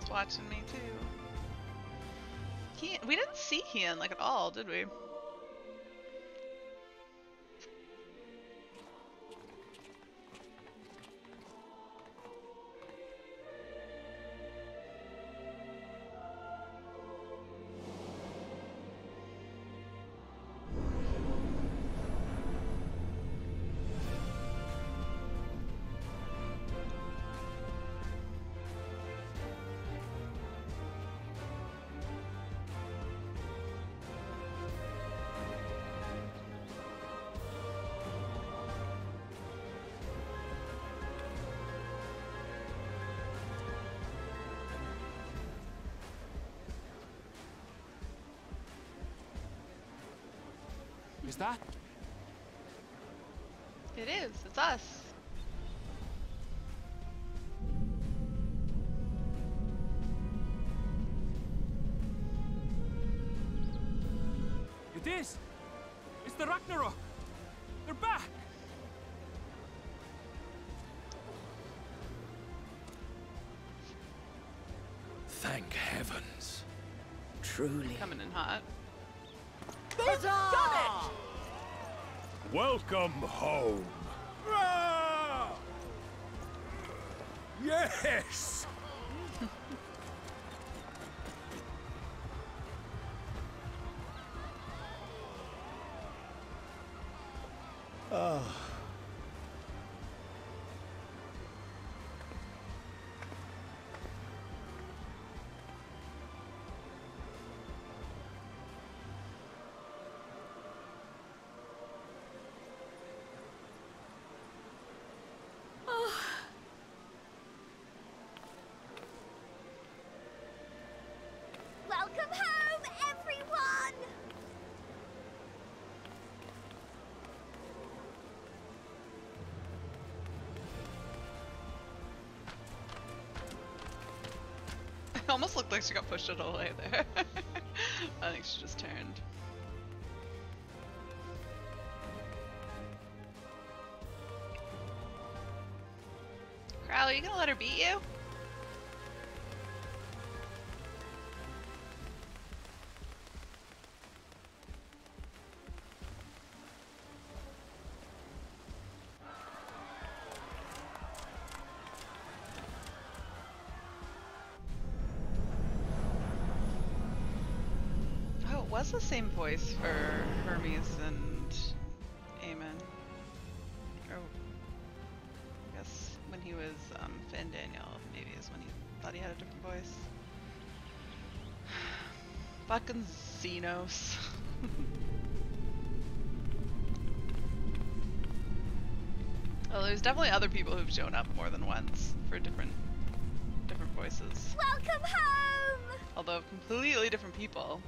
Speaker 7: He's watching me too. He, we didn't see Hien like at all, did we?
Speaker 36: Is that?
Speaker 7: It is. It's us.
Speaker 36: It is! It's the Ragnarok! They're back!
Speaker 30: Thank heavens.
Speaker 33: Truly.
Speaker 7: Coming in hot.
Speaker 30: They've done it! Welcome home. Yes!
Speaker 7: It [laughs] almost looked like she got pushed out of the way there. [laughs] I think she just turned. Crowley, you gonna let her beat you? same voice for Hermes and Amon. Or, I guess when he was um, Fandaniel, maybe is when he thought he had a different voice. [sighs] Fucking Zenos. [laughs] well, there's definitely other people who've shown up more than once for different different voices.
Speaker 13: Welcome home!
Speaker 7: Although completely different people.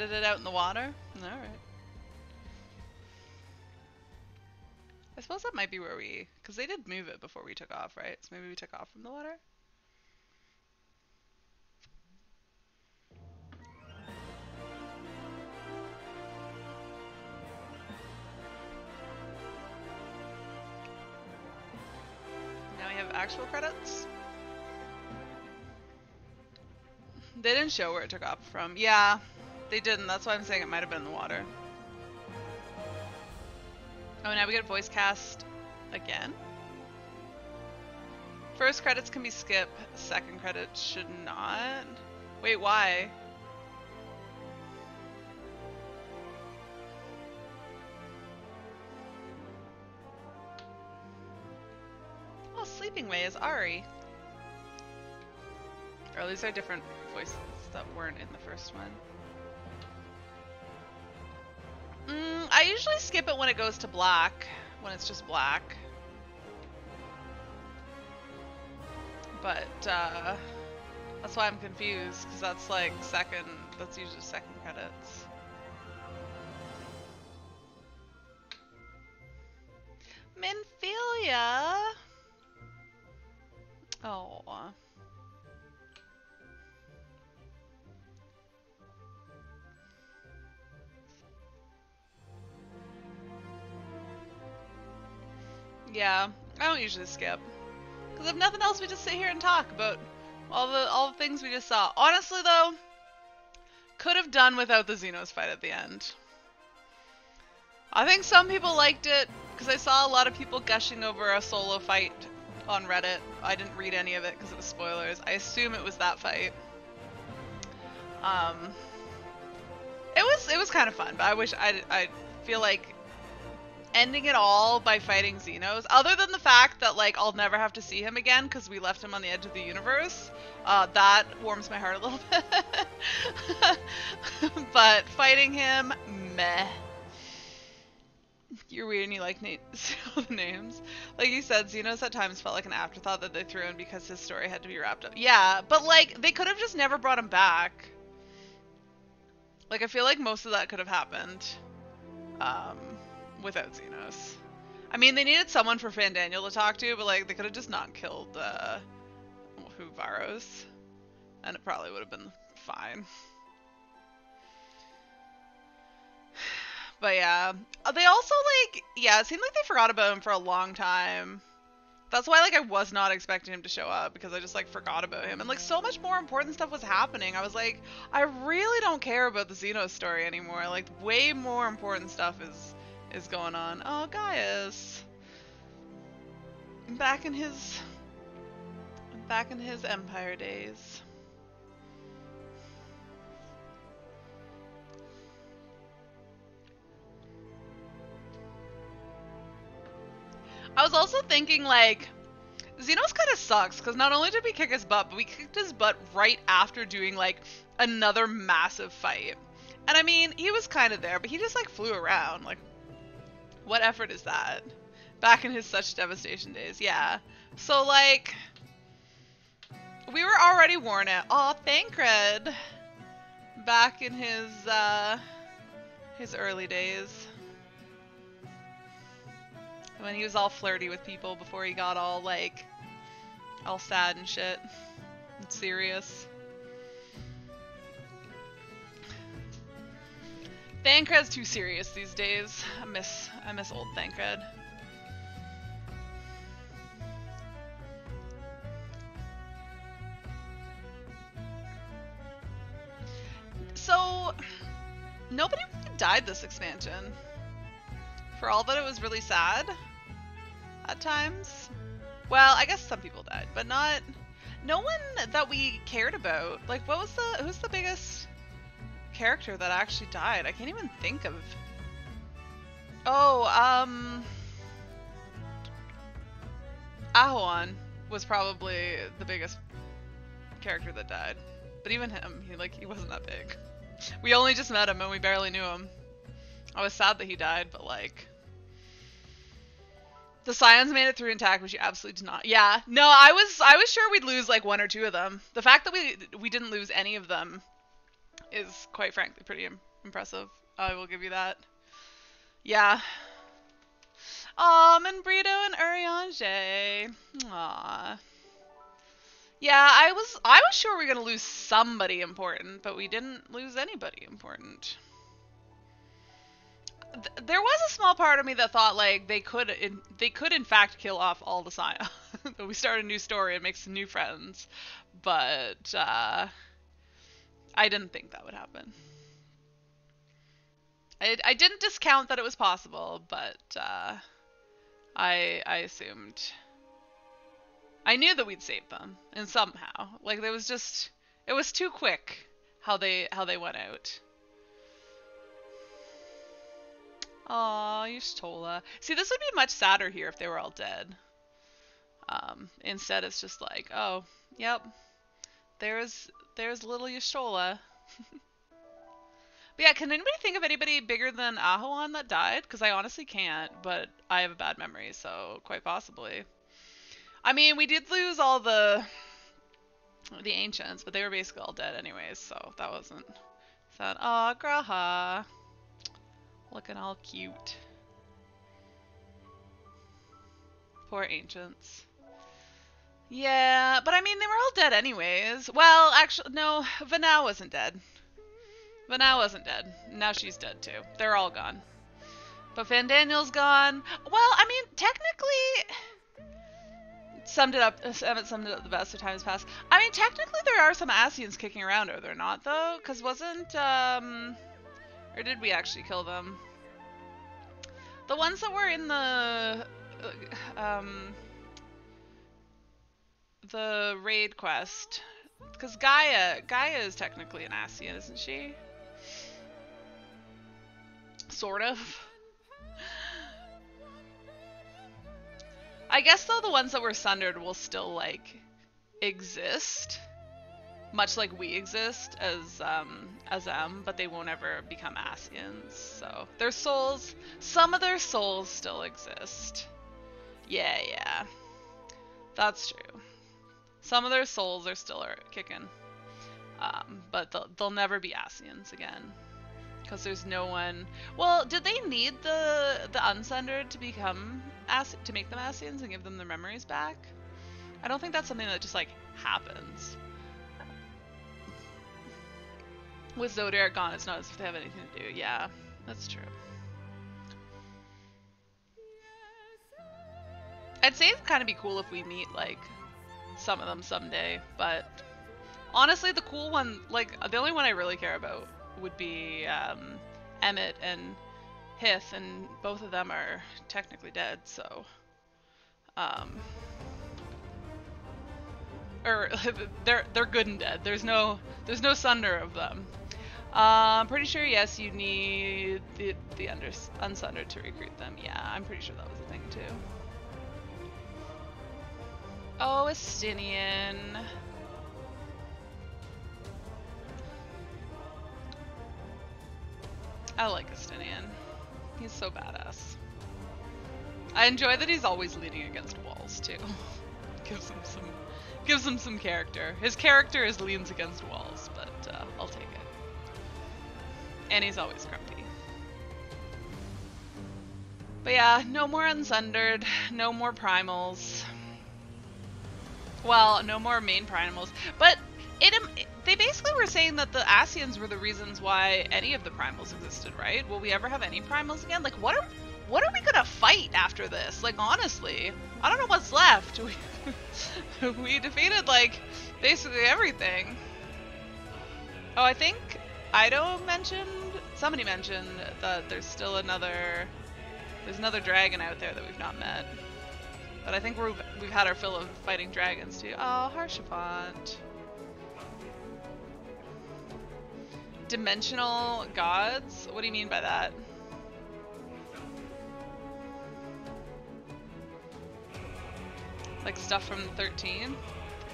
Speaker 7: Landed it out in the water? Alright. I suppose that might be where we... Because they did move it before we took off, right? So maybe we took off from the water? Now we have actual credits. They didn't show where it took off from. Yeah, they didn't. That's why I'm saying it might have been in the water. Oh, now we get voice cast again. First credits can be skipped. Second credits should not. Wait, why? Oh, Sleeping Way is Ari. Or these are different voices that weren't in the first one. Mm, I usually skip it when it goes to black, when it's just black. But uh, that's why I'm confused, because that's like second, that's usually second credits. Minfilia! Oh. Yeah, I don't usually skip. Because if nothing else, we just sit here and talk about all the all the things we just saw. Honestly, though, could have done without the Zenos fight at the end. I think some people liked it because I saw a lot of people gushing over a solo fight on Reddit. I didn't read any of it because it was spoilers. I assume it was that fight. Um, it was it was kind of fun, but I wish I I feel like ending it all by fighting Zenos, other than the fact that like I'll never have to see him again because we left him on the edge of the universe, uh, that warms my heart a little [laughs] bit. [laughs] but fighting him, meh. You're weird and you like na- [laughs] names. Like you said, Zenos at times felt like an afterthought that they threw in because his story had to be wrapped up. Yeah, but like they could have just never brought him back. Like I feel like most of that could have happened. Um, without Zenos. I mean, they needed someone for Fandaniel to talk to, but like they could have just not killed uh, who Varis, and it probably would have been fine. [sighs] But yeah, Uh, they also like yeah, it seemed like they forgot about him for a long time. That's why like I was not expecting him to show up because I just like forgot about him and like so much more important stuff was happening. I was like, I really don't care about the Zenos story anymore. Like way more important stuff is is going on. Oh, Gaius. Back in his back in his empire days. I was also thinking like Zenos kind of sucks because not only did we kick his butt, but we kicked his butt right after doing like another massive fight. And I mean, he was kind of there, but he just like flew around. Like, what effort is that? Back in his such devastation days, yeah. So like, we were already worn out. Oh, Thancred. Back in his uh, his early days, when he was all flirty with people before he got all like, all sad and shit, and serious. Thancred's too serious these days. I miss I miss old Thancred. So nobody really died this expansion. For all that it was really sad at times. Well, I guess some people died, but not no one that we cared about. Like what was the who's the biggest character that actually died. I can't even think of. Oh, um. Ahuan was probably the biggest character that died. But even him, he like he wasn't that big. We only just met him and we barely knew him. I was sad that he died, but like the Scions made it through intact, which you absolutely did not. Yeah, no, I was I was sure we'd lose like one or two of them. The fact that we we didn't lose any of them is quite frankly pretty Im impressive. I will give you that. Yeah. Um, and Brito and Urianger. Aww. Yeah, I was I was sure we were gonna lose somebody important, but we didn't lose anybody important. Th there was a small part of me that thought like they could in, they could in fact kill off all the Scion. [laughs] we start a new story and make some new friends, but uh, I didn't think that would happen. I I didn't discount that it was possible, but uh, I I assumed I knew that we'd save them, and somehow, like there was just, it was too quick how they how they went out. Aw, Y'shtola. See, this would be much sadder here if they were all dead. Um, instead, it's just like, oh, yep, there's there's little Y'shtola. [laughs] but yeah, can anybody think of anybody bigger than Ahuan that died? Because I honestly can't, but I have a bad memory, so quite possibly. I mean, we did lose all the the ancients, but they were basically all dead anyways, so that wasn't sad. Aw, G'raha. Looking all cute. Poor ancients. Yeah, but I mean, they were all dead anyways. Well, actually, no, Venat wasn't dead. Venat wasn't dead. Now she's dead too. They're all gone. But Fandaniel's gone. Well, I mean, technically summed it up. Emet summed it up the best of times past. I mean, technically there are some Ascians kicking around, are there not? Though, because wasn't um, or did we actually kill them? The ones that were in the uh, um the raid quest, because Gaia Gaia is technically an Ascian, isn't she? Sort of. I guess though the ones that were sundered will still like exist, much like we exist as um as them, but they won't ever become Ascians. So their souls, some of their souls still exist. Yeah, yeah, that's true. Some of their souls are still kicking, um, but they'll, they'll never be Ascians again because there's no one. Well, did they need the the unsundered to become As to make them Ascians and give them their memories back? I don't think that's something that just like happens. With Zodiark gone, it's not as if they have anything to do. Yeah, that's true. I'd say it'd kind of be cool if we meet like some of them someday, but honestly, the cool one, like the only one I really care about would be um, Emet and Hith, and both of them are technically dead, so. Um, or [laughs] they're they're good and dead. There's no there's no sunder of them. Uh, I'm pretty sure yes, you need the the under, unsundered to recruit them. Yeah, I'm pretty sure that was a thing too. Oh, Estinian. I like Estinian. He's so badass. I enjoy that he's always leaning against walls too. [laughs] gives him some gives him some character. His character is leans against walls, but uh, I'll take it. And he's always grumpy. But yeah, no more unsundered, no more primals. Well, no more main primals. But it, they basically were saying that the Ascians were the reasons why any of the primals existed, right? Will we ever have any primals again? Like, what are what are we gonna fight after this? Like, honestly, I don't know what's left. [laughs] We, we defeated like basically everything. Oh, I think Ido mentioned somebody mentioned that there's still another there's another dragon out there that we've not met. But I think we've we've had our fill of fighting dragons too. Oh, Haurchefant. dimensional gods? What do you mean by that? Like stuff from 13?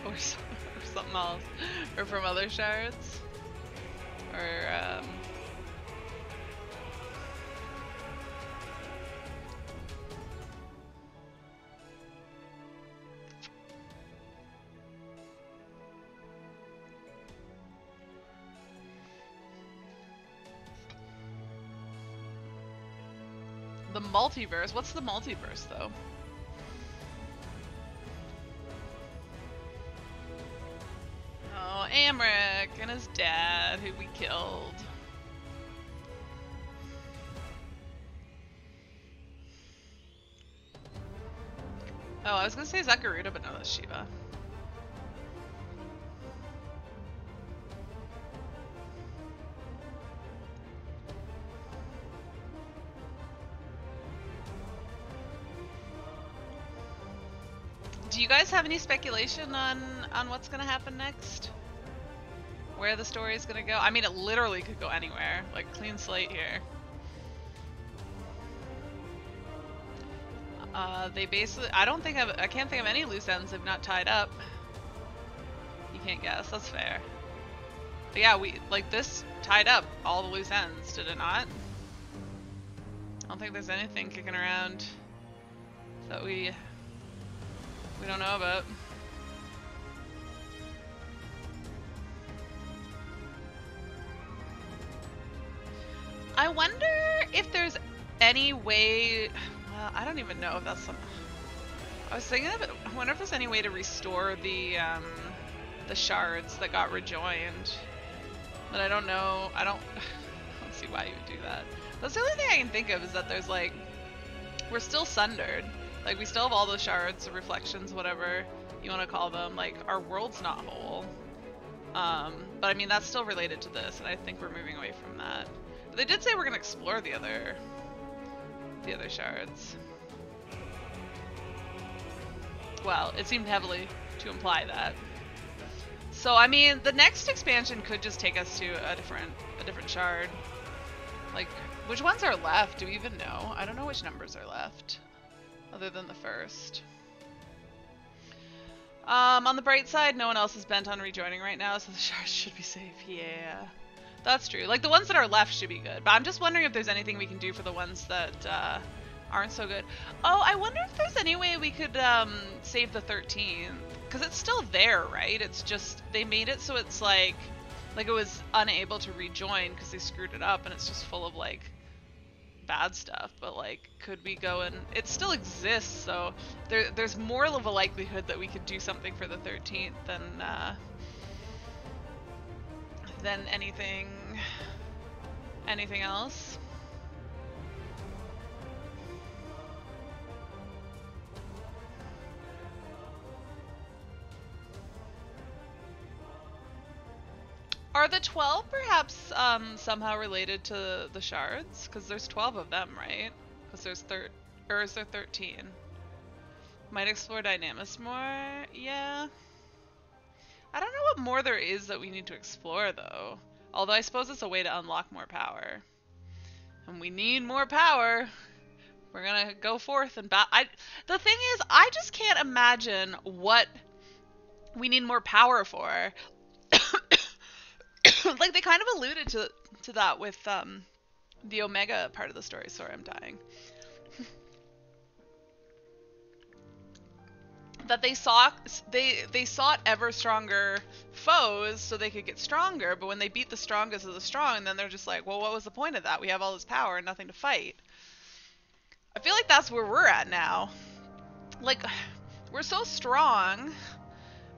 Speaker 7: Or, [laughs] or something else? Or from other shards? Or, um... The multiverse? What's the multiverse, though? Oh, Aymeric and his dad, who we killed. Oh, I was gonna say Zakaruda, but no, that's Shiva. Do you guys have any speculation on on what's gonna happen next? Where the story is gonna go? I mean, it literally could go anywhere. Like clean slate here. Uh, they basically. I don't think I've, I can't think of any loose ends they've not tied up. You can't guess. That's fair. But yeah, we like this tied up all the loose ends, did it not? I don't think there's anything kicking around that we we don't know about. I wonder if there's any way. Well, I don't even know if that's some. I was thinking of it. I wonder if there's any way to restore the um, the shards that got rejoined. But I don't know. I don't. [sighs] I don't see why you would do that. That's the only thing I can think of is that there's like we're still sundered. Like we still have all those shards, reflections, whatever you want to call them. Like our world's not whole. Um, but I mean that's still related to this, and I think we're moving away from that. But they did say we're gonna explore the other, the other shards. Well, it seemed heavily to imply that. So I mean, the next expansion could just take us to a different, a different shard. Like, which ones are left? Do we even know? I don't know which numbers are left other than the first. Um, on the bright side, no one else is bent on rejoining right now, so the [laughs] shards should be safe. Yeah, that's true. Like, the ones that are left should be good, but I'm just wondering if there's anything we can do for the ones that uh, aren't so good. Oh, I wonder if there's any way we could um, save the 13th, because it's still there, right? It's just, they made it so it's like, like it was unable to rejoin because they screwed it up, and it's just full of, like, bad stuff, but like, could we go and it still exists? So there, there's more of a likelihood that we could do something for the 13th than uh, than anything anything else. Are the 12 perhaps um, somehow related to the shards? Because there's 12 of them, right? Because there's thir- or is there 13? Might explore Dynamis more? Yeah. I don't know what more there is that we need to explore, though. Although I suppose it's a way to unlock more power. And we need more power. We're gonna go forth and bat. I. The thing is, I just can't imagine what we need more power for. [laughs] like they kind of alluded to to that with um the Omega part of the story. Sorry, I'm dying. [laughs] that they sought they they sought ever stronger foes so they could get stronger, but when they beat the strongest of the strong, then they're just like, well, what was the point of that? We have all this power and nothing to fight. I feel like that's where we're at now. Like, [sighs] we're so strong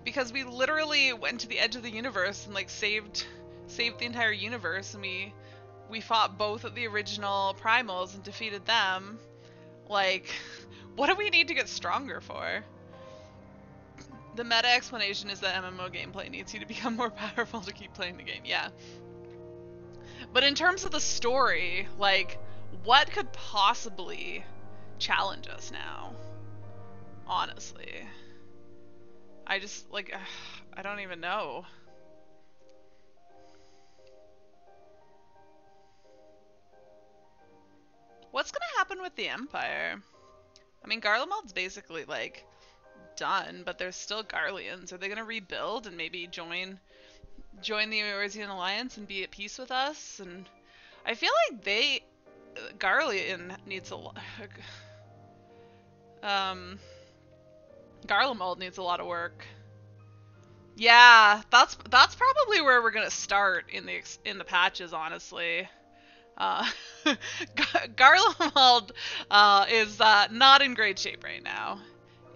Speaker 7: because we literally went to the edge of the universe and like saved saved the entire universe and we we fought both of the original primals and defeated them. Like, [laughs] what do we need to get stronger for? The meta explanation is that MMO gameplay needs you to [laughs] become more powerful to keep playing the game. Yeah. But in terms of the story, like, what could possibly challenge us now? Honestly. I just, like, [sighs] I don't even know. Happen with the Empire? I mean, Garlemald's basically like done, but there's still Garleans. Are they gonna rebuild and maybe join join the Eorzean Alliance and be at peace with us? And I feel like they Garlean needs a lot. [sighs] Um, Garlemald needs a lot of work. Yeah, that's that's probably where we're gonna start in the in the patches, honestly. Uh, [laughs] Garlemald uh, is uh, not in great shape right now.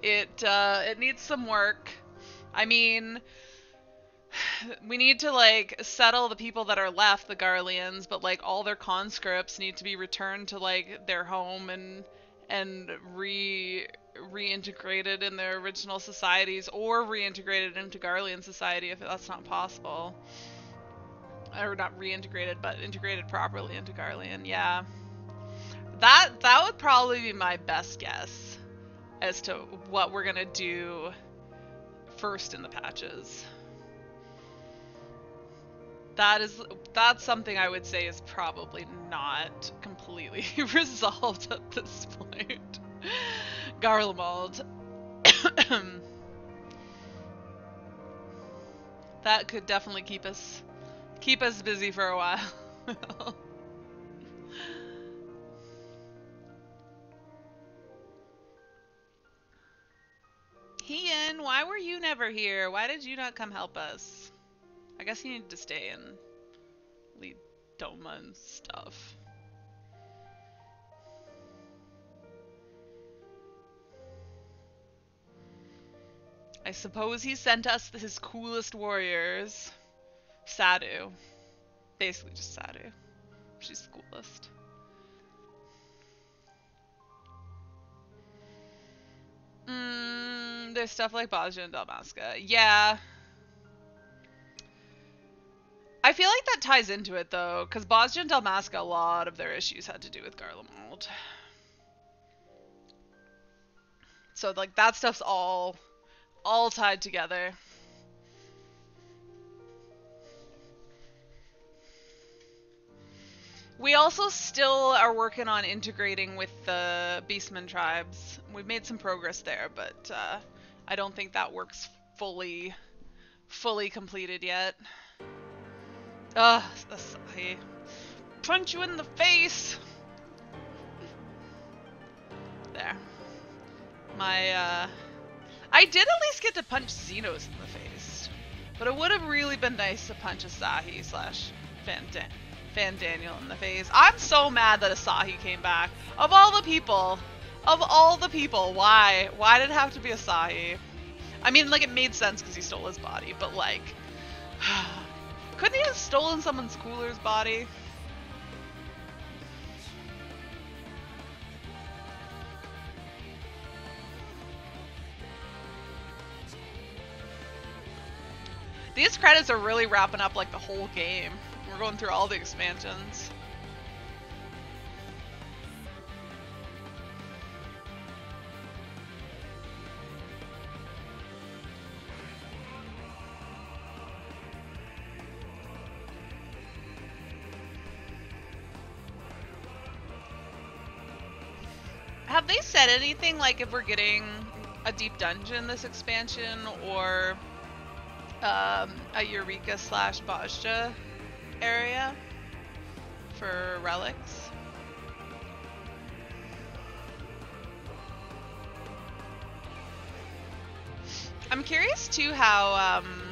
Speaker 7: It uh, it needs some work. I mean, [sighs] we need to like settle the people that are left, the Garleans, but like all their conscripts need to be returned to like their home and and re reintegrated in their original societies or reintegrated into Garlean society if that's not possible. Or not reintegrated, but integrated properly into Garlean. Yeah. That that would probably be my best guess as to what we're gonna do first in the patches. That is that's something I would say is probably not completely [laughs] resolved at this point. Garlemald. [coughs] that could definitely keep us keep us busy for a while. [laughs] Hien, why were you never here? Why did you not come help us? I guess you needed to stay and lead Doma and stuff. I suppose he sent us his coolest warriors. Sadu. Basically just Sadu. She's the coolest. Mm, there's stuff like Bozja and Dalmasca. Yeah. I feel like that ties into it though, because Bozja and Dalmasca, a lot of their issues had to do with Garlemald. So like that stuff's all all tied together. We also still are working on integrating with the Beastmen tribes. We've made some progress there, but uh, I don't think that works fully, fully completed yet. Ugh, I punch you in the face. There. My uh, I did at least get to punch Zenos in the face. But it would have really been nice to punch Asahi slash Fan, Dan Fandaniel in the face. I'm so mad that Asahi came back. Of all the people, of all the people, why? Why did it have to be Asahi? I mean, like, it made sense because he stole his body, but like... [sighs] couldn't he have stolen someone's cooler's body? These credits are really wrapping up like the whole game. We're going through all the expansions. Have they said anything like if we're getting a deep dungeon this expansion or um, a Eureka slash Bozja area for relics. I'm curious too how um,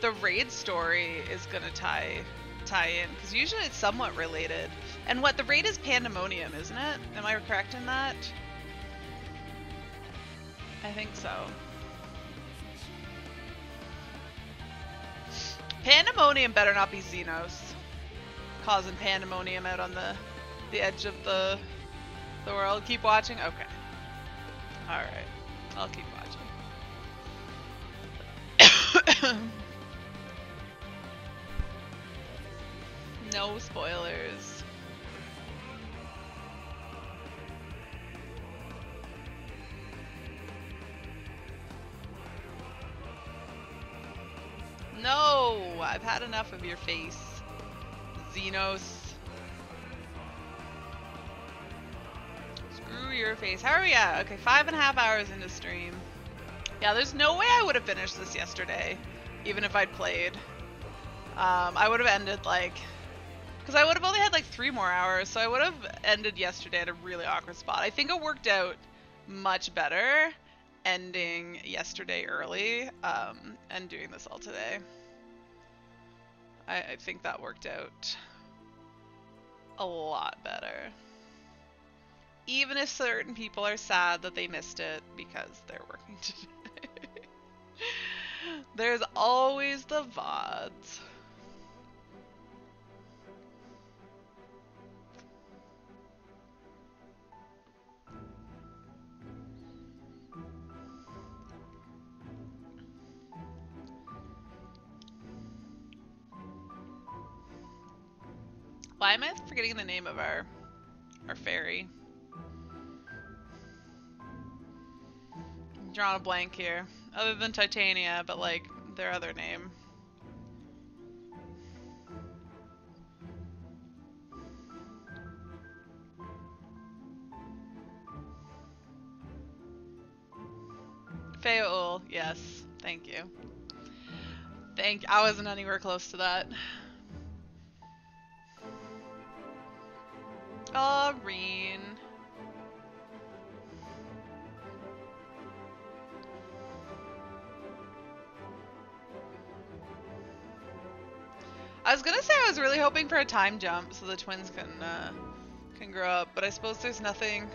Speaker 7: the raid story is gonna tie tie in because usually it's somewhat related. And what the raid is Pandemonium, isn't it? Am I correct in that? I think so. Pandemonium better not be Zenos. Causing pandemonium out on the the edge of the the world. Keep watching? Okay. Alright. I'll keep watching. [coughs] no spoilers. No! I've had enough of your face. Zenos. Screw your face. How are we at? Okay, five and a half hours into the stream. Yeah, there's no way I would have finished this yesterday, even if I'd played. Um, I would have ended like, because I would have only had like three more hours, so I would have ended yesterday at a really awkward spot. I think it worked out much better ending yesterday early um, and doing this all today. I, I think that worked out a lot better. Even if certain people are sad that they missed it because they're working [laughs] today. There's always the VODs. Why am I forgetting the name of our our fairy? I'm drawing a blank here. Other than Titania, but like their other name. Feoul, yes. Thank you. Thank I wasn't anywhere close to that. Oh, Reen. I was gonna say I was really hoping for a time jump so the twins can uh, can grow up, but I suppose there's nothing.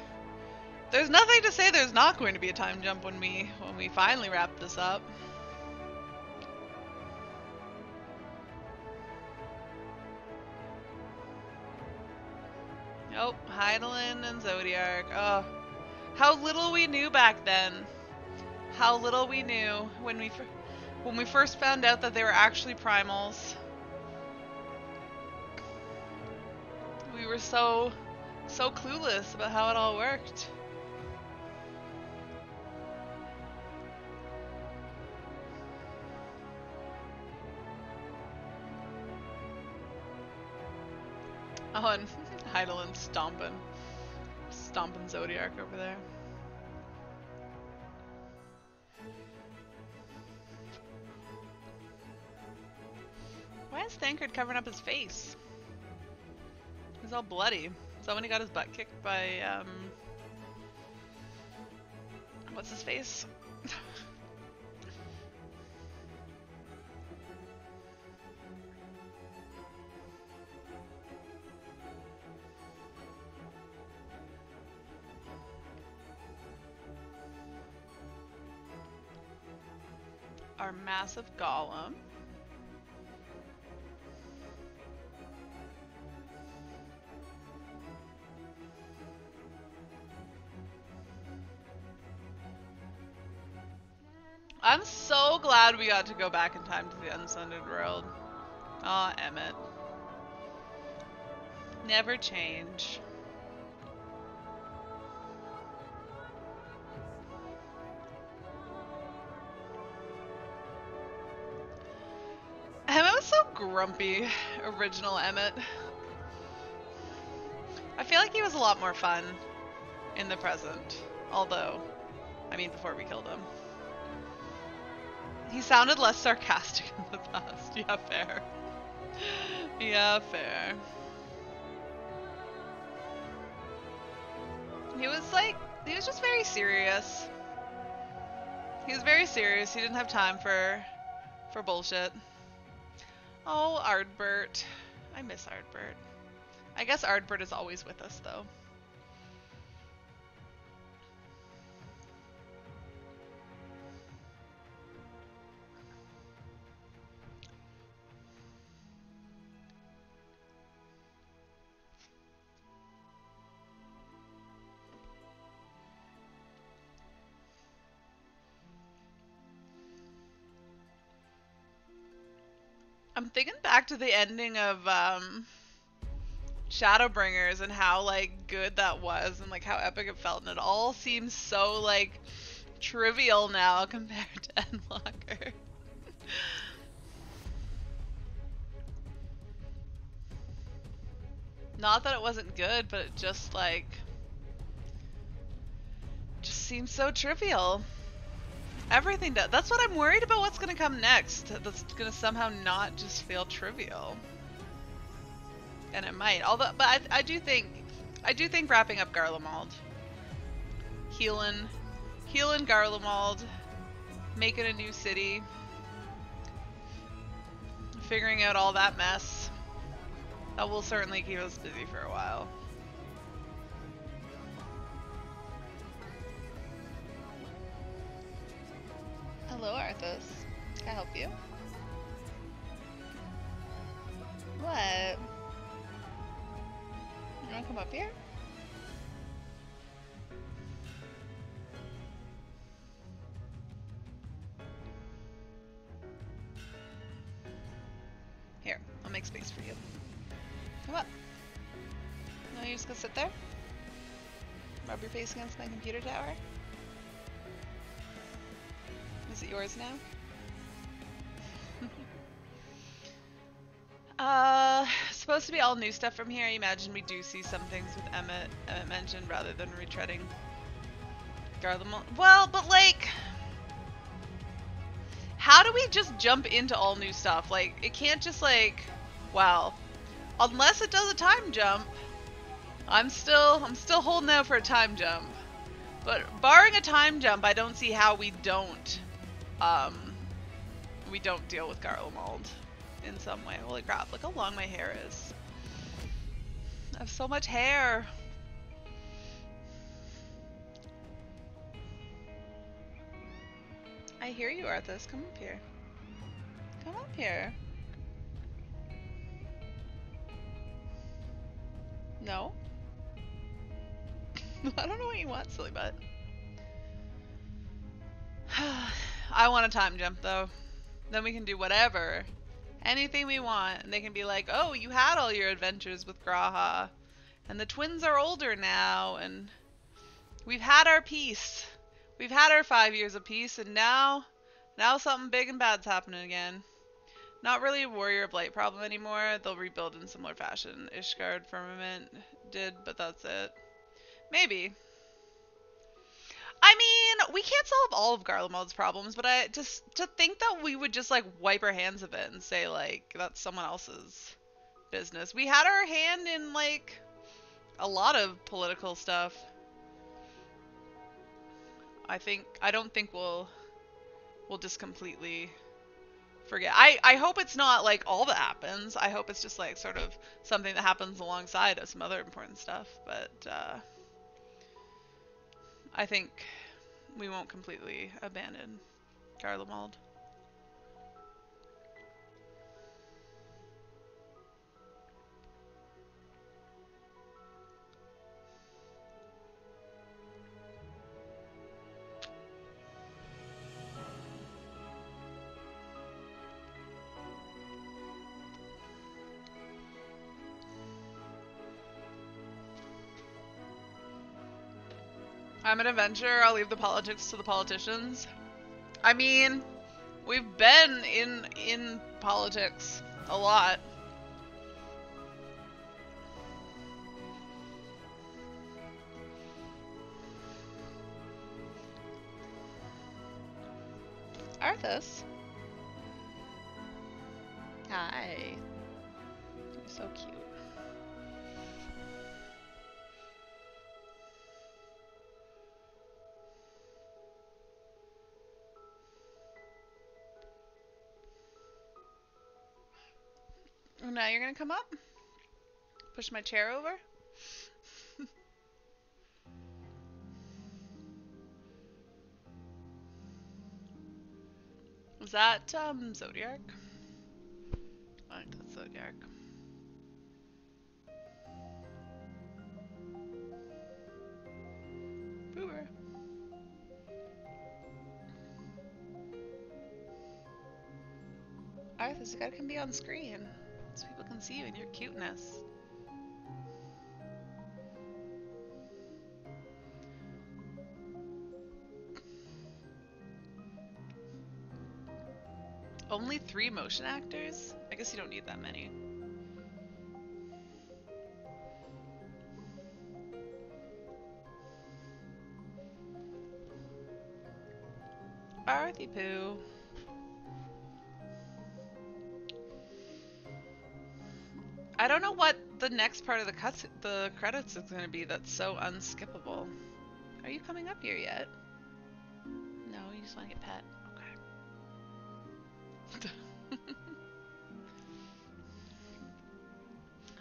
Speaker 7: There's nothing to say there's not going to be a time jump when we when we finally wrap this up. Oh, Hydaelyn and Zodiark. Oh, how little we knew back then. How little we knew when we when we first found out that they were actually primals. We were so so clueless about how it all worked. Oh, and Hydaelyn stomping. Stomping Zodiark over there. Why is Thancred covering up his face? He's all bloody. Is that when he got his butt kicked by, um... What's his face? Massive golem. I'm so glad we got to go back in time to the Unsundered World. Aw, oh, Emet. Never change. Grumpy, original Emet. I feel like he was a lot more fun in the present. Although, I mean, before we killed him. He sounded less sarcastic [laughs] in the past. Yeah, fair. Yeah, fair. He was like, he was just very serious. He was very serious. He didn't have time for, for bullshit. Oh, Ardbert. I miss Ardbert. I guess Ardbert is always with us, though. Back to the ending of um, Shadowbringers and how like good that was and like how epic it felt and it all seems so like trivial now [laughs] compared to Endwalker. Not that it wasn't good, but it just like just seems so trivial. Everything does. That's what I'm worried about what's going to come next. That's going to somehow not just feel trivial. And it might. Although, but I, I do think, I do think wrapping up Garlemald, healing, healing Garlemald, making a new city, figuring out all that mess, that will certainly keep us busy for a while. Hello, Arthas. Can I help you? What? You wanna come up here? Here, I'll make space for you. Come up. No, you're just gonna sit there? Rub your face against my computer tower? Is it yours now? [laughs] uh, supposed to be all new stuff from here. I imagine we do see some things with Emet, Emet mentioned rather than retreading Garlemald. Well, but like, how do we just jump into all new stuff? Like, it can't just like, wow. unless it does a time jump. I'm still, I'm still holding out for a time jump. But barring a time jump, I don't see how we don't um, we don't deal with Garlemald in some way. Holy crap, look how long my hair is. I have so much hair. I hear you, Arthas. Come up here. Come up here. No? [laughs] I don't know what you want, silly butt. [sighs] [sighs] I want a time jump though. Then we can do whatever. Anything we want. And they can be like, oh, you had all your adventures with G'raha. And the twins are older now. And we've had our peace. We've had our five years of peace. And now, now something big and bad's happening again. Not really a Warrior of Light problem anymore. They'll rebuild in similar fashion. Ishgard Firmament did, but that's it. Maybe. I mean, we can't solve all of Garlemald's problems, but I just to think that we would just like wipe our hands of it and say like that's someone else's business. We had our hand in like a lot of political stuff. I think I don't think we'll we'll just completely forget. I I hope it's not like all that happens. I hope it's just like sort of something that happens alongside of some other important stuff, but uh I think we won't completely abandon Garlemald. I'm an adventurer. I'll leave the politics to the politicians. I mean, we've been in in politics a lot. Arthas. Hi. You're so cute. Now you're gonna come up? Push my chair over? [laughs] Is that, um, Zodiark? I think that's Zodiark. Boober. Arthas, you gotta come be on screen can see you in your cuteness. Only three motion actors? I guess you don't need that many. Arthy poo. I don't know what the next part of the cuts, the credits is going to be that's so unskippable. Are you coming up here yet? No, you just want to get pet. Okay. [laughs]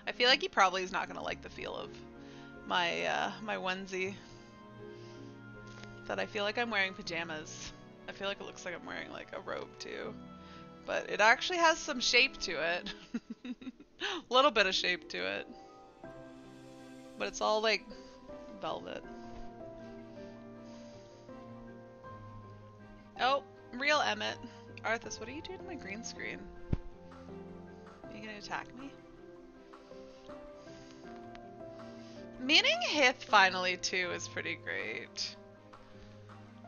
Speaker 7: I feel like he probably is not going to like the feel of my uh, my onesie. That I feel like I'm wearing pajamas. I feel like it looks like I'm wearing like a robe too. But it actually has some shape to it. [laughs] A [gasps] little bit of shape to it. But it's all like velvet. Oh, real Emet. Arthas, what are you doing to my green screen? Are you gonna attack me? Meaning Hith finally too is pretty great. [sighs]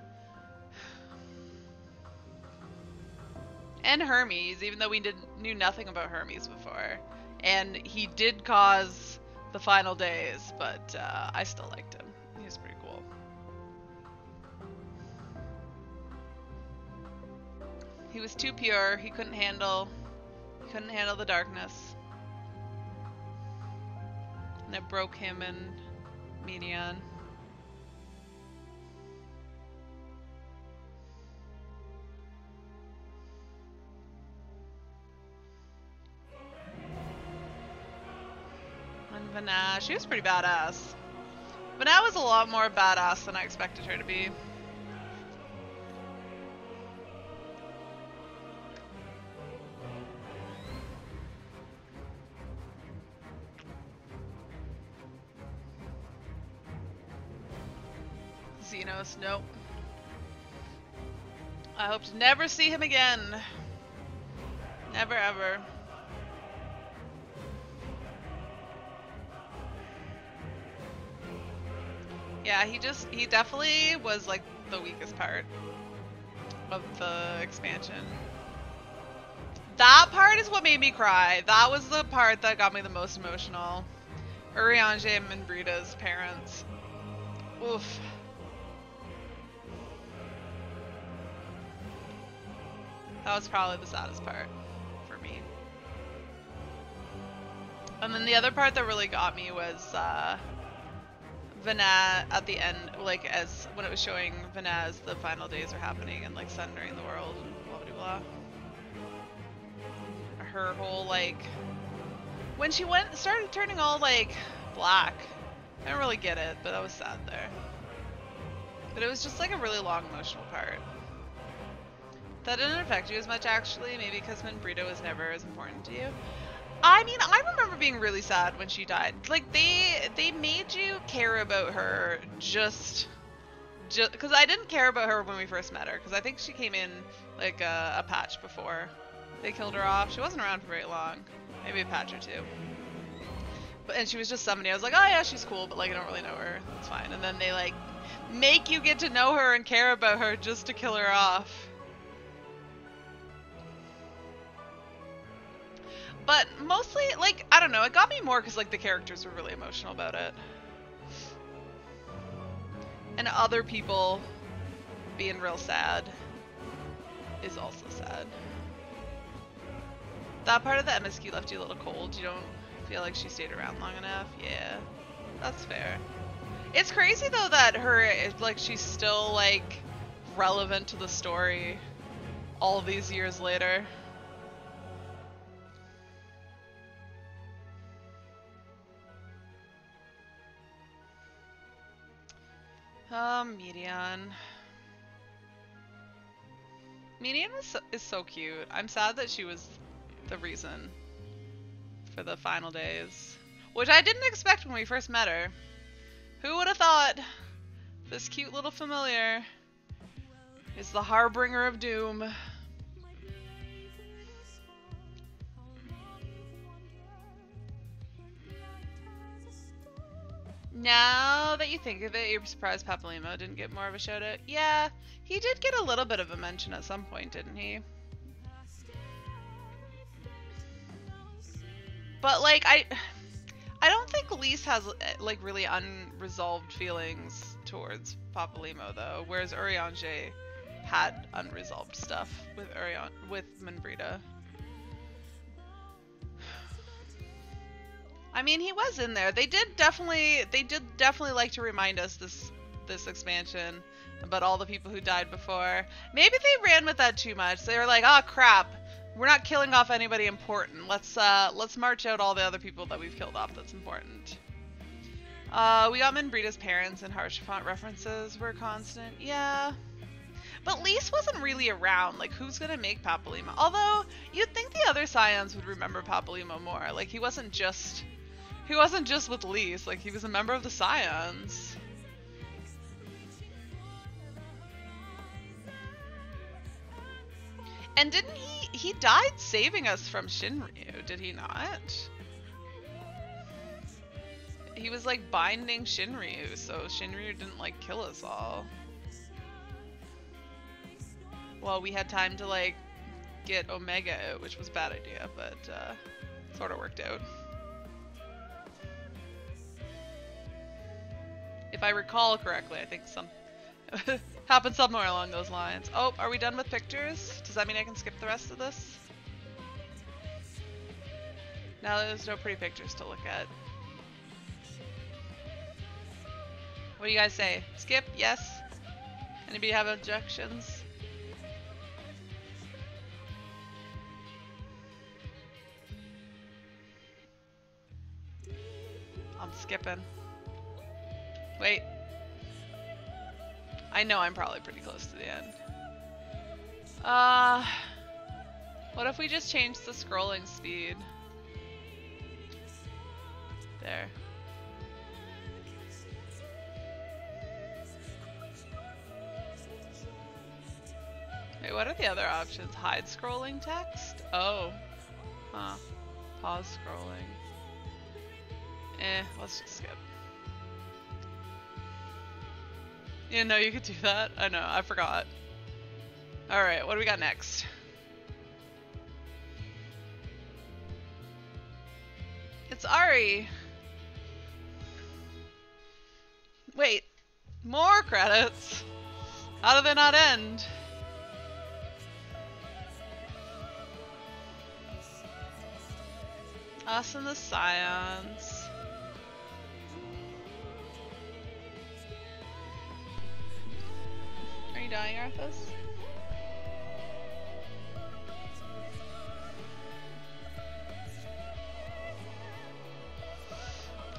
Speaker 7: And Hermes, even though we did knew nothing about Hermes before. And he did cause the final days, but uh, I still liked him. He was pretty cool. He was too pure. He couldn't handle. He couldn't handle the darkness. And it broke him and Meteion. And Venat, she was pretty badass. Venat was a lot more badass than I expected her to be. Zenos, nope. I hope to never see him again. Never ever. Yeah, he just, he definitely was like the weakest part of the expansion. That part is what made me cry. That was the part that got me the most emotional. Urianger and Brita's parents. Oof. That was probably the saddest part for me. And then the other part that really got me was uh, Venat at the end, like as when it was showing Venat as the final days are happening and like sundering the world and blah blah blah. Her whole like when she went started turning all like black. I don't really get it, but that was sad there. But it was just like a really long emotional part. That didn't affect you as much actually, maybe because Brita was never as important to you. I mean, I remember being really sad when she died. Like they they made you care about her just just because I didn't care about her when we first met her because I think she came in like a, a, patch before they killed her off. She wasn't around for very long, maybe a patch or two. But and she was just somebody. I was like, oh yeah, she's cool, but like I don't really know her. It's fine. And then they like make you get to know her and care about her just to kill her off. But mostly, like, I don't know, it got me more because, like, the characters were really emotional about it. And other people being real sad is also sad. That part of the MSQ left you a little cold. You don't feel like she stayed around long enough? Yeah, that's fair. It's crazy, though, that her, like, she's still, like, relevant to the story all these years later. Um. Meteion is so, is so cute. I'm sad that she was the reason for the final days. Which I didn't expect when we first met her. Who would have thought this cute little familiar is the harbinger of doom? Now that you think of it, you're surprised Papalymo didn't get more of a shout out. Yeah, he did get a little bit of a mention at some point, didn't he? But like I I don't think Lyse has like really unresolved feelings towards Papalymo though, whereas Urianger had unresolved stuff with Orion with Moenbryda. I mean, he was in there. They did definitely, they did definitely like to remind us this this expansion about all the people who died before. Maybe they ran with that too much. They were like, "Oh crap, we're not killing off anybody important. Let's uh, let's march out all the other people that we've killed off. That's important." Uh, we got Moenbryda's parents and Haurchefant references were constant. Yeah. But Lyse wasn't really around. Like, who's gonna make Papalymo? Although, you'd think the other Scions would remember Papalymo more. Like, he wasn't just... He wasn't just with Lyse. Like, he was a member of the Scions. And didn't he... He died saving us from Shinryu, did he not? He was, like, binding Shinryu, so Shinryu didn't, like, kill us all. Well, we had time to, like, get Omega out, which was a bad idea, but, uh, sort of worked out. If I recall correctly, I think some [laughs] happened somewhere along those lines. Oh, are we done with pictures? Does that mean I can skip the rest of this? Now there's no pretty pictures to look at. What do you guys say? Skip? Yes? Anybody have objections? I'm skipping. Wait. I know I'm probably pretty close to the end. Uh, what if we just change the scrolling speed? There. Wait, what are the other options? Hide scrolling text? Oh. Huh. Pause scrolling. Eh, let's just skip. Yeah, no, you could do that. I know, I forgot. Alright, what do we got next? It's Ari! Wait, more credits? How do they not end? Us and the Scions. Are you dying, Arthas?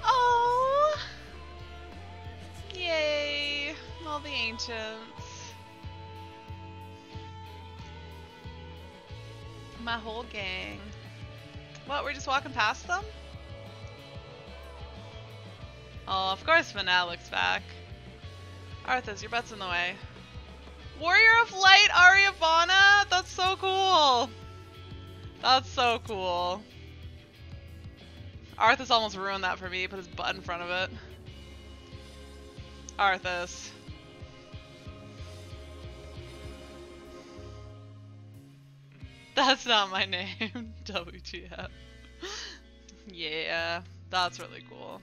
Speaker 7: Oh! Yay! All the ancients. My whole gang. What, we're just walking past them? Oh, of course Manalik's back. Arthas, your butt's in the way. Warrior of Light, Ariavana? That's so cool. That's so cool. Arthas almost ruined that for me, put his butt in front of it. Arthas. That's not my [laughs] name. WTF. [laughs] yeah, that's really cool.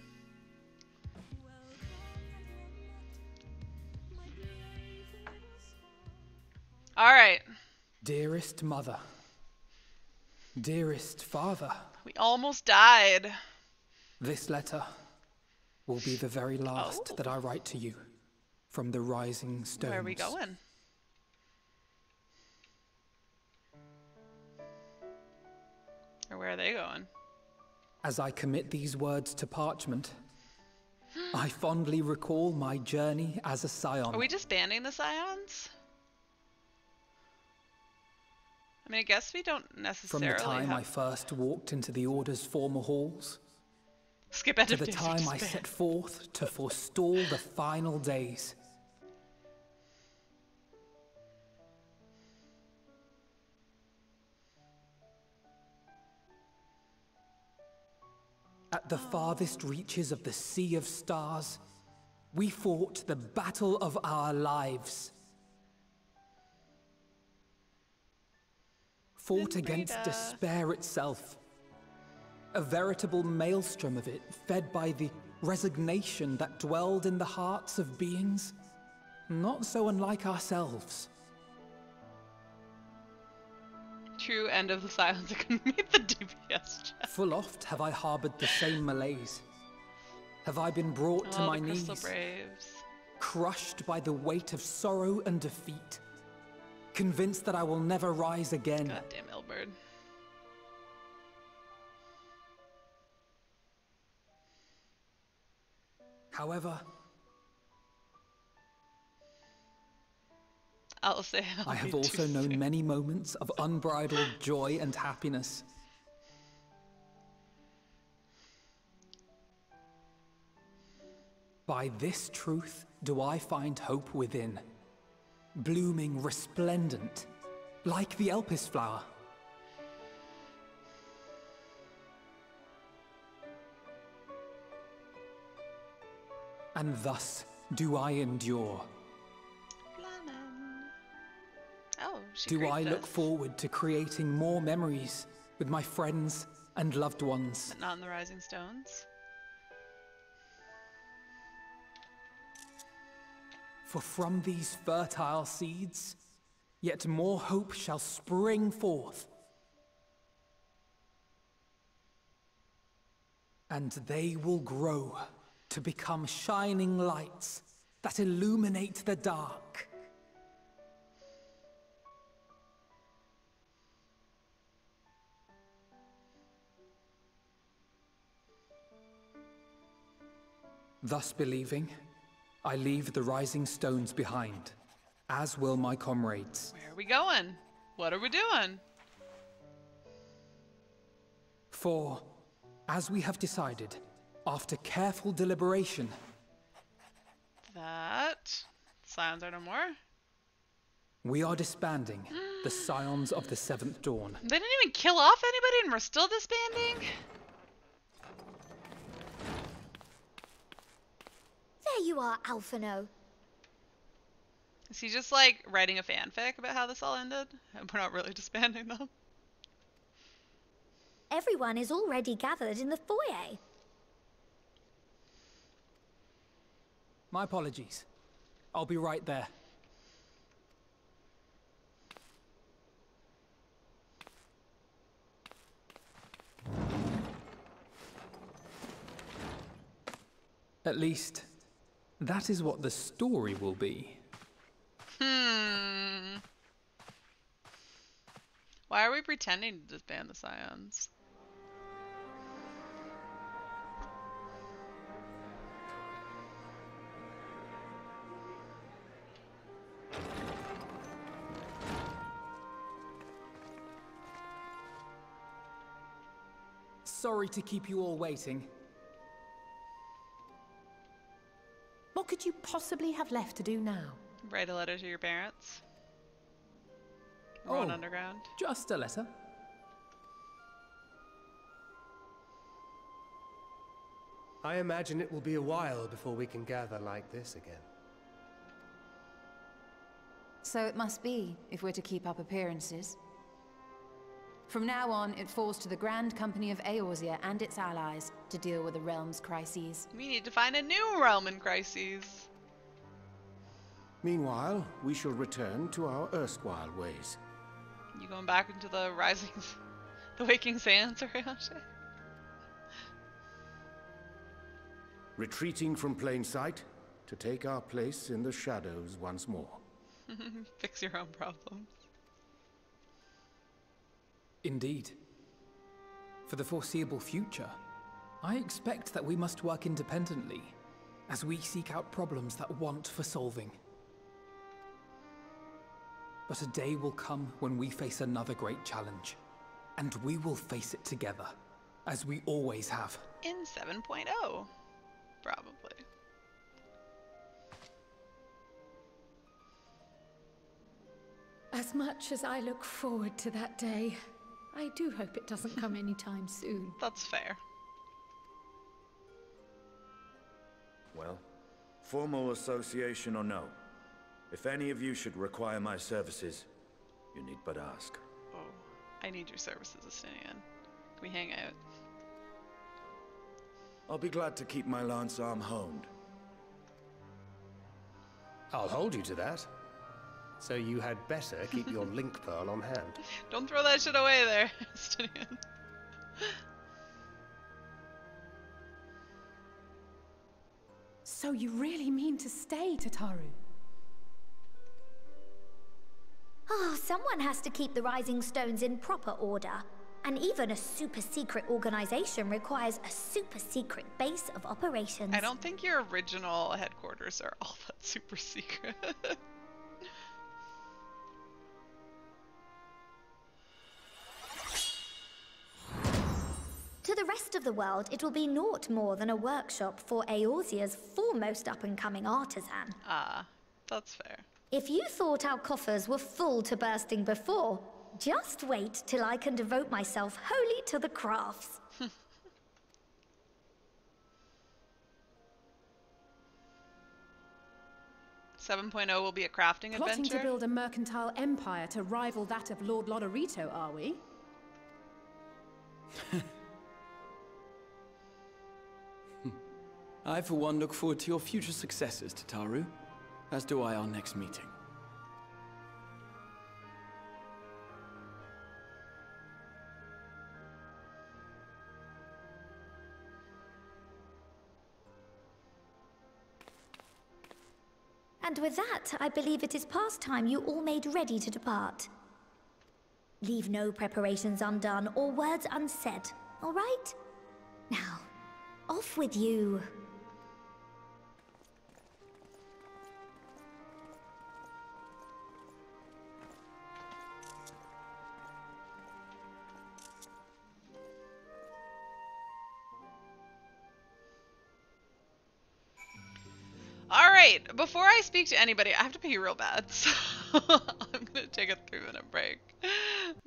Speaker 7: All right.
Speaker 9: Dearest mother. Dearest father.
Speaker 7: We almost died.
Speaker 9: This letter will be the very last
Speaker 7: Oh.
Speaker 9: that I oh. write to you from the rising stones.
Speaker 7: Where are we going? Or where are they going?
Speaker 9: As I commit these words to parchment, I fondly recall my journey as a scion.
Speaker 7: Are we just banning the scions? I mean, I guess we don't necessarily.
Speaker 9: From the time
Speaker 7: have...
Speaker 9: I first walked into the Order's former halls,
Speaker 7: Skip
Speaker 9: to the time I set forth to forestall the final days. At the farthest reaches of the Sea of Stars, we fought the battle of our lives. Fought against
Speaker 7: Moenbryda.
Speaker 9: despair itself. A veritable maelstrom of it, fed by the resignation that dwelled in the hearts of beings not so unlike ourselves.
Speaker 7: true end of the silence. [laughs] Meet the DPS chat.
Speaker 9: Full oft have I harbored the same malaise. Have I been brought to
Speaker 7: Oh,
Speaker 9: my knees,
Speaker 7: Braves.
Speaker 9: crushed by the weight of sorrow and defeat, convinced that I will never rise again?
Speaker 7: Goddamn Ilberd.
Speaker 9: However,
Speaker 7: I'll say I'll
Speaker 9: I have also known
Speaker 7: soon.
Speaker 9: many moments of unbridled joy and happiness. By this truth do I find hope within, blooming resplendent, like the Elpis flower. And thus do I endure.
Speaker 7: Oh, she
Speaker 9: Do I look forward to creating more memories with my friends and loved ones?
Speaker 7: but not in the Rising Stones.
Speaker 9: For from these fertile seeds, yet more hope shall spring forth. And they will grow to become shining lights that illuminate the dark. Thus believing, I leave the rising stones behind, as will my comrades.
Speaker 7: Where are we going? What are we doing?
Speaker 9: For, as we have decided, after careful deliberation,
Speaker 7: That. Scions are no more.
Speaker 9: we are disbanding the [gasps] Scions of the Seventh Dawn.
Speaker 7: They didn't even kill off anybody and we're still disbanding?
Speaker 13: There you are, Alphinaud.
Speaker 7: Is he just like writing a fanfic about how this all ended? And we're not really [laughs] disbanding them?
Speaker 13: Everyone is already gathered in the foyer.
Speaker 9: My apologies. I'll be right there. At least, that is what the story will be.
Speaker 7: Hmm. Why are we pretending to disband the Scions?
Speaker 9: Sorry to keep you all waiting.
Speaker 8: What could you possibly have left to do now?
Speaker 7: Write a letter to your parents? Run
Speaker 9: Oh.
Speaker 7: underground?
Speaker 9: Just a letter.
Speaker 5: I imagine it will be a while before we can gather like this again.
Speaker 23: So it must be, if we're to keep up appearances. From now on, it falls to the Grand Company of Eorzea and its allies to deal with the realm's crises.
Speaker 7: We need to find a new realm in crises.
Speaker 29: Meanwhile, we shall return to our erstwhile ways.
Speaker 7: You going back into the rising, [laughs] the waking sands, or Ariashe?
Speaker 29: Retreating from plain sight to take our place in the shadows once more. [laughs]
Speaker 7: Fix your own problems.
Speaker 9: Indeed. For the foreseeable future, I expect that we must work independently as we seek out problems that want for solving. But a day will come when we face another great challenge, and we will face it together, as we always have.
Speaker 7: In 7.0, probably.
Speaker 8: As much as I look forward to that day, I do hope it doesn't come anytime soon.
Speaker 7: That's fair.
Speaker 28: Well, formal association or no, if any of you should require my services, you need but ask.
Speaker 7: Oh, I need your services, Estinian. Can we hang out?
Speaker 28: I'll be glad to keep my lance arm honed.
Speaker 29: I'll hold you to that.
Speaker 5: So you had better keep your [laughs] link pearl on hand.
Speaker 1: Don't throw that shit away there, [laughs] Justinian.
Speaker 8: So you really mean to stay, Tataru?
Speaker 37: Oh, someone has to keep the Rising Stones in proper order. And even a super secret organization requires a super secret base of operations.
Speaker 1: I don't think your original headquarters are all [laughs] that super [laughs]
Speaker 37: To the rest of the world, it will be naught more than a workshop for Eorzea's foremost up and coming artisan.
Speaker 1: Ah, that's fair.
Speaker 37: If you thought our coffers were full to bursting before, just wait till I can devote myself wholly to the crafts. [laughs]
Speaker 1: Seven oh will be a crafting
Speaker 8: Plotting
Speaker 1: adventure.
Speaker 8: to build a mercantile empire to rival that of Lord Lolorito, are we? [laughs]
Speaker 10: I, for one, look forward to your future successes, Tataru. As do I our next meeting.
Speaker 37: And with that, I believe it is past time you all made ready to depart. Leave no preparations undone or words unsaid, all right? Now, off with you.
Speaker 1: Before I speak to anybody, I have to pee real bad, [laughs] so I'm gonna take a three minute break.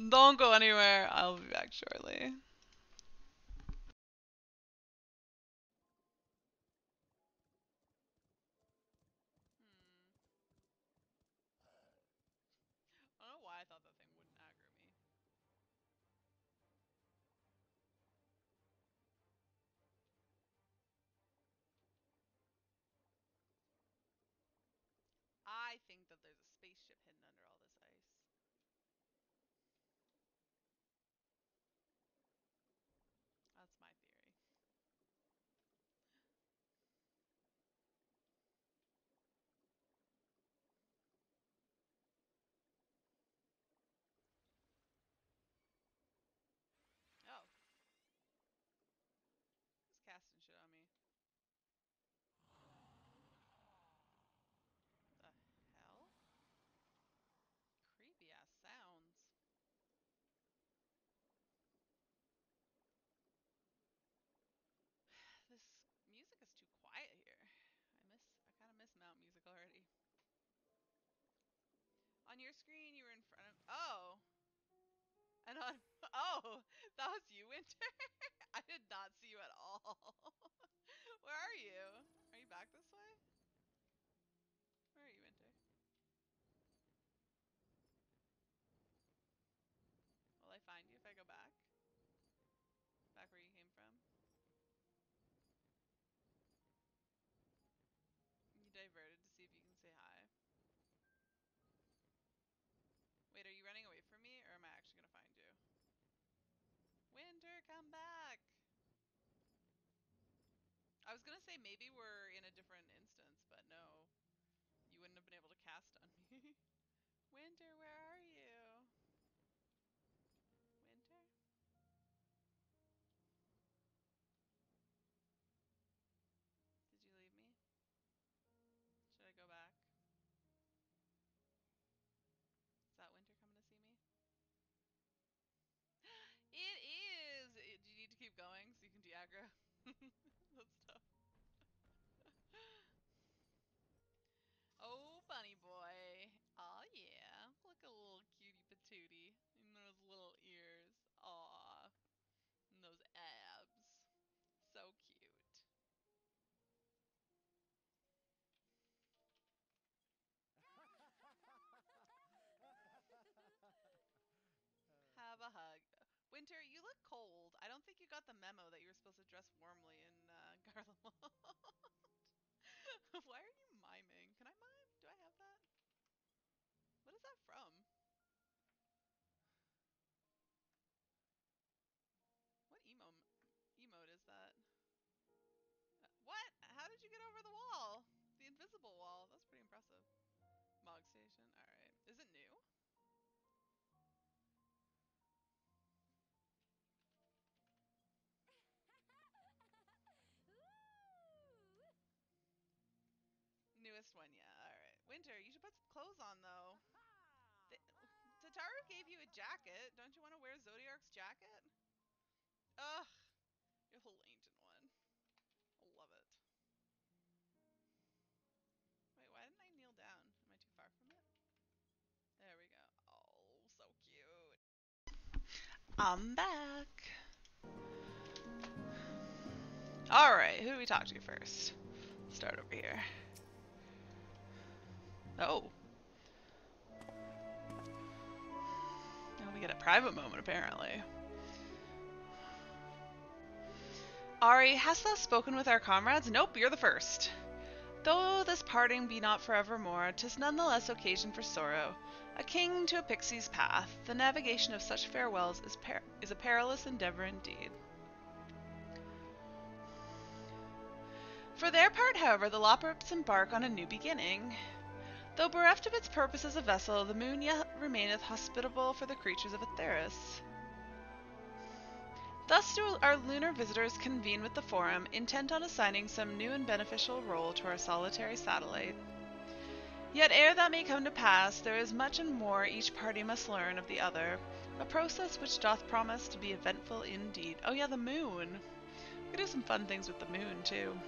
Speaker 1: Don't go anywhere. I'll be back shortly. I don't know why I thought that thing wouldn't aggro me. I think that there's a spaceship hidden under all this ice. That's my theory. Oh. Who's casting shit on me? The hell? Creepy ass sounds. This music is too quiet here. I miss I kind of miss mount music already. Your screen you were in front of Oh. And on Oh, that was you, Winter? [laughs] I did not see you at all. [laughs] Where are you? Are you back this way? Where are you, Winter? Will I find you if I go back? Back where you came from? You diverted to see if you can say hi. Wait, are you running away from me or am I actually gonna find you? Winter, come back! I was gonna say maybe we're in a different instance, but no. You wouldn't have been able to cast on me. [laughs] Winter, where are you? Need to keep going so you can de-aggro? [laughs] That's tough. oh, bunny boy. Aw, yeah. Look a little cutie patootie. And those little ears. Aw. And those abs. So cute. [laughs] Have a hug. Winter, you look cold. I don't think you got the memo that you were supposed to dress warmly in uh, [laughs] Garlemald. [laughs] Why are you
Speaker 7: Winter, you should put some clothes on though. Th- Tataru gave you a jacket. Don't you want to wear Zodiark's jacket? Ugh. Your whole ancient one. I love it. Wait, why didn't I kneel down? Am I too far from it? There we go. Oh, so cute. I'm back. Alright, who do we talk to first? Start over here. Oh. Now we get a private moment, apparently. Ari, hast thou spoken with our comrades? Nope, you're the first. Though this parting be not forevermore, 'tis none the less occasion for sorrow. A king to a pixie's path, the navigation of such farewells is, is a perilous endeavor indeed. For their part, however, the Loporrits embark on a new beginning. Though bereft of its purpose as a vessel, the moon yet remaineth hospitable for the creatures of Etheirys. Thus do our lunar visitors convene with the Forum, intent on assigning some new and beneficial role to our solitary satellite. Yet ere that may come to pass, there is much and more each party must learn of the other, a process which doth promise to be eventful indeed. Oh yeah, the moon. We do some fun things with the moon, too.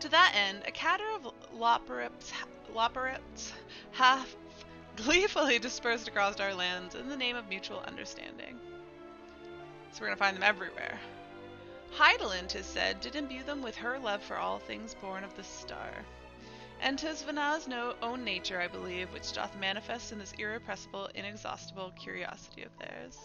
Speaker 7: To that end, a cater of Loporrits, Loporrits hath [laughs] gleefully dispersed across our lands in the name of mutual understanding. So we're gonna find them everywhere. Hydaelyn, 'tis said, did imbue them with her love for all things born of the star. And 'tis Venat's no own nature, I believe, which doth manifest in this irrepressible, inexhaustible curiosity of theirs.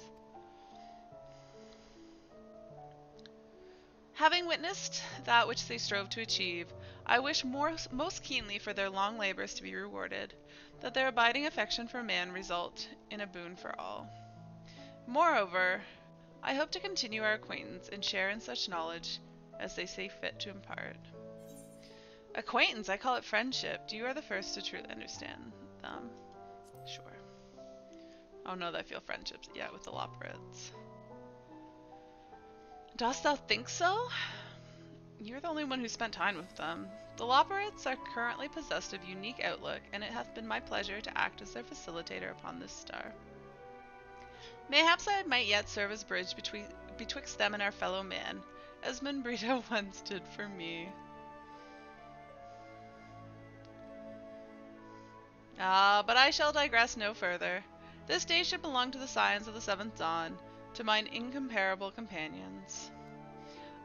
Speaker 7: Having witnessed that which they strove to achieve, I wish more, most keenly for their long labors to be rewarded, that their abiding affection for man result in a boon for all. Moreover, I hope to continue our acquaintance and share in such knowledge as they see fit to impart. Acquaintance, I call it friendship. You are the first to truly understand them. Sure. Oh that I feel friendships yet with the Loporrits. Dost thou think so? You're the only one who spent time with them. The Loporrits are currently possessed of unique outlook, and it hath been my pleasure to act as their facilitator upon this star. Mayhaps I might yet serve as bridge betwixt them and our fellow man, as Moenbryda [laughs] once did for me. Ah, but I shall digress no further. This day should belong to the scions of the seventh dawn, to mine incomparable companions.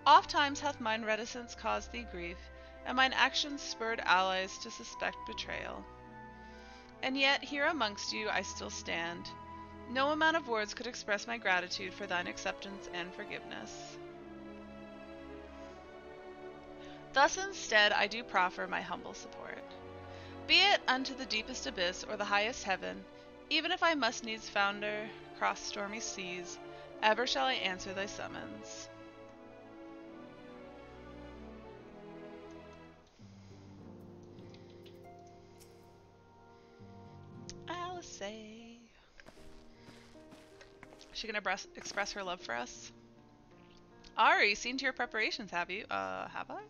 Speaker 7: Oft times hath mine reticence caused thee grief, and mine actions spurred allies to suspect betrayal. And yet here amongst you I still stand. No amount of words could express my gratitude for thine acceptance and forgiveness. Thus instead I do proffer my humble support. Be it unto the deepest abyss or the highest heaven, even if I must needs founder cross stormy seas, ever shall I answer thy summons. Alisaie. Is she gonna express her love for us? Ari, seen to your preparations, have you? Uh, have I?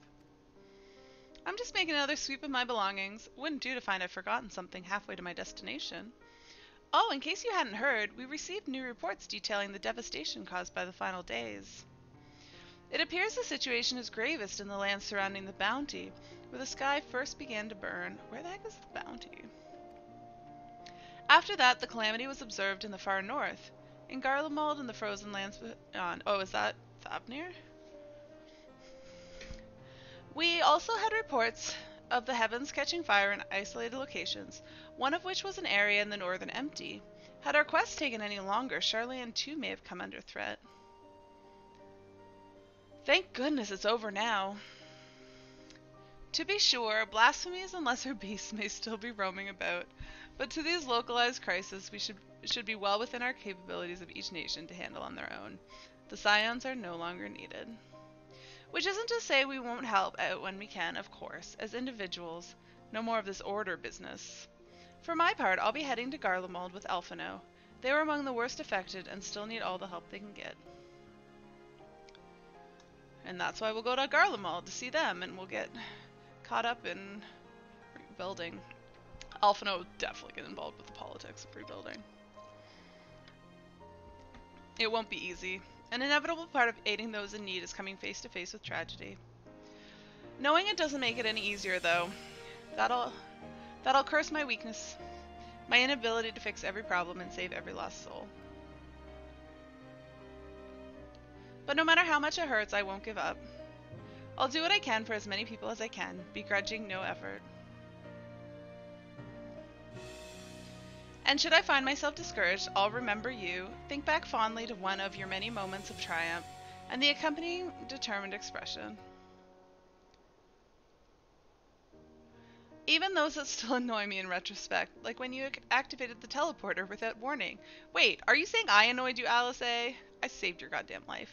Speaker 7: I'm just making another sweep of my belongings. Wouldn't do to find I've forgotten something halfway to my destination. Oh, in case you hadn't heard, we received new reports detailing the devastation caused by the final days. It appears the situation is gravest in the lands surrounding the Bounty, where the sky first began to burn. Where the heck is the Bounty? After that, the calamity was observed in the far north, in Garlemald and the frozen lands beyond. Oh, is that Thavnair? We also had reports of the heavens catching fire in isolated locations, one of which was an area in the northern empty. Had our quest taken any longer, Sharlayan too may have come under threat. Thank goodness it's over now. To be sure, blasphemies and lesser [laughs] beasts may still be roaming about, but to these localized crises we should should be well within our capabilities of each nation to handle on their own. The scions are no longer needed. Which isn't to say we won't help out when we can, of course, as individuals. No more of this order business. For my part, I'll be heading to Garlemald with Alphinaud. They were among the worst affected and still need all the help they can get. And that's why we'll go to Garlemald to see them and we'll get caught up in rebuilding. Alphinaud will definitely get involved with the politics of rebuilding. It won't be easy. An inevitable part of aiding those in need is coming face to face with tragedy. Knowing it doesn't make it any easier, though. That'll that'll curse my weakness, my inability to fix every problem and save every lost soul. But no matter how much it hurts, I won't give up. I'll do what I can for as many people as I can, begrudging no effort. And should I find myself discouraged, I'll remember you, think back fondly to one of your many moments of triumph, and the accompanying determined expression. Even those that still [laughs] annoy me in retrospect, like when you activated the teleporter without warning. Wait, are you saying I annoyed you, Alisaie? I saved your goddamn life.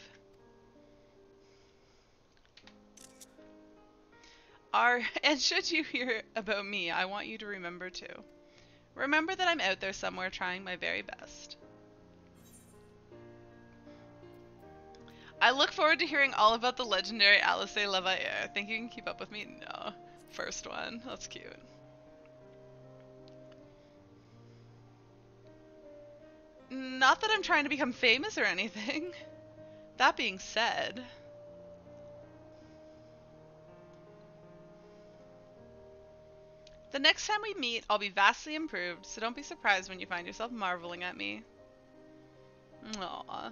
Speaker 7: Are [laughs] and should you hear about me, I want you to remember too. Remember that I'm out there somewhere trying my very best. I look forward to hearing all about the legendary Alisaie Leveilleur. Think you can keep up with me? No. First one. That's cute. Not that I'm trying to become famous or anything. That being said, the next time we meet, I'll be vastly improved, so don't be surprised when you find yourself marveling at me. Aww.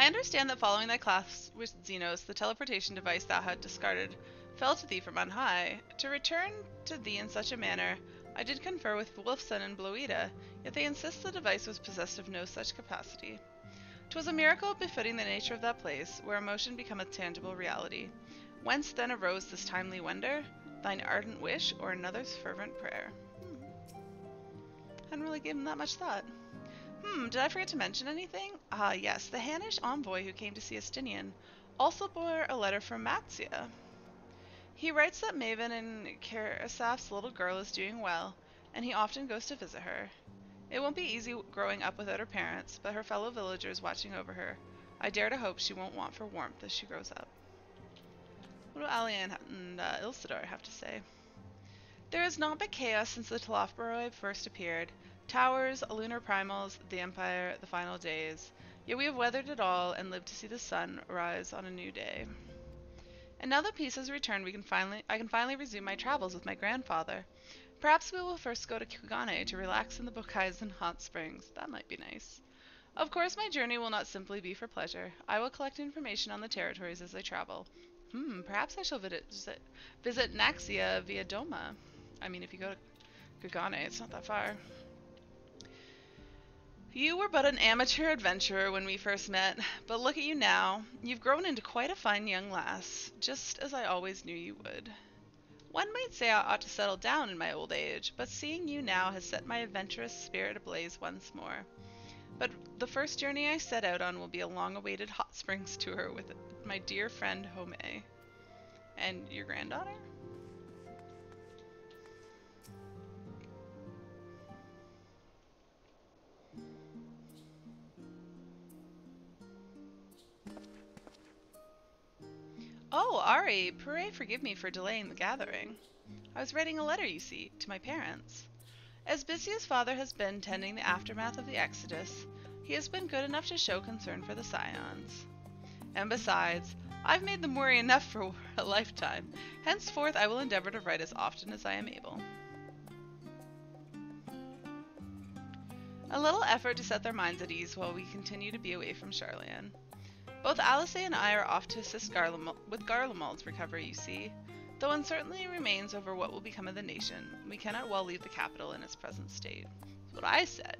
Speaker 7: I understand that following thy class with Zenos, the teleportation device thou had discarded fell to thee from on high. To return to thee in such a manner, I did confer with Wolfson and Bloida, yet they insist the device was possessed of no such capacity. 'Twas a miracle befitting the nature of that place, where emotion becometh tangible reality. Whence then arose this timely wonder? Thine ardent wish, or another's fervent prayer? Hmm. Hadn't really given that much thought. Hmm, did I forget to mention anything? Ah, yes, the Hanish envoy who came to see Estinian also bore a letter from Matsya. He writes that Maven and Karasaf's little girl is doing well, and he often goes to visit her. It won't be easy growing up without her parents, but her fellow villagers watching over her. I dare to hope she won't want for warmth as she grows up. What do Alian and uh, Ilsidor have to say? There has not been chaos since the Telophoroi first appeared. Towers, lunar primals, the Empire, the final days. Yet we have weathered it all and lived to see the sun rise on a new day. And now that peace has returned, we can finally I can finally resume my travels with my grandfather. Perhaps we will first go to Kugane to relax in the Bokaisen hot springs. That might be nice. Of course, my journey will not simply be for pleasure. I will collect information on the territories as I travel. Hmm, perhaps I shall visit, visit Yanxia via Doma. I mean, if you go to Kugane, it's not that far. You were but an amateur adventurer when we first met, but look at you now. You've grown into quite a fine young lass, just as I always knew you would. One might say I ought to settle down in my old age, but seeing you now has set my adventurous spirit ablaze once more. But the first journey I set out on will be a long-awaited hot springs tour with my dear friend Home. And your granddaughter? Oh, Ari, pray forgive me for delaying the gathering. I was writing a letter, you see, to my parents. As busy as father has been tending the aftermath of the Exodus, he has been good enough to show concern for the Scions. And besides, I've made them worry enough for a lifetime. Henceforth, I will endeavor to write as often as I am able. A little effort to set their minds at ease while we continue to be away from Sharlayan. Both Alisaie and I are off to assist Garlemald with Garlemald's recovery, you see. Though uncertainty remains over what will become of the nation, we cannot well leave the capital in its present state. That's what I said.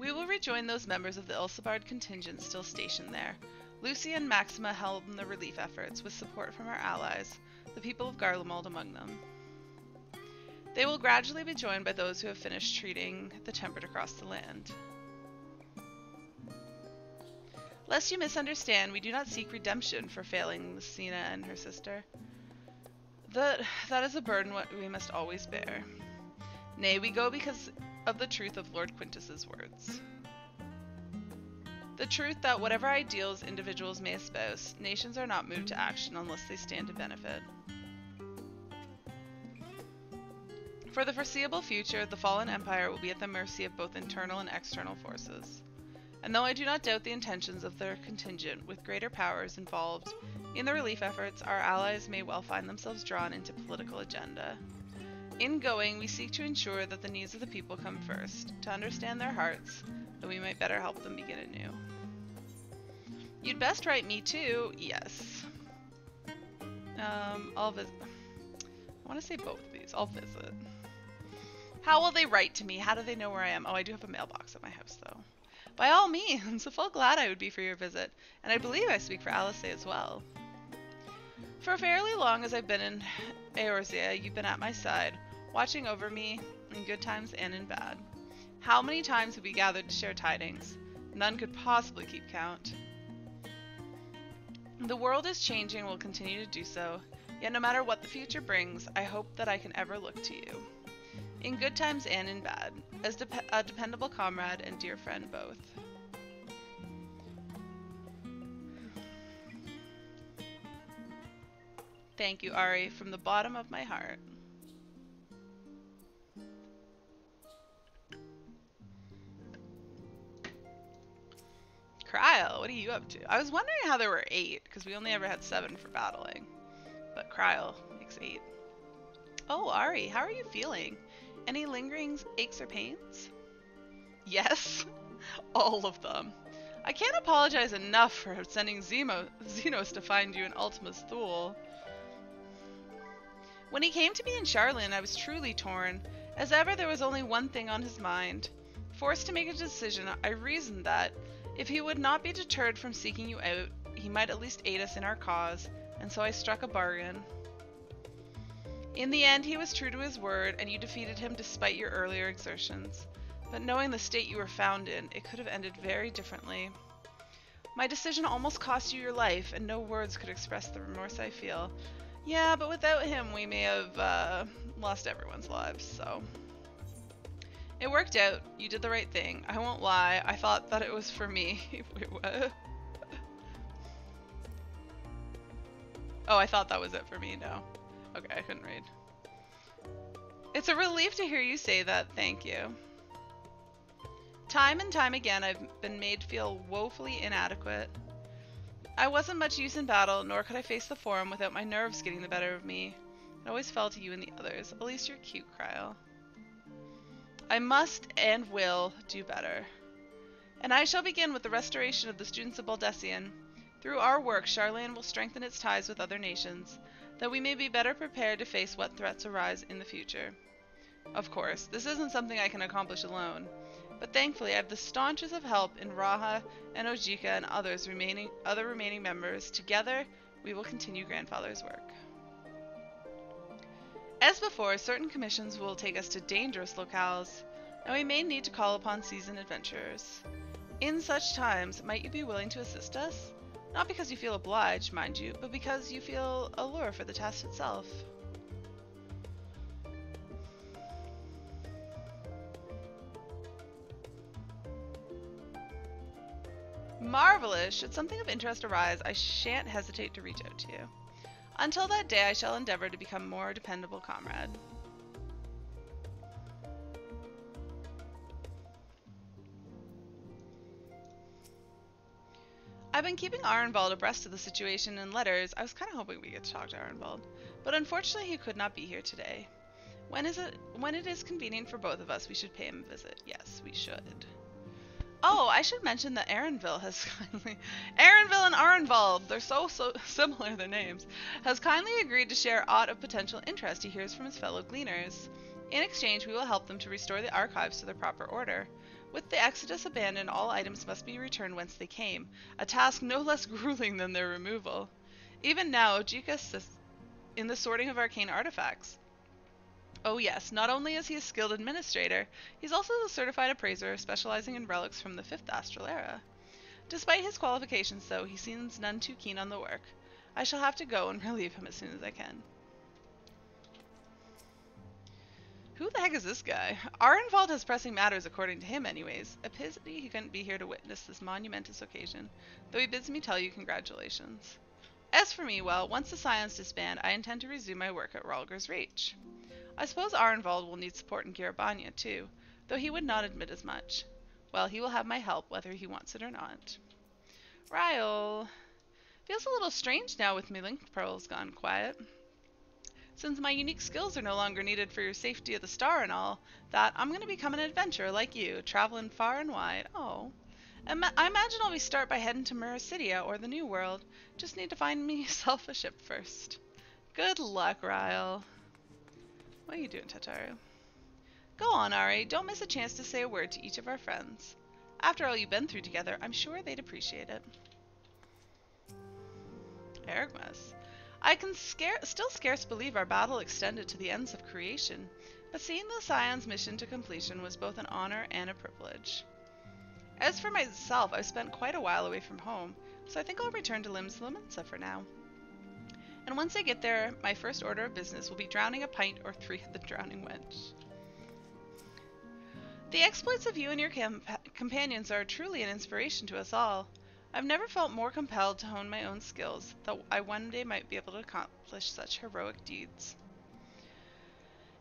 Speaker 7: We will rejoin those members of the Ilsabard contingent still stationed there. Lucy and Maxima held in the relief efforts, with support from our allies, the people of Garlemald among them. They will gradually be joined by those who have finished treating the tempered across the land. Lest you misunderstand, we do not seek redemption for failing Lucina and her sister. That, that is a burden we must always bear. Nay, we go because of the truth of Lord Quintus's words. The truth that whatever ideals individuals may espouse, nations are not moved to action unless they stand to benefit. For the foreseeable future, the fallen empire will be at the mercy of both internal and external forces. And though I do not doubt the intentions of their contingent with greater powers involved in the relief efforts, our allies may well find themselves drawn into political agenda. In going, we seek to ensure that the needs of the people come first, to understand their hearts, that we might better help them begin anew. You'd best write me too, yes. Um, I'll visit. I want to say both of these. I'll visit. How will they write to me? How do they know where I am? Oh, I do have a mailbox at my house, though. By all means, [laughs] full glad I would be for your visit, and I believe I speak for Alisaie as well. For fairly long as I've been in Eorzea, you've been at my side, watching over me in good times and in bad. How many times have we gathered to share tidings? None could possibly keep count. The world is changing and will continue to do so, yet no matter what the future brings, I hope that I can ever look to you. In good times and in bad, as dep a dependable comrade and dear friend both. Thank you, Ari, from the bottom of my heart. Krile, what are you up to? I was wondering how there were eight, because we only ever had seven for battling. But Krile makes eight. Oh, Ari, how are you feeling? Any lingering aches or pains? Yes, [laughs] all of them. I can't apologize enough for sending Zenos, to find you in Ultima's Thule. When he came to me in Sharlayan, I was truly torn. As ever, there was only one thing on his mind. Forced to make a decision, I reasoned that, if he would not be deterred from seeking you out, he might at least aid us in our cause, and so I struck a bargain. In the end, he was true to his word, and you defeated him despite your earlier exertions. But knowing the state you were found in, it could have ended very differently. My decision almost cost you your life, and no words could express the remorse I feel. Yeah, but without him, we may have uh, lost everyone's lives, so. It worked out. You did the right thing. I won't lie. I thought that it was for me. [laughs] Wait, what? [laughs] oh, I thought that was it for me. No. Okay, I couldn't read. It's a relief to hear you say that. Thank you. Time and time again, I've been made feel woefully inadequate. I wasn't much use in battle, nor could I face the Forum without my nerves getting the better of me. It always fell to you and the others. At least you're cute, Krile. I must and will do better. And I shall begin with the restoration of the students of Baldesion. Through our work, Sharlayan will strengthen its ties with other nations, that we may be better prepared to face what threats arise in the future. Of course, this isn't something I can accomplish alone, but thankfully I have the staunchest of help in Raha and Ojika and others remaining other remaining members. Together, we will continue Grandfather's work. As before, certain commissions will take us to dangerous locales, and we may need to call upon seasoned adventurers. In such times, might you be willing to assist us? Not because you feel obliged, mind you, but because you feel a lure for the task itself. Marvelous! Should something of interest arise, I shan't hesitate to reach out to you. Until that day, I shall endeavor to become more dependable comrade. I've been keeping Arenvald abreast of the situation in letters. I was kind of hoping we get to talk to Arenvald, but unfortunately he could not be here today. When is it when it is convenient for both of us, we should pay him a visit. Yes, we should. Oh, I should mention that Erenville has [laughs] kindly Erenville and Arenvald, they're so so [laughs] similar their names, has kindly agreed to share aught of potential interest he hears from his fellow gleaners. In exchange, we will help them to restore the archives to their proper order. With the Exodus abandoned, all items must be returned whence they came, a task no less [laughs] grueling than their removal. Even now, Ojika assists in the sorting of arcane artifacts. Oh yes, not only is he a skilled administrator, he's also a certified appraiser specializing in relics from the 5th Astral Era. Despite his qualifications, though, he seems none too keen on the work. I shall have to go and [laughs] relieve him as soon as I can. Who the heck is this guy? Arenvald has pressing matters according to him anyways. A pity he couldn't be here to witness this monumentous occasion, though he bids me tell you congratulations. As for me, well, once the Scions disband, I intend to resume my work at Rhalgr's Reach. I suppose Arenvald will need support in Gyr Abania too, though he would not admit as much. Well, he will have my help whether he wants it or not. Ryle. Feels a little strange now with me link pearls gone quiet. Since my unique skills are no longer needed for your safety of the star and all, that I'm going to become an adventurer like you, traveling far and wide. Oh. I imagine I'll be start by heading to Meracydia or the New World. Just need to find myself [laughs] a ship first. Good luck, Ryle. What are you doing, Tataru? Go on, Ari. Don't miss a chance to say a word to each of our friends. After all you've been through together, I'm sure they'd appreciate it. Ergmas. I can scare still scarce believe our battle extended to the ends of creation, but seeing the Scion's mission to completion was both an honor and a privilege. As for myself, I've spent quite a while away from home, so I think I'll return to Limsa Lominsa for now. And once I get there, my first order of business will be drowning a pint or three of the drowning wench. The exploits of you and your companions are truly an inspiration to us all. I've never felt more compelled to hone my own skills, that I one day might be able to accomplish such heroic deeds.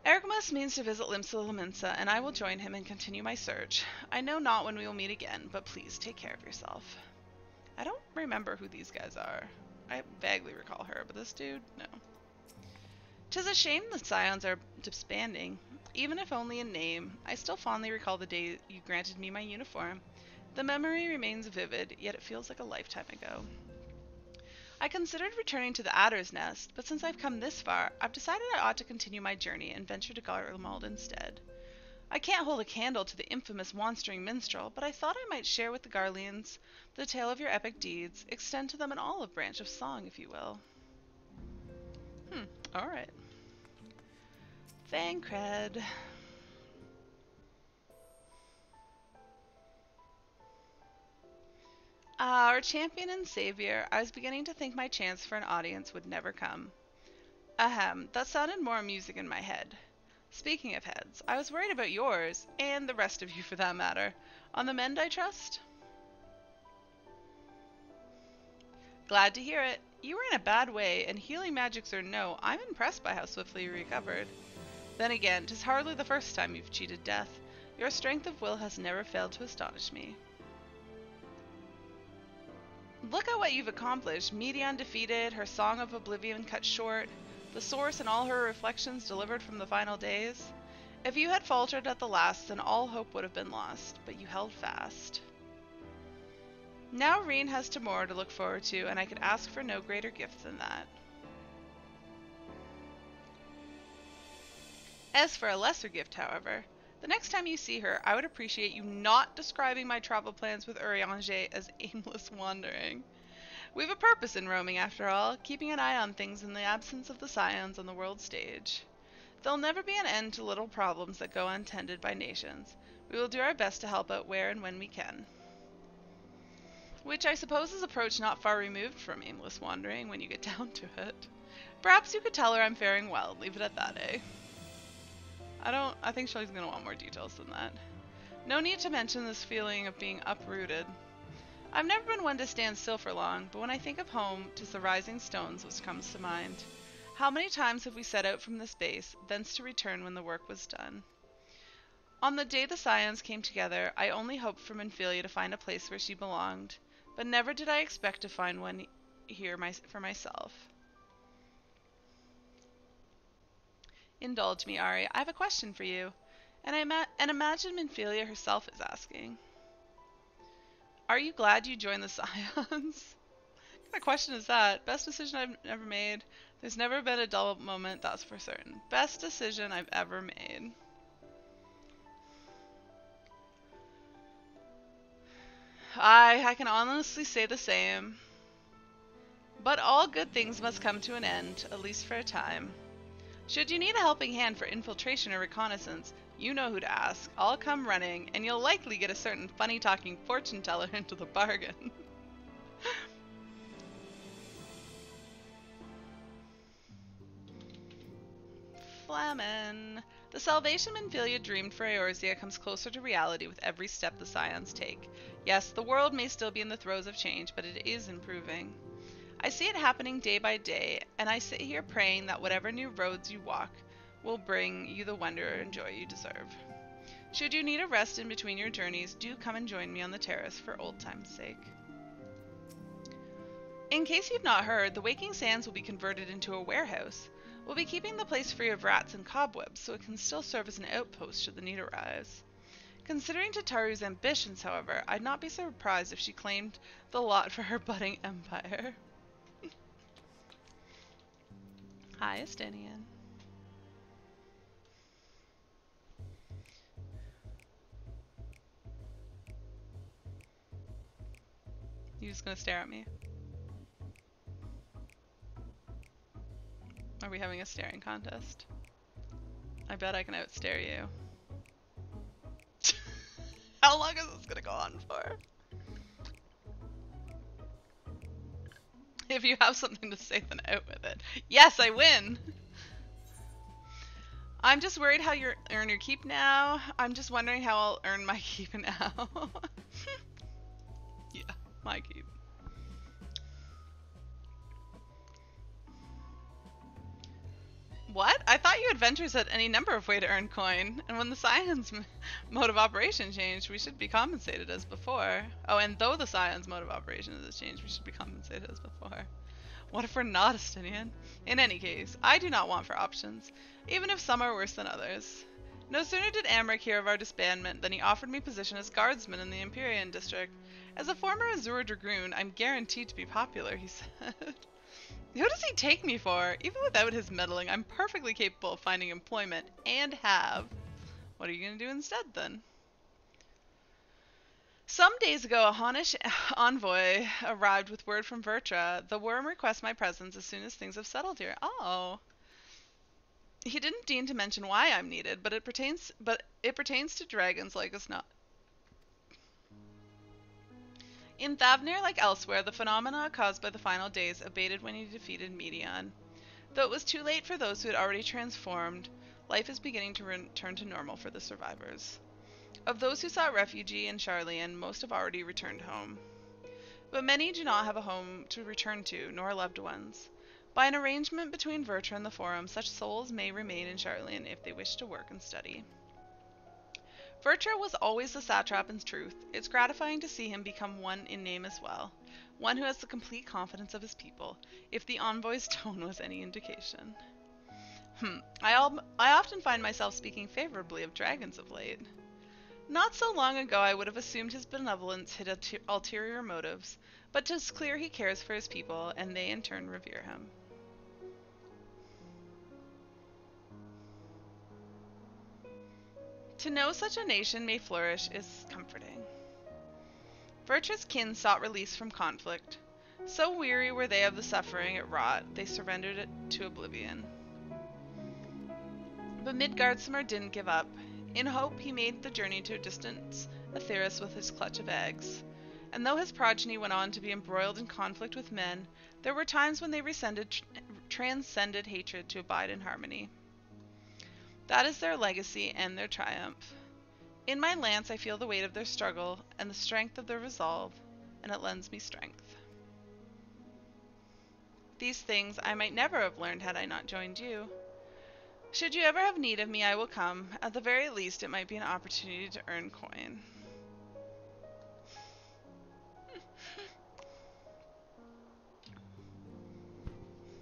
Speaker 7: Ergmas means to visit Limsa and I will join him and continue my search. I know not when we will meet again, but please take care of yourself. I don't remember who these guys are. I vaguely recall her, but this dude, no. Tis a shame the Scions are disbanding. Even if only in name, I still fondly recall the day you granted me my uniform. The memory remains vivid, yet it feels like a lifetime ago. I considered returning to the Adder's Nest, but since I've come this far, I've decided I ought to continue my journey and venture to Garlemald instead. I can't hold a candle to the infamous Wandering Minstrel, but I thought I might share with the Garleans the tale of your epic deeds, extend to them an olive branch of song, if you will. Hmm, alright. Thancred. Ah, our champion and savior, I was beginning to think my chance for an audience would never come. Ahem, that sounded more amusing in my head. Speaking of heads, I was worried about yours, and the rest of you for that matter. On the mend, I trust? Glad to hear it. You were in a bad way, and healing magics or no, I'm impressed by how swiftly you recovered. Then again, 'tis hardly the first time you've cheated death. Your strength of will has never failed to astonish me. Look at what you've accomplished. Meteion undefeated, her Song of Oblivion cut short, the Source and all her reflections delivered from the final days. If you had faltered at the last, then all hope would have been lost, but you held fast. Now Ryne has tomorrow to look forward to, and I could ask for no greater gift than that. As for a lesser gift, however, the next time you see her, I would appreciate you not describing my travel plans with Urianger as aimless wandering. We've a purpose in roaming, after all, keeping an eye on things in the absence of the scions on the world stage. There'll never be an end to little problems that go untended by nations. We will do our best to help out where and when we can. Which I suppose is approach not far removed from aimless wandering when you get [laughs] down to it. Perhaps you could tell her I'm faring well, leave it at that, eh? I don't, I think Shelly's gonna want more details than that. No need to mention this feeling of being uprooted. I've never been one to stand still for long, but when I think of home, 'tis the rising stones which comes to mind. How many times have we set out from this base, thence to return when the work was done? On the day the Scions came together, I only hoped for Minfilia to find a place where she belonged, but never did I expect to find one here my, for myself. Indulge me, Ari. I have a question for you. And I and imagine Minfilia herself is asking. Are you glad you joined the [laughs] Scions? what kind of question is that? Best decision I've ever made. There's never been a dull moment, that's for certain. Best decision I've ever made. I, I can honestly say the same. But all good things must come to an end, at least for a time. Should you need a helping hand for infiltration or reconnaissance, you know who to ask. I'll come running, and you'll likely get a certain funny talking fortune teller [laughs] into the bargain. [laughs] F'lhaminn. The salvation Minfilia dreamed for Eorzea comes closer to reality with every step the Scions take. Yes, the world may still be in the throes of change, but it is improving. I see it happening day by day, and I sit here praying that whatever new roads you walk will bring you the wonder and joy you deserve. Should you need a rest in between your journeys, do come and join me on the terrace for old time's sake. In case you've not heard, the Waking Sands will be converted into a warehouse. We'll be keeping the place free of rats and cobwebs, so it can still serve as an outpost should the need arise. Considering Tataru's ambitions, however, I'd not be surprised if she claimed the lot for her budding empire. Hi, Estinian. You just gonna stare at me? Are we having a staring contest? I bet I can outstare you. [laughs] How long is this gonna go on for? [laughs] If you have something to say, then out with it. Yes, I win! I'm just worried how you earn your keep now. I'm just wondering how I'll earn my [laughs] keep now. [laughs] yeah, my keep. What? I thought you adventures had any number of way to earn coin, and when the Scion's mode of operation changed, we should be compensated as before. Oh, and though the Scion's mode of operation has changed, we should be compensated as before. What if we're not Estinian? In any case, I do not want for options, even if some are worse than others. No sooner did Aymeric hear of our disbandment than he offered me position as guardsman in the Empyreum district. As a former Azure Dragoon, I'm guaranteed to be popular, he said. [laughs] Who does he take me for? Even without his meddling, I'm perfectly capable of finding employment, and have. What are you going to do instead, then? Some days ago, a Haunish [laughs] envoy arrived with word from Vrtra. The worm requests my presence as soon as things have settled here. Oh. He didn't deign to mention why I'm needed, but it pertains but it pertains to dragons like us not. In Thavnair, like elsewhere, the phenomena caused by the final days abated when he defeated Meteion. Though it was too late for those who had already transformed, life is beginning to return to normal for the survivors. Of those who sought refuge in Sharlayan, most have already returned home. But many do not have a home to return to, nor loved ones. By an arrangement between Vrtra and the Forum, such souls may remain in Sharlayan if they wish to work and study. Vrtra was always the satrap in truth. It's gratifying to see him become one in name as well, one who has the complete confidence of his people, if the envoy's [laughs] tone was any indication. Hmm, I, al- I often find myself speaking favorably of dragons of late. Not so long ago I would have assumed his benevolence hid ulterior motives, but 'tis clear he cares for his people, and they in turn revere him. To know such a nation may flourish is comforting. Vrtra's kin sought release from conflict. So weary were they of the suffering it wrought, they surrendered it to oblivion. But Midgardsormr didn't give up. In hope, he made the journey to a distant Etheirys with his clutch of eggs. And though his progeny went on to be embroiled in conflict with men, there were times when they transcended hatred to abide in harmony. That is their legacy and their triumph. In my lance, I feel the weight of their struggle and the strength of their resolve, and it lends me strength. These things I might never have learned had I not joined you. Should you ever have need of me, I will come. At the very least, it might be an opportunity to earn coin. [laughs]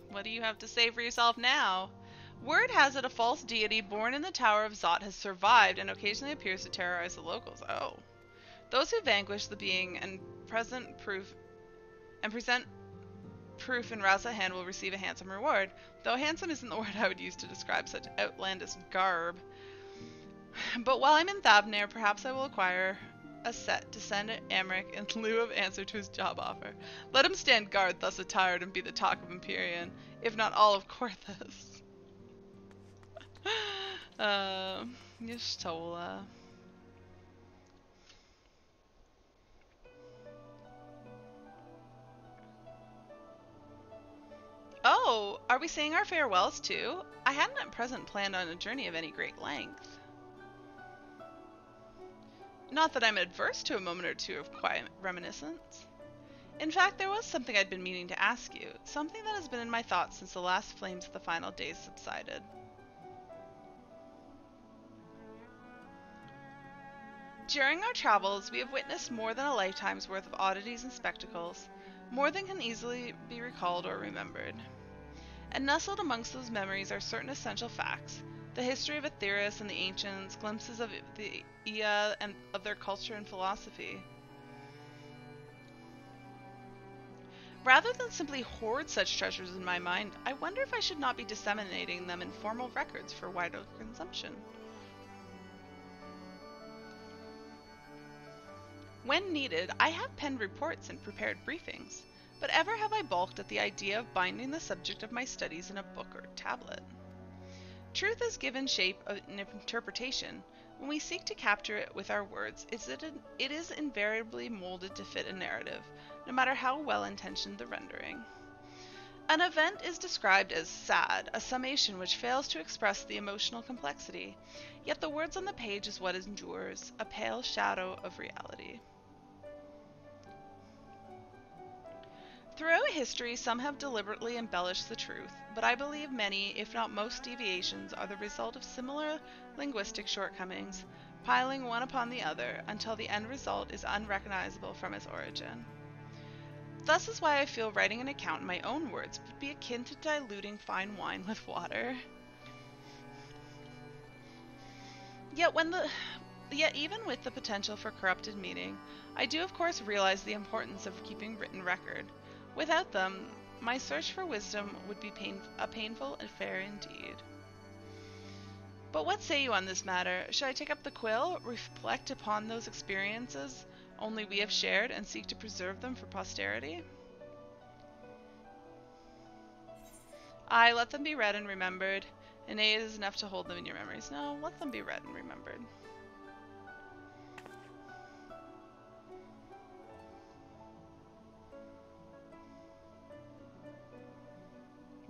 Speaker 7: what do you have to say for yourself now? Word has it a false deity born in the Tower of Zot has survived and occasionally appears to terrorize the locals. Oh. Those who vanquish the being and present proof and present proof in Radz-at-Han will receive a handsome reward, though handsome isn't the [laughs] word I would use to describe such outlandish garb. But while I'm in Thavnair, perhaps I will acquire a set to send Aymeric in [laughs] lieu of answer to his job offer. Let him stand guard thus attired and be the talk of Empyreum, if not all of Coerthas uh, you her. Oh, are we saying our farewells too? I hadn't at present planned on a journey of any great length. Not that I'm adverse to a moment or two of quiet reminiscence. In fact, there was something I'd been meaning to ask you, something that has been in my thoughts since the last flames of the final days subsided. During our travels, we have witnessed more than a lifetime's worth of oddities and spectacles, more than can easily be recalled or remembered. And nestled amongst those memories are certain essential facts the history of Etheirys and the ancients, glimpses of the Ea and of their culture and philosophy. Rather than simply hoard such treasures in my mind, I wonder if I should not be disseminating them in formal records for wider consumption. When needed, I have penned reports and prepared briefings, but ever have I balked at the idea of binding the subject of my studies in a book or tablet. Truth is given shape in interpretation. When we seek to capture it with our words, it is invariably molded to fit a narrative, no matter how well intentioned the rendering. An event is described as sad, a summation which fails to express the emotional complexity, yet the words on the page is what endures, a pale shadow of reality. Throughout history, some have deliberately embellished the truth, but I believe many, if not most deviations, are the result of similar linguistic shortcomings, piling one upon the other until the end result is unrecognizable from its origin. Thus is why I feel writing an account in my own words would be akin to diluting fine wine with water. Yet when the yet even with the potential for corrupted meaning, I do of course realize the importance of keeping written record. Without them, my search for wisdom would be pain a painful affair indeed. But what say you on this matter? Should I take up the quill, reflect upon those experiences only we have shared, and seek to preserve them for posterity? I let them be read and remembered. and is enough to hold them in your memories. No, let them be read and remembered.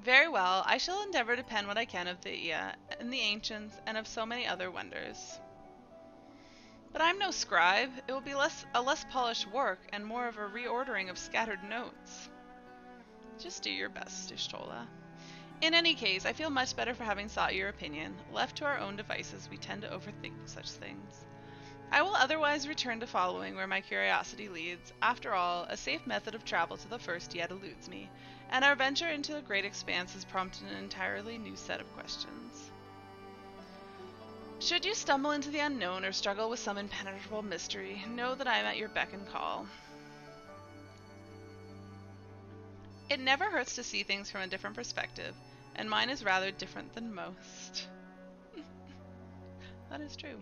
Speaker 7: Very well, I shall endeavour to pen what I can of the uh, Ea and the ancients and of so many other wonders. But I'm no scribe. It will be less a less polished work and more of a reordering of scattered notes. Just do your best, Y'shtola. In any case, I feel much better for having sought your opinion. Left to our own devices, we tend to overthink such things. I will otherwise return to following where my curiosity leads. After all, a safe method of travel to the first yet eludes me, and our venture into the great expanse has prompted an entirely new set of questions. Should you stumble into the unknown or struggle with some impenetrable mystery, know that I am at your beck and call. It never hurts to see things from a different perspective, and mine is rather different than most. [laughs] that is true.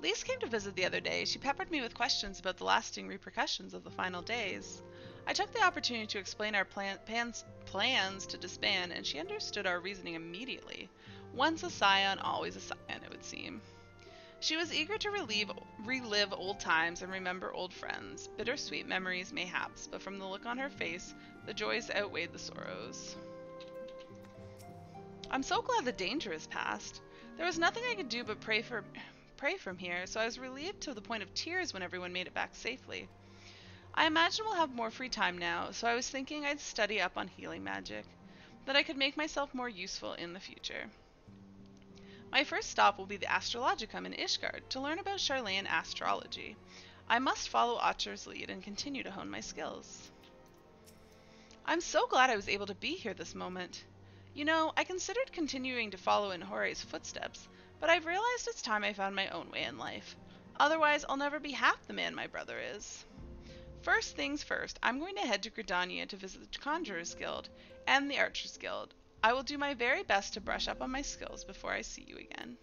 Speaker 7: Lyse came to visit the other day. She peppered me with questions about the lasting repercussions of the final days. I took the opportunity to explain our plan plans, plans to disband, and she understood our reasoning immediately. Once a scion, always a scion, it would seem. She was eager to relieve, relive old times and remember old friends. Bittersweet memories, mayhaps, but from the look on her face, the joys outweighed the sorrows. I'm so glad the danger is past. There was nothing I could do but pray for pray from here, so I was relieved to the point of tears when everyone made it back safely. I imagine we'll have more free time now, so I was thinking I'd study up on healing magic, that I could make myself more useful in the future. My first stop will be the Astrologicum in Ishgard to learn about Sharlayan astrology. I must follow Archer's lead and continue to hone my skills. I'm so glad I was able to be here this moment. You know, I considered continuing to follow in Horae's footsteps, but I've realized it's time I found my own way in life. Otherwise, I'll never be half the man my brother is. First things first, I'm going to head to Gridania to visit the Conjurer's Guild and the Archer's Guild. I will do my very best to brush up on my skills before I see you again.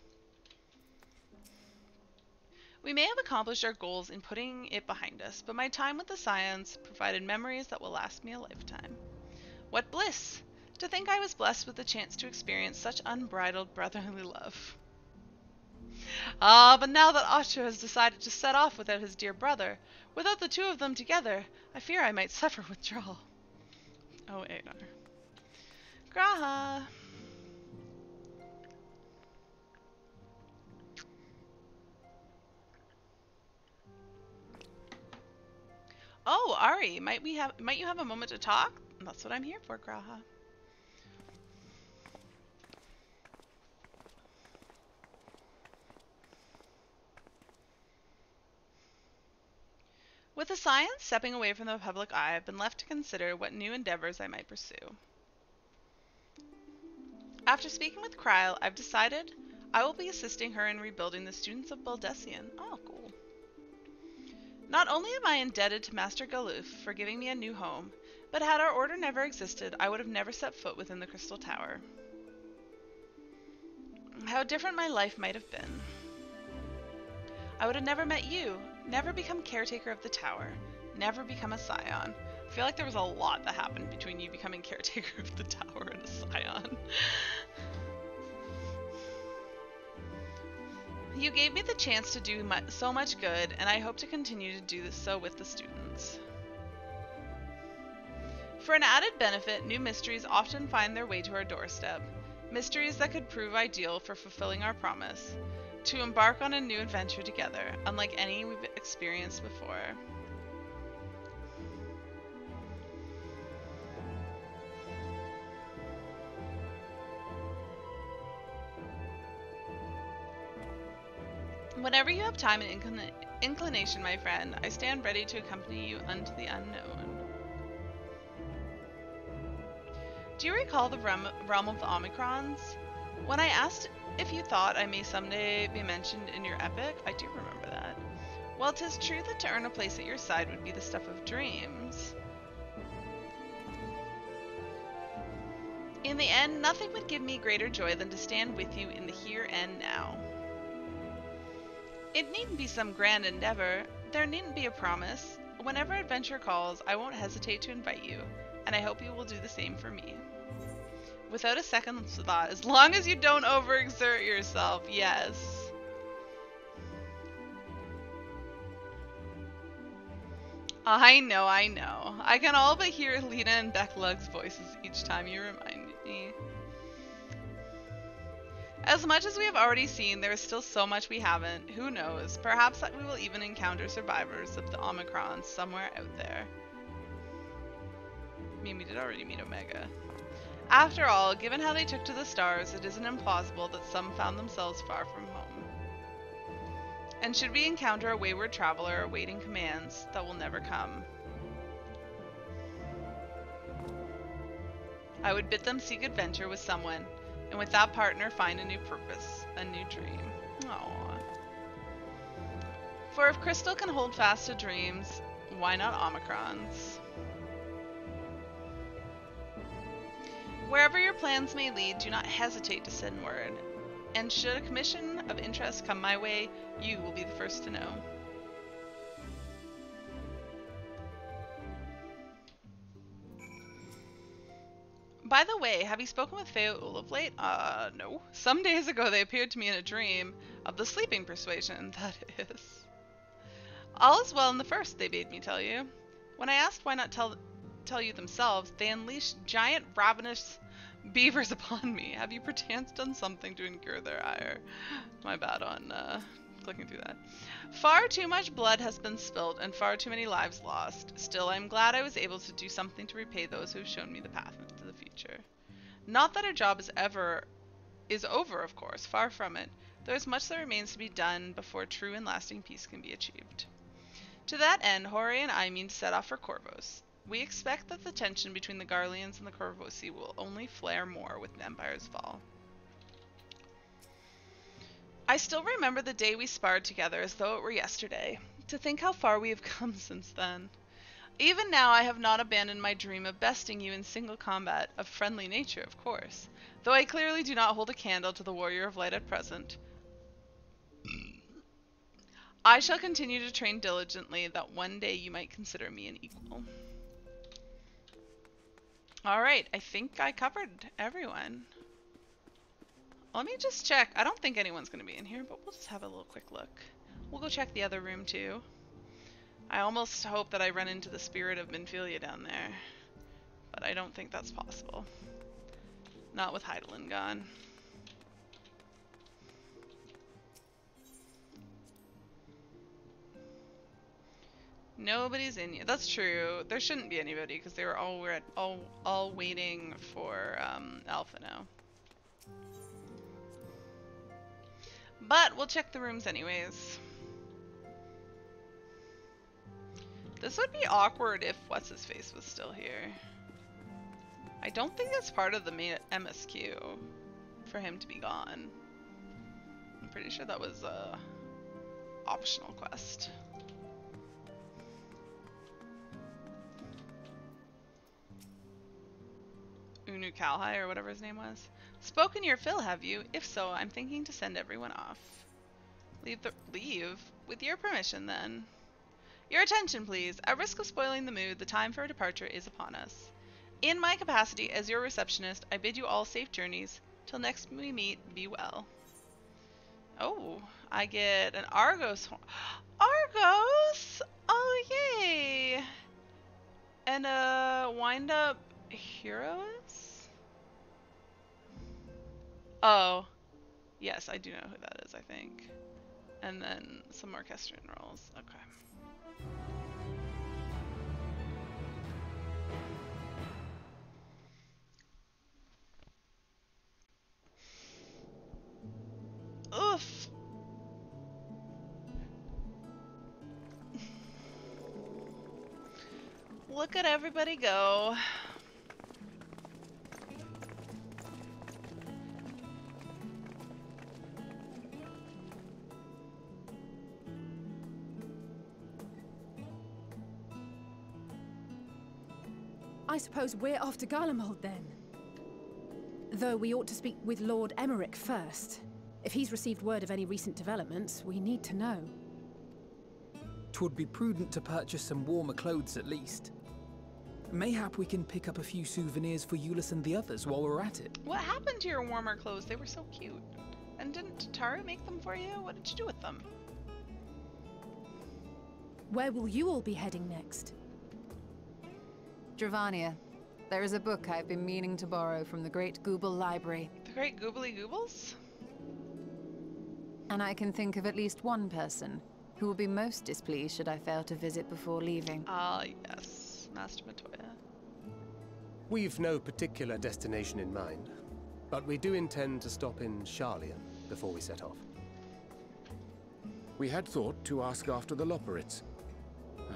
Speaker 7: We may have accomplished our goals in putting it behind us, but my time with the Scions provided memories that will last me a lifetime. What bliss! To think I was blessed with the chance to experience such unbridled brotherly love. Ah, but now that Asha has decided to set off without his dear brother, without the two of them together, I fear I might suffer [laughs] withdrawal. Oh, Einar. G'raha. Oh, Ari, might we have might you have a moment to talk? That's what I'm here for, G'raha. With the Scions stepping away from the public eye, I've been left to consider what new endeavors I might pursue. After speaking with Krile, I've decided I will be assisting her in rebuilding the students of Baldesion. Oh, cool. Not only am I indebted to Master Galuf for giving me a new home, but had our order never existed, I would have never set foot within the Crystal Tower. How different my life might have been. I would have never met you, never become caretaker of the tower, never become a scion. I feel like there was a lot that happened between you becoming [laughs] caretaker of the tower and a scion. you gave me the chance to do mu so much good, and I hope to continue to do this so with the students. For an added benefit, new mysteries often find their way to our doorstep. Mysteries that could prove ideal for fulfilling our promise to embark on a new adventure together, unlike any we've experienced before. Whenever you have time and inclina inclination, my friend, I stand ready to accompany you unto the unknown. Do you recall the realm, realm of the Omicrons? When I asked if you thought I may someday be mentioned in your epic, I do remember that. Well, 'tis true that to earn a place at your side would be the stuff of dreams. In the end, nothing would give me greater joy than to stand with you in the here and now. It needn't be some grand endeavor. There needn't be a promise. Whenever adventure calls, I won't hesitate to invite you, and I hope you will do the same for me. Without a second thought, as long as you don't overexert yourself, yes. I know, I know. I can all but hear Lyna and Beq Lugg's voices each time you remind me. As much as we have already seen, there is still so much we haven't. Who knows? Perhaps we will even encounter survivors of the Omicron somewhere out there. I mean, we did already meet Omega. After all, given how they took to the stars, it isn't implausible that some found themselves far from home. And should we encounter a wayward traveler awaiting commands that will never come, I would bid them seek adventure with someone, and with that partner find a new purpose, a new dream. Aww. For if Crystal can hold fast to dreams, why not Omicrons? Wherever your plans may lead, do not hesitate to send word. And should a commission of interest come my way, you will be the first to know. By the way, have you spoken with Feo Ul of late? Uh, no. Some days ago they appeared to me in a dream of the sleeping persuasion, [laughs] that is. All is well in the first, they bade me tell you. When I asked why not tell tell you themselves, they unleashed giant ravenous beavers upon me. Have you perchance done something to incur their ire? My bad on uh, clicking through that. Far too much blood has been spilled and far too many lives lost. Still, I'm glad I was able to do something to repay those who have shown me the path into the future. Not that our job is ever is over, of course, far from it. There is much that remains to be done before true and lasting peace can be achieved. To that end, Jorge and I mean to set off for Corvos. We expect that the tension between the Garleans and the Corvosi will only flare more with the Empire's fall. I still remember the day we sparred together as though it were yesterday. To think how far we have [laughs] come since then. Even now I have not abandoned my dream of besting you in single combat, of friendly nature, of course, though I clearly do not hold a candle to the Warrior of Light at present. I shall continue to train diligently that one day you might consider me an equal. Alright, I think I covered everyone. Let me just check. I don't think anyone's going to be in here, but we'll just have a little quick look. We'll go check the other room too. I almost hope that I run into the spirit of Minfilia down there. But I don't think that's possible. Not with Hydaelyn gone. Nobody's in yet. That's true. There shouldn't be anybody because they were all we're at, all all waiting for um, now. But we'll check the rooms anyways. This would be awkward if what's his face was still here. I don't think it's part of the MSQ for him to be gone. I'm pretty sure that was a optional quest. Unukalhai or whatever his name was. Spoken your fill, have you? If so, I'm thinking to send everyone off. Leave the leave? With your permission, then. Your attention, please. At risk of spoiling the mood, the time for departure is upon us. In my capacity as your receptionist, I bid you all safe journeys. Till next we meet, be well. Oh, I get an Argos. [gasps] Argos! Oh, yay! And a wind-up heroess? Oh, yes, I do know who that is, I think. And then some orchestrion rolls. Okay. Oof. [laughs] Look at everybody go.
Speaker 8: I suppose we're off to Garlemald then. Though we ought to speak with Lord Emmerich first. If he's received word of any recent developments, we need to know.
Speaker 9: Twould be prudent to purchase some warmer clothes at least. Mayhap we can pick up a few souvenirs for Euless and the others while we're at it.
Speaker 7: What happened to your warmer clothes? They were so cute. And didn't Taru make them for you? What did you do with them?
Speaker 8: Where will you all be heading next?
Speaker 23: Dravania. There is a book I've been meaning to borrow from the Great Gubal Library.
Speaker 7: The Great Goobly Goobles?
Speaker 23: And I can think of at least one person who will be most displeased should I fail to visit before leaving.
Speaker 7: Ah, uh, yes. Master Matoya.
Speaker 5: We've no particular destination in mind, but we do intend to stop in Sharlayan before we set off.
Speaker 29: We had thought to ask after the Loporrits.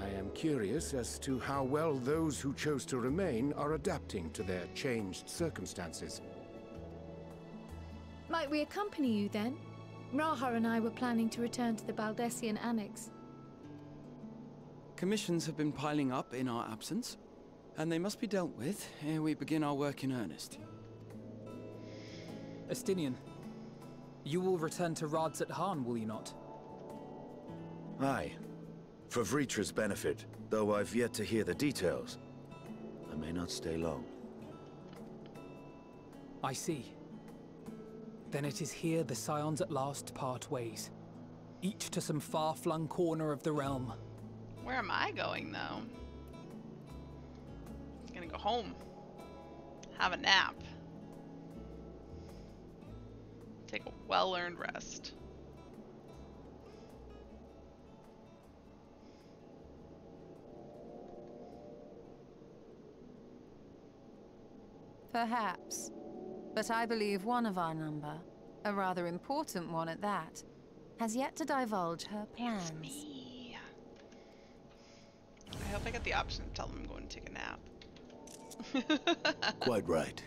Speaker 29: I am curious as to how well those who chose to remain are adapting to their changed circumstances.
Speaker 37: Might we accompany you then? Raha and I were planning to return to the Baldesion Annex.
Speaker 10: Commissions have been piling up in our absence, and they must be dealt with ere we begin our work in earnest.
Speaker 9: Estinian, you will return to Radz-at-Han, will you not?
Speaker 28: Aye. For Vritra's benefit, though I've yet to hear the details. I may not stay long.
Speaker 9: I see. Then it is here the Scions at last part ways. Each to some far-flung corner of the realm.
Speaker 7: Where am I going, though? I'm gonna go home. Have a nap. Take a well-earned rest.
Speaker 23: Perhaps. But I believe one of our number, a rather important one at that, has yet to divulge her plans.
Speaker 7: It's me. I hope I get the option to tell them I'm going to take a nap.
Speaker 28: Quite right.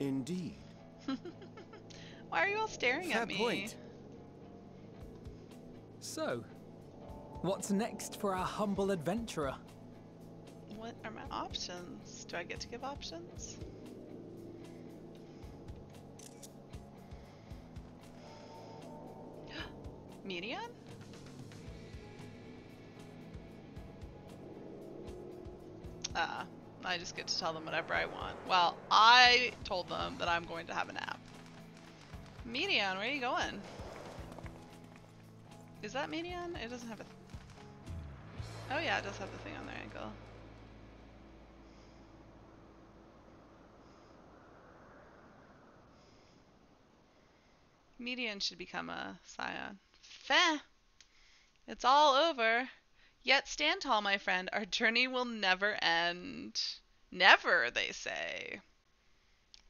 Speaker 29: Indeed. [laughs]
Speaker 7: Why are you all staring
Speaker 9: Fair
Speaker 7: at me?
Speaker 9: point. So, what's next for our humble adventurer?
Speaker 7: What are my options? Do I get to give options? [gasps] Meteion? Ah, I just get to tell them whatever I want. Well, I told them that I'm going to have a nap. Meteion, where are you going? Is that Meteion? It doesn't have a... oh yeah, it does have the thing on their Meteion should become a scion. Feh! It's all over. Yet stand tall, my friend. Our journey will never end. Never, they say.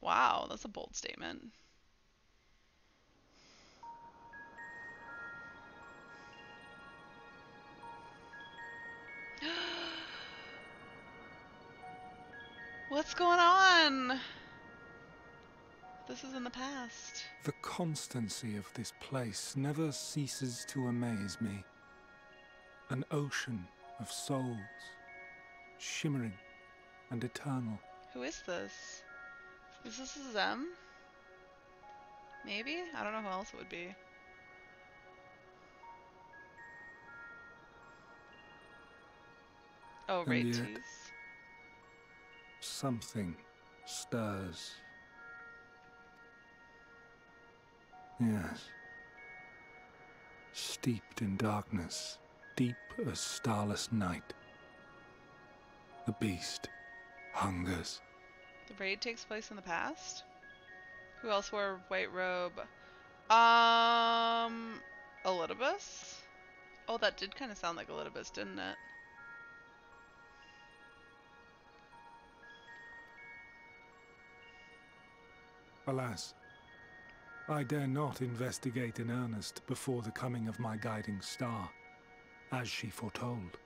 Speaker 7: Wow, that's a bold statement. [gasps] What's going on? This is in the past.
Speaker 9: The constancy of this place never ceases to amaze me. An ocean of souls, shimmering and eternal.
Speaker 7: Who is this? Is this Zem? Maybe? I don't know who else it would be. Oh, right,
Speaker 9: Something stirs. Yes. Steeped in darkness, deep as starless night. The beast hungers.
Speaker 7: The raid takes place in the past? Who else wore a white robe? Um, Elidibus? Oh, that did kind of sound like Elidibus, didn't it?
Speaker 9: Alas, I dare not investigate in earnest before the coming of my guiding star, as she foretold.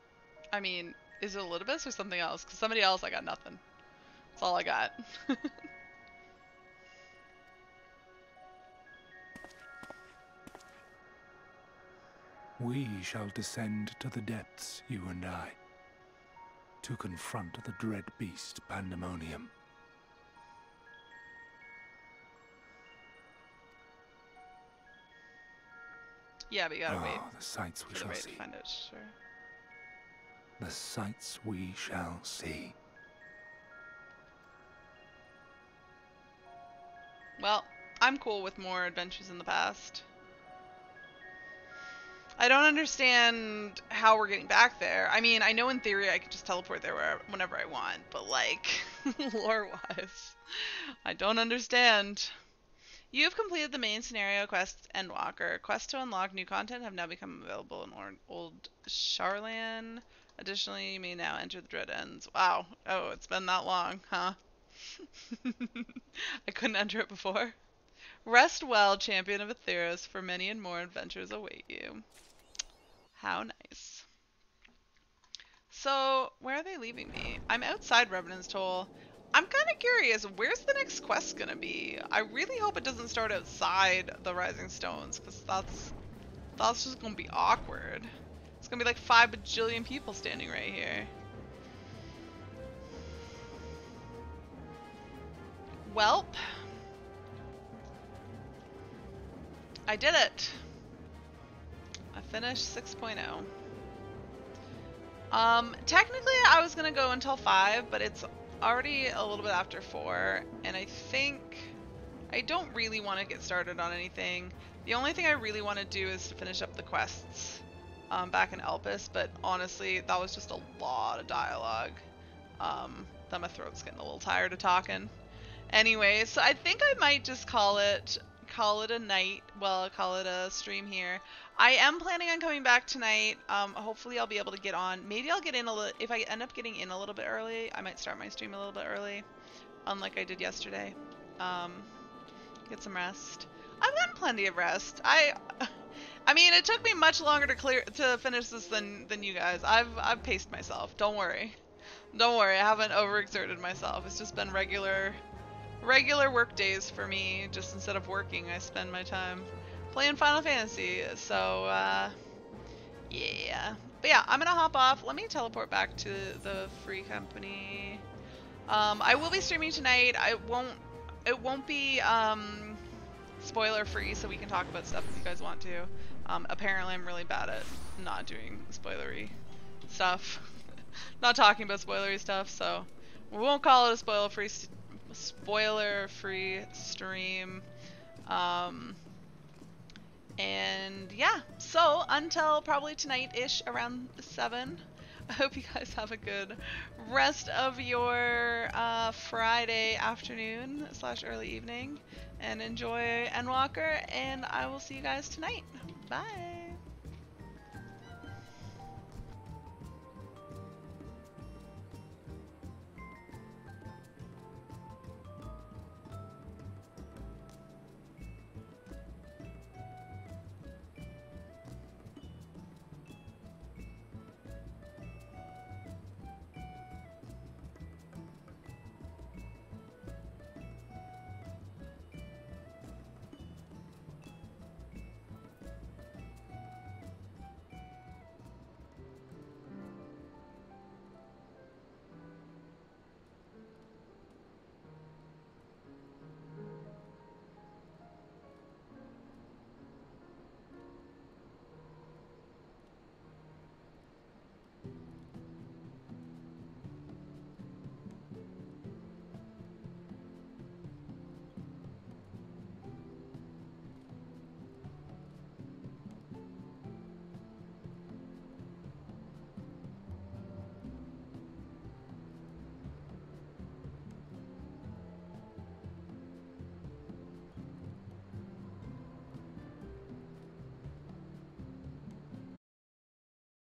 Speaker 7: I mean, is it Elidibus or something else? Because somebody else, I got nothing. That's all I got. [laughs]
Speaker 9: We shall descend to the depths, you and I, to confront the dread beast Pandemonium.
Speaker 7: Yeah, but you gotta
Speaker 9: Ah,
Speaker 7: wait.
Speaker 9: the sights we shall see.
Speaker 7: to find out, sure.
Speaker 9: The sights we shall see.
Speaker 7: Well, I'm cool with more adventures in the past. I don't understand how we're getting back there. I mean, I know in theory I could just teleport there where, whenever I want, but like, [laughs] lore-wise, I don't understand. You have completed the main scenario quest Endwalker. Quests to unlock new content have now become available in Old Sharlayan. Additionally, you may now enter the Dead Ends. Wow. Oh, it's been that long, huh? [laughs] I couldn't enter it before. Rest well, champion of Etheirys, for many and more adventures await you. How nice. So, where are they leaving me? I'm outside Revenant's Toll. I'm kind of curious, where's the next quest gonna be? I really hope it doesn't start outside the Rising Stones, because that's, that's just gonna be awkward. It's gonna be like five bajillion people standing right here. Welp. I did it. I finished 6.0. Um, technically I was gonna go until 5, but it's already a little bit after 4, and I think I don't really want to get started on anything. The only thing I really want to do is to finish up the quests um, back in Elpis, but honestly, that was just a lot of dialogue. Um, that my throat's getting a little tired of talking. Anyway, so I think I might just call it call it a night. Well, call it a stream here. I am planning on coming back tonight. Um, hopefully I'll be able to get on. Maybe I'll get in a little. If I end up getting in a little bit early, I might start my stream a little bit early, unlike I did yesterday. Um, get some rest. I've gotten plenty of rest. I, [laughs] I mean, it took me much longer to clear to finish this than than you guys. I've I've paced myself. Don't worry. Don't worry. I haven't overexerted myself. It's just been regular regular work days for me. Just instead of working, I spend my time playing Final Fantasy. So, uh, yeah. But yeah, I'm gonna hop off. Let me teleport back to the free company. Um, I will be streaming tonight. I won't. It won't be um, spoiler free, so we can talk about stuff if you guys want to. Um, apparently, I'm really bad at not doing spoilery stuff, [laughs] not talking about spoilery stuff. So we won't call it a spoiler free spoiler free stream. Um, and yeah, so until probably tonight ish around seven. I hope you guys have a good rest of your uh, Friday afternoon slash early evening and enjoy Endwalker and I will see you guys tonight. Bye.